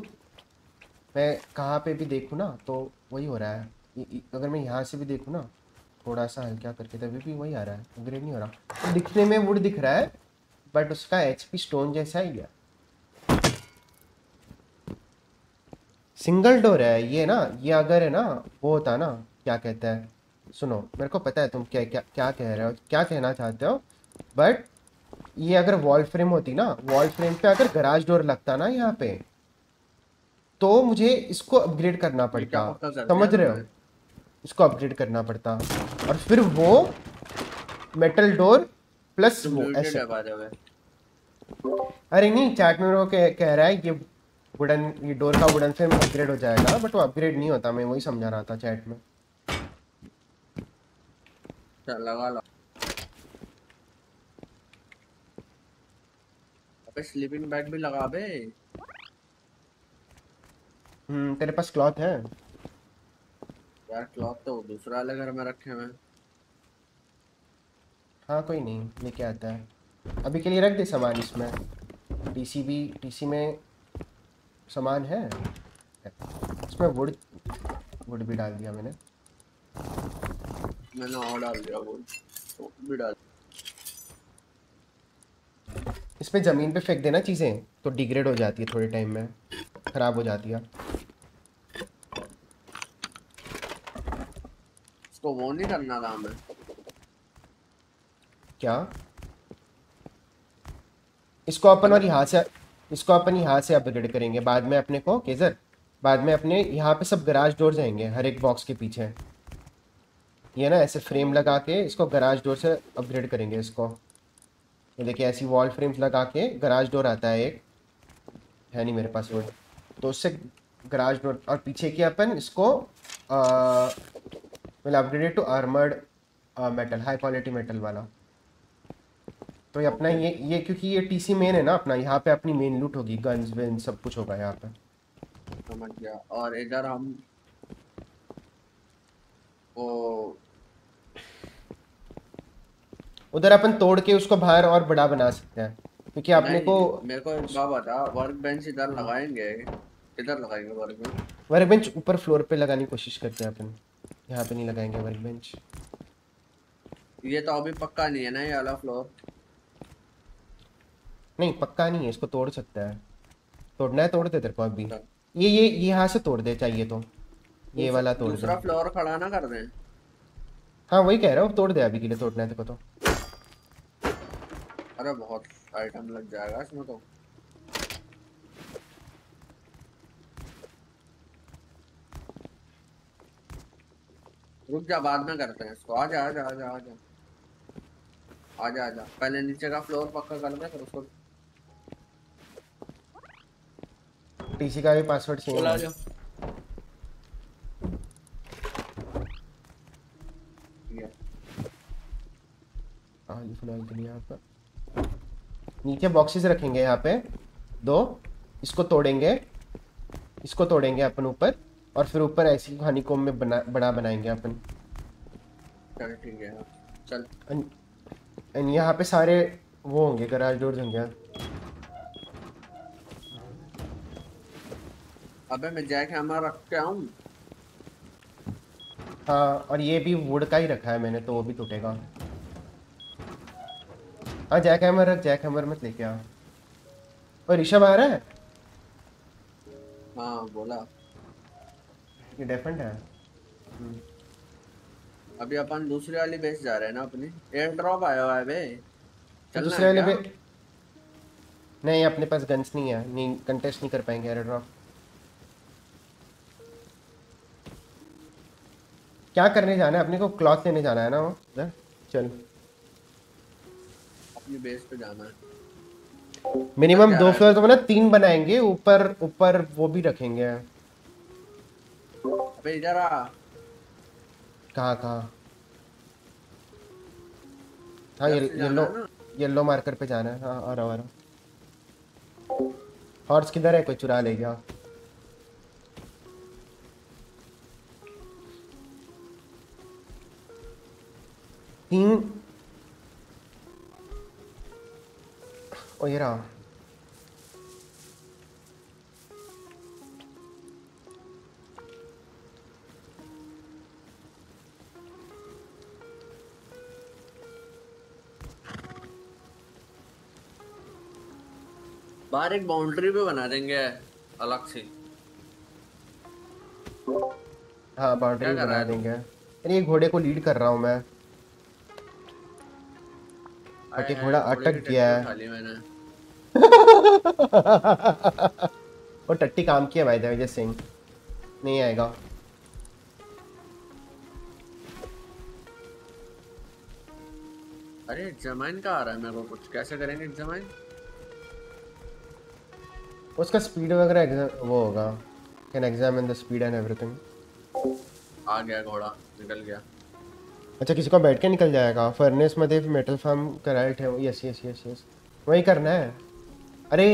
मैं कहाँ पे भी देखूँ ना तो वही हो रहा है। अगर मैं यहाँ से भी देखूँ ना थोड़ा सा हल्का करके, तभी भी वही आ रहा है। अपग्रेड नहीं हो रहा। तो दिखने में वुड दिख रहा है बट उसका एचपी स्टोन जैसा ही है। सिंगल डोर है, ये ना, ये अगर है ना, वो होता ना, क्या कहते हैं? सुनो मेरे को पता है तुम क्या क्या क्या कह रहे हो क्या कहना चाहते हो बट ये अगर वॉल फ्रेम होती ना वॉल फ्रेम पे अगर गराज डोर लगता ना यहाँ पे तो मुझे इसको अपग्रेड करना पड़ता। समझ रहे हो? इसको अपग्रेड करना पड़ता। और फिर वो मेटल डोर प्लस वो ऐसे. अरे नहीं चैट में वो कह, कह रहा है ये वुडन ये डोर का वुडन फ्रेम अपग्रेड हो जाएगा बट वो अपग्रेड नहीं होता मैं वही समझा रहा था चैट में। चल लगा लो अबे स्लीपिंग बैग भी लगा बे हम्म तेरे पास क्लॉथ है यार क्लॉथ तो दूसरा वाले घर में रखे हुए हैं हाँ कोई नहीं लेके आता है अभी के लिए रख दे सामान इसमें टीसी भी टीसी में सामान है इसमें वुड वुड भी डाल दिया मैंने मैंने और डाल दिया वो तो भी डाल इसमें ज़मीन पे फेंक देना चीज़ें तो डिग्रेड हो जाती है थोड़े टाइम में ख़राब हो जाती है। इसको वो नहीं करना था हमें। क्या? इसको अपन और यहाँ से इसको अपन यहाँ से अपग्रेड करेंगे बाद में अपने को केजर? बाद में अपने यहाँ पे सब गराज डोर जाएँगे हर एक बॉक्स के पीछे। ये ना ऐसे फ्रेम लगा के इसको गराज डोर से अपग्रेड करेंगे इसको। ये देखिए, ऐसी वॉल फ्रेम्स लगा के गराज डोर आता है एक। है नहीं मेरे पास वो। तो उससे गराज डोर और पीछे की अपन इसको will upgraded to armoured metal high quality metal वाला। तो ये अपना ये ये क्योंकि ये टीसी मेन है ना अपना, यहाँ पे अपनी मेन लूट होगी गन्स विन सब कुछ होगा यहाँ पे। समझ गया। और इधर हम उधर अपन तोड़ के उसको बाहर और बड़ा बना सकते हैं। क्योंकि अपने नहीं, को मेरे को एक बात बता वर्क बेंच इधर लगाएँगे? इधर लगाएँगे वर्क बेंच वर्क बेंच ऊपर फ्लोर पे लगाने की कोशिश करते हैं अपन। यहाँ पे नहीं लगाएँगे वर्क बेंच ये तो अभी पक्का नहीं है ना ये वाला फ्लोर नहीं पक्का नहीं है इसको तोड़ सकता है। तोड़ना है तोड़ दे तेरे को अभी। ये ये ये यहाँ से तोड़ दे चाहिए तो। ये वाला तोड़ दूसरा फ्लोर खड़ा ना कर दें। हाँ वही कह रहा हूँ तोड़ दे अभी के लिए तोड़ना है तेरे तो। अरे बहुत आइटम लग जाएगा इसमें तो। रुक जा बाद में करते हैं इसको। आजा आजा आजा आजा आजा आजा पहले नीचे का फ्लोर पक्का कर दे फिर उसको टीसी का भी पासवर्ड सेम चला है जाओ ये हाँ जी फ़िलहाल के लिए यहाँ पर। नीचे बॉक्सेस रखेंगे यहाँ पे। दो इसको तोड़ेंगे। इसको तोड़ेंगे अपन ऊपर और फिर ऊपर ऐसी हनीकोम में बना बड़ा बनाएँगे अपन। चल ठीक है चल। एंड यहाँ पे सारे वो होंगे गराज डोर्स होंगे अबे मैं जैक हैमर रख के आऊँ? हाँ और ये भी वुड का ही रखा है मैंने तो वो भी टूटेगा। हाँ जैक हैमर रख जैक हैमर मत लेके आ और ऋषभ आ रहा है? हाँ बोला। ये डेफेंट है। अभी अपन दूसरी वाली बेस जा रहे हैं ना अपनी। एयर ड्रॉप आया हुआ है बे दूसरे वाले पे नहीं अपने पास गन्स नहीं है। नहीं कंटेस्ट नहीं कर पाएँगे एयर ड्रॉप क्या करने जाना है? अपने को क्लॉथ लेने जाना है ना वो? चल। बेस पे जाना है। मिनिमम दो फ्लोर तो मतलब तीन बनाएँगे ऊपर ऊपर वो भी रखेंगे। अबे इधर आ। कहाँ कहाँ? हाँ ये येलो येलो मार्कर पे जाना है। हाँ आ रहा हूँ, आ रहा हॉर्स किधर है? कोई चुरा ले गया तीन रहा बाहर एक बाउंड्री भी बना देंगे अलग से। हाँ बाउंड्री बना देंगे। अरे घोड़े को लीड कर रहा हूँ मैं। घोड़ा अटक गया है। और टट्टी काम किया भाई देवजय सिंह नहीं आएगा। अरे जमाइन का आ रहा है मेरे को कुछ? कैसे करेंगे जमाइन उसका स्पीड वगैरह वो होगा। Can examine the speed and everything आ गया घोड़ा निकल गया। अच्छा किसी को बैठ के निकल जाएगा। फर्नेस मध्ये मेटल फार्म करायला ठेव यस यस यस यस वही करना है। अरे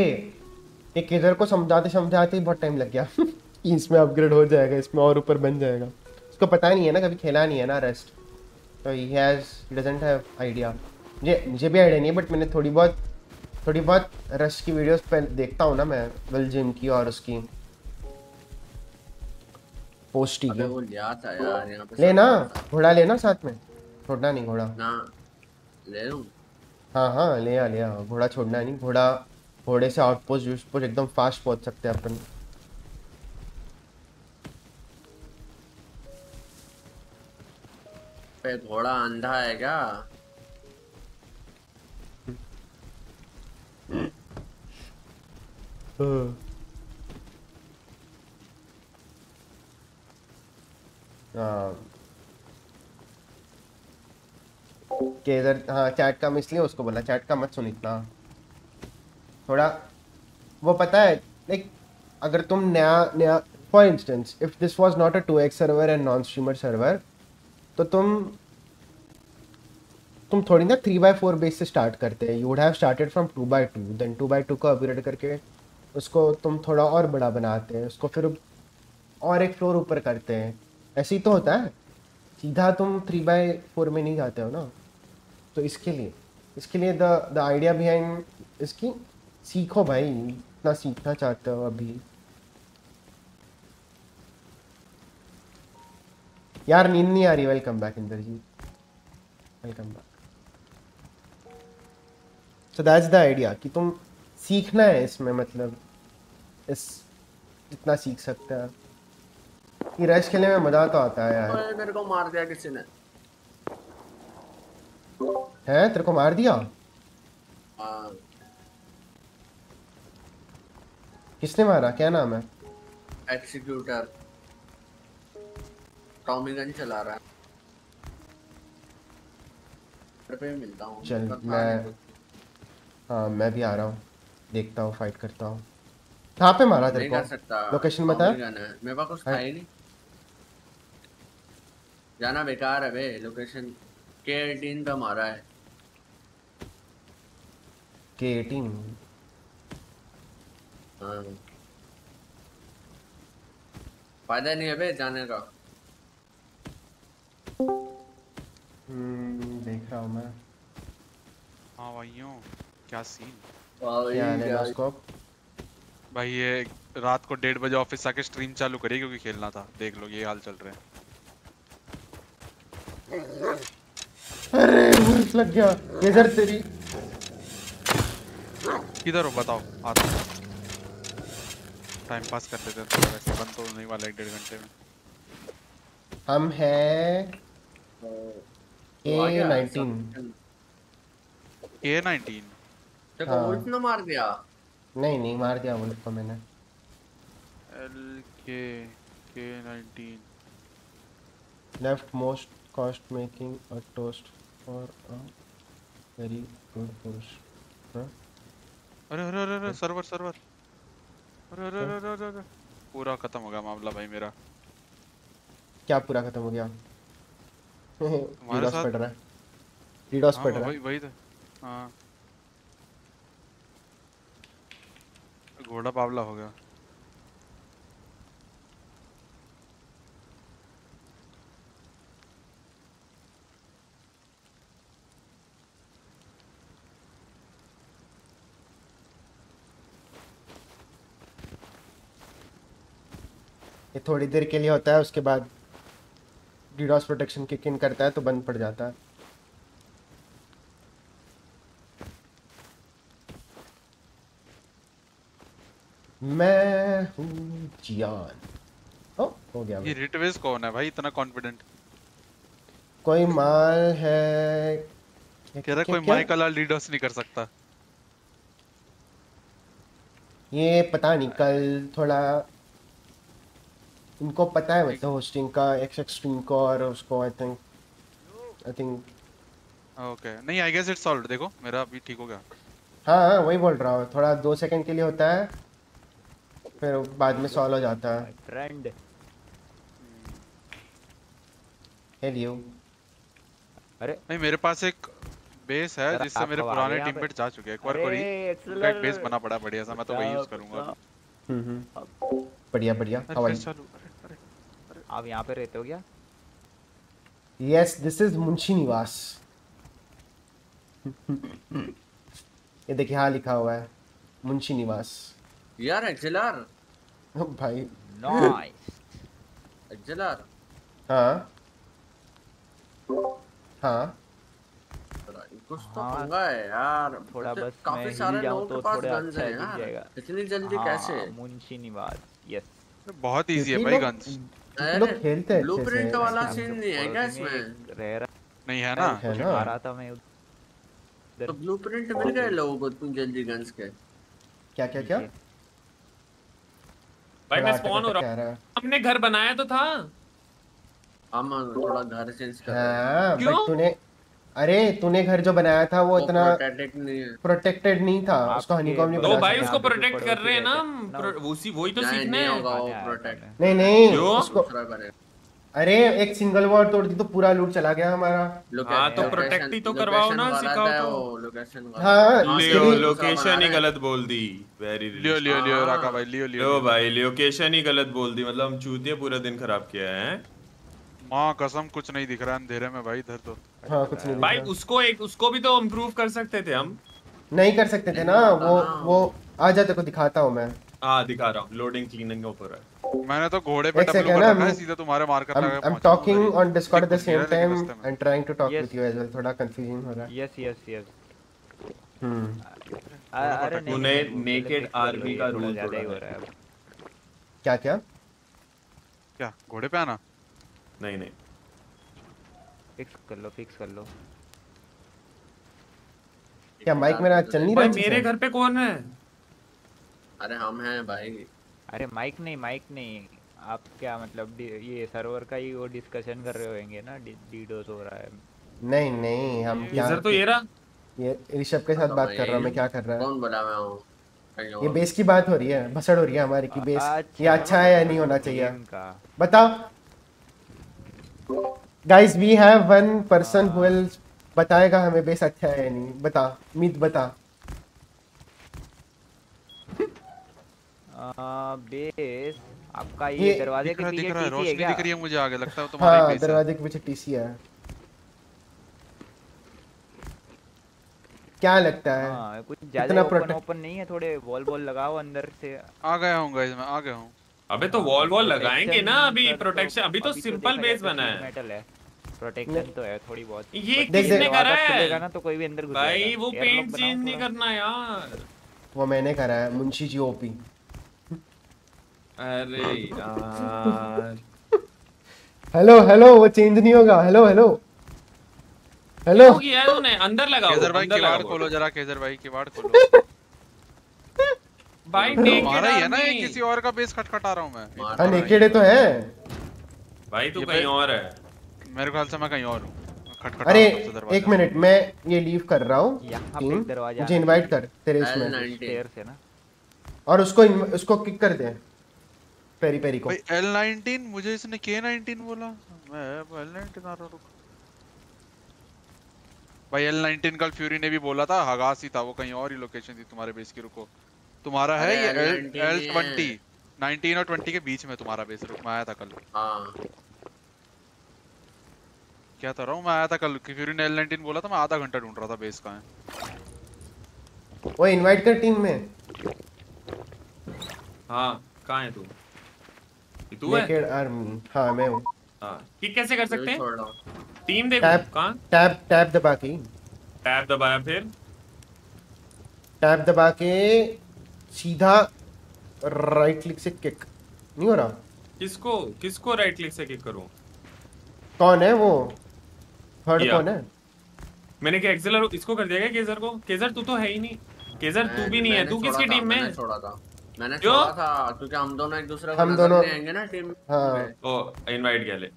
ये किधर को समझाते समझाते ही बहुत टाइम लग गया। इसमें अपग्रेड हो जाएगा इसमें और ऊपर बन जाएगा। उसको पता नहीं है ना कभी खेला नहीं है ना रेस्ट तो ही हैज़ डजंट हैव आइडिया मुझे मुझे भी आइडिया नहीं है बट मैंने थोड़ी बहुत थोड़ी बहुत रस्ट की वीडियोस पे देखता हूँ ना मैं विल जिम की और उसकी। पोस्ट की। लेना घोड़ा लेना साथ में। छोड़ना नहीं घोड़ा। लूँ? हाँ हाँ ले आ ले आ। घोड़ा छोड़ना नहीं घोड़ा घोड़े से आउटपोस्ट यूटपोस्ट एकदम फास्ट पहुँच सकते हैं अपन। घोड़ा अंधा है क्या? हाँ। कि इधर हाँ चैट कम इसलिए उसको बोला। चैट का मत सुन इतना। थोड़ा, वो पता है लाइक अगर तुम नया नया for instance if this was not a two X server and non streamer server तो तुम तुम थोड़ी ना थ्री बाय फोर बेस से स्टार्ट करते हैं। You would have started from two by two then two by two को upgrade करके उसको तुम थोड़ा और बड़ा बनाते हैं, उसको फिर और एक फ्लोर ऊपर करते हैं। ऐसे ही तो होता है। सीधा तुम थ्री बाय फोर में नहीं जाते हो ना। तो इसके लिए इसके लिए द द आइडिया बिहाइंड इसकी सीखो भाई इतना सीखना चाहते हो अभी। यार नींद नहीं आ रही। Welcome back Indrajeet. Welcome back so that's the idea कि तुम सीखना है इसमें मतलब इस जितना सीख सकते हैं। ये रश खेलने में मज़ा तो आता है यार। मेरे को मार दिया किसी ने। है? तेरे को मार दिया? हाँ, किसने मारा? क्या नाम है? एग्जीक्यूटर टॉमी गन चला रहा है। पे मिलता हूँ। चल मैं हाँ मैं भी आ रहा हूँ। देखता हूँ फाइट करता हूँ। कहाँ पे मारा तेरे को? लोकेशन बता। है। मेरे पास कुछ था ही। नहीं। जाना बेकार है बे लोकेशन के एटीन पे मारा है। के एटीन फ़ायदा नहीं है बे जाने का। हम्म, देख रहा हूँ मैं। हाँ भाइयों क्या सीन क्या भाई ये रात को डेढ़ बजे ऑफ़िस आके स्ट्रीम चालू करी क्योंकि खेलना था। देख लो ये हाल चल रहे हैं। अरे लग गया। ये तेरी। किधर हो बताओ आता टाइम पास कर लेते हैं थोड़ा वैसे बंद तो नहीं वाला एक डेढ़ घंटे में। हम है तो ए नाइनटीन। A nineteen? तेरे हाँ। को उल्ट ना मार दिया। नहीं नहीं मार दिया वुल्फ को मैंने। L K K nineteen. Left most cost making a toast for a very good push अरे अरे अरे अरे सर्वर सर्वर अरे अरे अरे अरे अरे अरे पूरा खत्म हो गया मामला भाई मेरा। क्या पूरा खत्म हो गया? डीडॉस साथ- पड़ रहा है। डीडॉस हाँ, पड़ रहा है। वही तो। हाँ। घोड़ा पावला हो गया। ये थोड़ी देर के लिए होता है उसके बाद डीडॉस प्रोटेक्शन किक इन करता है तो बंद पड़ जाता है। मैं हूँ जियान। ओ हो गया ये भाई। रिटवेस कौन है भाई? इतना कॉन्फिडेंट कोई माल है? कह रहा कोई? माइकल आर लीडर्स नहीं कर सकता। ये पता नहीं कल थोड़ा इनको पता है मतलब होस्टिंग का एक्स एक्सट्रीम को और उसको I think I think okay नहीं आई गेस इट्स सॉल्व्ड देखो मेरा अभी ठीक हो गया। हाँ हाँ वही बोल रहा हूँ। थोड़ा दो सेकंड के लिए होता है फिर बाद में सॉल्व हो जाता है। ट्रेंड हेलियो अरे। नहीं मेरे पास एक बेस है जिससे मेरे पुराने? टीममेट जा चुके हैं। एक बार अरे, कोई एक बेस बना पड़ा बढ़िया सा मैं तो वही यूज़ करूँगा। हम्म हम्म। बढ़िया बढ़िया। हवाई अरे आप यहाँ पे रहते हो क्या? यस दिस इज़ मुंशी निवास। ये देखिए हाँ लिखा हुआ है मुंशी निवास। यार एक्सेलर भाई। नाइस एक्सेलर हाँ। हाँ। कुछ तो हाँ, पंगा है यार। थोड़ा बस काफ़ी सारे लोगों तो के पास गन्स अच्छा है यार। इतनी जल्दी हाँ, कैसे? मुंशी निवास यस बहुत इजी है भाई गन्स लोग खेलते हैं ब्लूप्रिंट वाला सीन नहीं है क्या में इसमें रह रहा नहीं है ना। मुझे रहा था मैं। तो ब्लूप्रिंट मिल गए लोगों को तुम जल्दी गन्स के? क्या क्या क्या? भाई मैं स्पॉन हो रहा है। हूँ हमने घर बनाया तो था। हम थोड़ा घर चेंज कर रहे हैं हाँ क्यों? तूने अरे तूने घर जो बनाया था वो वो इतना protected नहीं है। प्रोटेक्टेड नहीं था उसको हनीकॉम नहीं तो तो बना भाई उसको प्रोटेक्ट कर रहे हैं ना हैं। उसी वही तो सीखना नहीं है। प्रोटेक्ट नहीं नहीं उसको अरे एक सिंगल वॉल तोड़ दी तो पूरा लूट चला गया हमारा। हाँ, तो protect ही तो करवाओ ना, सिखाओ तो। लोकेशन हाँ, लियो लोकेशन ही गलत बोल दी। वेरी लियो लियो लियो हाँ। राका भाई लियो लियो लियो। भाई लोकेशन ही गलत बोल दी। मतलब हम चूतिया पूरा दिन खराब किया है? माँ कसम कुछ नहीं दिख रहा अंधेरे में भाई इधर तो हाँ कुछ नहीं भाई उसको एक उसको भी तो इम्प्रूव कर सकते थे हम नहीं कर सकते थे ना वो वो आ जा तेरे को दिखाता हूँ मैं हाँ दिखा रहा हूँ लोडिंग क्लीनिंग के ऊपर है मैंने तो घोड़े पे एक डब्लू कर रखा है सीधा तुम्हारे मार्कर I'm, लगा I'm talking on Discord at the same गिरा time लेकिन रास्ते में। and trying to talk Yes. with you as well. थोड़ा confusion हो रहा है यस यस यस हम्म अरे नहीं तूने नहीं, नहीं, naked fix कर लो, army ये का rule ज़्यादा ही हो रहा है क्या क्या क्या घोड़े पे आना नहीं नहीं। फिक्स कर लो फिक्स कर लो। क्या माइक मेरा चल नहीं रहा मेरे घर पे कौन है? अरे हम हैं भाई। अरे माइक नहीं माइक नहीं। आप क्या मतलब ये सर्वर का ही वो डिस्कशन कर रहे होंगे ना? डीडोस हो रहा है। नहीं नहीं हम क्या तो ये रहा? ये ऋषभ के साथ बात कर रहा हूँ मैं क्या कर रहा है? कौन बोला मैं हूँ? ये बेस की बात हो रही है भसड़ हो रही है हमारी की बेस अच्छा, ये अच्छा है या नहीं होना चाहिए? बताओ। Guys we have one person who will बताएगा हमें बेस अच्छा है या नहीं। बता मीत बता। आ, बेस आपका ये, ये- दरवाजे के पीछे टीसी है क्या? दिख रही है मुझे आगे लगता है तुम्हारा हाँ बेस है दरवाजे के पीछे टीसी है। क्या लगता है? हाँ कुछ ज़्यादा ओपन ओपन नहीं है थोड़े वॉल वॉल लगाओ अंदर से। आ गया हूँ गाइस मैं आ गया हूँ। अबे तो वॉल वॉल लगाएँगे ना अभी प्रोटेक्शन अभी तो सिंपल बेस बना है। मेटल है। प्रोटेक्शन तो है थोड़ी बहुत। ये किसने करा है? ना तो कोई भी अंदर भाई वो पेंट चेंज नहीं करना यार। वो मैंने करा है मुंशी जी ओपी अरे यार। हेलो हेलो वो चेंज नहीं होगा। Hello hello. हेलो। किया है तूने अंदर लगाओ केजर भाई किवाड़ खोलो जरा केजर भाई किवाड़ खोलो। भाई हमारा ही है ना ये किसी और का बेस खटखटा रहा हूँ मैं। हाँ नेकेड है तो है। भाई तू कहीं और है। मेरे ख्याल से मैं कहीं और हूँ। खटखटा अरे हूँ एक मिनट मैं ये लीव कर रहा हूँ। यहाँ पे दरवाज़ा मुझे इनवाइट कर तेरे इसमें। L19 स्टेयर से ना। और उसको उसको किक कर दे। पेरी पेरी को। भाई L19 मुझे इसने K19 बोला। मैं L19 आ रहा रुक। भाई L19 कल फ्यूरी ने भी बोला था हगास ही था वो कहीं और ही लोकेशन थी तुम्हारे बेस की रुको। तुम्हारा है ये L19 L20 है। 19 और 20 के बीच में तुम्हारा बेस रुक मैं आया था कल। हाँ। क्या था रहा हूँ? मैं आया था कल कि फ्यूरी ने L19 बोला था मैं आधा घंटा ढूंढ रहा था बेस का है। वो इनवाइट कर टीम में। हाँ कहाँ है तू? तू है? आर्मी हाँ मैं हूँ। हाँ। कि कैसे कर सकते हैं? टीम देखो कहाँ? टैब टैब दबा के। टैब दबाया फिर? टैब दबा के सीधा राइट क्लिक से किक नहीं हो रहा? किसको किसको राइट क्लिक से किक करूँ? कौन है वो? थर्ड कौन है? मैंने क्या एक्सेलर इसको कर दिया क्या केजर को? केजर तू तो है ही नहीं। केजर तू भी नहीं है। तू किसकी टीम में छोड़ा था। मैंने? छोड़ा था क्योंकि हम दोनों एक दूसरे को हम दोनों- आएँगे ना टीम हाँ। ओ इनवाइट किया ले।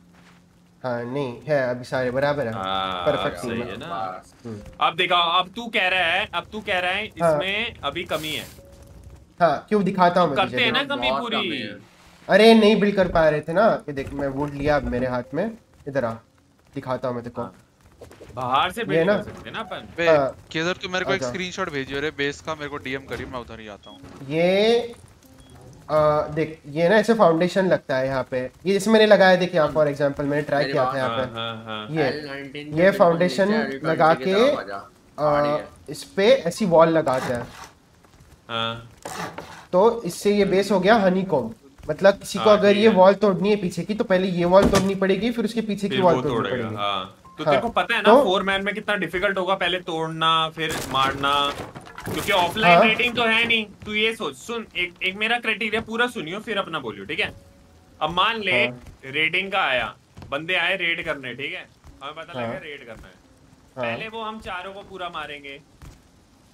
हाँ नहीं है अभी सारे बराबर है। हाँ, परफेक्ट सही है है। ना। हम्म। अब देखा अब तू कह रहा है अब तू कह रहा है हाँ। इसमें अभी कमी है। हाँ क्यों दिखाता हूँ करते हैं ना कमी पूरी। अरे नहीं बिल्ड कर पा रहे थे ना। कि देख मैं वुड लिया मेरे हाथ में। इधर आ दिखाता हूँ मैं तेरे को। बाहर से ये बिल्ड ना? कर सकते हैं ना अपन। हाँ, तू मेरे को एक स्क्रीनशॉट भेजियो रे बेस का मेरे को डीएम करी मैं उधर ही आता हूँ। ये आ, देख ये ना ऐसे फाउंडेशन लगता है यहाँ पे। ये जैसे मैंने लगाया देख यहाँ फॉर एग्जांपल मैंने ट्राई किया था यहाँ पे। हाँ, हाँ। ये ये फाउंडेशन लगा के। इस पे ऐसी वॉल लगाते हैं हाँ तो इससे ये बेस हो गया हनी कॉम मतलब किसी को हाँ, अगर ये वॉल तोड़नी है पीछे की तो पहले ये वॉल तोड़नी पड़ेगी फिर उसके पीछे की वॉल तोड़नी पड़ेगी। हाँ। तो हाँ, तेरे को पता है ना तो- फोर मैन में कितना डिफ़िकल्ट होगा पहले तोड़ना फिर मारना। क्योंकि ऑफलाइन हाँ। रेटिंग तो है नहीं। तू ये सोच सुन एक एक मेरा क्राइटेरिया पूरा सुनियो फिर अपना बोलियो ठीक है? अब मान ले हाँ। रेटिंग का आया बंदे आए रेड करने ठीक है? हमें पता लगा हाँ। रेड करना है। हाँ। पहले वो हम चारों को पूरा मारेंगे।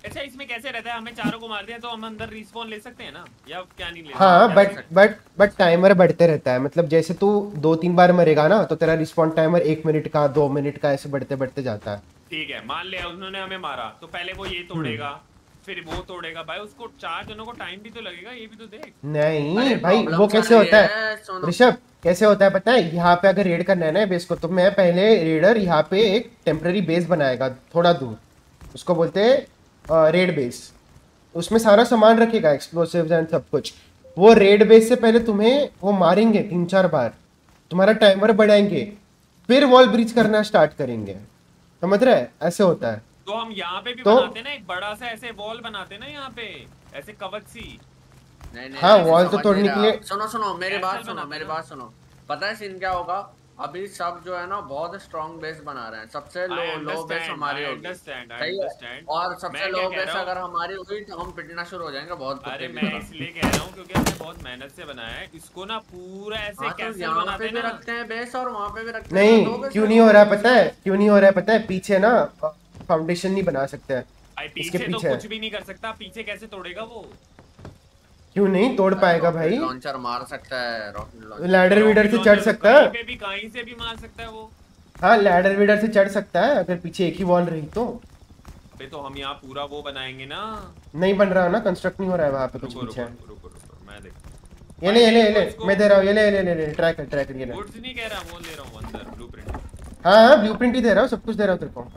अच्छा इसमें कैसे रहता है? हमें चारों को मार दिया तो हम अंदर रिस्पॉन ले सकते हैं ना? या क्या नहीं ले हाँ बट बट बट टाइमर बढ़ते रहता है। मतलब जैसे तू दो तीन बार मरेगा ना तो तेरा रिस्पॉन्ड टाइमर एक मिनट का दो मिनट का ऐसे बढ़ते बढ़ते जाता है। ठीक है मान लिया उन्होंने हमें मारा तो पहले वो ये तोड़ेगा हम्म। फिर वो तोड़ेगा। भाई उसको चार जनों को टाइम भी तो लगेगा ये भी तो देख। नहीं भाई वो कैसे होता है, है ऋषभ कैसे होता है पता है? यहाँ पे अगर रेड करना है ना बेस को तो मैं पहले रेडर यहाँ पे एक टेम्पररी बेस बनाएगा थोड़ा दूर। उसको बोलते हैं रेड बेस उसमें सारा सामान रखेगा एक्सप्लोसिव एंड सब कुछ। वो रेड बेस से पहले तुम्हें वो मारेंगे तीन चार बार। तुम्हारा टाइमर बढ़ाएँगे फिर वॉल ब्रीच करना स्टार्ट करेंगे। समझ रहे? हैं ऐसे होता है। तो हम यहाँ पे भी तो- बनाते ना एक बड़ा सा ऐसे वॉल बनाते ना यहाँ पे ऐसे कवच सी। नहीं नहीं हाँ, wall तो तोड़ने के लिए- सुनो सुनो मेरी बात सुनो मेरी बात सुनो। पता है सीन क्या होगा? अभी सब जो है ना बहुत स्ट्रॉन्ग बेस बना रहे हैं। सबसे लो लो बेस हमारी होगी। सही है? और सबसे लो कह बेस रहा हूँ? अगर हमारी हुई तो हम पिटना शुरू हो जाएँगे बहुत अरे मैं इसलिए कह रहा हूँ क्योंकि हमने बहुत मेहनत से बनाया है। इसको ना पूरा ऐसे हाँ तो यहाँ पे भी रखते हैं बेस और वहाँ पे भी रखते हैं। नहीं क्यों नहीं हो रहा है पता है? क्यों नहीं हो रहा है पता है? पीछे ना फाउंडेशन नहीं बना सकते हैं। इसके पीछे तो पीछे कुछ भी नहीं कर सकता। पीछे कैसे तोड़ेगा वो? क्यों नहीं तोड़ पाएगा भाई? लॉन्चर मार सकता है रॉकेट लॉन्चर लैडर वीडर से चढ़ सकता है। पे भी कहीं से भी मार सकता है वो। हाँ लैडर वीडर से चढ़ सकता है अगर पीछे एक ही वॉल रही तो। अबे तो हम यहाँ पूरा वो बनाएँगे ना। नहीं बन रहा ना कंस्ट्रक्ट नहीं हो रहा है वहाँ पे कुछ पीछे। रुको रुको रुको मैं देख ये ले ये ले ये ले मैं दे रहा हूँ ये ले ये ले ले ले ट्राई कर ट्राई कर ये ले। वुड्स नहीं कह रहा वो ले रहा हूँ अंदर ब्लूप्रिंट हाँ हाँ ब्लूप्रिंट ही दे रहा हूँ सब कुछ दे रहा हूँ तेरे को।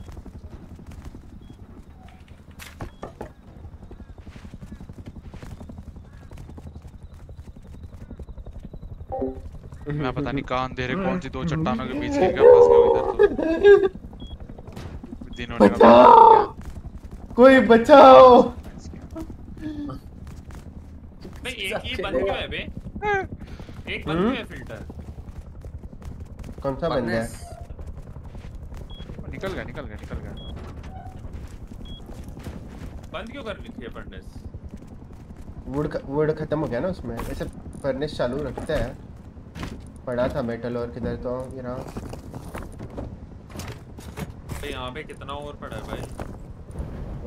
मैं पता नहीं कहाँ अंधेरे कौन सी दो चट्टानों के बीच गिर गया फंस गया इधर तो। दिनों ने बचाओ कोई बचाओ। भाई एक ये बंद क्यों है बे। एक बंद क्यों है फ़िल्टर। कौन सा बन गया निकल गया निकल गया निकल गया। बंद क्यों कर रखी है फर्नेस वुड वुड खत्म हो गया ना उसमें। ऐसे फर्नेस चालू रखते हैं। पड़ा था मेटल और किधर तो ये रहा भाई यहाँ पे कितना और पड़ा है भाई?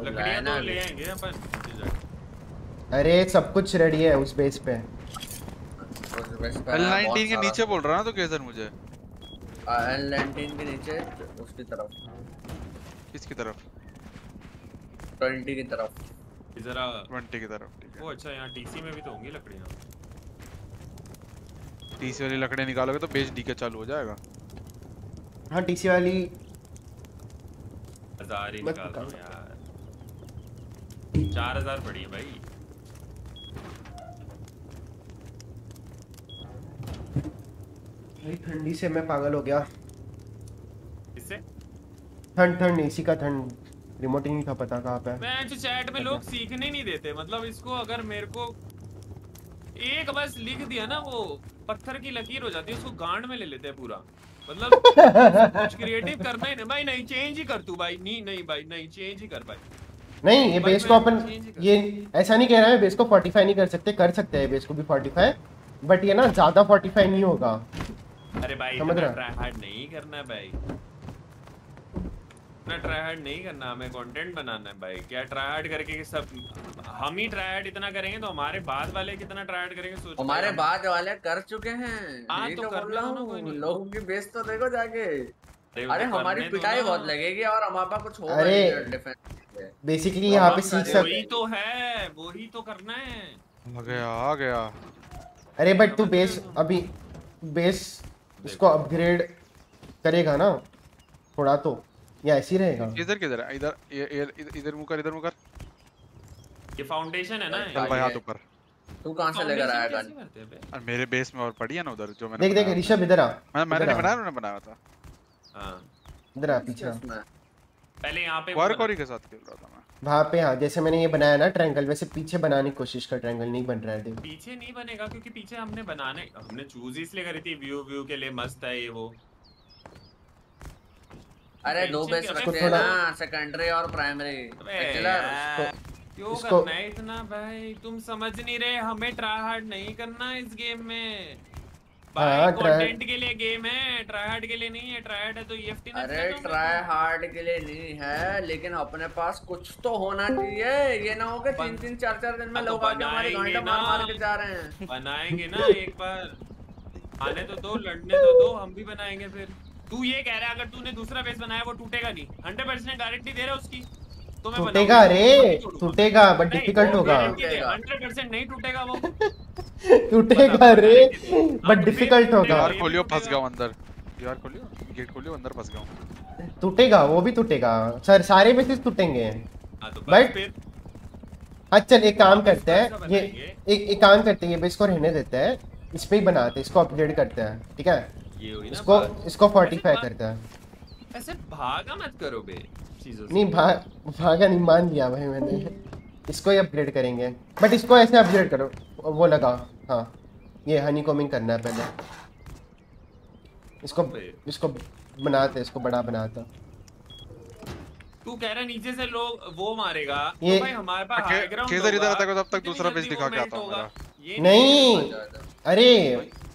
लकड़ियाँ तो ले आएँगे अपन। अरे सब कुछ रेडी है उस बेस पे। उस एल 19 के नीचे बोल रहा ना तो केजर मुझे? एल नाइनटीन के नीचे उसकी तरफ़। किसकी तरफ़? ट्वेंटी की तरफ़। जरा 20 की तरफ़ ठीक वो अच्छा यहाँ टीसी में भी तो होंगी लकड़ियाँ। टीसी वाली लकड़ियाँ निकालोगे तो बेच डी के चालू हो जाएगा। हाँ टीसी वाली। हज़ार ही निकाल रहा यार। चार हज़ार पड़ी है भाई। भाई ठंडी से मैं पागल हो गया। इससे ठंड ठंड एसी का ठंड। रिमोट ही नहीं था पता कहाँ पे मैं जो चैट में लोग सीखने नहीं देते मतलब इसको अगर मेरे को एक बस लिख दिया ना वो पत्थर की लकीर हो जाती है उसको गांड में ले लेते हैं पूरा। मतलब कुछ क्रिएटिव करना ही नहीं। भाई नहीं चेंज ही कर तू भाई। नहीं नहीं भाई नहीं चेंज ही कर भाई। नहीं ये बेस को अपन ये ऐसा नहीं कह रहा है बेस को 45 नहीं कर सकते कर सकते हैं बेस को भी 45 बट ये ना ज़्यादा 45 नहीं होगा। अरे भाई समझ रहा? हार्ड नहीं करना भाई। इतना ट्राई हार्ड नहीं करना हमें कंटेंट बनाना है भाई। क्या ट्राई हार्ड करके कि सब हम ही ट्राई हार्ड इतना करेंगे तो हमारे बाद वाले कितना ट्राई हार्ड करेंगे सोच हमारे बाद वाले कर चुके हैं। हाँ, तो तो बोल रहा ना, कोई हूँ। नहीं। लोगों की बेस तो देखो जाके। अरे हमारी पिटाई बहुत लगेगी और हमारे पास कुछ होगा अरे, नहीं डिफेंस बेसिकली यहाँ पे सीख सक वही तो है वही तो करना है। आ गया आ गया। अरे बट तू बेस अभी बेस इसको अपग्रेड करेगा ना? थोड़ा तो। या ऐसे ही रहेगा। इधर किधर है? इधर इधर इधर मुकर इधर मुकर। ये फाउंडेशन है ना चल भाई हाथ ऊपर। तू कहाँ से लेकर आया गन और मेरे बेस में और पड़ी है ना उधर जो मैंने देख देख ऋषभ इधर आ। मैं मैंने नहीं। बनाया उन्होंने बनाया था। हाँ। इधर आ पीछे आ। पहले यहाँ पे वो वार बना- कोरी के साथ खेल रहा था मैं। वहाँ पे हाँ जैसे मैंने ये बनाया ना ट्रायंगल वैसे पीछे बनाने की कोशिश कर ट्रायंगल नहीं बन रहा है देख। पीछे नहीं बनेगा क्योंकि पीछे हमने बनाने हमने चूज़ इसलिए करी थी व्यू व्यू के लिए मस्त है ये वो। अरे दो बेस रखते हैं ना सेकेंडरी और प्राइमरी क्यों करना है इतना भाई? तुम समझ नहीं रहे हमें ट्राई हार्ड नहीं करना इस गेम में। भाई कंटेंट के लिए गेम है ट्राई हार्ड के लिए नहीं है ट्राई हार्ड है तो ईएफटी अरे ट्राई हार्ड के लिए नहीं है लेकिन अपने पास कुछ तो होना चाहिए। ये ना हो कि तीन तीन चार चार दिन में तो लोग आके हमारी घंटा मार ना। मार के जा रहे हैं। बनाएँगे ना एक बार। आने तो दो लड़ने तो दो हम भी बनाएँगे फिर। तू ये कह रहा है अगर तूने दूसरा बेस बनाया वो टूटेगा नहीं। हंड्रेड परसेंट गारंटी दे रहा है उसकी। तो मैं टूटेगा रे टूटेगा बट डिफ़िकल्ट होगा। हंड्रेड परसेंट नहीं टूटेगा वो। टूटेगा रे बट डिफ़िकल्ट होगा। यार खोलियो फंस गया अंदर। यार खोलियो गेट खोलियो अंदर फंस गया टूटेगा वो भी टूटेगा। सर सारे बेसिस टूटेंगे। हाँ, तो बट हाँ चल एक काम करते हैं। ये एक एक काम करते हैं ये बेस को रहने देते हैं। इस पे ही बनाते हैं इसको अपग्रेड करते हैं ठीक है? ये इसको इसको फोर्टिफाई करते हैं। ऐसे भागा मत करो बे चीज़ों से। नहीं भाग भागा नहीं मान लिया भाई मैंने। इसको ही अपग्रेड करेंगे। बट इसको ऐसे अपग्रेड करो। वो लगा हाँ। ये हनी कोमिंग करना है पहले। इसको इसको बनाते इसको बड़ा बनाता। तू कह रहा नीचे से लोग वो मारेगा। ये- तो भाई हमारे पास हाई ग्राउंड इधर आता है तब तक दूसरा बेस दिखा के आता हूँ मेरा नहीं अरे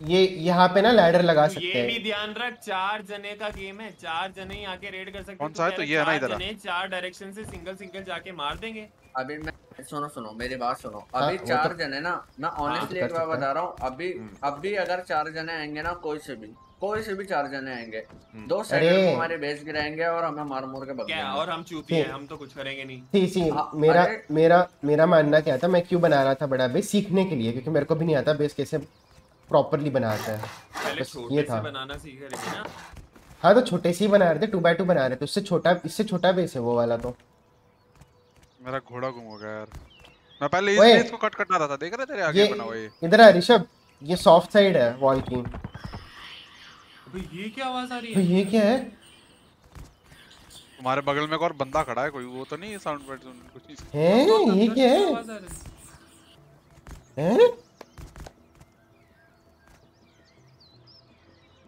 ये यहाँ पे ना लैडर लगा सकते सकते ये भी ध्यान रख चार जने का गेम है चार जने ही आके रेड कर सकते कौन सा है? तो ये है ना चार इधर जने चार डायरेक्शन से सिंगल सिंगल जाके मार देंगे। अभी मैं सुनो सुनो मेरी बात सुनो। हाँ, अभी चार तो- जने ना मैं ऑनेस्टली एक बार बता रहा हूँ अभी अभी अगर चार जने आएँगे ना कोई से भी कोई से भी चार जने आएँगे। दो सेकंड हमारे बेस गिराएँगे और हमें मार मोर के क्या? और हम चूती हैं हम तो कुछ करेंगे नहीं। सी सी हाँ, मेरा मेरा मेरा मानना क्या था? मैं क्यों बना रहा था बड़ा बेस सीखने के लिए क्योंकि मेरे को भी नहीं आता बेस कैसे प्रॉपरली बनाता है। पहले छोटे ये से था। बनाना सीख रहे ना। हाँ तो छोटे से ही बना रहे थे टू बाय टू बना रहे थे। उससे छोटा इससे छोटा बेस है वो वाला तो। मेरा घोड़ा गुम हो गया यार। मैं पहले इस बेस को कट कट रहा था। देख रहे तेरे आगे बना हुआ ये? इधर आ ऋषभ ये सॉफ्ट साइड है वॉल की। ये क्या आवाज़ आ रही तो है ये क्या है? तुम्हारे बगल में एक और बंदा खड़ा है कोई? वो तो नहीं साउंड पैड कुछ नहीं हैं? ये क्या है? आवाज़ आ रही है। हैं?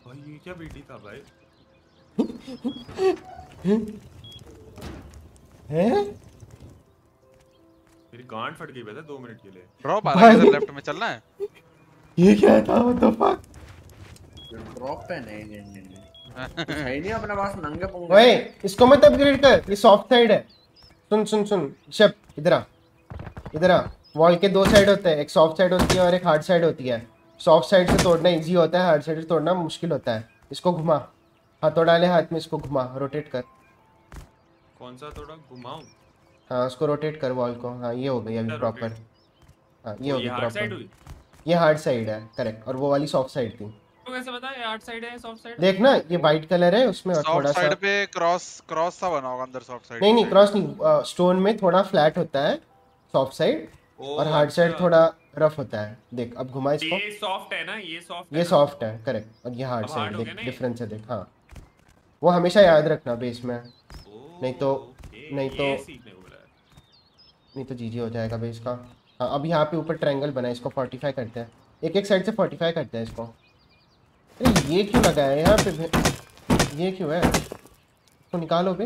भाई ये क्या बेटी था भाई? हैं? मेरी गांड फट गई बेटा दो मिनट के लिए। ड्रॉप आ रहा है लेफ़्ट में चलना है। ये क्या था? व्हाट द फक ड्रॉप पे नहीं नहीं नहीं नहीं है नहीं अपने पास नंगे पुंगे। ओए इसको मत अपग्रेड कर ये सॉफ्ट साइड है। सुन सुन सुन ऋषभ इधर आ। इधर आ। वॉल के दो साइड होते हैं एक सॉफ्ट साइड होती है और एक हार्ड साइड होती है। सॉफ्ट साइड से तोड़ना इजी होता है हार्ड साइड से तोड़ना मुश्किल होता है। इसको घुमा। हाथों डाले हाथ में इसको घुमा। रोटेट कर। कौन सा थोड़ा घुमाऊं? हाँ उसको रोटेट कर वॉल को। हाँ ये हो गई अभी प्रॉपर हाँ ये हो गई प्रॉपर ये हार्ड साइड है करेक्ट और वो वाली सॉफ्ट साइड थी। तो कैसे पता? है आर्ट साइड है सॉफ्ट साइड देख ना ये वाइट कलर है उसमें थोड़ा सा पे क्रॉस क्रॉस सा बना होगा अंदर सॉफ्ट साइड नहीं नहीं क्रॉस नहीं स्टोन में थोड़ा फ्लैट होता है सॉफ्ट साइड और हार्ड साइड अच्छा। थोड़ा रफ होता है। देख अब घुमा इसको। ये सॉफ्ट है ना ये सॉफ्ट ये सॉफ्ट है करेक्ट और ये हार्ड साइड देख? डिफरेंस है देख हाँ। वो हमेशा याद रखना बेस में। नहीं तो नहीं तो है नहीं तो जीजी हो जाएगा बेस का। हाँ अब यहाँ पे ऊपर ट्रायंगल बना है इसको फोर्टिफाई करते हैं। एक एक साइड से फोर्टिफाई करते हैं इसको। अरे ये क्यों लगा है यहाँ पे भे- ये क्यों है? इसको निकालो बे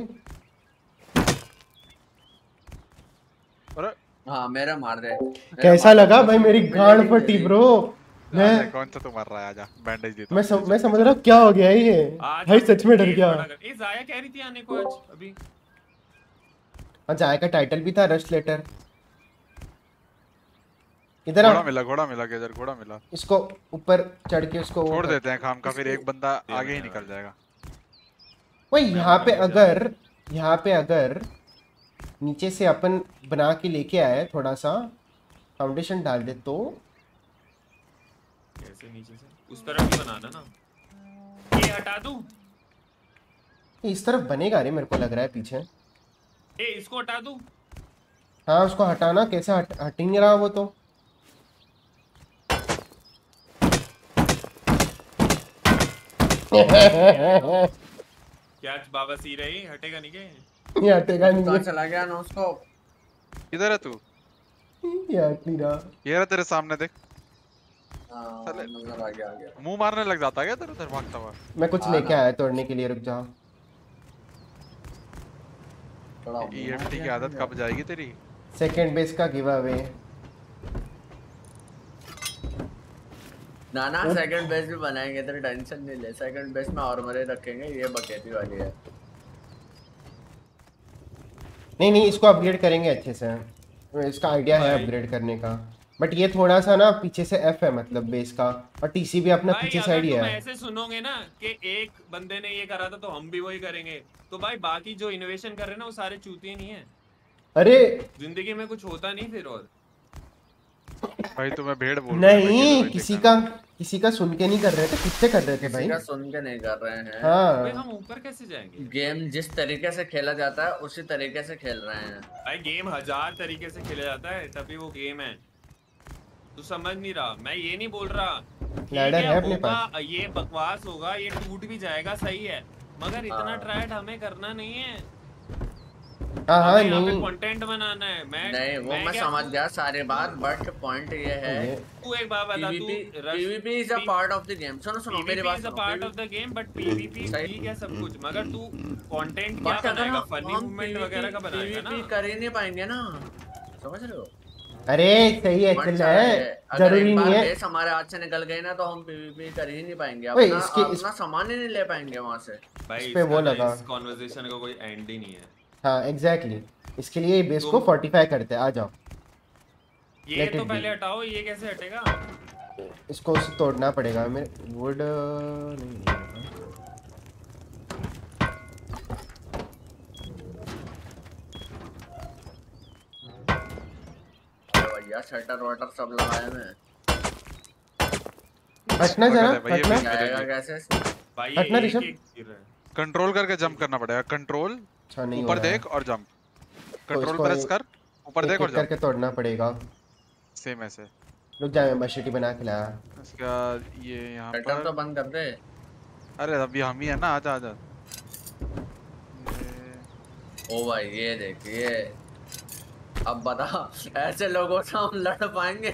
अरे। हाँ मेरा मार दे मेरा कैसा लगा भाई मेरी गांड फटी ब्रो मैं कौन सा तू मर रहा है आजा बैंडेज देता मैं सम, मैं समझ रहा हूँ क्या हो गया ये। भाई सच में डर गया। ए जाया कह रही थी आने को आज अभी। और जाए का टाइटल भी था रश लेटर इधर घोड़ा मिला घोड़ा मिला किधर घोड़ा मिला। इसको ऊपर चढ़ के उसको छोड़ देते हैं खाम का फिर एक बंदा आगे ही निकल जाएगा। वही यहाँ पे अगर यहाँ पे अगर नीचे से अपन बना के लेके आए थोड़ा सा फाउंडेशन डाल दे तो। कैसे नीचे से? उस तरफ़ भी बनाना ना। ये हटा दूँ? इस तरफ़ बनेगा रे मेरे को लग रहा है पीछे। ए इसको हटा दूँ? हाँ उसको हटाना कैसे हट, हट ही नहीं रहा वो तो। क्या बाबा सी रही? हटेगा नहीं क्या ये? हटेगा नहीं। कहाँ चला गया ना उसको। किधर है तू? ये हट नहीं रहा। ये रहा तेरे सामने देख। हाँ, मतलब आ गया गया मुँह मारने लग जाता है क्या तेरे उधर भागता हुआ? मैं कुछ लेके आया तोड़ने के लिए रुक जाओ ईएमटी की आदत कब जाएगी तेरी? सेकंड बेस का गिव अवे ना ना सेकंड बेस भी बनाएँगे तेरे टेंशन नहीं ले। सेकंड बेस में और मरे रखेंगे ये बकेटी वाली है। नहीं नहीं इसको अपग्रेड करेंगे अच्छे से। इसका आइडिया है अपग्रेड करने का। बट ये थोड़ा सा ना पीछे से एफ़ है मतलब बेस का। और टीसी भी अपना पीछे साइड ही है। ऐसे सुनोगे ना कि एक बंदे ने ये करा था तो हम भी वही करेंगे। तो भाई बाकी जो इनोवेशन कर रहे हैं ना वो सारे चूतिए नहीं है। अरे! ज़िंदगी में कुछ होता नहीं फिर और। भाई तुम्हें भेड़ बोल है, नहीं किसी का किसी का सुन के नहीं कर रहे थे किससे कर रहे थे भाई? किसी का सुन के नहीं कर रहे हैं। हाँ। भाई हम ऊपर कैसे जाएँगे? गेम जिस तरीके से खेला जाता है उसी तरीके से खेल रहे हैं। भाई गेम हज़ार तरीके से खेला जाता है तभी वो गेम है। तू समझ नहीं रहा। मैं ये नहीं बोल रहा Ladder है अपने होगा, ये बकवास होगा ये टूट भी जाएगा सही है। मगर इतना हाँ। ट्राइड हमें करना नहीं है। हाँ हाँ हमें यहाँ पे नहीं कंटेंट बनाना है। मैं नहीं वो मैं समझ गया सारी बात बट पॉइंट ये है। तू एक बात बता तू PvP is a part of the game सुनो सुनो मेरी बात सुनो। part of the game but PvP सही। ठीक है सब कुछ मगर तू कंटेंट क्या बनाएगा? फनी मूवमेंट वगैरह का बनाएगा ना? PvP कर ही नहीं पाएँगे ना। समझ रहे हो? अरे सही है चल है। ज़रूरी नहीं है। हमारे हाथ से निकल गए ना तो हम PvP कर ही नहीं पाएँगे। अपना इसके- इस- अपना सामान ही नहीं ले पाएँगे वहाँ से। भाई इस पे वो लगा। इस कॉन्वर्सेशन का कोई एंड ही नहीं है। हाँ एग्जैक्टली exactly. इसके लिए बेस को फोर्टिफाई करते हैं आ जाओ ये Let तो पहले हटाओ ये कैसे हटेगा इसको उसे तोड़ना पड़ेगा मेरे वुड नहीं मिलेगा। भैया शटर वटर सब लगाए मैं हटना जरा हटना। कैसे भाई हटना ऋषभ। है। कंट्रोल करके जंप करना पड़ेगा कंट्रोल अच्छा नहीं ऊपर देख और जंप कंट्रोल प्रेस कर ऊपर देख और जंप करके तोड़ना पड़ेगा। सेम ऐसे। रुक जा मैं मशीटी बना के लाया। इसका ये यहाँ शटर तो बंद कर दे। अरे अभी हम ही है ना आजा आजा। ओ भाई ये देख ये। अब बता ऐसे लोगों से हम लड़ पाएँगे?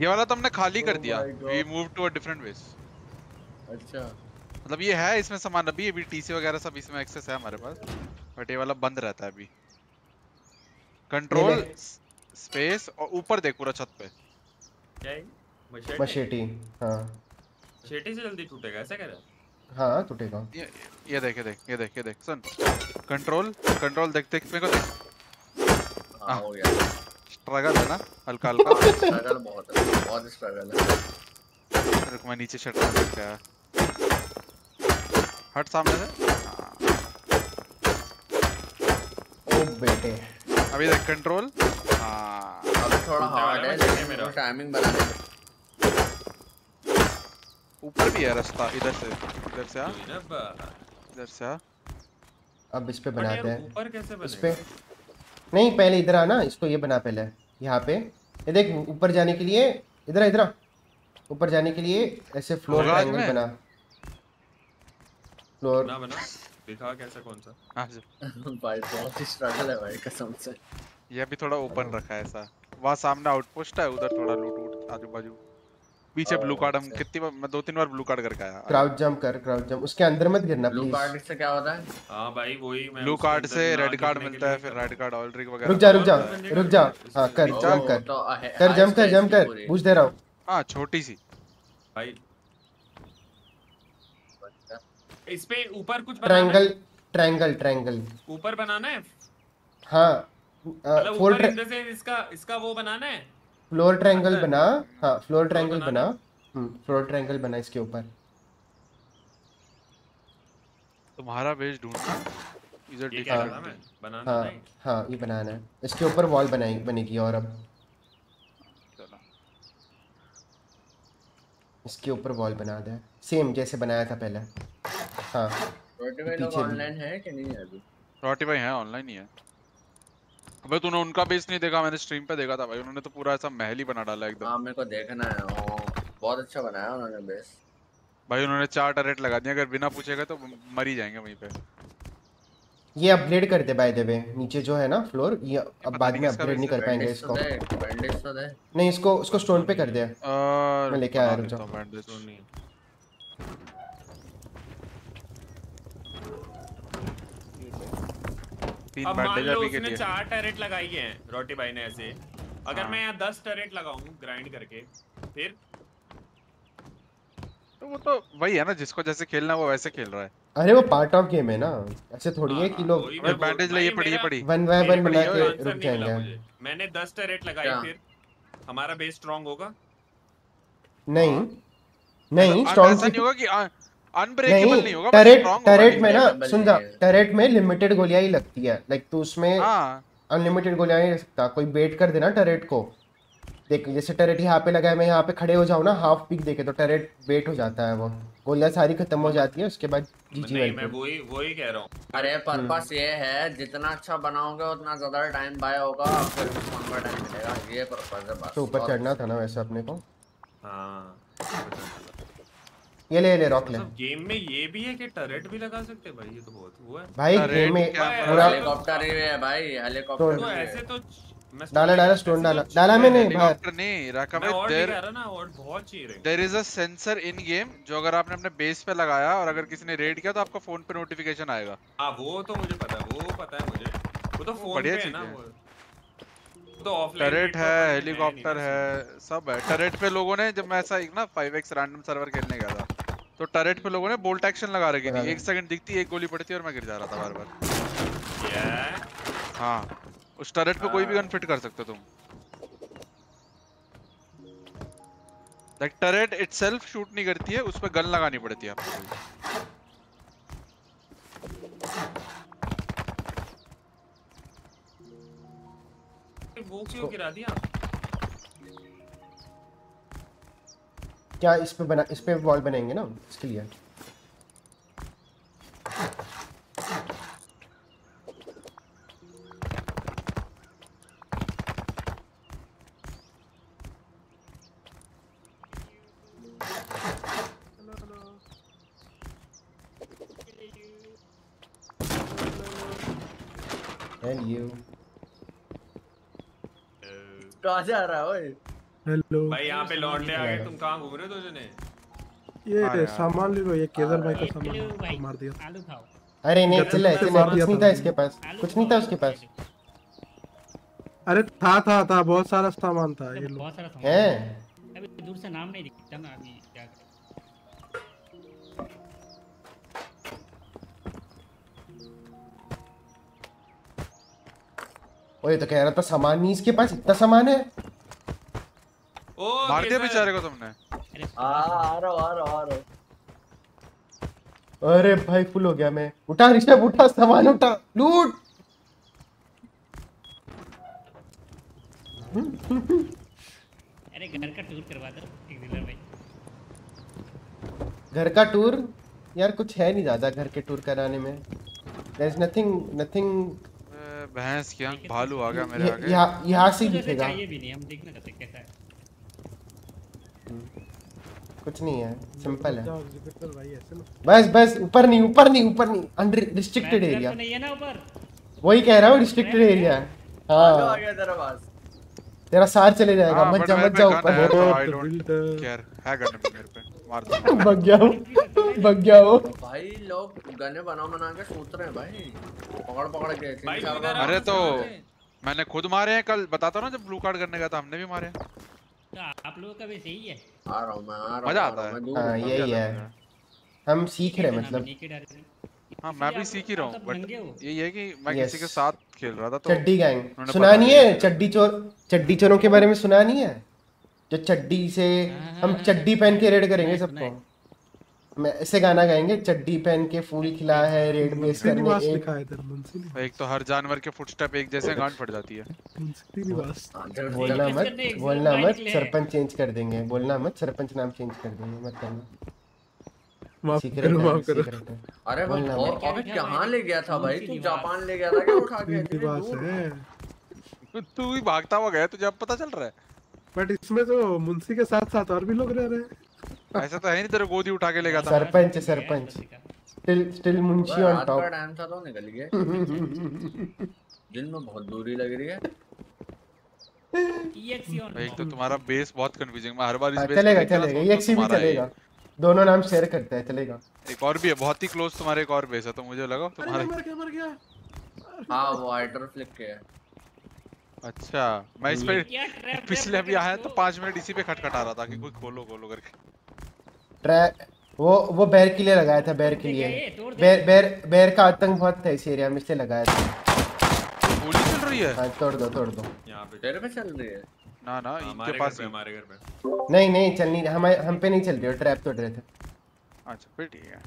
ये वाला तो हमने खाली कर Oh दिया। We move to a different wedge अच्छा। मतलब ये है इसमें सामान अभी अभी टीसी वगैरह सब इसमें एक्सेस है हमारे पास। बट ये वाला बंद रहता है अभी। कंट्रोल स्पेस और ऊपर देख पूरा छत पे। क्या है मशेटी मशीटी हाँ। मशेटी से जल्दी टूटेगा ऐसा कह रहा है? हाँ टूटेगा। ये ये देख ये देख ये देख ये देख सुन। कंट्रोल कंट्रोल देख देख मेरे को देख। हाँ हो। गया। स्ट्रगल है ना हल्का हल्का। स्ट्रगल बहुत है बहुत स्ट्रगल है। रुक मैं नीचे शट कर देख क्या हट सामने से। ओ बेटे। अभी देख कंट्रोल हाँ। अभी थोड़ा हार्ड है लेकिन मेरा। टाइमिंग बनाने में ऊपर भी है रास्ता इधर से इधर से आ बा- इधर से आ अब इस पे बनाते हैं ऊपर कैसे बने इस पे। नहीं पहले इधर आना इसको ये बना पहले। यहाँ पे। ये देख ऊपर जाने के लिए इधर इधर ऊपर जाने के लिए ऐसे फ्लोर एंगल बना। फ्लोर ना बना दिखा कैसा कौन सा। हाँ जी। भाई बहुत ही स्ट्रगल है भाई कसम से। ये अभी थोड़ा ओपन रखा है ऐसा। वहाँ सामने आउटपोस्ट है उधर थोड़ा लूट वूट आजू बाजू पीछे ब्लू कार्ड हम कितनी बार मैं दो तीन बार ब्लू कार्ड करके आया। क्राउड जंप कर क्राउड जंप उसके अंदर मत गिरना ब्लू कार्ड से क्या होता है? हाँ भाई वही मैं ब्लू कार्ड से रेड कार्ड मिलता है फिर रेड कार्ड ऑल ड्रिंक वगैरह। रुक जा रुक जा। रुक जा। हाँ कर जंप कर। तो कर जंप कर जंप कर। पूछ दे रहा हूँ हाँ छोटी सी। भाई इस पे ऊपर कुछ ट्रायंगल ट्रायंगल ट्रायंगल। ऊपर बनाना है? हाँ मतलब फोर द सेंस इसका इसका वो बनाना है? फ्लोर ट्रायंगल बना हाँ फ्लोर ट्रायंगल बना। फ्लोर ट्रायंगल बना इसके ऊपर। तुम्हारा बेस ढूंढना इधर ये क्या हाँ। मैं बनाना हाँ नहीं। हाँ ये बनाना है। इसके ऊपर वॉल बनाई बनेगी और अब। इसके ऊपर वॉल बना दे। सेम जैसे बनाया था पहले। हाँ। रोटी भाई लोग ऑनलाइन है कि नहीं है अभी रोटी भाई है ऑनलाइन ही है। अबे तूने उनका बेस नहीं देखा मैंने स्ट्रीम पे देखा था भाई। उन्होंने तो पूरा ऐसा महल ही बना डाला एकदम। हाँ मेरे को देखना है। वो बहुत अच्छा बनाया उन्होंने बेस भाई उन्होंने चार टरेट लगा दिए। अगर बिना पूछेगा तो मर ही जाएँगे वहीं पे। ये अपग्रेड कर दे बाय द वे नीचे जो है ना फ्लोर ये अब बाद में अपग्रेड नहीं कर पाएँगे तो इसको। बैंडेज तो दे नहीं इसको उसको स्टोन पे कर दे। मैं लेके आया रुक जाओ। हूँ bandage। तीन अब मान बैंडेज अभी के उसने लिए चार टरेट लगाई हैं रोटी भाई ने ऐसे। अगर हाँ। मैं यहाँ दस टरेट लगाऊँ ग्राइंड करके फिर? तो वो तो वही है ना जिसको जैसे खेलना वो वैसे खेल रहा है। अरे वो पार्ट ऑफ़ गेम है ना। ऐसे थोड़ी है कि लोग बैंडेज लिए पड़ी है पड़ी। वन बाय वन बना के रुक जाएँगे। मैंने दस टरेट लगाई फिर हमारा बेस स्ट्रांग होगा? नहीं। नहीं अन- स्ट्रॉन्ग नहीं होगा कि अनब्रेकेबल नहीं नहीं होगा टरेट टरेट में ना सुन जा टरेट में लिमिटेड गोलियाँ ही लगती है। लाइक तू उसमें हाँ। अनलिमिटेड गोलियाँ नहीं रख सकता कोई बेट कर देना टरेट को। देख जैसे टरेट यहाँ पे लगा है मैं यहाँ पे खड़े हो जाऊँ ना हाफ़ पिक देखे तो टरेट वेट हो जाता है वो। गोलियाँ सारी खत्म हो जाती है उसके बाद जीजी नहीं मैं वही वही कह रहा हूँ। अरे पर्पस ये है जितना अच्छा बनाओगे उतना ज़्यादा टाइम बाय होगा फिर लंबा टाइम मिलेगा? ये पर्पस है बस तो ऊपर चढ़ना था ना वैसे अपने को। हाँ। ये ले ले रॉक ले। गेम में ये भी है कि टरेट भी लगा सकते भाई? ये तो बहुत हुआ है। भाई गेम में पूरा हेलीकॉप्टर ही है भाई हेलीकॉप्टर तो तो। ऐसे तो डाला डाला स्टोन डाला। डाला मैंने बाहर हेलीकॉप्टर नहीं रखा मैं देयर रहा ना और बहुत चाहिए there is a sensor in game जो अगर आपने अपने बेस पे लगाया और अगर किसी ने रेड किया तो आपका फ़ोन पे नोटिफिकेशन आएगा। हाँ वो तो मुझे पता है वो पता है मुझे। वो तो फ़ोन बढ़िया पे है ना वो वो। तो ऑफलाइन टरेट है हेलीकॉप्टर है सब है। टरेट पे लोगों ने जब मैं ऐसा एक ना 5x रैंडम सर्वर खेलने गया था तो टरेट पे लोगों ने बोल्ट एक्शन लगा रखी थी। एक सेकंड दिखती एक गोली पड़ती और मैं गिर जा रहा था बार बार। हाँ उस टरेट पे कोई भी गन फिट कर सकते हो तुम। लाइक टरेट इटसेल्फ शूट नहीं करती है उस पर गन लगानी पड़ती है आपको। वो क्यों गिरा दिया क्या इस पे बना इस पे वॉल बनाएँगे ना इसके लिए And you. कहाँ जा रहा है ओए। हेलो भाई यहाँ पे लौटने आ गए। तुम कहाँ घूम रहे हो तुझे? ये सामान ले लो ये केदार भाई का सामान। मार दिया। आलू खाओ। अरे नहीं चले चल। मार कुछ दिया नहीं था। था इसके पास। कुछ नहीं था उसके पास। अरे था था था। बहुत सारा सामान था ये लो। बहुत सारा सामान है। अभी दूर से नाम नहीं दिखता ना अभी क्या वो ये तो कह रहा था सामान नहीं इसके पास इतना सामान है। ओ मार दिया बेचारे को तुमने। आ आ रहा आ रहा आ रहा अरे भाई फुल हो गया मैं। उठा ऋषभ उठा सामान उठा। लूट। अरे घर का टूर करवा दो एक दिन भाई। घर का टूर यार कुछ है नहीं ज़्यादा घर के टूर कराने में। देयर इज़ नथिंग नथिंग भैंस की आँख भालू आ गया मेरे आगे। यहाँ यहाँ से दिखेगा। चाहिए भी नहीं हम देखना चाहते कैसा है। कुछ नहीं है सिंपल है। ना बस बस ऊपर नहीं ऊपर नहीं ऊपर नहीं अंडर रिस्ट्रिक्टेड एरिया तो नहीं है ना ऊपर? वही कह रहा हूँ रिस्ट्रिक्टेड एरिया आ हाँ। गया तेरे पास। तेरा सार चले जाएगा हाँ, मत but जा मेरे मत पे जा gun ऊपर। भग गया हूँ भग गया हूँ भाई लोग गने बना बना के सूत रहे हैं भाई। पकड़ पकड़ के तीन। अरे तो मैंने खुद मारे हैं कल बताता हूँ ना जब ब्लू कार्ड करने गया था हमने भी मारे हैं। तो आप लोगों का भी सही है। आ रहा हूँ मैं आ रहा हूँ मज़ा आता है हूँ, हाँ यही है। हम सीख रहे मतलब। हाँ मैं भी सीख ही रहा हूँ बट नंगे हो। यही है कि मैं Yes. किसी के साथ खेल रहा था तो चड्डी गैंग सुना नहीं। है चड्डी चोर चड्डी चोरों के बारे में सुना नहीं है? जो चड्डी से हम चड्डी पहन के रेड करेंगे सबको। मैं ऐसे गाना गाएँगे चड्डी पहन के फूल खिला है रेड बेस करने एक। है एक तो हर जानवर के फुटस्टेप एक जैसे गांड फट जाती है। बोलना मत बोलना मत सरपंच चेंज कर देंगे बोलना मत सरपंच नाम चेंज कर देंगे मत करना। माफ़ करो माफ़ करो। अरे मत। अबे कहाँ ले गया था भाई? तू जापान ले गया था क्या उठा के? है। तू ही भागता हुआ गया तुझे अब पता चल रहा है। बट इसमें तो मुंशी के साथ साथ और भी लोग रह रहे हैं। ऐसा तो है नहीं तेरे गोदी उठा के ले गया था sarpanch sarpanch. Still still Munshi on रात का टॉप टाइम था तो निकल गए दिन में बहुत दूरी लग रही है। एक तो तुम्हारा बेस बहुत कंफ्यूजिंग मैं हर बार इस हाँ, बेस चलेगा ना चलेगा। सोचता ये भी तुम्हारा है ये। चलेगा दोनों नाम शेयर करते हैं चलेगा। एक और भी है बहुत ही क्लोज तुम्हारे एक और बेस है तो मुझे लगा तुम्हारे। मर गया मर गया। हाँ वो हाइड्रो फ्लिक के है। अच्छा मैं इस पे पिछले अभी आया तो पाँच मिनट इसी पे खटखटा रहा था कि कोई खोलो खोलो करके। ट्रैक वो वो बैर के लिए लगाया था बैर के लिए। बैर बैर बैर का आतंक बहुत था इस एरिया में इसलिए लगाया था। गोली चल रही है? हाँ तोड़ दो तोड़ दो। यहाँ पे तेरे पे चल रही है? ना ना इनके पास ही। हमारे घर पे। नहीं नहीं चल नहीं हम हम पे नहीं चल रही हो ट्रैप तोड़ रहे थे। अच्छा फिर ठीक है।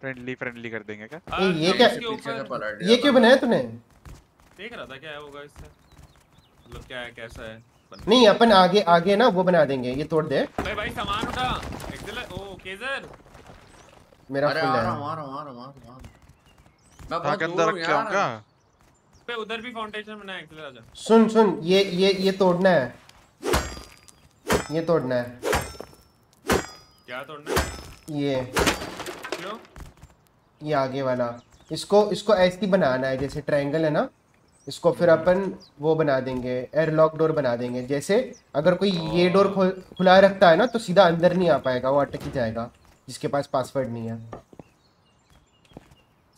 फ्रेंडली फ्रेंडली कर देंगे क्या? ये क्या ये क्यों बनाया तूने? देख रहा था क्या होगा इससे मतलब क्या है कैसा है? नहीं अपन आगे आगे ना वो बना देंगे ये तोड़ दे। भाई भाई सामान उठा। एक्सेलर ओ केजर मेरा फुल है। रहा हूँ आ रहा आ रहा आ रहा मैं हाँ बहुत दूर अंदर रख के आऊँ क्या? यार पे उधर भी फाउंडेशन बनाया एक्सेलर आजा सुन सुन ये ये ये तोड़ना है। ये तोड़ना है। क्या तोड़ना है? ये। क्यों? ये आगे वाला। इसको इसको ऐसे ही बनाना है जैसे ट्रायंगल है ना? इसको फिर अपन वो बना देंगे एयरलॉक डोर बना देंगे। जैसे अगर कोई ये डोर खुला रखता है ना तो सीधा अंदर नहीं आ पाएगा वो अटक ही जाएगा जिसके पास पासवर्ड नहीं है।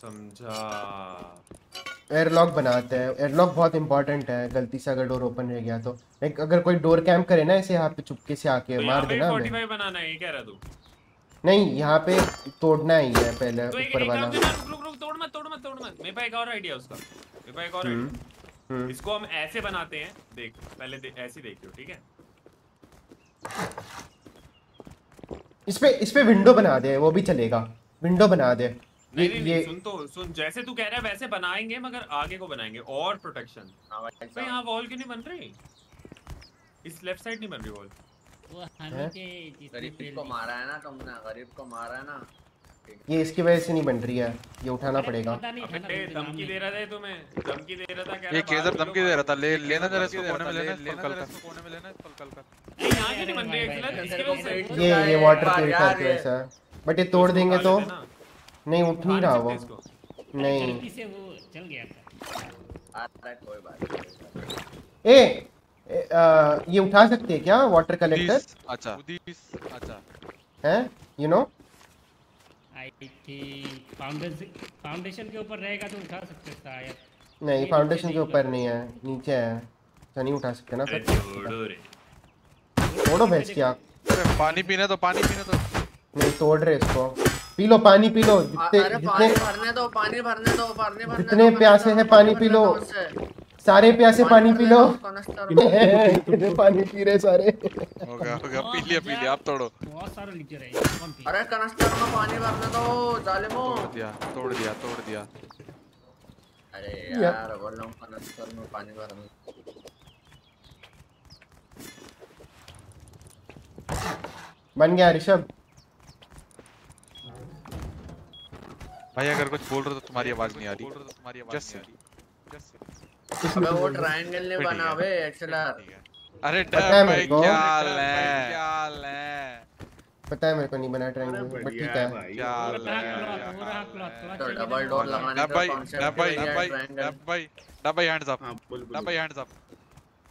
समझा। एयरलॉक बनाते हैं। एयरलॉक बहुत इंपॉर्टेंट है गलती से अगर डोर ओपन रह गया तो। लाइक अगर कोई डोर कैम्प करे ना ऐसे यहाँ पे चुपके से आके तो मार देना हमें। बनाना है कह रहा तू? नहीं यहाँ पे तोड़ना ही है पहले तो ऊपर वाला। रुक रुक तोड़ मत तोड़ मत तोड़ मत। मेरे पास एक और आइडिया उसका। पास एक और हम्म, हम्म। इसको हम ऐसे बनाते हैं देख पहले दे, ऐसे ही देखियो ठीक है? इस पे इस पे विंडो बना दे वो भी चलेगा। विंडो बना दे। नहीं नहीं, ये नहीं सुन तो सुन जैसे तू कह रहा है वैसे बनाएँगे मगर आगे को बनाएँगे और प्रोटेक्शन भाई यहाँ वॉल क्यों नहीं बन रही? इस लेफ़्ट साइड नहीं बन रही वॉल वो हैं? हनी के जिसने गरीब को मारा है। ना तुमने गरीब को मारा है ना। ये इसकी वजह से नहीं बन रही है। ये उठाना पड़ेगा। धमकी दे रहा था ये तुम्हें। धमकी दे रहा था कह ये केजर धमकी दे रहा था। ले लेना जरा इसको कोने में लेना लेना कल का। कोने में लेना कल कल का। क्यों नहीं बन रही है ये ये वाटर प्यूरिफायर की वजह से। बट ये तोड़ देंगे तो? नहीं उठ नहीं रहा वो। नहीं। से वो चल गया था। अरे कोई बात ए ए, आ, ये उठा सकते हैं क्या वाटर कलेक्टर अच्छा। अच्छा। है? You know I think foundation foundation के ऊपर रहेगा तो उठा सकते शायद। नहीं फाउंडेशन के ऊपर नहीं है नीचे है। अच्छा नहीं उठा सकते ना अरे फिर छोड़ो रे। तोड़ो भैंस क्या? अरे पानी पीने तो पानी पीने तो नहीं तोड़ रहे इसको। पी लो पानी पी लो। जितने जितने भरने दो पानी भरने दो पानी भरने जितने प्यासे हैं पानी पी लो। सारे प्यासे पानी पी लो। पानी पी रहे सारे। पी लिया पी लिया अब तोड़ो। बहुत सारा है अरे कनस्तर में पानी भरने दो जालिमो। तोड़ दिया तोड़ दिया तोड़ दिया। अरे यार बोल रहा हूँ कनस्तर में पानी भरने बन गया ऋषभ। भाई अगर कुछ बोल रहे हो तो तुम्हारी आवाज़ नहीं आ रही। तुम्हारी आवाज़ जस्ट। अबे वो ट्रायंगल नहीं बना बे एक्सेलर अरे पता है डर मेरे भाई को। क्या ले क्या ले पता है मेरे को नहीं बना ट्रायंगल बट ठीक है। क्या ले पूरा क्लॉथ क्लॉथ तो डबल डोर लगाने डब का भाई कॉन्सेप्ट डब भाई है। डब भाई डब भाई डब भाई हैंड्स अप हाँ डब भाई हैंड्स अप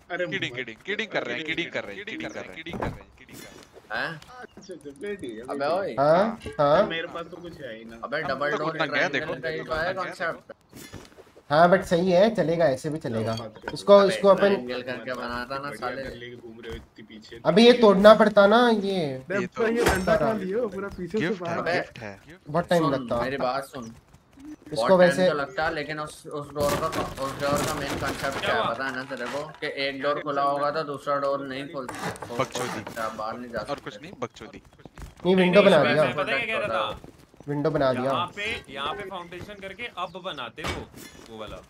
अरे किडिंग किडिंग किडिंग कर रहे हैं किडिंग कर रहे हैं किडिंग कर रहे हैं। किडिंग कर रहे हैं किडिंग कर हैं हैं अच्छा ठीक है अबे ओए। हाँ। हाँ मेरे पास तो कुछ है ही ना। अबे डबल तो डोर हैं, ट्रायंगल का ही तो देखो, है नंगे हैं, हाँ बट सही है चलेगा ऐसे भी चलेगा। इसको इसको अपन एंगल करके बनाता ना साले। घूम रहे हो इतनी पीछे। अभी ये तोड़ना पड़ता ना ये ये तो डंडा खा लियो पूरा पीछे से गिफ्ट है बाहर। गिफ्ट है। बहुत टाइम सुन, लगता। मेरी बात सुन। इसको वैसे- तो लगता है लेकिन उस उस डोर का उस डोर का मेन कंसेप्ट क्या है पता है ना तेरे को? कि एक डोर खुला होगा तो दूसरा डोर नहीं खुल खोल बकचोदी। बाहर नहीं जा और कुछ नहीं बकचोदी। नहीं विंडो बना दिया। पता क्या कह रहा था? विंडो बना दिया। यहाँ पे यहाँ पे फाउंडेशन करके अब बनाते वो वो वाला।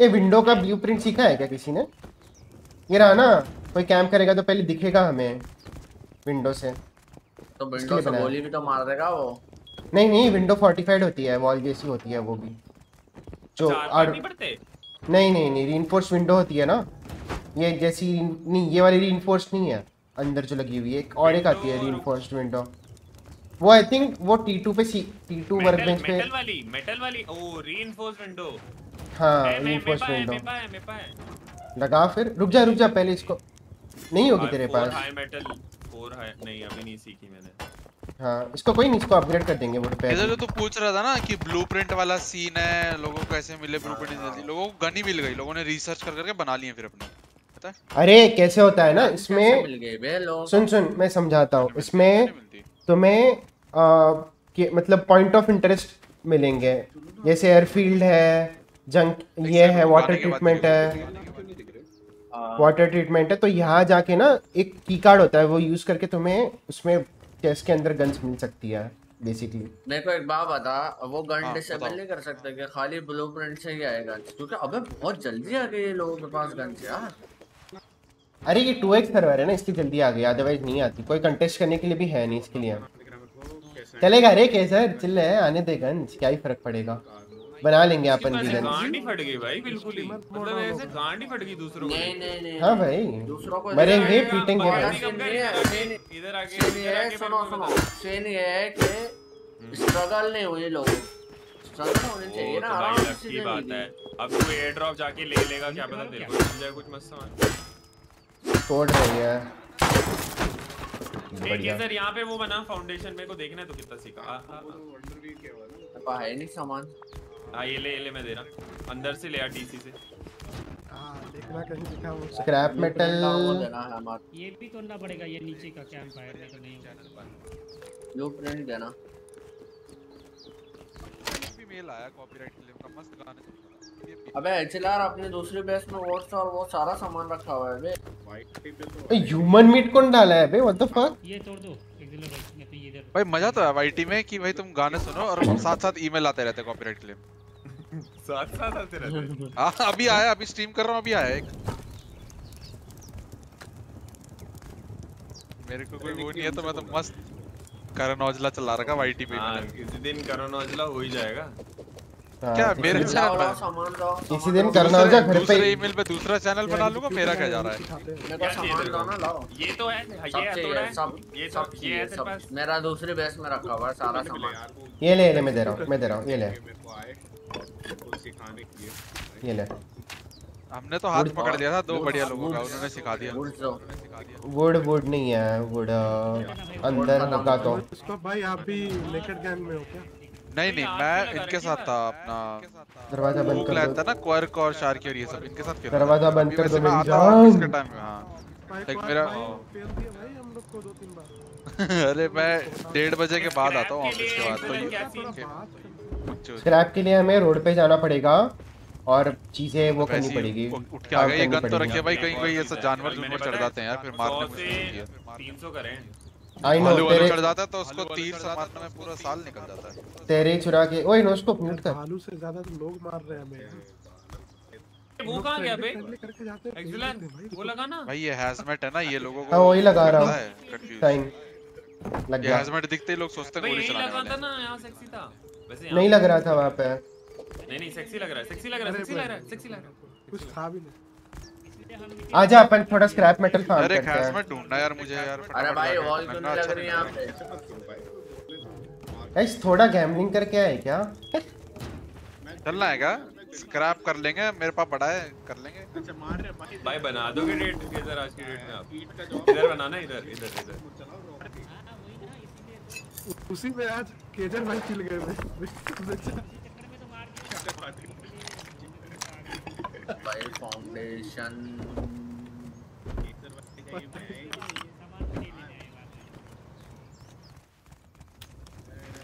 ये विंडो का ब्लूप्रिंट सीखा है क्या किसी ने? ये रहा ना कोई कैंप करेगा तो पहले दिखेगा हमें विंडो से। तो विंडो से गोली भी तो मार देगा वो। नहीं नहीं विंडो फोर्टिफाइड होती है वॉल जैसी होती है वो भी। जो बार नहीं पड़ते? नहीं नहीं नहीं रीइंफोर्स विंडो होती है ना। ये जैसी नहीं ये वाली रीइंफोर्स नहीं है। अंदर जो लगी हुई है एक और एक आती है रीइंफोर्स्ड विंडो वो आई थिंक वो T2 पे सी T2 मेटल वर्कबेंच पे मेटल वाली मेटल वाली। ओ रीइंफोर्स विंडो हाँ है, है, विंडो है, है। लगा फिर। रुक जा रुक जा पहले इसको। नहीं होगी तेरे पास। हाई मेटल फोर हाई नहीं अभी नहीं सीखी मैंने। हाँ इसको कोई नहीं इसको अपग्रेड कर देंगे पे इधर जो तू पूछ रहा था ना कि ब्लूप्रिंट वाला सीन है लोगों को कैसे मिले ब्लूप्रिंट जल्दी लोगों को गन ही मिल गई लोगों ने रिसर्च कर करके बना लिए फिर अपने। पता है? अरे कैसे होता है ना इसमें मिल गए बे लोग सुन सुन मैं समझाता हूँ। इसमें तुम्हें के मतलब पॉइंट ऑफ़ इंटरेस्ट मिलेंगे। जैसे एयरफील्ड है जंक ये है वाटर ट्रीटमेंट है। वाटर ट्रीटमेंट है तो यहाँ जाके ना एक की कार्ड होता है वो यूज़ करके तुम्हें उसमें चेस्ट के अंदर गन्स मिल सकती है बेसिकली मेरे को एक बात बता वो गन हाँ, डिसेबल नहीं कर सकते कि खाली ब्लूप्रिंट से ही आएगा। क्योंकि अबे बहुत जल्दी आ गए ये लोगों के पास गन यार। अरे ये टू एक्स सर्वर है ना इसकी जल्दी आ गई अदरवाइज़ नहीं आती। कोई कंटेस्ट करने के लिए भी है नहीं इसके लिए। चलेगा रे कैसर चिल्ले है आने दे गन्स क्या ही फ़र्क पड़ेगा। बना लेंगे अपन भी गन्स गांड ही फट गई भाई बिल्कुल ही। मतलब ऐसे गांड ही फट गई दूसरों को। नहीं नहीं नहीं। हाँ भाई। दूसरों को मरेंगे पीटेंगे सीन- इधर आके इधर आके सुनो सुनो। सीन ये है कि स्ट्रगल नहीं हुई लोगों स्ट्रगल होनी चाहिए ना तो आराम भाई से की बात है। अब तू एयर ड्रॉप जाके ले लेगा क्या पता तेरे को मिल जाए कुछ मस्त सामान। तोड़ रही है। एक बढ़िया सर यहाँ पे वो बना फाउंडेशन मेरे को देखना है तो कितना सीखा। हाँ हाँ हाँ। पास है नहीं सामान। हाँ ये ले ये ले मैं दे रहा अंदर से ले आ डीसी से। हाँ देखना कहीं दिखा वो। स्क्रैप मेटल वो देना है हमारा। ये भी तोड़ना पड़ेगा ये नीचे का कैंप फायर नहीं तो नहीं होगा। ब्लूप्रिंट देना। भी मेल आया कॉपीराइट क्लेम का मस्त गाने है। अबे एचएलआर अपनी दूसरी बेस में वोट्स और वो सारा सामान रखा हुआ है बे। ह्यूमन मीट कौन डाला है बे? व्हाट द फक ये तोड़ दो तो ये इधर। भाई मज़ा तो है वाईटी में कि भाई तुम गाने सुनो और साथ साथ ईमेल आते रहते कॉपीराइट क्लेम साथ साथ आते रहते हैं। अभी आया अभी स्ट्रीम कर रहा हूँ अभी आया एक। मेरे को कोई वो नहीं है तो मैं तो मस्त करण औजला चला रखा वाईटी पे। हाँ किसी दिन करण औजला हो ही जाएगा। क्या मेरे दिन- चैनल पर किसी दिन करना हो जा घर पे ईमेल पे दूसरा चैनल बना लूँगा मेरा क्या जा रहा है? मेरे को सामान लाओ ना लाओ। ये तो है ये हथौड़ा है। सब ये तो सब ये है तेरे सब पास? मेरा दूसरी बेस में रखा हुआ है सारा सामान। ये ले ले मैं दे रहा हूँ मैं दे रहा हूँ ये ले। ये ले। हमने तो हाथ पकड़ दिया था दो बढ़िया लोगों का उन्होंने सिखा दिया। वुड वुड नहीं है वुड अंदर होगा तो। भाई आप भी नेकेड गैंग में हो क्या? नहीं नहीं मैं इनके साथ था अपना। दरवाज़ा बंद कर दो। था ना क्वर्क और शार्की और ये सब इनके साथ खेल दरवाज़ा बंद कर दो मेरी जान। के टाइम में हाँ। लाइक मेरा भाई हम लोग को दो तीन बार। अरे मैं डेढ़ बजे के बाद आता हूँ ऑफ़िस के बाद तो स्क्रैप के लिए हमें रोड पे जाना पड़ेगा और चीज़ें वो करनी पड़ेगी। उठ के आ गए ये गन तो रखिए भाई कहीं कोई ऐसा जानवर जुनवर चढ़ जाते हैं यार फिर मारने में से मुश्किल होती है। तीन सौ करें। पड़ेगी आई नो आलू तेरे चढ़ जाता तो उसको तीर से मारने में पूरा साल निकल जाता है। तेरे चुरा के ओए नोस्कोप म्यूट कर भालू से ज़्यादा तो लोग मार रहे हैं हमें। वो कहाँ गया बे हैं एक्सलेंट वो लगा ना? भाई ये हैजमेट है ना ये लोगों हाँ को वही लगा रहा है। टाइम लग गया। हैजमेट दिखते ही लोग सोचते हैं गोली चलाने वाले था ना यहाँ सेक्सी था। वैसे यहाँ नहीं लग रहा था वहाँ पे। नहीं नहीं सेक्सी लग रहा है सेक्सी लग रहा है सेक्सी लग रहा है सेक्सी लग रहा है। कुछ था भी नहीं। आजा अपन थोड़ा स्क्रैप मेटल फार्म करते हैं। हैजमेट ढूंढना यार मुझे यार अरे भाई वॉल क्यों नहीं लग रही यहाँ पे गाइस थोड़ा गैम्बलिंग करके आए क्या? चलना है क्या? स्क्रैप कर लेंगे मेरे पास बड़ा है कर लेंगे। अच्छा मार रहे भाई भाई बना दोगे डेट इधर आज की डेट में आप? ईट का जॉब इधर बनाना इधर इधर इधर। उसी में आज केजर भाई चिल गए थे। भाई फाउंडेशन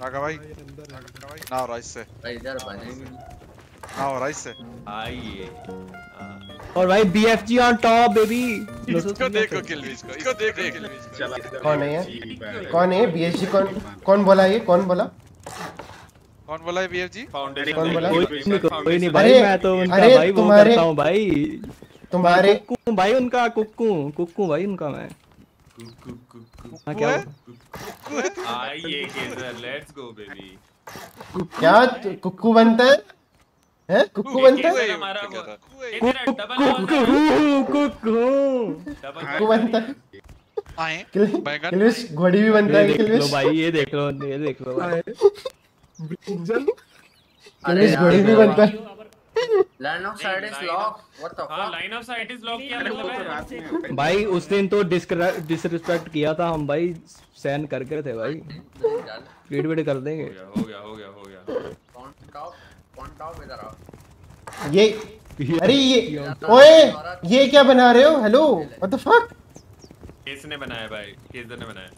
राघा भाई राघा भाई ना राइस से भाई इधर बनेंगे ना राइस से आइए। और भाई बीएफजी ऑन टॉप बेबी इसको देखो किलविश को इसको देखो किलविश को चला। कौन है ये? कौन है बीएसजी कौन कौन बोला ये? कौन बोला? कौन बोला है बीएफजी फाउंडेशन कौन बोला? कोई नहीं कोई नहीं भाई मैं तो उनका भाई वो करता हूँ भाई। तुम्हारे मैं कुक्कू भाई उनका कुक्कू कुक्कू भाई उनका मैं। हाँ क्या? आइए केसर लेट्स गो बेबी क्या? कुक्कू बनता है? हैं? कुक्कू बनता है? हमारा कुक्कू कुक्कू कुक्कू बनता है। आए। बैंगन घोड़ी भी बनता है भाई ये देख लो ये देख लो। भाई किलविश घोड़ी भी बनता है line of side is lock what the हाँ line of sight is lock किया मतलब है? भाई उस दिन तो डिसरिस्पेक्ट किया था हम भाई सहन कर गए थे भाई। वीड वीड कर देंगे। हो गया हो गया हो गया कौन टॉप कौन टॉप इधर आओ? ये अरे ये ओए ये क्या बना रहे हो? हेलो व्हाट द फक किसने बनाया भाई? केसर ने बनाया?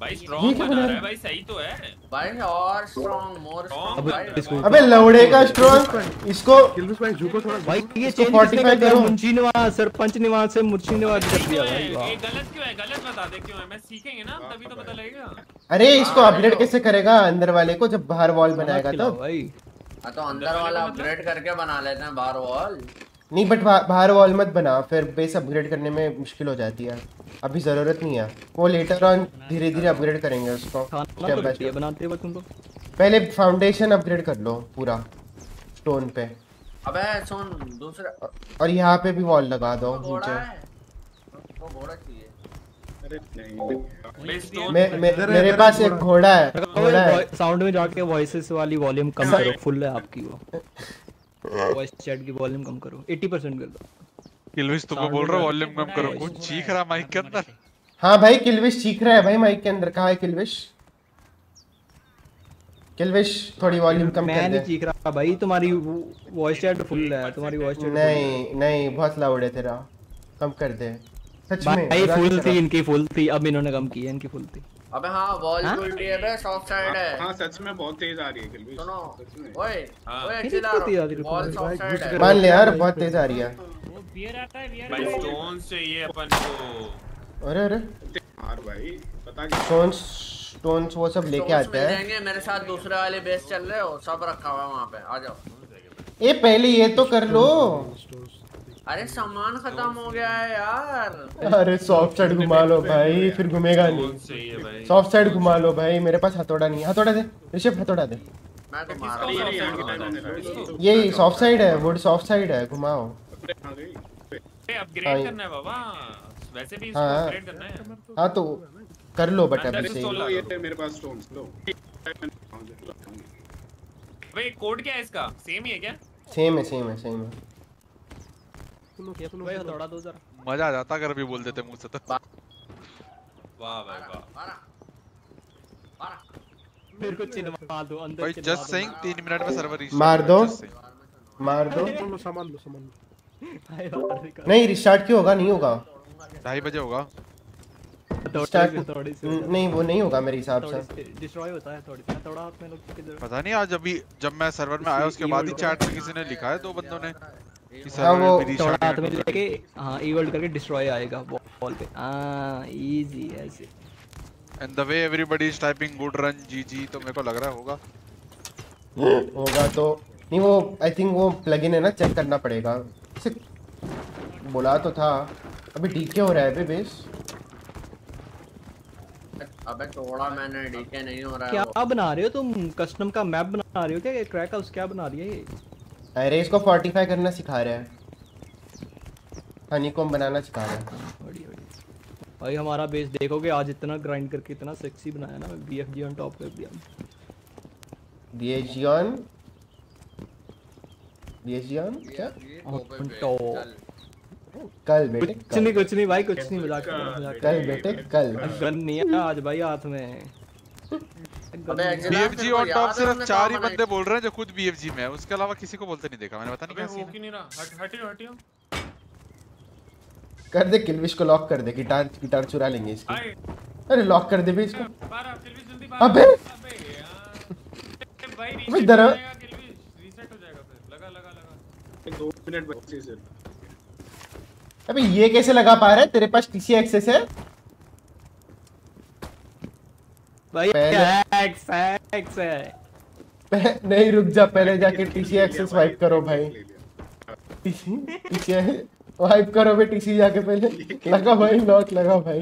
भाई स्ट्रांग बना बना रहा है भाई सही तो है। भाई और स्ट्रांग मोर स्ट्रांग अबे लौड़े का स्ट्रॉन्ग इसको भाई झुको थोड़ा भाई ये चेंज 45 किसने कर। करो। मुंशी निवास सरपंच निवास से मुंशी निवास कर दिया भाई। ये गलत क्यों है? गलत बता दे क्यों है? मैं सीखेंगे ना तभी तो पता लगेगा। अरे इसको अपडेट कैसे करेगा? अंदर वाले को जब बाहर वॉल बनाएगा तब। भाई। हाँ तो अंदर वाला अपग्रेड करके बना लेते हैं बाहर वॉल नहीं बट बाहर वॉल मत बना फिर बेस अपग्रेड करने में मुश्किल हो जाती है। अभी ज़रूरत नहीं है। वो लेटर ऑन धीरे धीरे अपग्रेड करेंगे उसको। स्टेप तो बाय ये बनाते वक्त तुम पहले फाउंडेशन अपग्रेड कर लो पूरा स्टोन पे। अबे सुन दूसरा और यहाँ पे भी वॉल लगा दो नीचे। है। वो घोड़ा चाहिए। मैं, मैं, मेरे पास एक घोड़ा। है घोड़ा है। साउंड में जाके वॉइसेस वाली वॉल्यूम कम करो फुल है आपकी वो। वॉइस चैट की वॉल्यूम कम करो 80% कर दो। किलविश तुमको बोल रहा वॉल्यूम कम करो। कुछ चीख रहा माइक के अंदर? हाँ। भाई किलविश चीख रहा है भाई माइक के अंदर। कहा है किलविश किलविश थोड़ी वॉल्यूम कम कर दे। मैं नहीं चीख रहा भाई तुम्हारी वॉइस चैट फुल है तुम्हारी वॉइस चैट नहीं नहीं बहुत लाउड है तेरा। कम कर दे। सच में भाई फुल थी इनकी फुल थी अब इन्होंने कम की है इनकी फुल थी। अबे हाँ वॉल हाँ? फुल है बे सॉफ्ट साइड है हाँ। सच में बहुत तेज आ रही है किलविश सुनो ओए हाँ। ओए मेरी चिल्ला है वॉल सॉफ्ट साइड है। मान ले यार बहुत तेज आ रही है। वो बियर आता है बियर भाई है। स्टोन चाहिए अपन को। अरे अरे। यार भाई पता क्या स्टोन्स स्टोन्स वो सब लेके आते हैं। जाएँगे मेरे साथ दूसरे वाले बेस चल रहे हो सब रखा हुआ है वहाँ पे आ जाओ। ए पहले ये तो कर लो। अरे सामान खत्म हो गया है यार। अरे सॉफ्ट साइड घुमा लो भाई फिर घूमेगा नहीं। सॉफ्ट साइड घुमा लो भाई मेरे पास हथौड़ा नहीं है। हथौड़ा दे ऋषभ हथौड़ा दे। तो ये हूँ यहाँ ये सॉफ्ट साइड है? वुड सॉफ्ट साइड है घुमाओ। गई हाँ, अपग्रेड करना है बाबा। वैसे भी इसको हाँ। अपग्रेड करना है। हाँ तो कर लो बट अभी से लो ये मेरे पास स्टोन्स लो भाई कोड क्या है इसका? सेम ही है क्या? सेम है सेम है सेम है। दो। जरा। मज़ा आ जाता अगर अभी बोल देते मुँह से तो वाह भाई वाह। मारा को चिन्हवा दो अंदर भाई चिन्हवा जस्ट दो। सेइंग 3 मिनट में सर्वर मार दो। मार दो। लो सामान लो। सामान। नहीं। रिस्टार्ट क्यों होगा? नहीं होगा। ढाई बजे होगा। नहीं वो नहीं होगा मेरे हिसाब से। डिस्ट्रॉय होता है थोड़ी से। थोड़ा हाथ में लोग पता नहीं आज अभी जब मैं सर्वर में आया उसके बाद ही चैट में किसी ने लिखा है दो बंदों ने। वो थोड़ा हाथ में लेके हाँ ई वर्ल्ड करके डिस्ट्रॉय आएगा वॉल पे हाँ इजी ऐसे and the way everybody is typing good run GG तो मेरे को लग रहा होगा। होगा तो नहीं वो आई थिंक वो प्लगइन है ना चेक करना पड़ेगा। बोला तो था। अभी डीके हो रहा है अभी बेस अबे तोड़ा मैंने डीके नहीं हो रहा है क्या बना रहे हो तुम? कस्टम का मैप बना रहे हो क्या? क्रैक हाउस क्या बना रही है ये? अरे इसको फोर्टिफाई करना सिखा रहा है। हनीकॉम बनाना सिखा रहा है। भाई हमारा बेस देखोगे आज इतना ग्राइंड करके इतना सेक्सी बनाया ना बीएफजी ऑन टॉप कर दिया। बीएजियन बीएजियन क्या? ऑन टॉप कल बेटे कुछ नहीं कुछ नहीं भाई कुछ नहीं मज़ाक कल बेटे कल। गन नहीं है आज भाई हाथ में। बीएफजी ऑन टॉप सिर्फ़ चार ही बंदे बोल रहे हैं जो खुद बीएफजी में है। उसके अलावा किसी को बोलते नहीं देखा मैंने पता नहीं क्या हो। सीन नहीं रहा। हट हटियो हटियो कर दे किलविश को लॉक कर दे गिटार गिटार चुरा लेंगे इसकी। अरे लॉक कर दे भी इसको। अबे अबे! दरा- किलविश। रीसेट हो जाएगा फिर। लगा लगा लगा। दो मिनट बचे सिर्फ़। अबे ये कैसे लगा पा रहा है? तेरे पास टीसी एक्सेस है? भाई पहले- एक्स एक्स है। नहीं रुक जा पहले जाके टीसी एक्सेस वाइप करो भाई। टीसी टीसी वाइप करो बे टीसी जाके पहले। लगा भाई लॉक लगा भाई।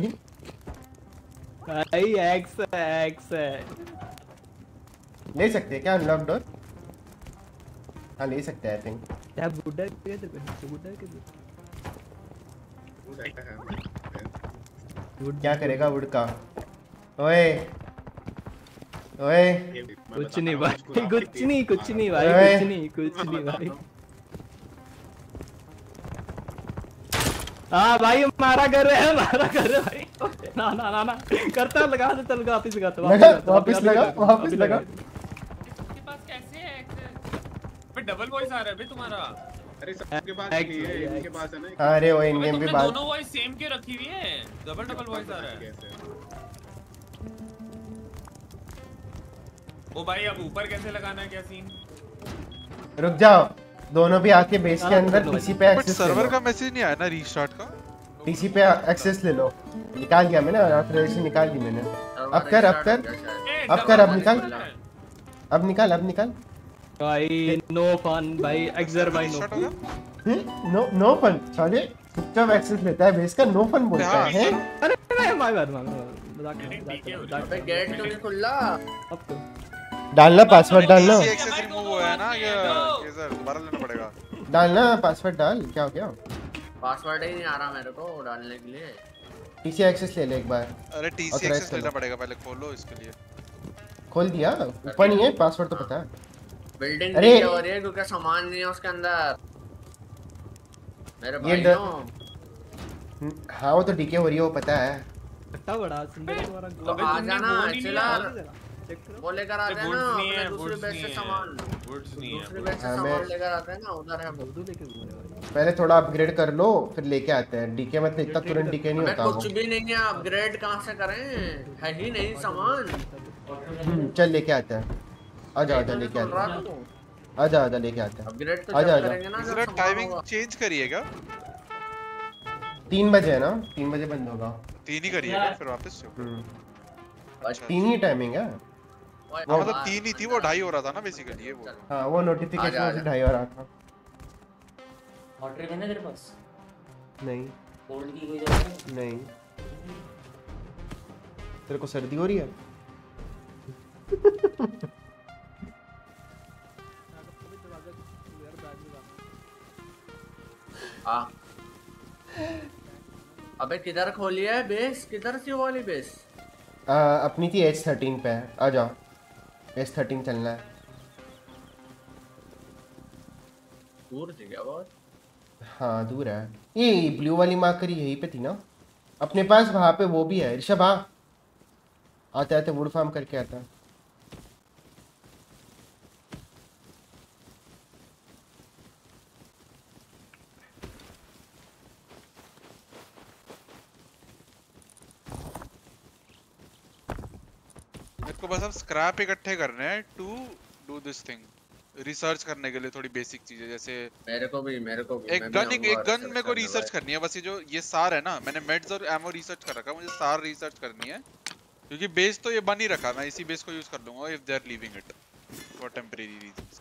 भाई एक्स है एक्स है। ले सकते हैं क्या अनलॉक डोर हाँ ले सकते हैं आई थिंक क्या बुड्ढा के तेरे पे बुड्ढा के क्या करेगा वुड का? ओए ओए। कुछ नहीं भाई कुछ नहीं कुछ नहीं भाई कुछ नहीं कुछ नहीं भाई। हाँ भाई हमारा घर है हमारा घर है भाई। ना ना ना ना। करता लगा देता लगा वापिस लगा लगा वापिस लगा वापिस लगा। आपके पास कैसे है बे डबल वॉइस आ रहा है बे तुम्हारा। अरे सबके पास है इनके पास है ना हाँ, अरे वो इन गेम भी बात दोनों वॉइस सेम क्यों रखी हुई है। डबल डबल वॉइस आ रहा है। ओ भाई अब ऊपर कैसे लगाना है क्या सीन रुक जाओ। दोनों भी आके बेस के अंदर टीसी पे एक्सेस सर्वर का मैसेज नहीं आया ना रीस्टार्ट का? टीसी पे एक्सेस ले लो। निकाल दिया मैंने ऑथराइजेशन निकाल दी मैंने। अब कर अब कर। अब कर अब निकाल। अब निकाल अब निकाल। भाई नो फन भाई। एक्सर भाई नो नो नो फन साले चुपचाप एक्सेस लेता है बेस का नो फन बोलता है। अरे अरे माय बैड माय मज़ाक कर मज़ाक कर गेट क्यों नहीं खुला। अब तो। डालना पासवर्ड डालना। PC एक्सेस रिमूव हुआ है ना ये ये सर दोबारा लेना पड़ेगा। डालना पासवर्ड डाल क्या हो गया? पासवर्ड ही नहीं आ रहा मेरे को डालने के लिए। टीसी एक्सेस ले ले एक बार। अरे टीसी एक्सेस लेना पड़ेगा पहले खोलो इसके लिए। खोल दिया? ऊपर नहीं है पासवर्ड तो पता है। बिल्डिंग अरे- हो रही है क्योंकि सामान नहीं है उसके अंदर। मेरे भाई हो। वो तो डीके हो रही है वो पता है। कितना बड़ा सुंदर तुम्हारा तो आ जाना वो वो लेकर आ अबे जाना वुड्स नहीं है अपने दूसरे बेस से सामान। वुड्स नहीं दूसरे है बेस से हाँ, सामान लेकर आते हैं ना उधर है लेके घूम रहे पहले थोड़ा अपग्रेड कर लो फिर लेके आते हैं। डीके मतलब इतना तुरंत डीके नहीं होता। कुछ भी नहीं है अपग्रेड कहाँ से करें? है ही नहीं सामान। हम्म, चल लेके आते हैं। आ जाओ आ लेके आते हैं। तू आ जाओ आ लेके आते हैं। अपग्रेड तो जब करेंगे ना जरा टाइमिंग चेंज करिएगा तीन बजे है ना? तीन बजे बंद होगा। तीन ही करिएगा फिर वापस से हम्म, अच्छा तीन ही टाइमिंग ओए, हाँ? मतलब तीन ही थी वो ढाई हो रहा था ना बेसिकली ये वो। हाँ वो नोटिफिकेशन से ढाई हो रहा था। ड्रिंक है ना तेरे पास? नहीं। कोल्ड की कोई ज़रूरत है? नहीं। तेरे को सर्दी हो रही है? आ। अबे किधर खोली है बेस किधर थी वाली बेस आ, अपनी थी एच थर्टीन पे। आ जाओ। एच थर्टीन चलना है। दूर क्या बहुत हाँ दूर है। ये ब्लू वाली मार्कर यहीं पे थी ना। अपने पास वहाँ पे वो भी है ऋषभ हाँ। आते आते वुड फार्म करके आता है। मेरे को बस अब स्क्रैप इकट्ठे करने हैं to do this thing research करने के लिए थोड़ी बेसिक चीज़ें जैसे मेरे को भी मेरे को भी एक गन एक, एक गन मेरे को रिसर्च करनी है बस ये जो ये सार है ना मैंने मेड्स और एमो रिसर्च कर रखा है मुझे सार रिसर्च करनी है क्योंकि बेस तो ये बन ही रखा है मैं इसी बेस को यूज़ कर लूँगा if they are leaving it for temporary reasons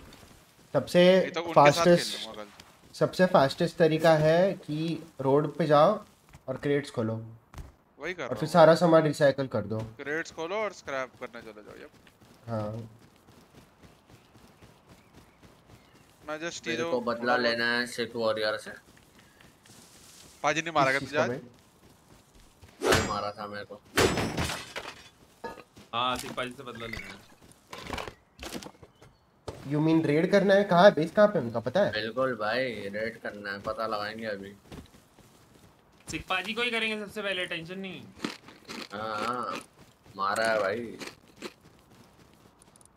सबसे तो फास्टेस्ट सबसे फास्टेस्ट तरीका है कि रोड पे जाओ और क्रेट्स खोलो। वही कर और फिर सारा सामान रिसाइकल कर दो। क्रेट्स खोलो और स्क्रैप करने चले जाओ यप हाँ। मैं जस्ट ये जो को बदला लेना है सिख वॉरियर से। पाजी ने मारा किस क्या तुझे आज? मारा था मेरे को। हाँ सिपाही से बदला लेना है। यू मीन रेड करना है? कहाँ है बेस कहाँ पे उनका पता है? बिल्कुल भाई रेड करना है पता लगाएँगे अभी। सिपाही को ही करेंगे सबसे पहले टेंशन नहीं। हाँ मारा है भाई।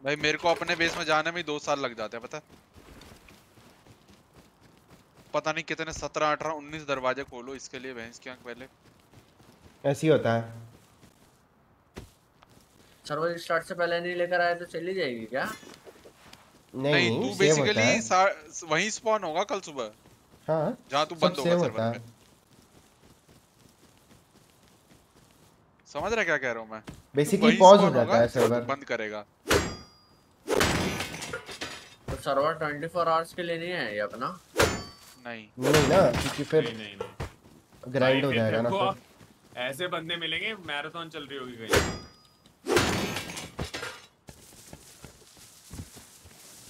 भाई मेरे को अपने बेस में जाने में ही दो साल लग जाते हैं पता है? पता नहीं कितने सत्रह अठारह उन्नीस दरवाजे खोलो इसके लिए भैंस की आँख पहले। ऐसे ही होता है। सर्वर स्टार्ट से पहले नहीं लेकर आए तो चली जाएगी क्या? नहीं नहीं तू बेसिकली वहीं स्पॉन होगा कल सुबह। हाँ जहाँ तू बंद होगा सर्वर में समझ रहा क्या कह रहा हूँ मैं? बेसिकली पॉज हो जाता है सर्वर बंद करेगा। तो सर्वर 24 आवर्स के लिए नहीं है ये अपना? नहीं। नहीं ना क्योंकि फिर नहीं नहीं नहीं। ग्राइंड हो जाएगा ना ऐसे बंदे मिलेंगे मैराथन चल रही होगी कहीं।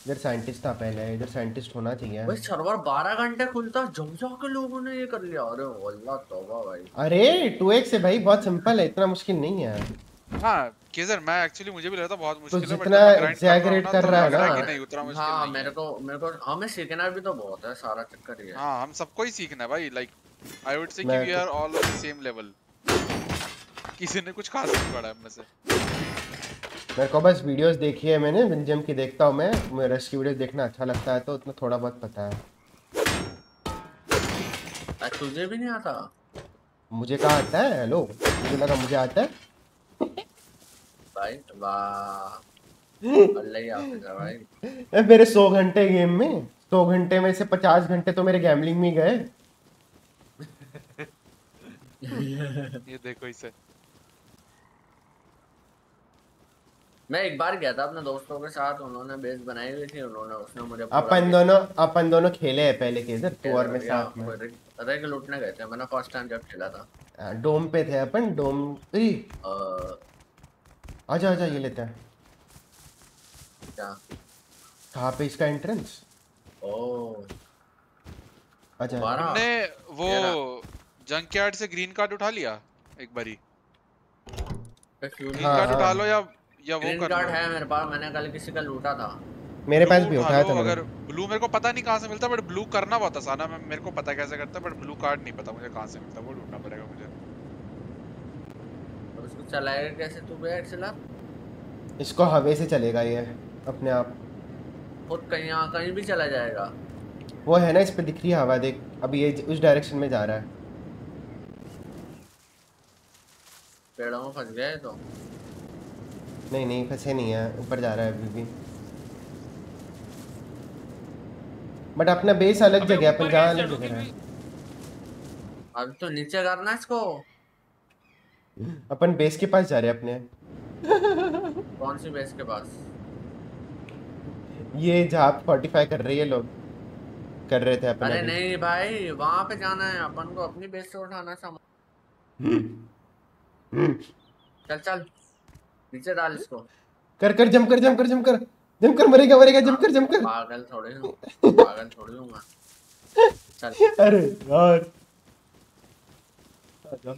इधर साइंटिस्ट था पहले इधर साइंटिस्ट होना चाहिए। भाई सर्वर 12 घंटे खुलता जब जाके लोगों ने ये कर लिया। अरे वल्लाह तौबा भाई। अरे 2x है भाई बहुत सिंपल है इतना मुश्किल नहीं है। हाँ केजर मैं एक्चुअली मुझे भी लगा था बहुत मुश्किल है जितना जब मैं grind कर रहा हूँ ना, तो रहा है ना। कि नहीं उतना मुश्किल हाँ मेरे को मेरे को हमें सीखना भी तो बहुत है सारा चक्कर ये है। हाँ हम सबको ही सीखना है भाई लाइक आई वुड से कि वी तो- are all on the same level किसी ने कुछ खास नहीं पढ़ा है हम में से। मेरे को बस वीडियोस देखी है मैंने विंजम की देखता हूँ मैं। मुझे रश की वीडियोस देखना अच्छा लगता है तो उतना थोड़ा बहुत पता है। तुझे भी नहीं आता? मुझे कहाँ आता है? हेलो मुझे लगा मुझे आता है। भाई वाह। मेरे सौ घंटे गेम में सौ घंटे में से पचास घंटे तो मेरे गैमलिंग में गए। ये देखो इसे। मैं एक बार गया था अपने दोस्तों के साथ उन्होंने बेस बनाई हुई थी उन्होंने उसने मुझे अपन दोनों अपन दोनों खेले हैं पहले के इधर और मैं साथ में। रेग लूटने गए थे? मैंने फ़र्स्ट टाइम जब खेला था। हाँ, डोम पे थे अपन डोम ई, आजा आजा ये लेते हैं। क्या? कहाँ पे इसका एंट्रेंस ओ। अच्छा हमने वो जंकयार्ड से ग्रीन कार्ड उठा लिया एक बारी। ग्रीन हाँ, कार्ड हाँ। उठा लो या या वो कर कार्ड है मेरे पास मैंने कल किसी का लूटा था। मेरे पास भी उठा उठाया था अगर ब्लू मेरे को पता नहीं कहाँ से मिलता बट ब्लू करना बहुत आसान है। मैं- मेरे को पता कैसे करता बट ब्लू कार्ड नहीं पता मुझे कहाँ से मिलता वो ढूंढना पड़ेगा मुझे। और उसको चलाएगा कैसे तू बे एक्सेलर इसको हवे से चलेगा ये अपने आप। खुद कहीं यहाँ कहीं भी चला जाएगा। वो है ना इस पे दिख रही है हवा देख अभी ये उस डायरेक्शन में जा रहा है। पेड़ों में फंस है तो। नहीं नहीं फंसे नहीं है ऊपर जा रहा है अभी भी। बट अपना बेस अलग जगह है अपन जहाँ अलग जगह है अब तो नीचे करना है इसको। अपन बेस के पास जा रहे हैं अपने। कौन सी बेस के पास? ये जहाँ फोर्टिफाई कर रही है लोग कर रहे थे अपन अरे नहीं भाई वहाँ पे जाना है अपन को अपनी बेस से उठाना है सामान। हम्म। चल चल। नीचे डाल इसको। कर कर जम कर जम कर जम कर। जम कर मरेगा मरेगा जम कर जम कर। पागल थोड़ी हूँ। पागल थोड़ी हूँ मैं चल। अरे यार। आजा।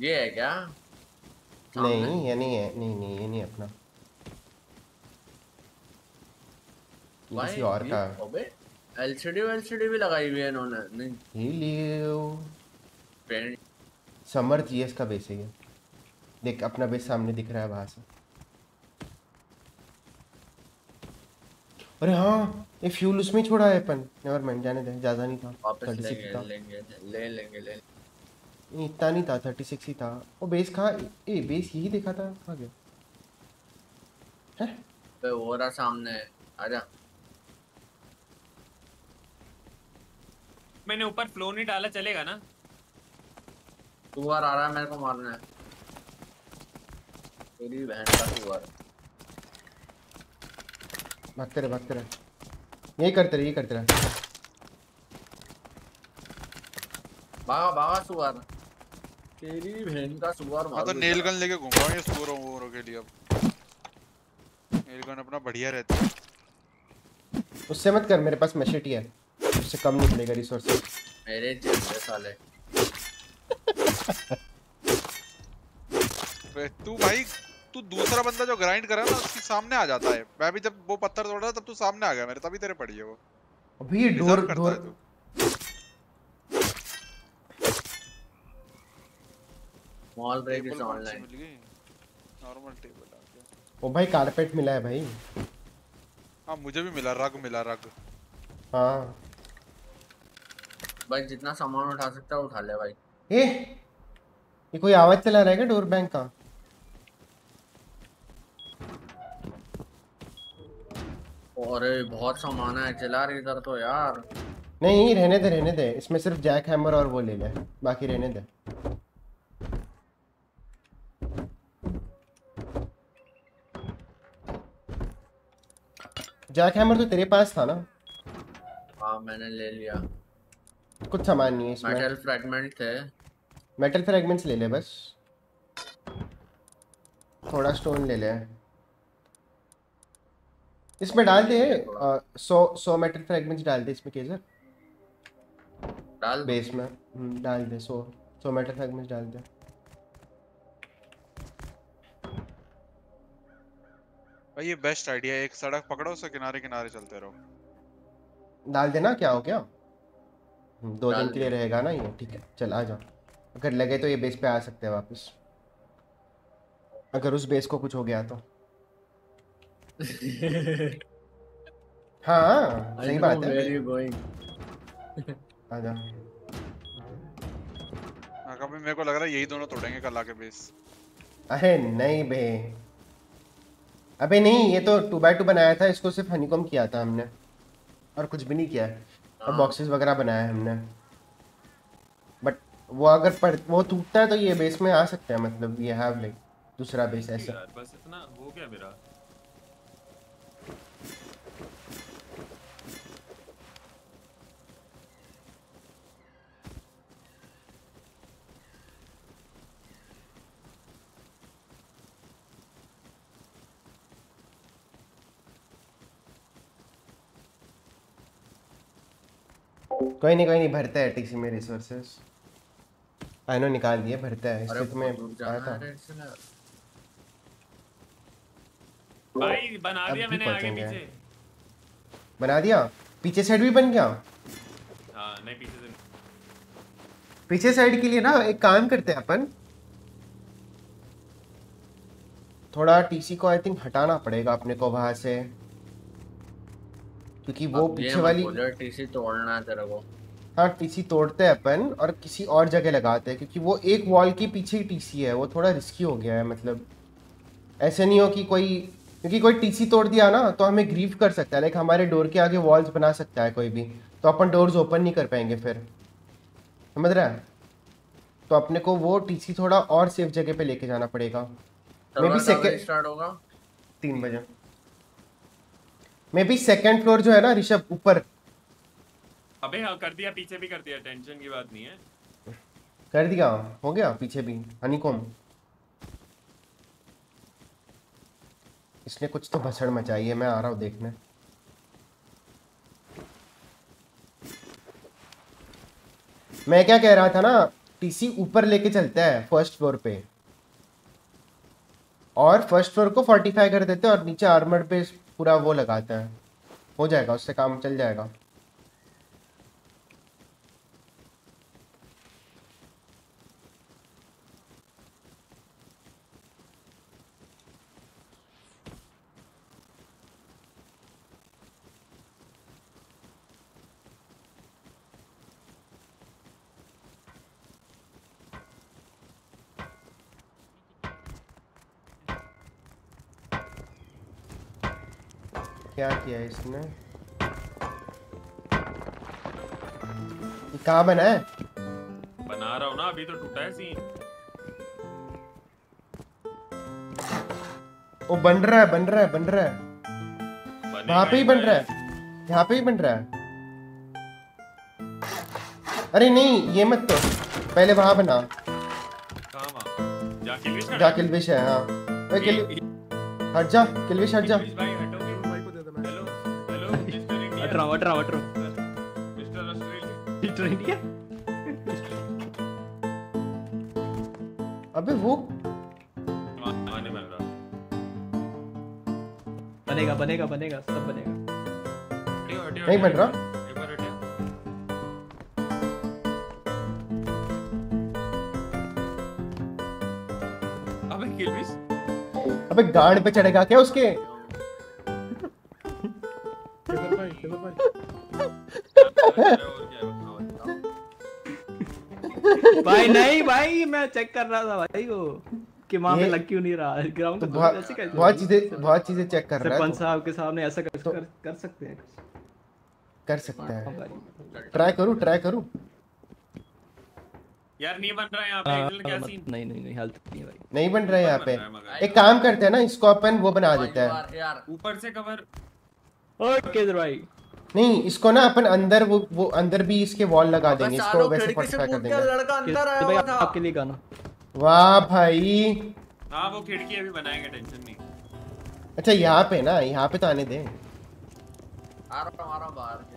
ये है क्या? नहीं ये नहीं है। नहीं नहीं ये नहीं अपना ये भाई किसी और का एलसीडी एलसीडी भी लगाई हुई है इन्होंने नहीं। ये लियो पेंट समर जीएस का बेस है देख अपना बेस सामने दिख रहा है वहाँ से। अरे हाँ ये फ्यूल उसमें ही छोड़ा है अपन। नेवर माइंड जाने दे ज़्यादा नहीं था। वापस 36 लेंगे था। लेंगे ले लेंगे ले नहीं, इतना नहीं था 36 ही था। वो बेस कहाँ ए बेस यही देखा था कहाँ गया पे वो रहा सामने आजा मैंने ऊपर फ्लो नहीं डाला चलेगा ना? सुअर आ रहा है मेरे को मारना है। तेरी बहन का सुअर भागते रहे भागते रहे। यही करते रहे यही करते रहे। भागा भागा सुअर। तेरी बहन का सुअर हाँ तो मारू नेल। गन लेके घूम रहा हूँ ये सूरों वूरों के लिए अब। नेल गन अपना बढ़िया रहता है। उससे मत कर मेरे पास मैशेटी है। उससे कम निकलेगा रिसोर्सेज मेरे चेहरे साले तू भाई तू दूसरा बंदा जो ग्राइंड कर रहा है ना उसके सामने आ जाता है। मैं भी जब वो पत्थर तोड़ रहा था तब तू सामने आ गया मेरे तभी तेरे पड़ी है वो। अभी door door mall break is online normal table आ गया। ओ भाई कारपेट मिला है भाई। हाँ मुझे भी मिला रग मिला रग हाँ। भाई जितना सामान उठा सकता है उठा ले भाई। ए ये कोई आवाज़ चला रहा है क्या डोर बैंक का? अरे बहुत सामान है चला रही इधर तो यार। नहीं रहने दे रहने दे। इसमें सिर्फ़ जैक हैमर और वो ले ले। बाकी रहने दे। जैक हैमर तो तेरे पास था ना? हाँ मैंने ले लिया। कुछ सामान नहीं है इसमें। मेटल फ्रैगमेंट थे मेटल फ्रैगमेंट्स ले ले बस। थोड़ा स्टोन ले ले। इसमें डाल दे अ, सौ सौ मेटल फ्रैगमेंट्स डाल दे इसमें केजर डाल बेस में। हम्म, डाल दे सौ सौ मेटल फ्रैगमेंट्स डाल दे। भाई ये बेस्ट आइडिया है। एक सड़क पकड़ो उसके किनारे किनारे चलते रहो। डाल देना क्या हो हम्म, दो दिन के लिए रहेगा ना ये ठीक है चल आ जाओ। अगर लगे तो ये बेस पे आ सकते हैं वापस। अगर उस बेस को कुछ हो गया तो। हाँ सही बात है। वेर यू गोइंग आ जा हाँ कभी मेरे को लग रहा है यही दोनों तोड़ेंगे कल आके बेस अरे नहीं बे। अबे नहीं ये तो टू बाई टू बनाया था इसको सिर्फ़ हनीकॉम किया था हमने। और कुछ भी नहीं किया। है और। बॉक्सेस वगैरह बनाया है हमने बट वो अगर पड़ वो टूटता है तो ये बेस में आ सकता है मतलब ये हैव लाइक दूसरा बेस ऐसा बस इतना हो गया मेरा कोई नहीं कोई नहीं भरता है टीसी में रिसोर्सेस आई नो निकाल दिए भरता है। इसलिए तुम्हें आया था। भाई बना दिया मैंने आगे पीछे। बना दिया? पीछे साइड भी बन गया? हाँ नहीं पीछे से पीछे साइड के लिए ना एक काम करते हैं अपन। थोड़ा टीसी को आई थिंक हटाना पड़ेगा अपने को वहाँ से। क्योंकि वो पीछे वाली टीसी तोड़ना है तेरे को। हाँ टीसी तोड़ते हैं अपन और किसी और जगह लगाते हैं क्योंकि वो एक वॉल के पीछे ही टीसी है वो थोड़ा रिस्की हो गया है मतलब ऐसे नहीं हो कि कोई क्योंकि कोई टीसी तोड़ दिया ना तो हमें ग्रीव कर सकता है लाइक हमारे डोर के आगे वॉल्स बना सकता है कोई भी तो अपन डोर्स ओपन नहीं कर पाएँगे फिर। समझ रहा है? तो अपने को वो टीसी थोड़ा और सेफ़ जगह पे लेके जाना पड़ेगा। मे बी सेकेंड स्टार्ट होगा। तीन बजे। मे बी सेकेंड फ्लोर जो है ना ऋषभ ऊपर। अबे हाँ कर दिया पीछे भी कर दिया टेंशन की बात नहीं है। कर दिया हो गया पीछे भी हनीकॉम इसने कुछ तो भसड़ मचाई है मैं आ रहा हूँ देखने। मैं क्या कह रहा था ना टीसी ऊपर लेके चलता है फ़र्स्ट फ्लोर पे। और फ़र्स्ट फ्लोर को 45 कर देते हैं और नीचे आर्मर पे पूरा वो लगाते हैं। हो जाएगा उससे काम चल जाएगा। क्या किया है इसने? कहाँ बना है? बना रहा हूँ ना अभी तो टूटा है सीन वो बन रहा है बन रहा है बन रहा है। वहाँ पे ही बन रहा है। यहाँ पे ही बन रहा है। अरे नहीं ये मत तो। पहले वहाँ बना। कहाँ जा किलविश है हाँ। किल हट जा किलविश हट जा। अठारह वट रहा मिस्टर ऑस्ट्रेलिया अबे वो आने बन रहा बनेगा बनेगा बनेगा सब बनेगा। नहीं बन रहा अबे किलमिस अबे गार्ड पे चढ़ेगा क्या उसके? भाई नहीं भाई मैं चेक कर रहा था भाई वो कि वहाँ पे लग क्यों नहीं रहा ग्राउंड तो तो बहुत ऐसे कैसे बहुत चीज़ें बहुत चीज़ें चेक कर रहा है सरपंच तो। साहब के सामने ऐसा कर, कर, कर सकते हैं? कर सकता हाँ। ट्राई करूँ ट्राई करूँ। यार नहीं बन रहा है यहाँ पे हाँ, क्या सीन नहीं नहीं नहीं हेल्थ नहीं है भाई। नहीं बन रहा है यहाँ पे। एक काम करते हैं ना इसको अपन वो बना देते हैं। यार ऊपर से कवर ओके भाई। नहीं इसको ना अपन अंदर वो वो अंदर भी इसके वॉल लगा देंगे इसको वैसे कर देंगे। लड़का अंदर आया भाई हुआ था। आपके लिए गाना। वाह भाई। हाँ वो खिड़की अभी बनाएँगे टेंशन नहीं। अच्छा यहाँ पे ना यहाँ पे तो आने दे। आ रहा हूँ, आ रहा हूँ बाहर से।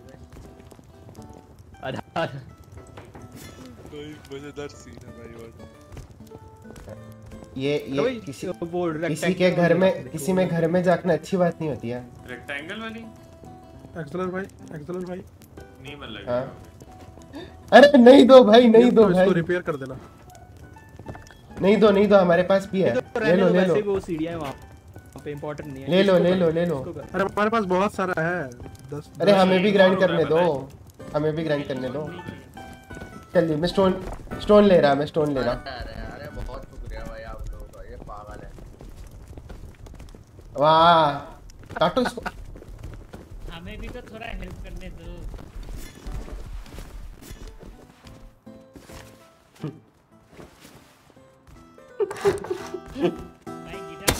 आधा भाई मज़ेदार सीन है भाई वो ये तो ये किसी वो किसी के घर में किसी में घर में जाकर अच्छी बात नहीं होती है रेक्टेंगल वाली? एक्सलर भाई एक्सलर भाई। नहीं बन लग हाँ। अरे नहीं दो भाई नहीं दो भाई इसको रिपेयर कर देना। नहीं दो नहीं दो हमारे पास भी है। तो ले लो दो ले वैसे लो वो सीढ़ियाँ हैं वहाँ पे इंपॉर्टेंट नहीं है। ले लो ले लो ले लो। अरे हमारे पास बहुत सारा है। दस अरे दस- हमें भी ग्राइंड करने दो। हमें भी ग्राइंड करने दो। चलिए मैं स्टोन स्टोन ले रहा मैं स्टोन ले रहा। अरे अरे बहुत शुक्रिया भाई आप लोगों का ये पागल है। वाह। काटो इसको हमें भी तो थोड़ा हेल्प करने दो भाई गिटार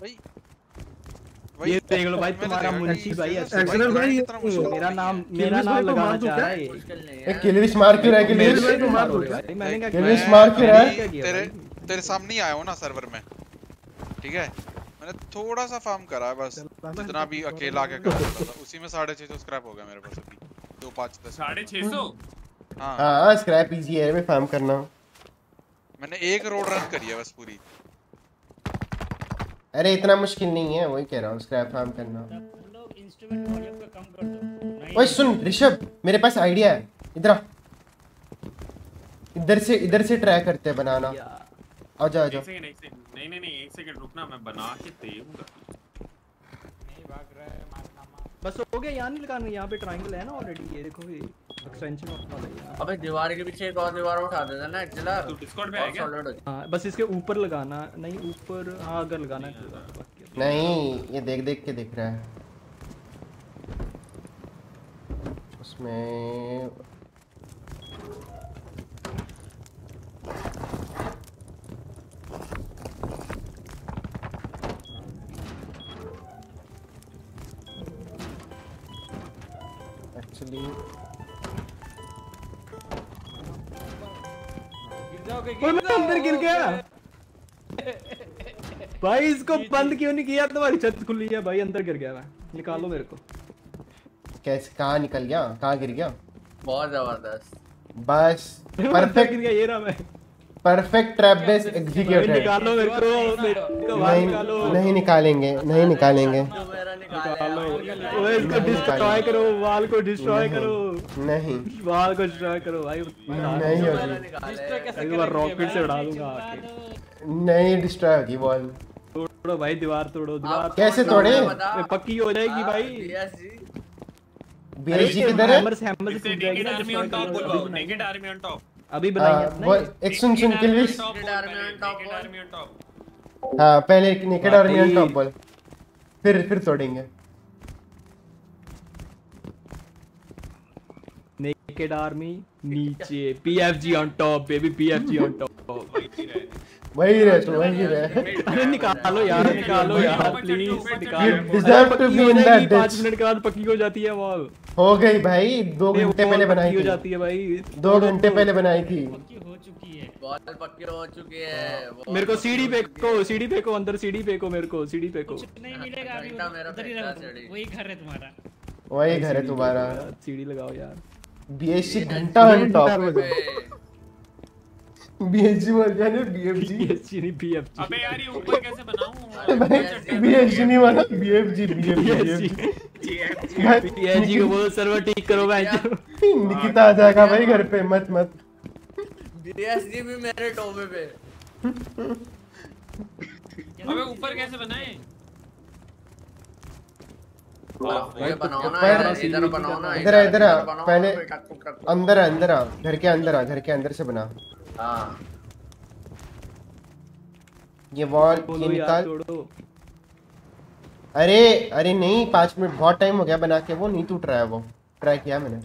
भाई ये देख लो भाई तुम्हारा मुंशी भाई एक्सलर भाई हो मेरा। नाम मेरा नाम लगाना चाह? रहा है ये। है किलविश मार क्यों रहा है किलविश किलविश भाई को मार दूँ क्या भाई मैंने क्या किलविश किया? मार क्यों रहा है? तेरे सामने ही आया हूँ ना सर्वर में ठीक है मैंने थोड़ा सा फार्म करा है बस। जितना भी अकेला के कर सकता था उसी में साढ़े छह सौ स्क्रैप हो गया मेरे पास अभी। दो पाँच दस। साढ़े छह सौ? हाँ। हाँ स्क्रैप इजी है मैं फार्म करना मैंने एक रोड रन करी है बस पूरी। अरे इतना मुश्किल नहीं है वही कह रहा हूँ स्क्रैप फार्म करना लोग इंस्ट्रूमेंट वॉल्यूम को कम कर दो ओए सुन ऋषभ मेरे पास आइडिया है। इधर आ। इधर से इधर से ट्राई करते हैं बनाना। आ जाओ आ जाओ सेकंड नहीं नहीं नहीं एक सेकंड रुकना मैं बना के देऊँगा बस हो गया यहाँ नहीं लगाना यहाँ पे ट्रायंगल है ना ऑलरेडी ये देखो ये एक्सटेंशन वाला है। अबे दीवार के पीछे एक और दीवार उठा देना ना एक्चुअली तू डिस्कॉर्ड पे है क्या? हाँ। बस इसके ऊपर लगाना नहीं ऊपर हाँ अगर लगाना है तो नहीं ये देख देख के दिख रहा है। उसमें एक्चुअली ओए, मैं अंदर गिर गया। भाई इसको बंद क्यों नहीं किया? तुम्हारी छत खुली है भाई अंदर गिर गया मैं। निकालो मेरे को। कैसे कहाँ निकल गया? कहाँ गिर गया? बहुत ज़बरदस्त। बस परफेक्ट गिर गया ये रहा मैं। परफेक्ट ट्रैप बेस एग्जीक्यूटेड निकालो मेरे को नहीं नहीं निकालेंगे नहीं निकालेंगे। ओए इसको डिस्ट्रॉय करो वाल को डिस्ट्रॉय करो। नहीं। वाल को डिस्ट्रॉय करो भाई नहीं होगी। एक बार रॉकेट से उड़ा दूँगा आके नहीं डिस्ट्रॉय होगी बॉल तोड़ो भाई दीवार तोड़ो दीवार कैसे तोड़े? पक्की हो जाएगी भाई। बीएसजी किधर है? हैमर से हैमर से फूट जाएगी ना। नेकेड आर्मी ऑन टॉप अभी बनाई है वो एक सुन सुन Kilvish naked army on top naked army on top हाँ पहले नेकेड आर्मी ऑन टॉप बोल फिर फिर तोड़ेंगे। नेकेड आर्मी नीचे। PFG on top baby PFG on top वही रहे तो वही रहे। अरे निकालो यार निकालो यार प्लीज़ निकालो। be हो in जाएगी, that पाँच ditch. मिनट के बाद पक्की हो जाती है वॉल हो गई भाई दो घंटे पहले बनाई हो जाती है भाई दो घंटे पहले बनाई थी। पक्की हो चुकी है। बॉल पक्की हो चुकी है मेरे को सीढ़ी हो पे को सीढ़ी पे को अंदर सीढ़ी पे को मेरे को सीढ़ी पे को नहीं मिलेगा अभी उधर ही रहो वही घर है तुम्हारा। वही घर है तुम्हारा। सीढ़ी लगाओ यार। बीएससी घंटा ऑन टॉप बीएसजी बोल रहा है बीएफजी बीएसजी नहीं पीएफजी अबे यार ये ऊपर कैसे बनाऊँ? भाई बीएसजी नहीं बीएफजी बीएफजी पीएफजी को बोलो सर्वर ठीक करो भाई। निकिता आ जाएगा भाई घर पे मत मत। बीएसजी भी मेरे टोबे पे अबे ऊपर कैसे बनाए? ऊपर यार, इधर इधर पहले। अंदर अंदर आ घर के अंदर आ घर के अंदर से बना। हाँ। ये वॉल ये निकाल। अरे अरे नहीं पाँच मिनट बहुत टाइम हो गया बना के वो नहीं टूट रहा है वो। ट्राई किया मैंने।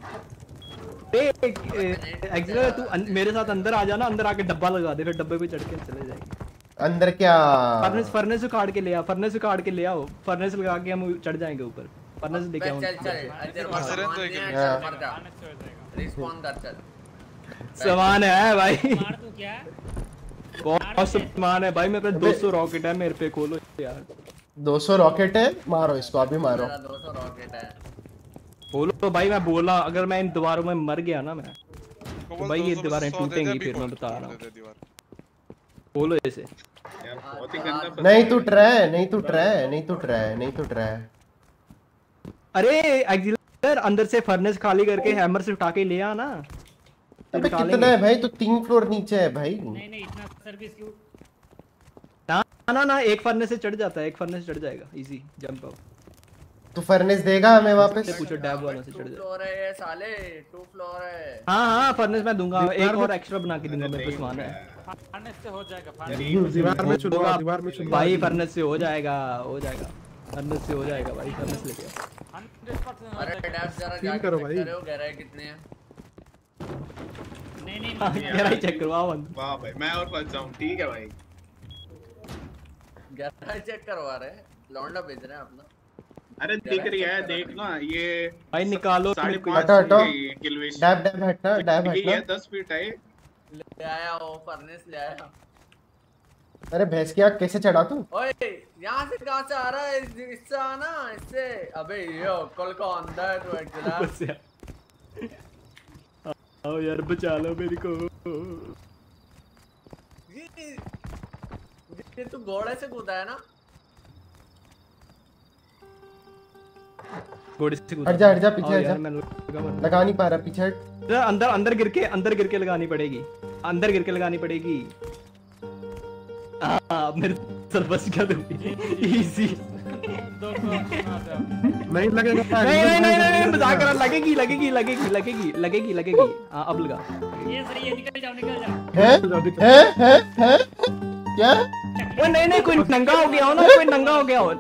एक्चुअली तू मेरे साथ अंदर आ जाना अंदर आके डब्बा लगा दे फिर डब्बे पे चढ़ के चले जाएँगे। अंदर क्या? फर्नेस फर्नेस उखाड़ के ले आ फर्नेस उखाड़ के ले आओ। फर्नेस लगा के हम चढ़ जाएँगे ऊपर। फर्नेस लेके आओ चल चल हाँ। सामान नहीं है हाँ। चल मर जा। रिस्पॉन कर चल। सामान है भाई। मार तू क्या? बहुत सामान है भाई मेरे पे 200 रॉकेट है मेरे पे खोलो यार। 200 रॉकेट है मारो इसको अभी मारो। मेरा 200 रॉकेट है। खोलो भाई मैं बोला अगर मैं इन दीवारों में मर गया ना मैं तो भाई ये दीवारें टूटेंगी फिर मैं बता रहा हूँ। खोलो इसे। यार बहुत ही गंदा नहीं टूट रहा है नहीं टूट रहा है नहीं टूट रहा है नहीं टूट रहा है। अरे एक्सिलर अंदर से फर्नेस खाली करके हैमर से उठा के ले आ ना फिर अबे कितना है भाई? तो तीन फ्लोर नीचे है भाई। नहीं नहीं इतना सर्विस क्यों? ना ना ना एक फर्नेस से चढ़ जाता है एक फर्नेस चढ़ जाएगा। इजी जंप आउट तो फर्नेस देगा हमें वापस? से पूछो डैब वालों से चढ़ जाए फ्लोर है ये साले टू फ्लोर है। हाँ हाँ फर्नेस मैं दूँगा। एक और एक्स्ट्रा बना के दूँगा मेरे को सामान है। फर्नेस से हो जाएगा दीवार में चुनवाओ दीवार में चुनवाओ भाई फर्नेस से हो जाएगा हो जाएगा। फर्नेस से हो जाएगा भाई फर्नेस लेके आओ। अरे डैब जरा जाके करो भाई। करो गहराई कितनी है। नहीं नहीं हाँ, गहराई चेक करवाओ अंदर। वाह भाई मैं और फंस जाऊँ ठीक है भाई। गहराई चेक करवा रहे हैं लौंडा बेच रहे हैं अपना अरे दिख रही है देख ना ये भाई निकालो हटो हटो ये डैब डैब हटना डैब ये हटना। है दस फीट है ये। ले आया वो फर्नेस ले आया। अरे भैंस की आग कैसे चढ़ा तू? ओए यहाँ से कहाँ से आ रहा है? इस- इससे आना इससे। अबे ये कल को अंधा है तू ऊपर एक्चुअली से आ- आओ यार बचा लो मेरे को। ये ये तू घोड़े से कूदा है ना? घोड़े से कूदा। हट जा हट जा पीछे हट जा। मैं लगा नहीं पा रहा पीछे हट। अंदर अंदर गिर के अंदर गिर के लगानी पड़ेगी। अंदर गिर के लगानी पड़ेगी। हाँ मेरे सर बस क्या तुम इजी नहीं लगेगा। नहीं नहीं नहीं नहीं मज़ाक कर रहा, लगेगी लगेगी लगेगी लगेगी लगेगी लगेगी। हाँ अब लगा। ये सही है निकल जाओ निकल जाओ। है? है? है? है? क्या? ओए नहीं नहीं कोई नंगा हो गया हो ना कोई नंगा हो गया हो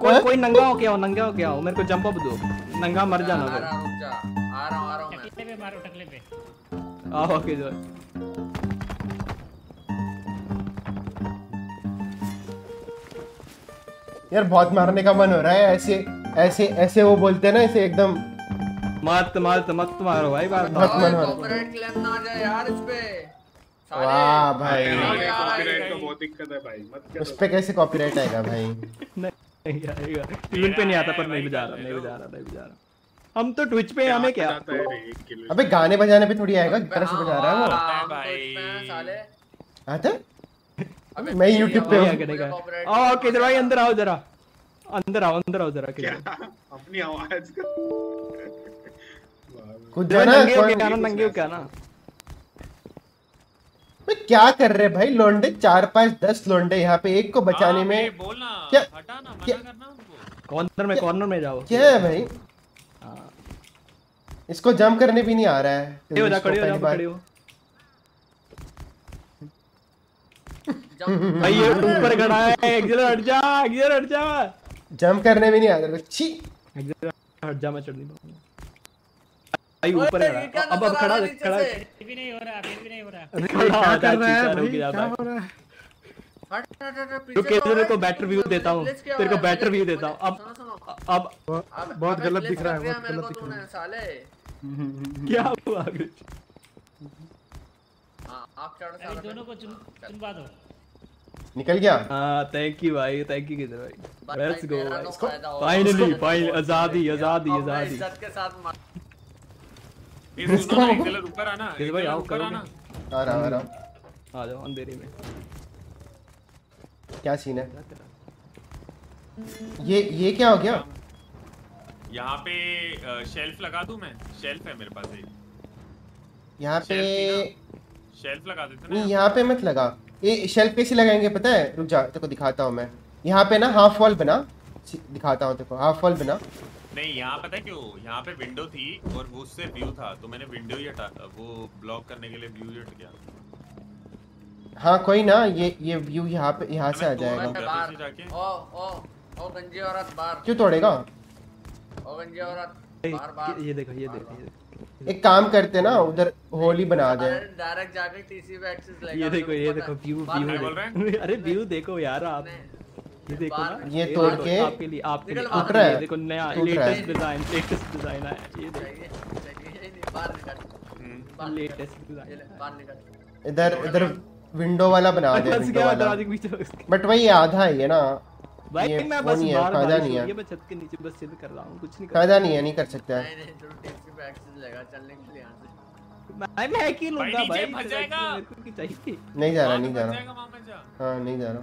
कोई कोई नंगा हो गया हो नंगा हो गया हो मेरे को जंप अप दो। नंगा मर जाना आ रहा रुक जा। आ रहा हूँ आ रहा हूँ मैं। टकले पे मारो टकले पे आओ ओके जो। यार बहुत मारने का मन हो रहा है ऐसे ऐसे ऐसे वो बोलते हैं ना ऐसे एकदम। मत मत मत मारो भाई बार बहुत मन हो रहा क्लेम ना जाए यार इस पे। है वाह भाई। कॉपीराइट का बहुत दिक्कत है भाई मत उस पे कैसे कॉपीराइट आएगा भाई? नहीं आएगा। ट्यून पे नहीं आता पर नहीं बजा रहा नहीं बजा रहा नहीं बजा रहा। हम तो ट्विच पे हमें क्या? अबे गाने बजाने पे थोड़ी आएगा गिटार से बजा रहा है वो। तो आता है? मैं YouTube पे क्या हूँ। करेगा ओके जरा भाई अंदर आओ जरा अंदर आओ अंदर आओ जरा किधर अपनी आवाज़ का। खुद ना नंगे हो कौन- क्या ना नंगे हो क्या ना बे, क्या कर रहे भाई? लोंडे चार पाँच दस लोंडे यहाँ पे एक को बचाने में। बोलना क्या हटाना मना क्या करना उनको। कॉर्नर में कॉर्नर में जाओ। क्या है भाई? इसको जंप करने भी नहीं आ रहा है। खड़े हो जा खड़े हो जा पहली बार- खड़े हो भाई ये ऊपर खड़ा है एक्सेलर हट जा एक्सेलर हट जा। जंप करने भी नहीं आ रहा छी। एक्सेलर हट जा मैं चढ़ नहीं पाऊँगा। भाई ऊपर खड़ा है अब अब खड़ा खड़ा फिर भी नहीं हो रहा फिर भी नहीं हो रहा। अरे खड़ा क्या हो जा कर रहा है भाई क्या हो। रहा है? रुक तो तेरे को है, बैटर व्यू देता हूँ। तेरे को हो है? बैटर व्यू देता हूँ। अब। अब। बहुत गलत दिख रहा है, बहुत गलत दिख रहा तूने साले। क्या हुआ हाँ आप दोनों को चुन चुनवा दो। निकल गया? हाँ थैंक यू भाई थैंक यू किधर भाई? Let's go. फाइनली फाइनली आज़ादी आज़ादी आज़ादी। इज़्ज़त के साथ मार ये सुनो ना ऊपर आना किधर भाई आओ ऊपर करो आना आ रहा आ रहा। आ जाओ अंधेरे में। क्या सीन है? ये ये क्या हो गया? यहाँ पे शेल्फ लगा दूँ मैं? शेल्फ है मेरे पास एक। यहाँ पे शेल्फ लगा देते नहीं ना यहाँ पे मत लगा। ये शेल्फ कैसे लगाएँगे पता है? रुक जा तेरे को दिखाता हूँ मैं। यहाँ पे ना हाफ़ वॉल बना। दिखाता हूँ तेरे को हाफ़ वॉल बना। नहीं यहाँ पता है क्यों? यहाँ पे विंडो थी और वो उससे व्यू था तो मैंने विंडो ही हटा वो ब्लॉक करने के लिए व्यू ही हट गया। हाँ कोई ना ये ये व्यू यहाँ पे यहाँ से आ जाएगा। ओ ओ ओ गंजी औरत बाहर। क्यों तोड़ेगा? ओ गंजी औरत बाहर बाहर। ये देखो ये देखो। एक काम करते ना उधर होली बना दे। डायरेक्ट जाके टीसी पे एक्सेस लेगा ये देखो ये देखो व्यू व्यू अरे व्यू देखो यार आप। ये देखो ना ये तोड़ के आपके लिए आपके लिए टूट रहा है, देखो नया। लेटेस्ट डिज़ाइन लेटेस्ट डिज़ाइन है ये देखो। लेटेस्ट डिज़ाइन ले, बाहर निकल। इधर इधर विंडो वाला बना दे। बट वही आधा ही है ना। भाई ये मैं बस नहीं है बाहर फ़ायदा नहीं है। मैं छत के नीचे बस चिल कर रहा हूँ कुछ नहीं फ़ायदा नहीं है नहीं कर सकते। नहीं नहीं ज़रूर टीसी पे एक्सेस लेगा चलने के लिए यहाँ से। मैं मैं ही लूँगा भाई? फंस जाएगा। मेरे को की चाहिए। नहीं जा रहा नहीं जा रहा। पे हाँ नहीं जा रहा।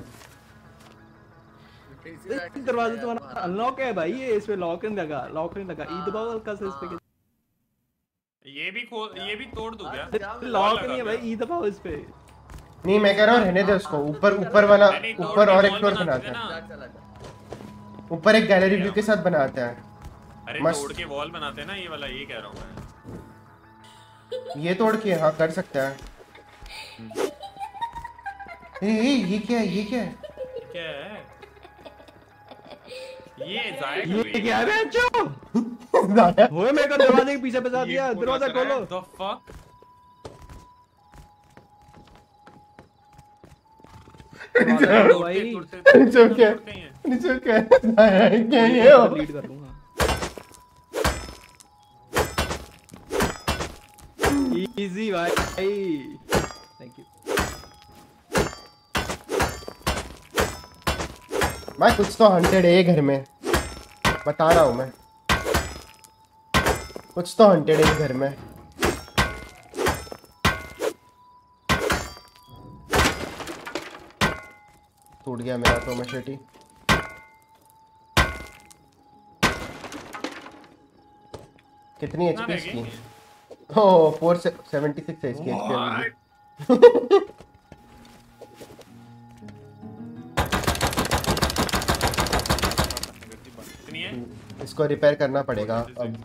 इस दरवाज़ा तुम्हारा अनलॉक है भाई ये इसमें लॉक नहीं लगा लॉक नहीं लगा। ईद बाबा का से इस पे ये भी खोल ये भी तोड़ दूँ क्या? लॉक नहीं है भाई ईद बाबा इस पे। नहीं मैं कह रहा हूँ रहने दे उसको। ऊपर ऊपर वाला ऊपर और एक फ्लोर बनाते हैं। ऊपर एक गैलरी व्यू के साथ बनाते हैं। अरे तोड़ के वॉल बनाते हैं ना ये वाला ये कह रहा हूँ मैं। ये तोड़ के हाँ कर सकता है। ए, ए, ये क्या है ये क्या है? क्या है? ये ये क्या है बेंचो होए मेरे को दरवाजे के पीछे बचा दिया दरवाज़ा खोलो। द फक नीचे क्या नीचे क्या क्या ये हो? लीड कर लूँगा इजी भाई। थैंक यू भाई कुछ तो हंटेड है ये घर में। बता रहा हूँ मैं। कुछ तो हंटेड है घर में। टूट गया मेरा तो मशेटी कितनी एच कितना पी रह इसकी? ओह फोर सेवेंटी सिक्स है इसकी एच कितनी है? इसको रिपेयर करना पड़ेगा अब।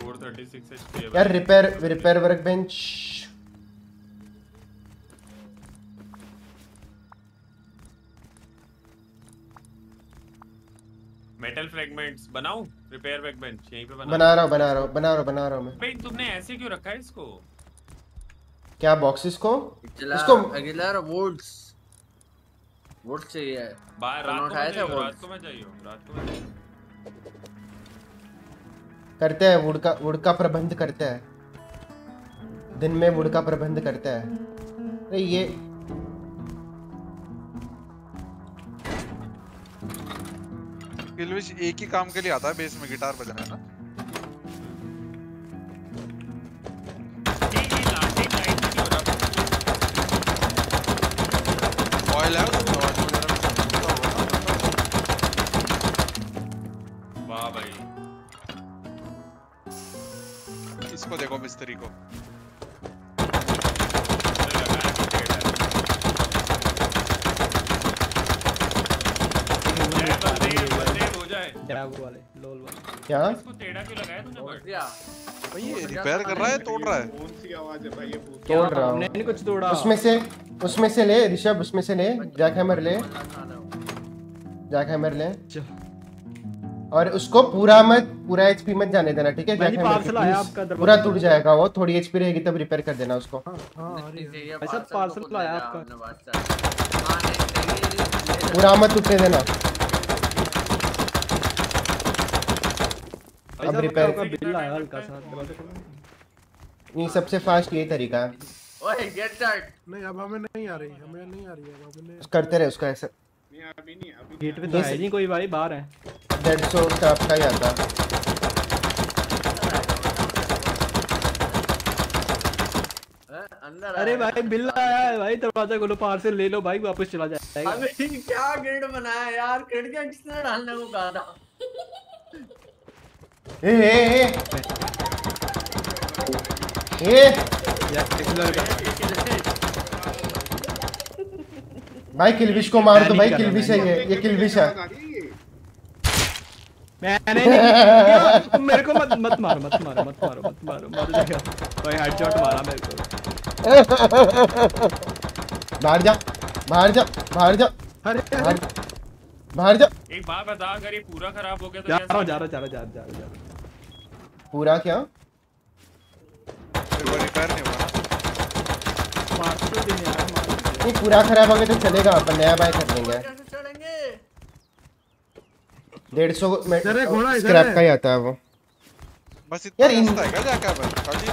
436 एचपी यार repair repair workbench metal fragments बनाऊँ? रिपेयर वर्क बेंच यहीं पे बना बना रहा हूँ बना रहा हूँ बना रहा हूँ बना रहा हूँ मैं। भाई तुमने ऐसे क्यों रखा है इसको? क्या बॉक्सेस को? इसको अगिलर वुड्स वुड्स चाहिए। बाहर रात को मैं थे रात को मैं जाइयो रात को मैं करते हैं वुड का वुड का प्रबंध करते हैं। दिन में वुड का प्रबंध करते हैं। अरे ये किलविश एक ही काम के लिए आता है बेस में गिटार बजाना ना ऑयल है। वाह भाई। इसको देखो मिस्त्री को। ड्रैग वाले लोल वाले। क्या? इसको टेढ़ा क्यों लगाया तूने बट भाई ये रिपेयर कर रहा है तोड़ रहा है? कौन सी आवाज़ है भाई ये पूछ। तोड़ रहा हमने नहीं कुछ तोड़ा? उसमें से उसमें से ले ऋषभ उसमें से ले जैक हैमर ले। जैक हैमर ले। और उसको पूरा मत पूरा एचपी मत जाने देना ठीक है जैक parcel आया आपका दरवाजे पूरा टूट जाएगा वो थोड़ी एचपी रहेगी तब रिपेयर कर देना उसको। भाई साहब पार्सल आया आपका। पूरा मत टूटने देना। अब रिपेयर आपका बिल आया हल्का सा। नहीं सबसे फास्ट यही तरीका है। ओए गेट दैट नहीं अब हमें नहीं आ रही हमें नहीं आ रही है अब हमें करते रहे उसका ऐसा। नहीं अभी नहीं अभी गेट पे तो है नहीं कोई भाई बाहर है। डेढ़ सौ का आपका ही आता। अरे भाई बिल आया है भाई दरवाज़ा खोलो पार्सल ले लो भाई वापस चला जाएगा। अबे क्या ग्रिड बनाया यार? खिड़कियाँ किसने डालने को कहा था। ए ए ए ए। भाई किलविश को मार दो भाई किलविश है ये ये किलविश है। मैंने मेरे को मत मत मारो मत मारो मत मारो मत मारो मर जाएगा। भाई हेडशॉट मारा मेरे को। बाहर जा बाहर जा बाहर जा। अरे बाहर जा। एक बात बता अगर ये पूरा खराब हो गया तो जा रहा जा रहा जा रहा जा रहा जा रहा पूरा क्या? रिपेयर नहीं हुआ नहीं पूरा खराब हो गया तो चलेगा अपन नया बाय कर लेंगे डेढ़ सौ स्क्रैप का ही आता है वो। बस इतना यार इन है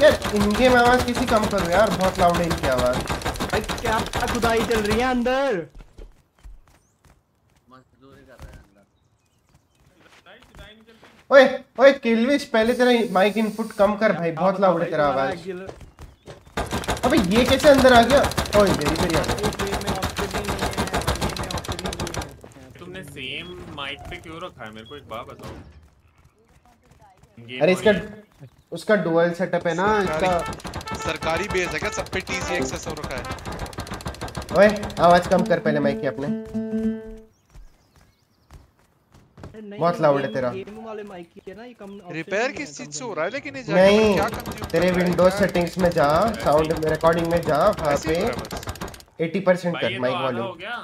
यार इनके आवाज़ किसी कम करो यार बहुत लाउड है इनकी आवाज़। क्या खुदाई चल रही है अंदर? ओए ओए किलविश पहले तेरा माइक इनपुट कम कर भाई बहुत लाउड है तेरा आवाज़। अबे ये कैसे अंदर आ गया? ओए तेरी तेरी आवाज़। तुमने सेम माइक पे क्यों रखा है? मेरे को एक बात बताओ। अरे इसका उसका डुअल सेटअप है ना इसका सरकारी सरकारी बेस है क्या? सब पे टीसी एक्सेस हो रखा है। ओए आवाज़ कम कर पहले माइक की अपने। बहुत लाउड है तेरा। गेम वाले माइक की है ना ये कम रिपेयर किस चीज़ से हो रहा है? लेकिन क्या नहीं तेरे विंडोज़ सेटिंग्स में जा साउंड में रिकॉर्डिंग में जा वहाँ पे ही हो रहा 80% कर माइक आधा हो वॉल्यूम गया।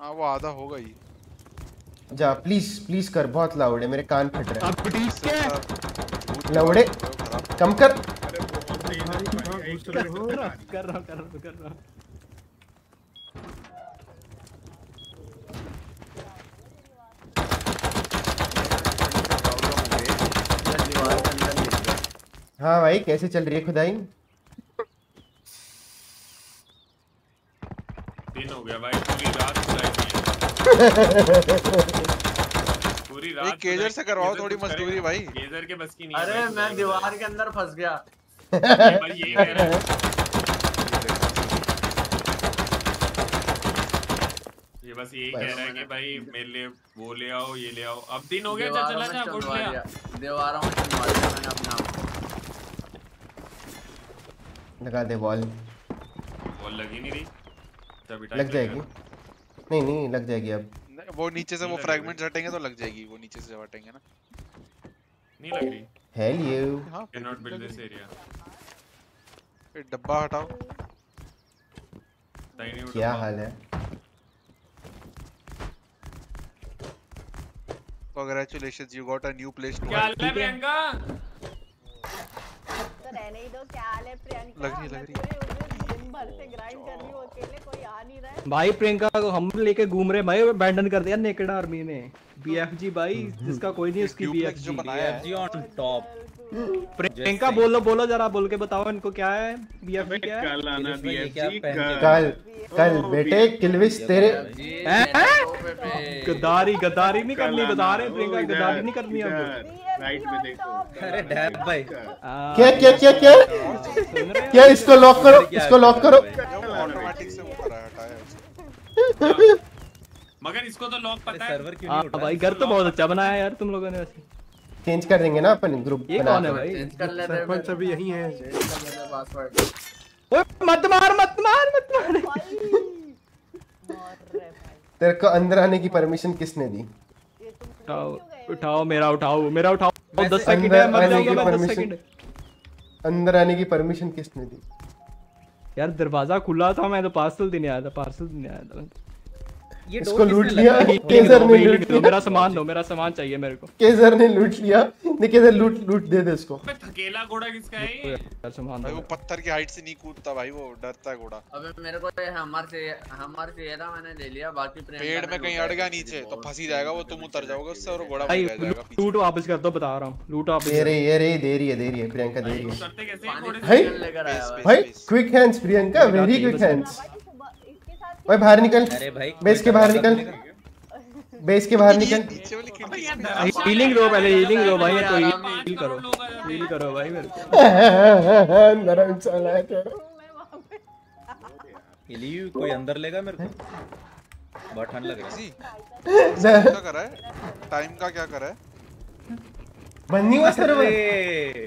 हाँ वो आधा होगा ही। जा प्लीज़ प्लीज़ कर बहुत लाउड है मेरे कान फट रहे अब ठीक है। हैं? लाउड है कम कर। कर रहा हूँ कर रहा हूँ कर रहा हूँ। हाँ भाई कैसे चल रही है खुदाई? दिन हो गया भाई पूरी रात खुदाई पूरी रात केजर से करवाओ थोड़ी मजदूरी भाई। केजर के बस की नहीं अरे मैं दीवार के अंदर फंस गया। ये भाई ये कह रहा है। ये बस यही कह रहा है कि भाई मेरे लिए वो ले आओ ये ले आओ। अब दिन हो गया चल चला जा गुड ले आ। दीवारों में चुनवा दिया मैंने अपने। आप। लगा दे वॉल बॉल लगी नहीं रही। लग जाएगी। नहीं नहीं लग जाएगी अब। वो नीचे से वो फ्रैगमेंट्स हटेंगे तो लग जाएगी वो नीचे से हटेंगे ना। नहीं लग रही। Hell you can not build this area ये डब्बा हटाओ। क्या हाल है? Congratulations, you got a new place to क्या हाल है। प्रियंका? तो रहने ही दो क्या हाल है प्रियंका? लग रही लग रही है। दिन भर से ग्राइंड कर रही हूँ अकेले कोई आ नहीं रहा है। भाई प्रियंका को हम लेके घूम रहे भाई अबैंडन कर दिया नेकेड आर्मी ने। बीएफजी भाई जिसका कोई नहीं उसकी BFG BFG on top Priyanka बोलो बोलो जरा बोल के बताओ इनको क्या है? बीएफजी क्या है? कल आना बीएफजी कल। कल बेटे किलविश तेरे हैं? गद्दारी गद्दारी नहीं करनी बता रहे प्रियंका गद्दारी नहीं करनी हमको राइट में देखो। अरे डैब भाई। क्या क्या क्या क्या? क्या इसको लॉक करो इसको लॉक करो ऑटोमेटिक से करा हटाया मगर इसको तो लॉक पता है। सर्वर क्यों हाँ भाई घर तो बहुत अच्छा बनाया यार तुम लोगों ने वैसे। चेंज कर देंगे ना अपन ग्रुप ये कौन है भाई? चेंज कर लेते हैं सरपंच अभी यही है। चेंज कर लेते हैं पासवर्ड ओए मत मार मत मार मत मार। तेरे को अंदर आने की परमिशन किसने दी? उठाओ उठाओ मेरा उठाओ मेरा उठाओ। वैसे दस सेकंड है अंदर मर आने की जाऊँगा मैं दस परमिशन सेकंड अंदर आने की परमिशन किसने दी? यार दरवाज़ा खुला था मैं तो पार्सल देने आया था पार्सल देने आया था। ये इसको लूट लिया? केजर ने लूट लिया। मेरा सामान दो मेरा सामान चाहिए मेरे को। केजर ने लूट लिया। नहीं केजर लूट लूट दे दे इसको। अबे थकेला घोड़ा किसका है यार सामान भाई दो। वो पत्थर की हाइट से नहीं कूदता भाई वो डरता है घोड़ा। अबे मेरे को ये हमर से हमर से था मैंने ले लिया बाकी प्रियंका पेड़ में कहीं अड़ गया नीचे तो फंसी किसी जाएगा वो तुम उतर जाओगे उससे और घोड़ा भाई भाग जाएगा लूट वापस कर दो बता रहा हूँ। लूट वापस ये रे ये रे दे रही है दे रही है प्रियंका दे रही है। करते कैसे घोड़े भाई से लेकर आया है। भाई quick hands Priyanka very quick hands भाई बाहर निकल। अरे भाई बेस के बाहर निकल। बेस के बाहर निकल। हीलिंग दो पहले हीलिंग दो भाई तो हील करो। हील करो भाई मेरे को। नरम साला है तेरा। इली कोई अंदर लेगा मेरे को? बहुत ठंड लग रही इजी क्या करा है? टाइम का क्या करा है? बंद नहीं हुआ सर्वर है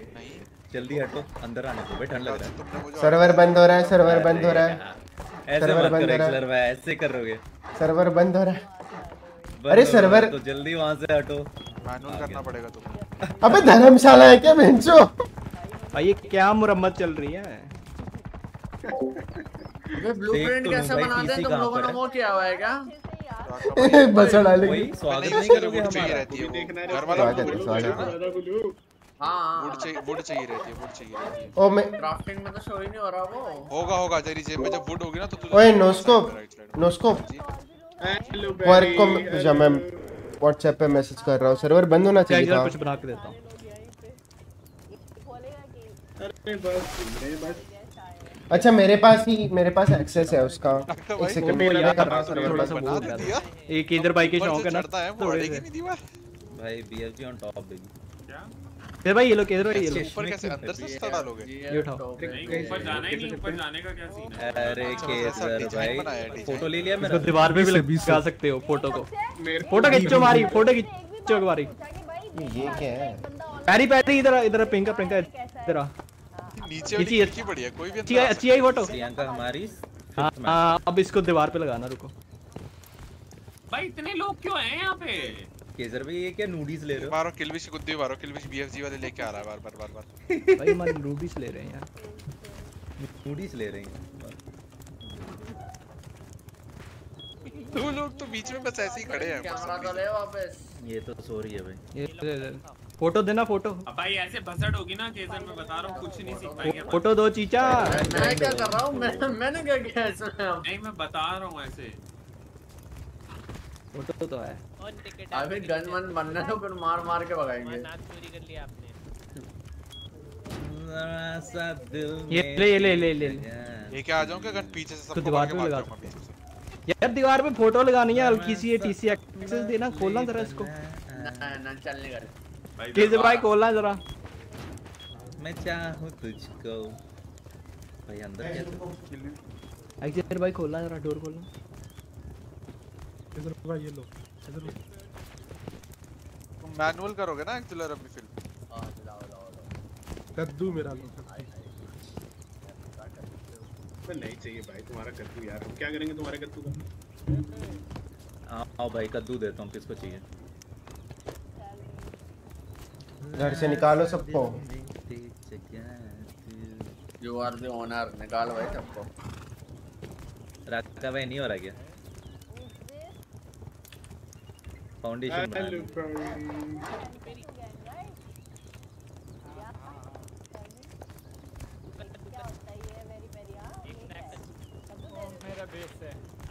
जल्दी हटो अंदर आने दो भाई ठंड लग रहा है। सर्वर बंद हो रहा है सर्वर बंद हो रहा है। ऐसे सर्वर मत बंद करो हो रहा एक्सलर भाई ऐसे करोगे? है सर्वर बंद हो रहा है अरे सर्वर तो जल्दी वहाँ से हटो। मैनुअल करना पड़ेगा तुमको। अबे धर्मशाला है क्या बेंचो भाई ये क्या मुरम्मत चल रही है? वे ब्लूप्रिंट तो कैसे बनाते हैं? तुम लोगों ने वो किया हुआ है क्या? बस डालेंगे स्वागत नहीं करोगे हमारा। रहती है। घर वाला स्वागत है, स्वागत। है। हाँ वुड चाहिए वुड चाहिए रहती है वुड चाहिए रहती है। ओ मैं क्राफ्टिंग में तो शो ही नहीं हो रहा वो। होगा होगा तेरी जेब में जब वुड होगी ना तो तुझे ओए नोस्कोप नोस्कोप वर्क को जब मैं। व्हाट्सएप पे मैसेज कर रहा हूँ। सर्वर बंद होना चाहिए था। कुछ बना के देता हूँ? अरे बस तुमने बस अच्छा मेरे पास ही मेरे पास एक्सेस है उसका। एक सेकंड मेरा मैं कर रहा हूँ थोड़ा सा बना हो तो दिया। एक इधर भाई के शौक है ना थोड़े से। दीवार भाई बीएफजी ऑन टॉप बेबी फिर भाई ये लो किधर है ये लो ऊपर कैसे? अंदर से स्टार डालोगे? ये उठाओ। नहीं ऊपर जाना ही नहीं ऊपर जाने का क्या सीन है? अरे अच्छा, केसर भाई। बनाया है, डिज़ाइन। फ़ोटो ले लिया मेरा दीवार पे भी लगा सकते हो फ़ोटो को। फ़ोटो खींचो मारी फ़ोटो खींचो मारी ये क्या है? पैरी पैरी इधर इधर आ, पिंका पिंका इधर आ। नीचे वाली खिड़की बढ़िया कोई भी अच्छी है अच्छी है फ़ोटो प्रियंका हमारी। हाँ हाँ, अब इसको दीवार पे लगाना रुको। भाई इतने लोग क्यों हैं यहाँ पे? केसर भाई ये क्या नूडीज ले रहे हो? मारो किलविश गुद्दी मारो किलविश बीएफजी वाले लेके आ रहा है बार बार बार बार। भाई हमारी रूबीस ले रहे हैं यार। नूडीज ले रहे हैं। दो लोग तो बीच में बस ऐसे ही खड़े हैं। कैमरा तो ले वापस। ये तो सो रही है भाई। ये ले, ले, फ़ोटो देना फ़ोटो। अब भाई ऐसे भसड़ होगी ना केसर में बता रहा हूँ कुछ नहीं सीख पाएँगे। फ़ोटो दो चीचा। मैं क्या कर रहा हूँ? मैं मैंने क्या किया इसमें नहीं मैं बता रहा हूँ ऐसे। फ़ोटो तो है। अभी गन मन बनने तो फिर मार मार के भगाएँगे। जरा सा दिल ये में ले ये ले ले। ले ये क्या आ जाऊँ क्या गन पीछे से तो सबको दीवार पे लगा यार दीवार पे फ़ोटो लगानी है हल्की सी ये टीसी एक्सेस देना खोलना जरा इसको। ना ना चलने कर भाई केसर भाई खोलना जरा। मैं चाहूँ तुझको। भाई अंदर कैसे एक्सेस भाई खोलना जरा डोर खोलना। इधर भाई ये लो इधर लो। तुम मैनुअल करोगे ना एक्चुअली अपनी फ़िल्म कद्दू मेरा लो पर नहीं चाहिए भाई तुम्हारा कद्दू यार। हम क्या करेंगे तुम्हारे कद्दू का? आओ आओ भाई कद्दू देता हूँ किसको चाहिए? घर से निकालो सबको। यू आर द ओनर निकाल भाई सबको। राका भाई नहीं हो रहा क्या? फाउंडेशन बना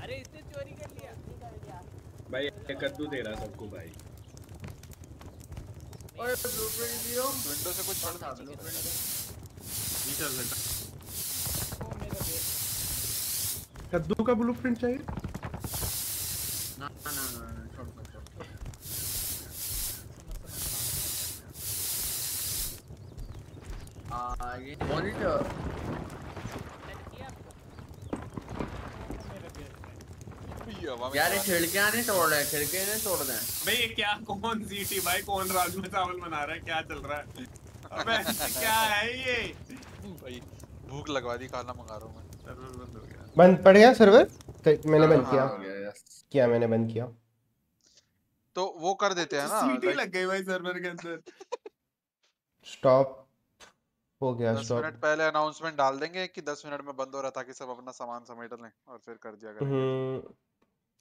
अरे इसने चोरी कर लिया भाई ये कद्दू दे रहा सबको भाई। ओए ब्लूप्रिंट दियो विंडो से कुछ छोड़ दो नहीं चल सकता कद्दू का ब्लूप्रिंट चाहिए? ना ना ना ना, छोड़ दो छोड़ दो आ ये मॉनिटर यार ये खिड़कियाँ नहीं तोड़ रहे खिड़कियाँ नहीं तोड़ रहे भाई ये क्या कौन सीटी भाई कौन राजमा चावल बना रहा है क्या चल रहा है? अबे क्या है ये? भाई भूख लगवा दी खाना मंगा रहा हूँ मैं। सर्वर बंद हो गया। बंद पड़ गया सर्वर? मैंने बंद हाँ, किया। हो। किया मैंने बंद किया। तो वो कर देते हैं ना सीटी लग गई भाई सर्वर के अंदर। स्टॉप हो गया दस मिनट पहले अनाउंसमेंट डाल देंगे कि 10 मिनट में बंद हो रहा ताकि सब अपना सामान समेट लें और फिर कर दिया करेंगे। हम्म।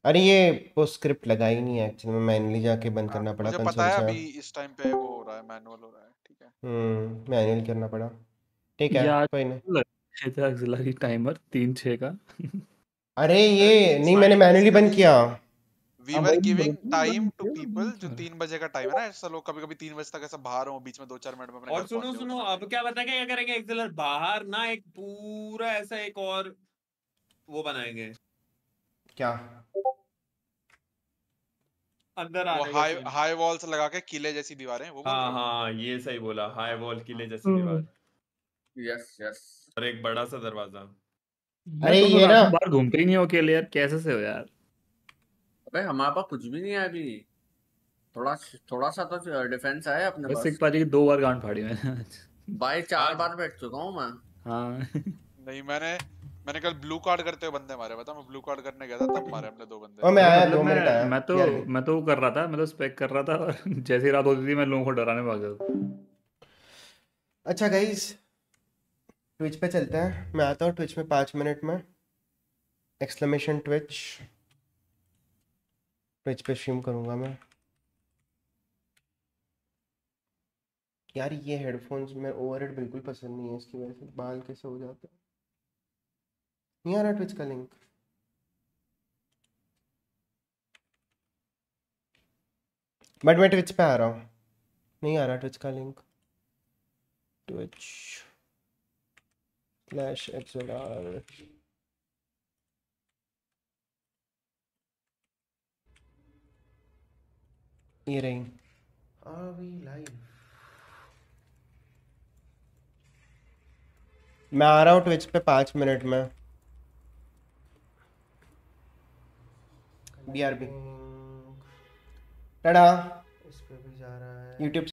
अरे ये वो स्क्रिप्ट लगा ही नहीं है एक्चुअली में मैनुअली जाके बंद करना पड़ा मुझे पता है अभी इस टाइम पे वो हो रहा है मैनुअल हो रहा है ठीक है। हम्म मैनुअल करना पड़ा। ठीक है यार कोई नहीं था एक्सिलरी टाइमर तीन छः का। अरे ये नहीं मैंने मैनुअली बंद किया। We were giving time to people जो 3 बजे का टाइम है ना ऐसा लोग कभी कभी 3 बजे तक ऐसा बाहर हो बीच में 2-4 मिनट में अपने और घर सुनो पहुँच जाओ सुनो अब क्या बता क्या करेंगे एक्सेलर बाहर ना एक पूरा ऐसा एक और वो बनाएँगे। क्या? अंदर वो आने का हाई सीन। हाई वॉल्स लगा के किले जैसी दीवारें वो हाँ हो? ये सही बोला हाई वॉल किले जैसी दीवार। यस यस और एक बड़ा सा दरवाज़ा। अरे तुम ये ना को बाहर घूमते ही नहीं हो अकेले यार कैसे से हो यार? अबे हमारे पास कुछ भी नहीं है अभी। थोड़ा थोड़ा सा तो डिफेंस है अपने पास। एक पाजी की दो बार गांड फाड़ी मैंने। भाई चार बार बैठ चुका हूँ मैं। हाँ। नहीं मैंने मैंने कल ब्लू कार्ड करते हुए बंदे मारे बता मैं ब्लू कार्ड करने गया था तब मारे हमने दो बंदे। और मैं आया मतलब दो मिनट आया। मैं तो मैं तो वो कर रहा था मैं तो स्पेक कर रहा था और जैसे ही रात होती थी मैं लोगों को डराने भाग जाता अच्छा गाइस ट्विच पे चलते हैं। मैं आता हूँ ट्विच में पाँच मिनट में। एक्सक्लेमेशन ट्विच ट्विच पे स्ट्रीम करूँगा मैं। यार, ये हेडफोन्स में ओवरहेड बिल्कुल पसंद नहीं है, इसकी वजह से बाल कैसे हो जाते हैं। नहीं आ रहा ट्विच का लिंक बट मैं ट्विच पे आ रहा हूँ। नहीं आ रहा ट्विच का लिंक ट्विच स्लैश एक्सएलआर ये रही we live? मैं आ रहा हूँ ट्विच पे पाँच मिनट में। बी आर बी टाटा इस पे भी जा रहा है। यूट्यूब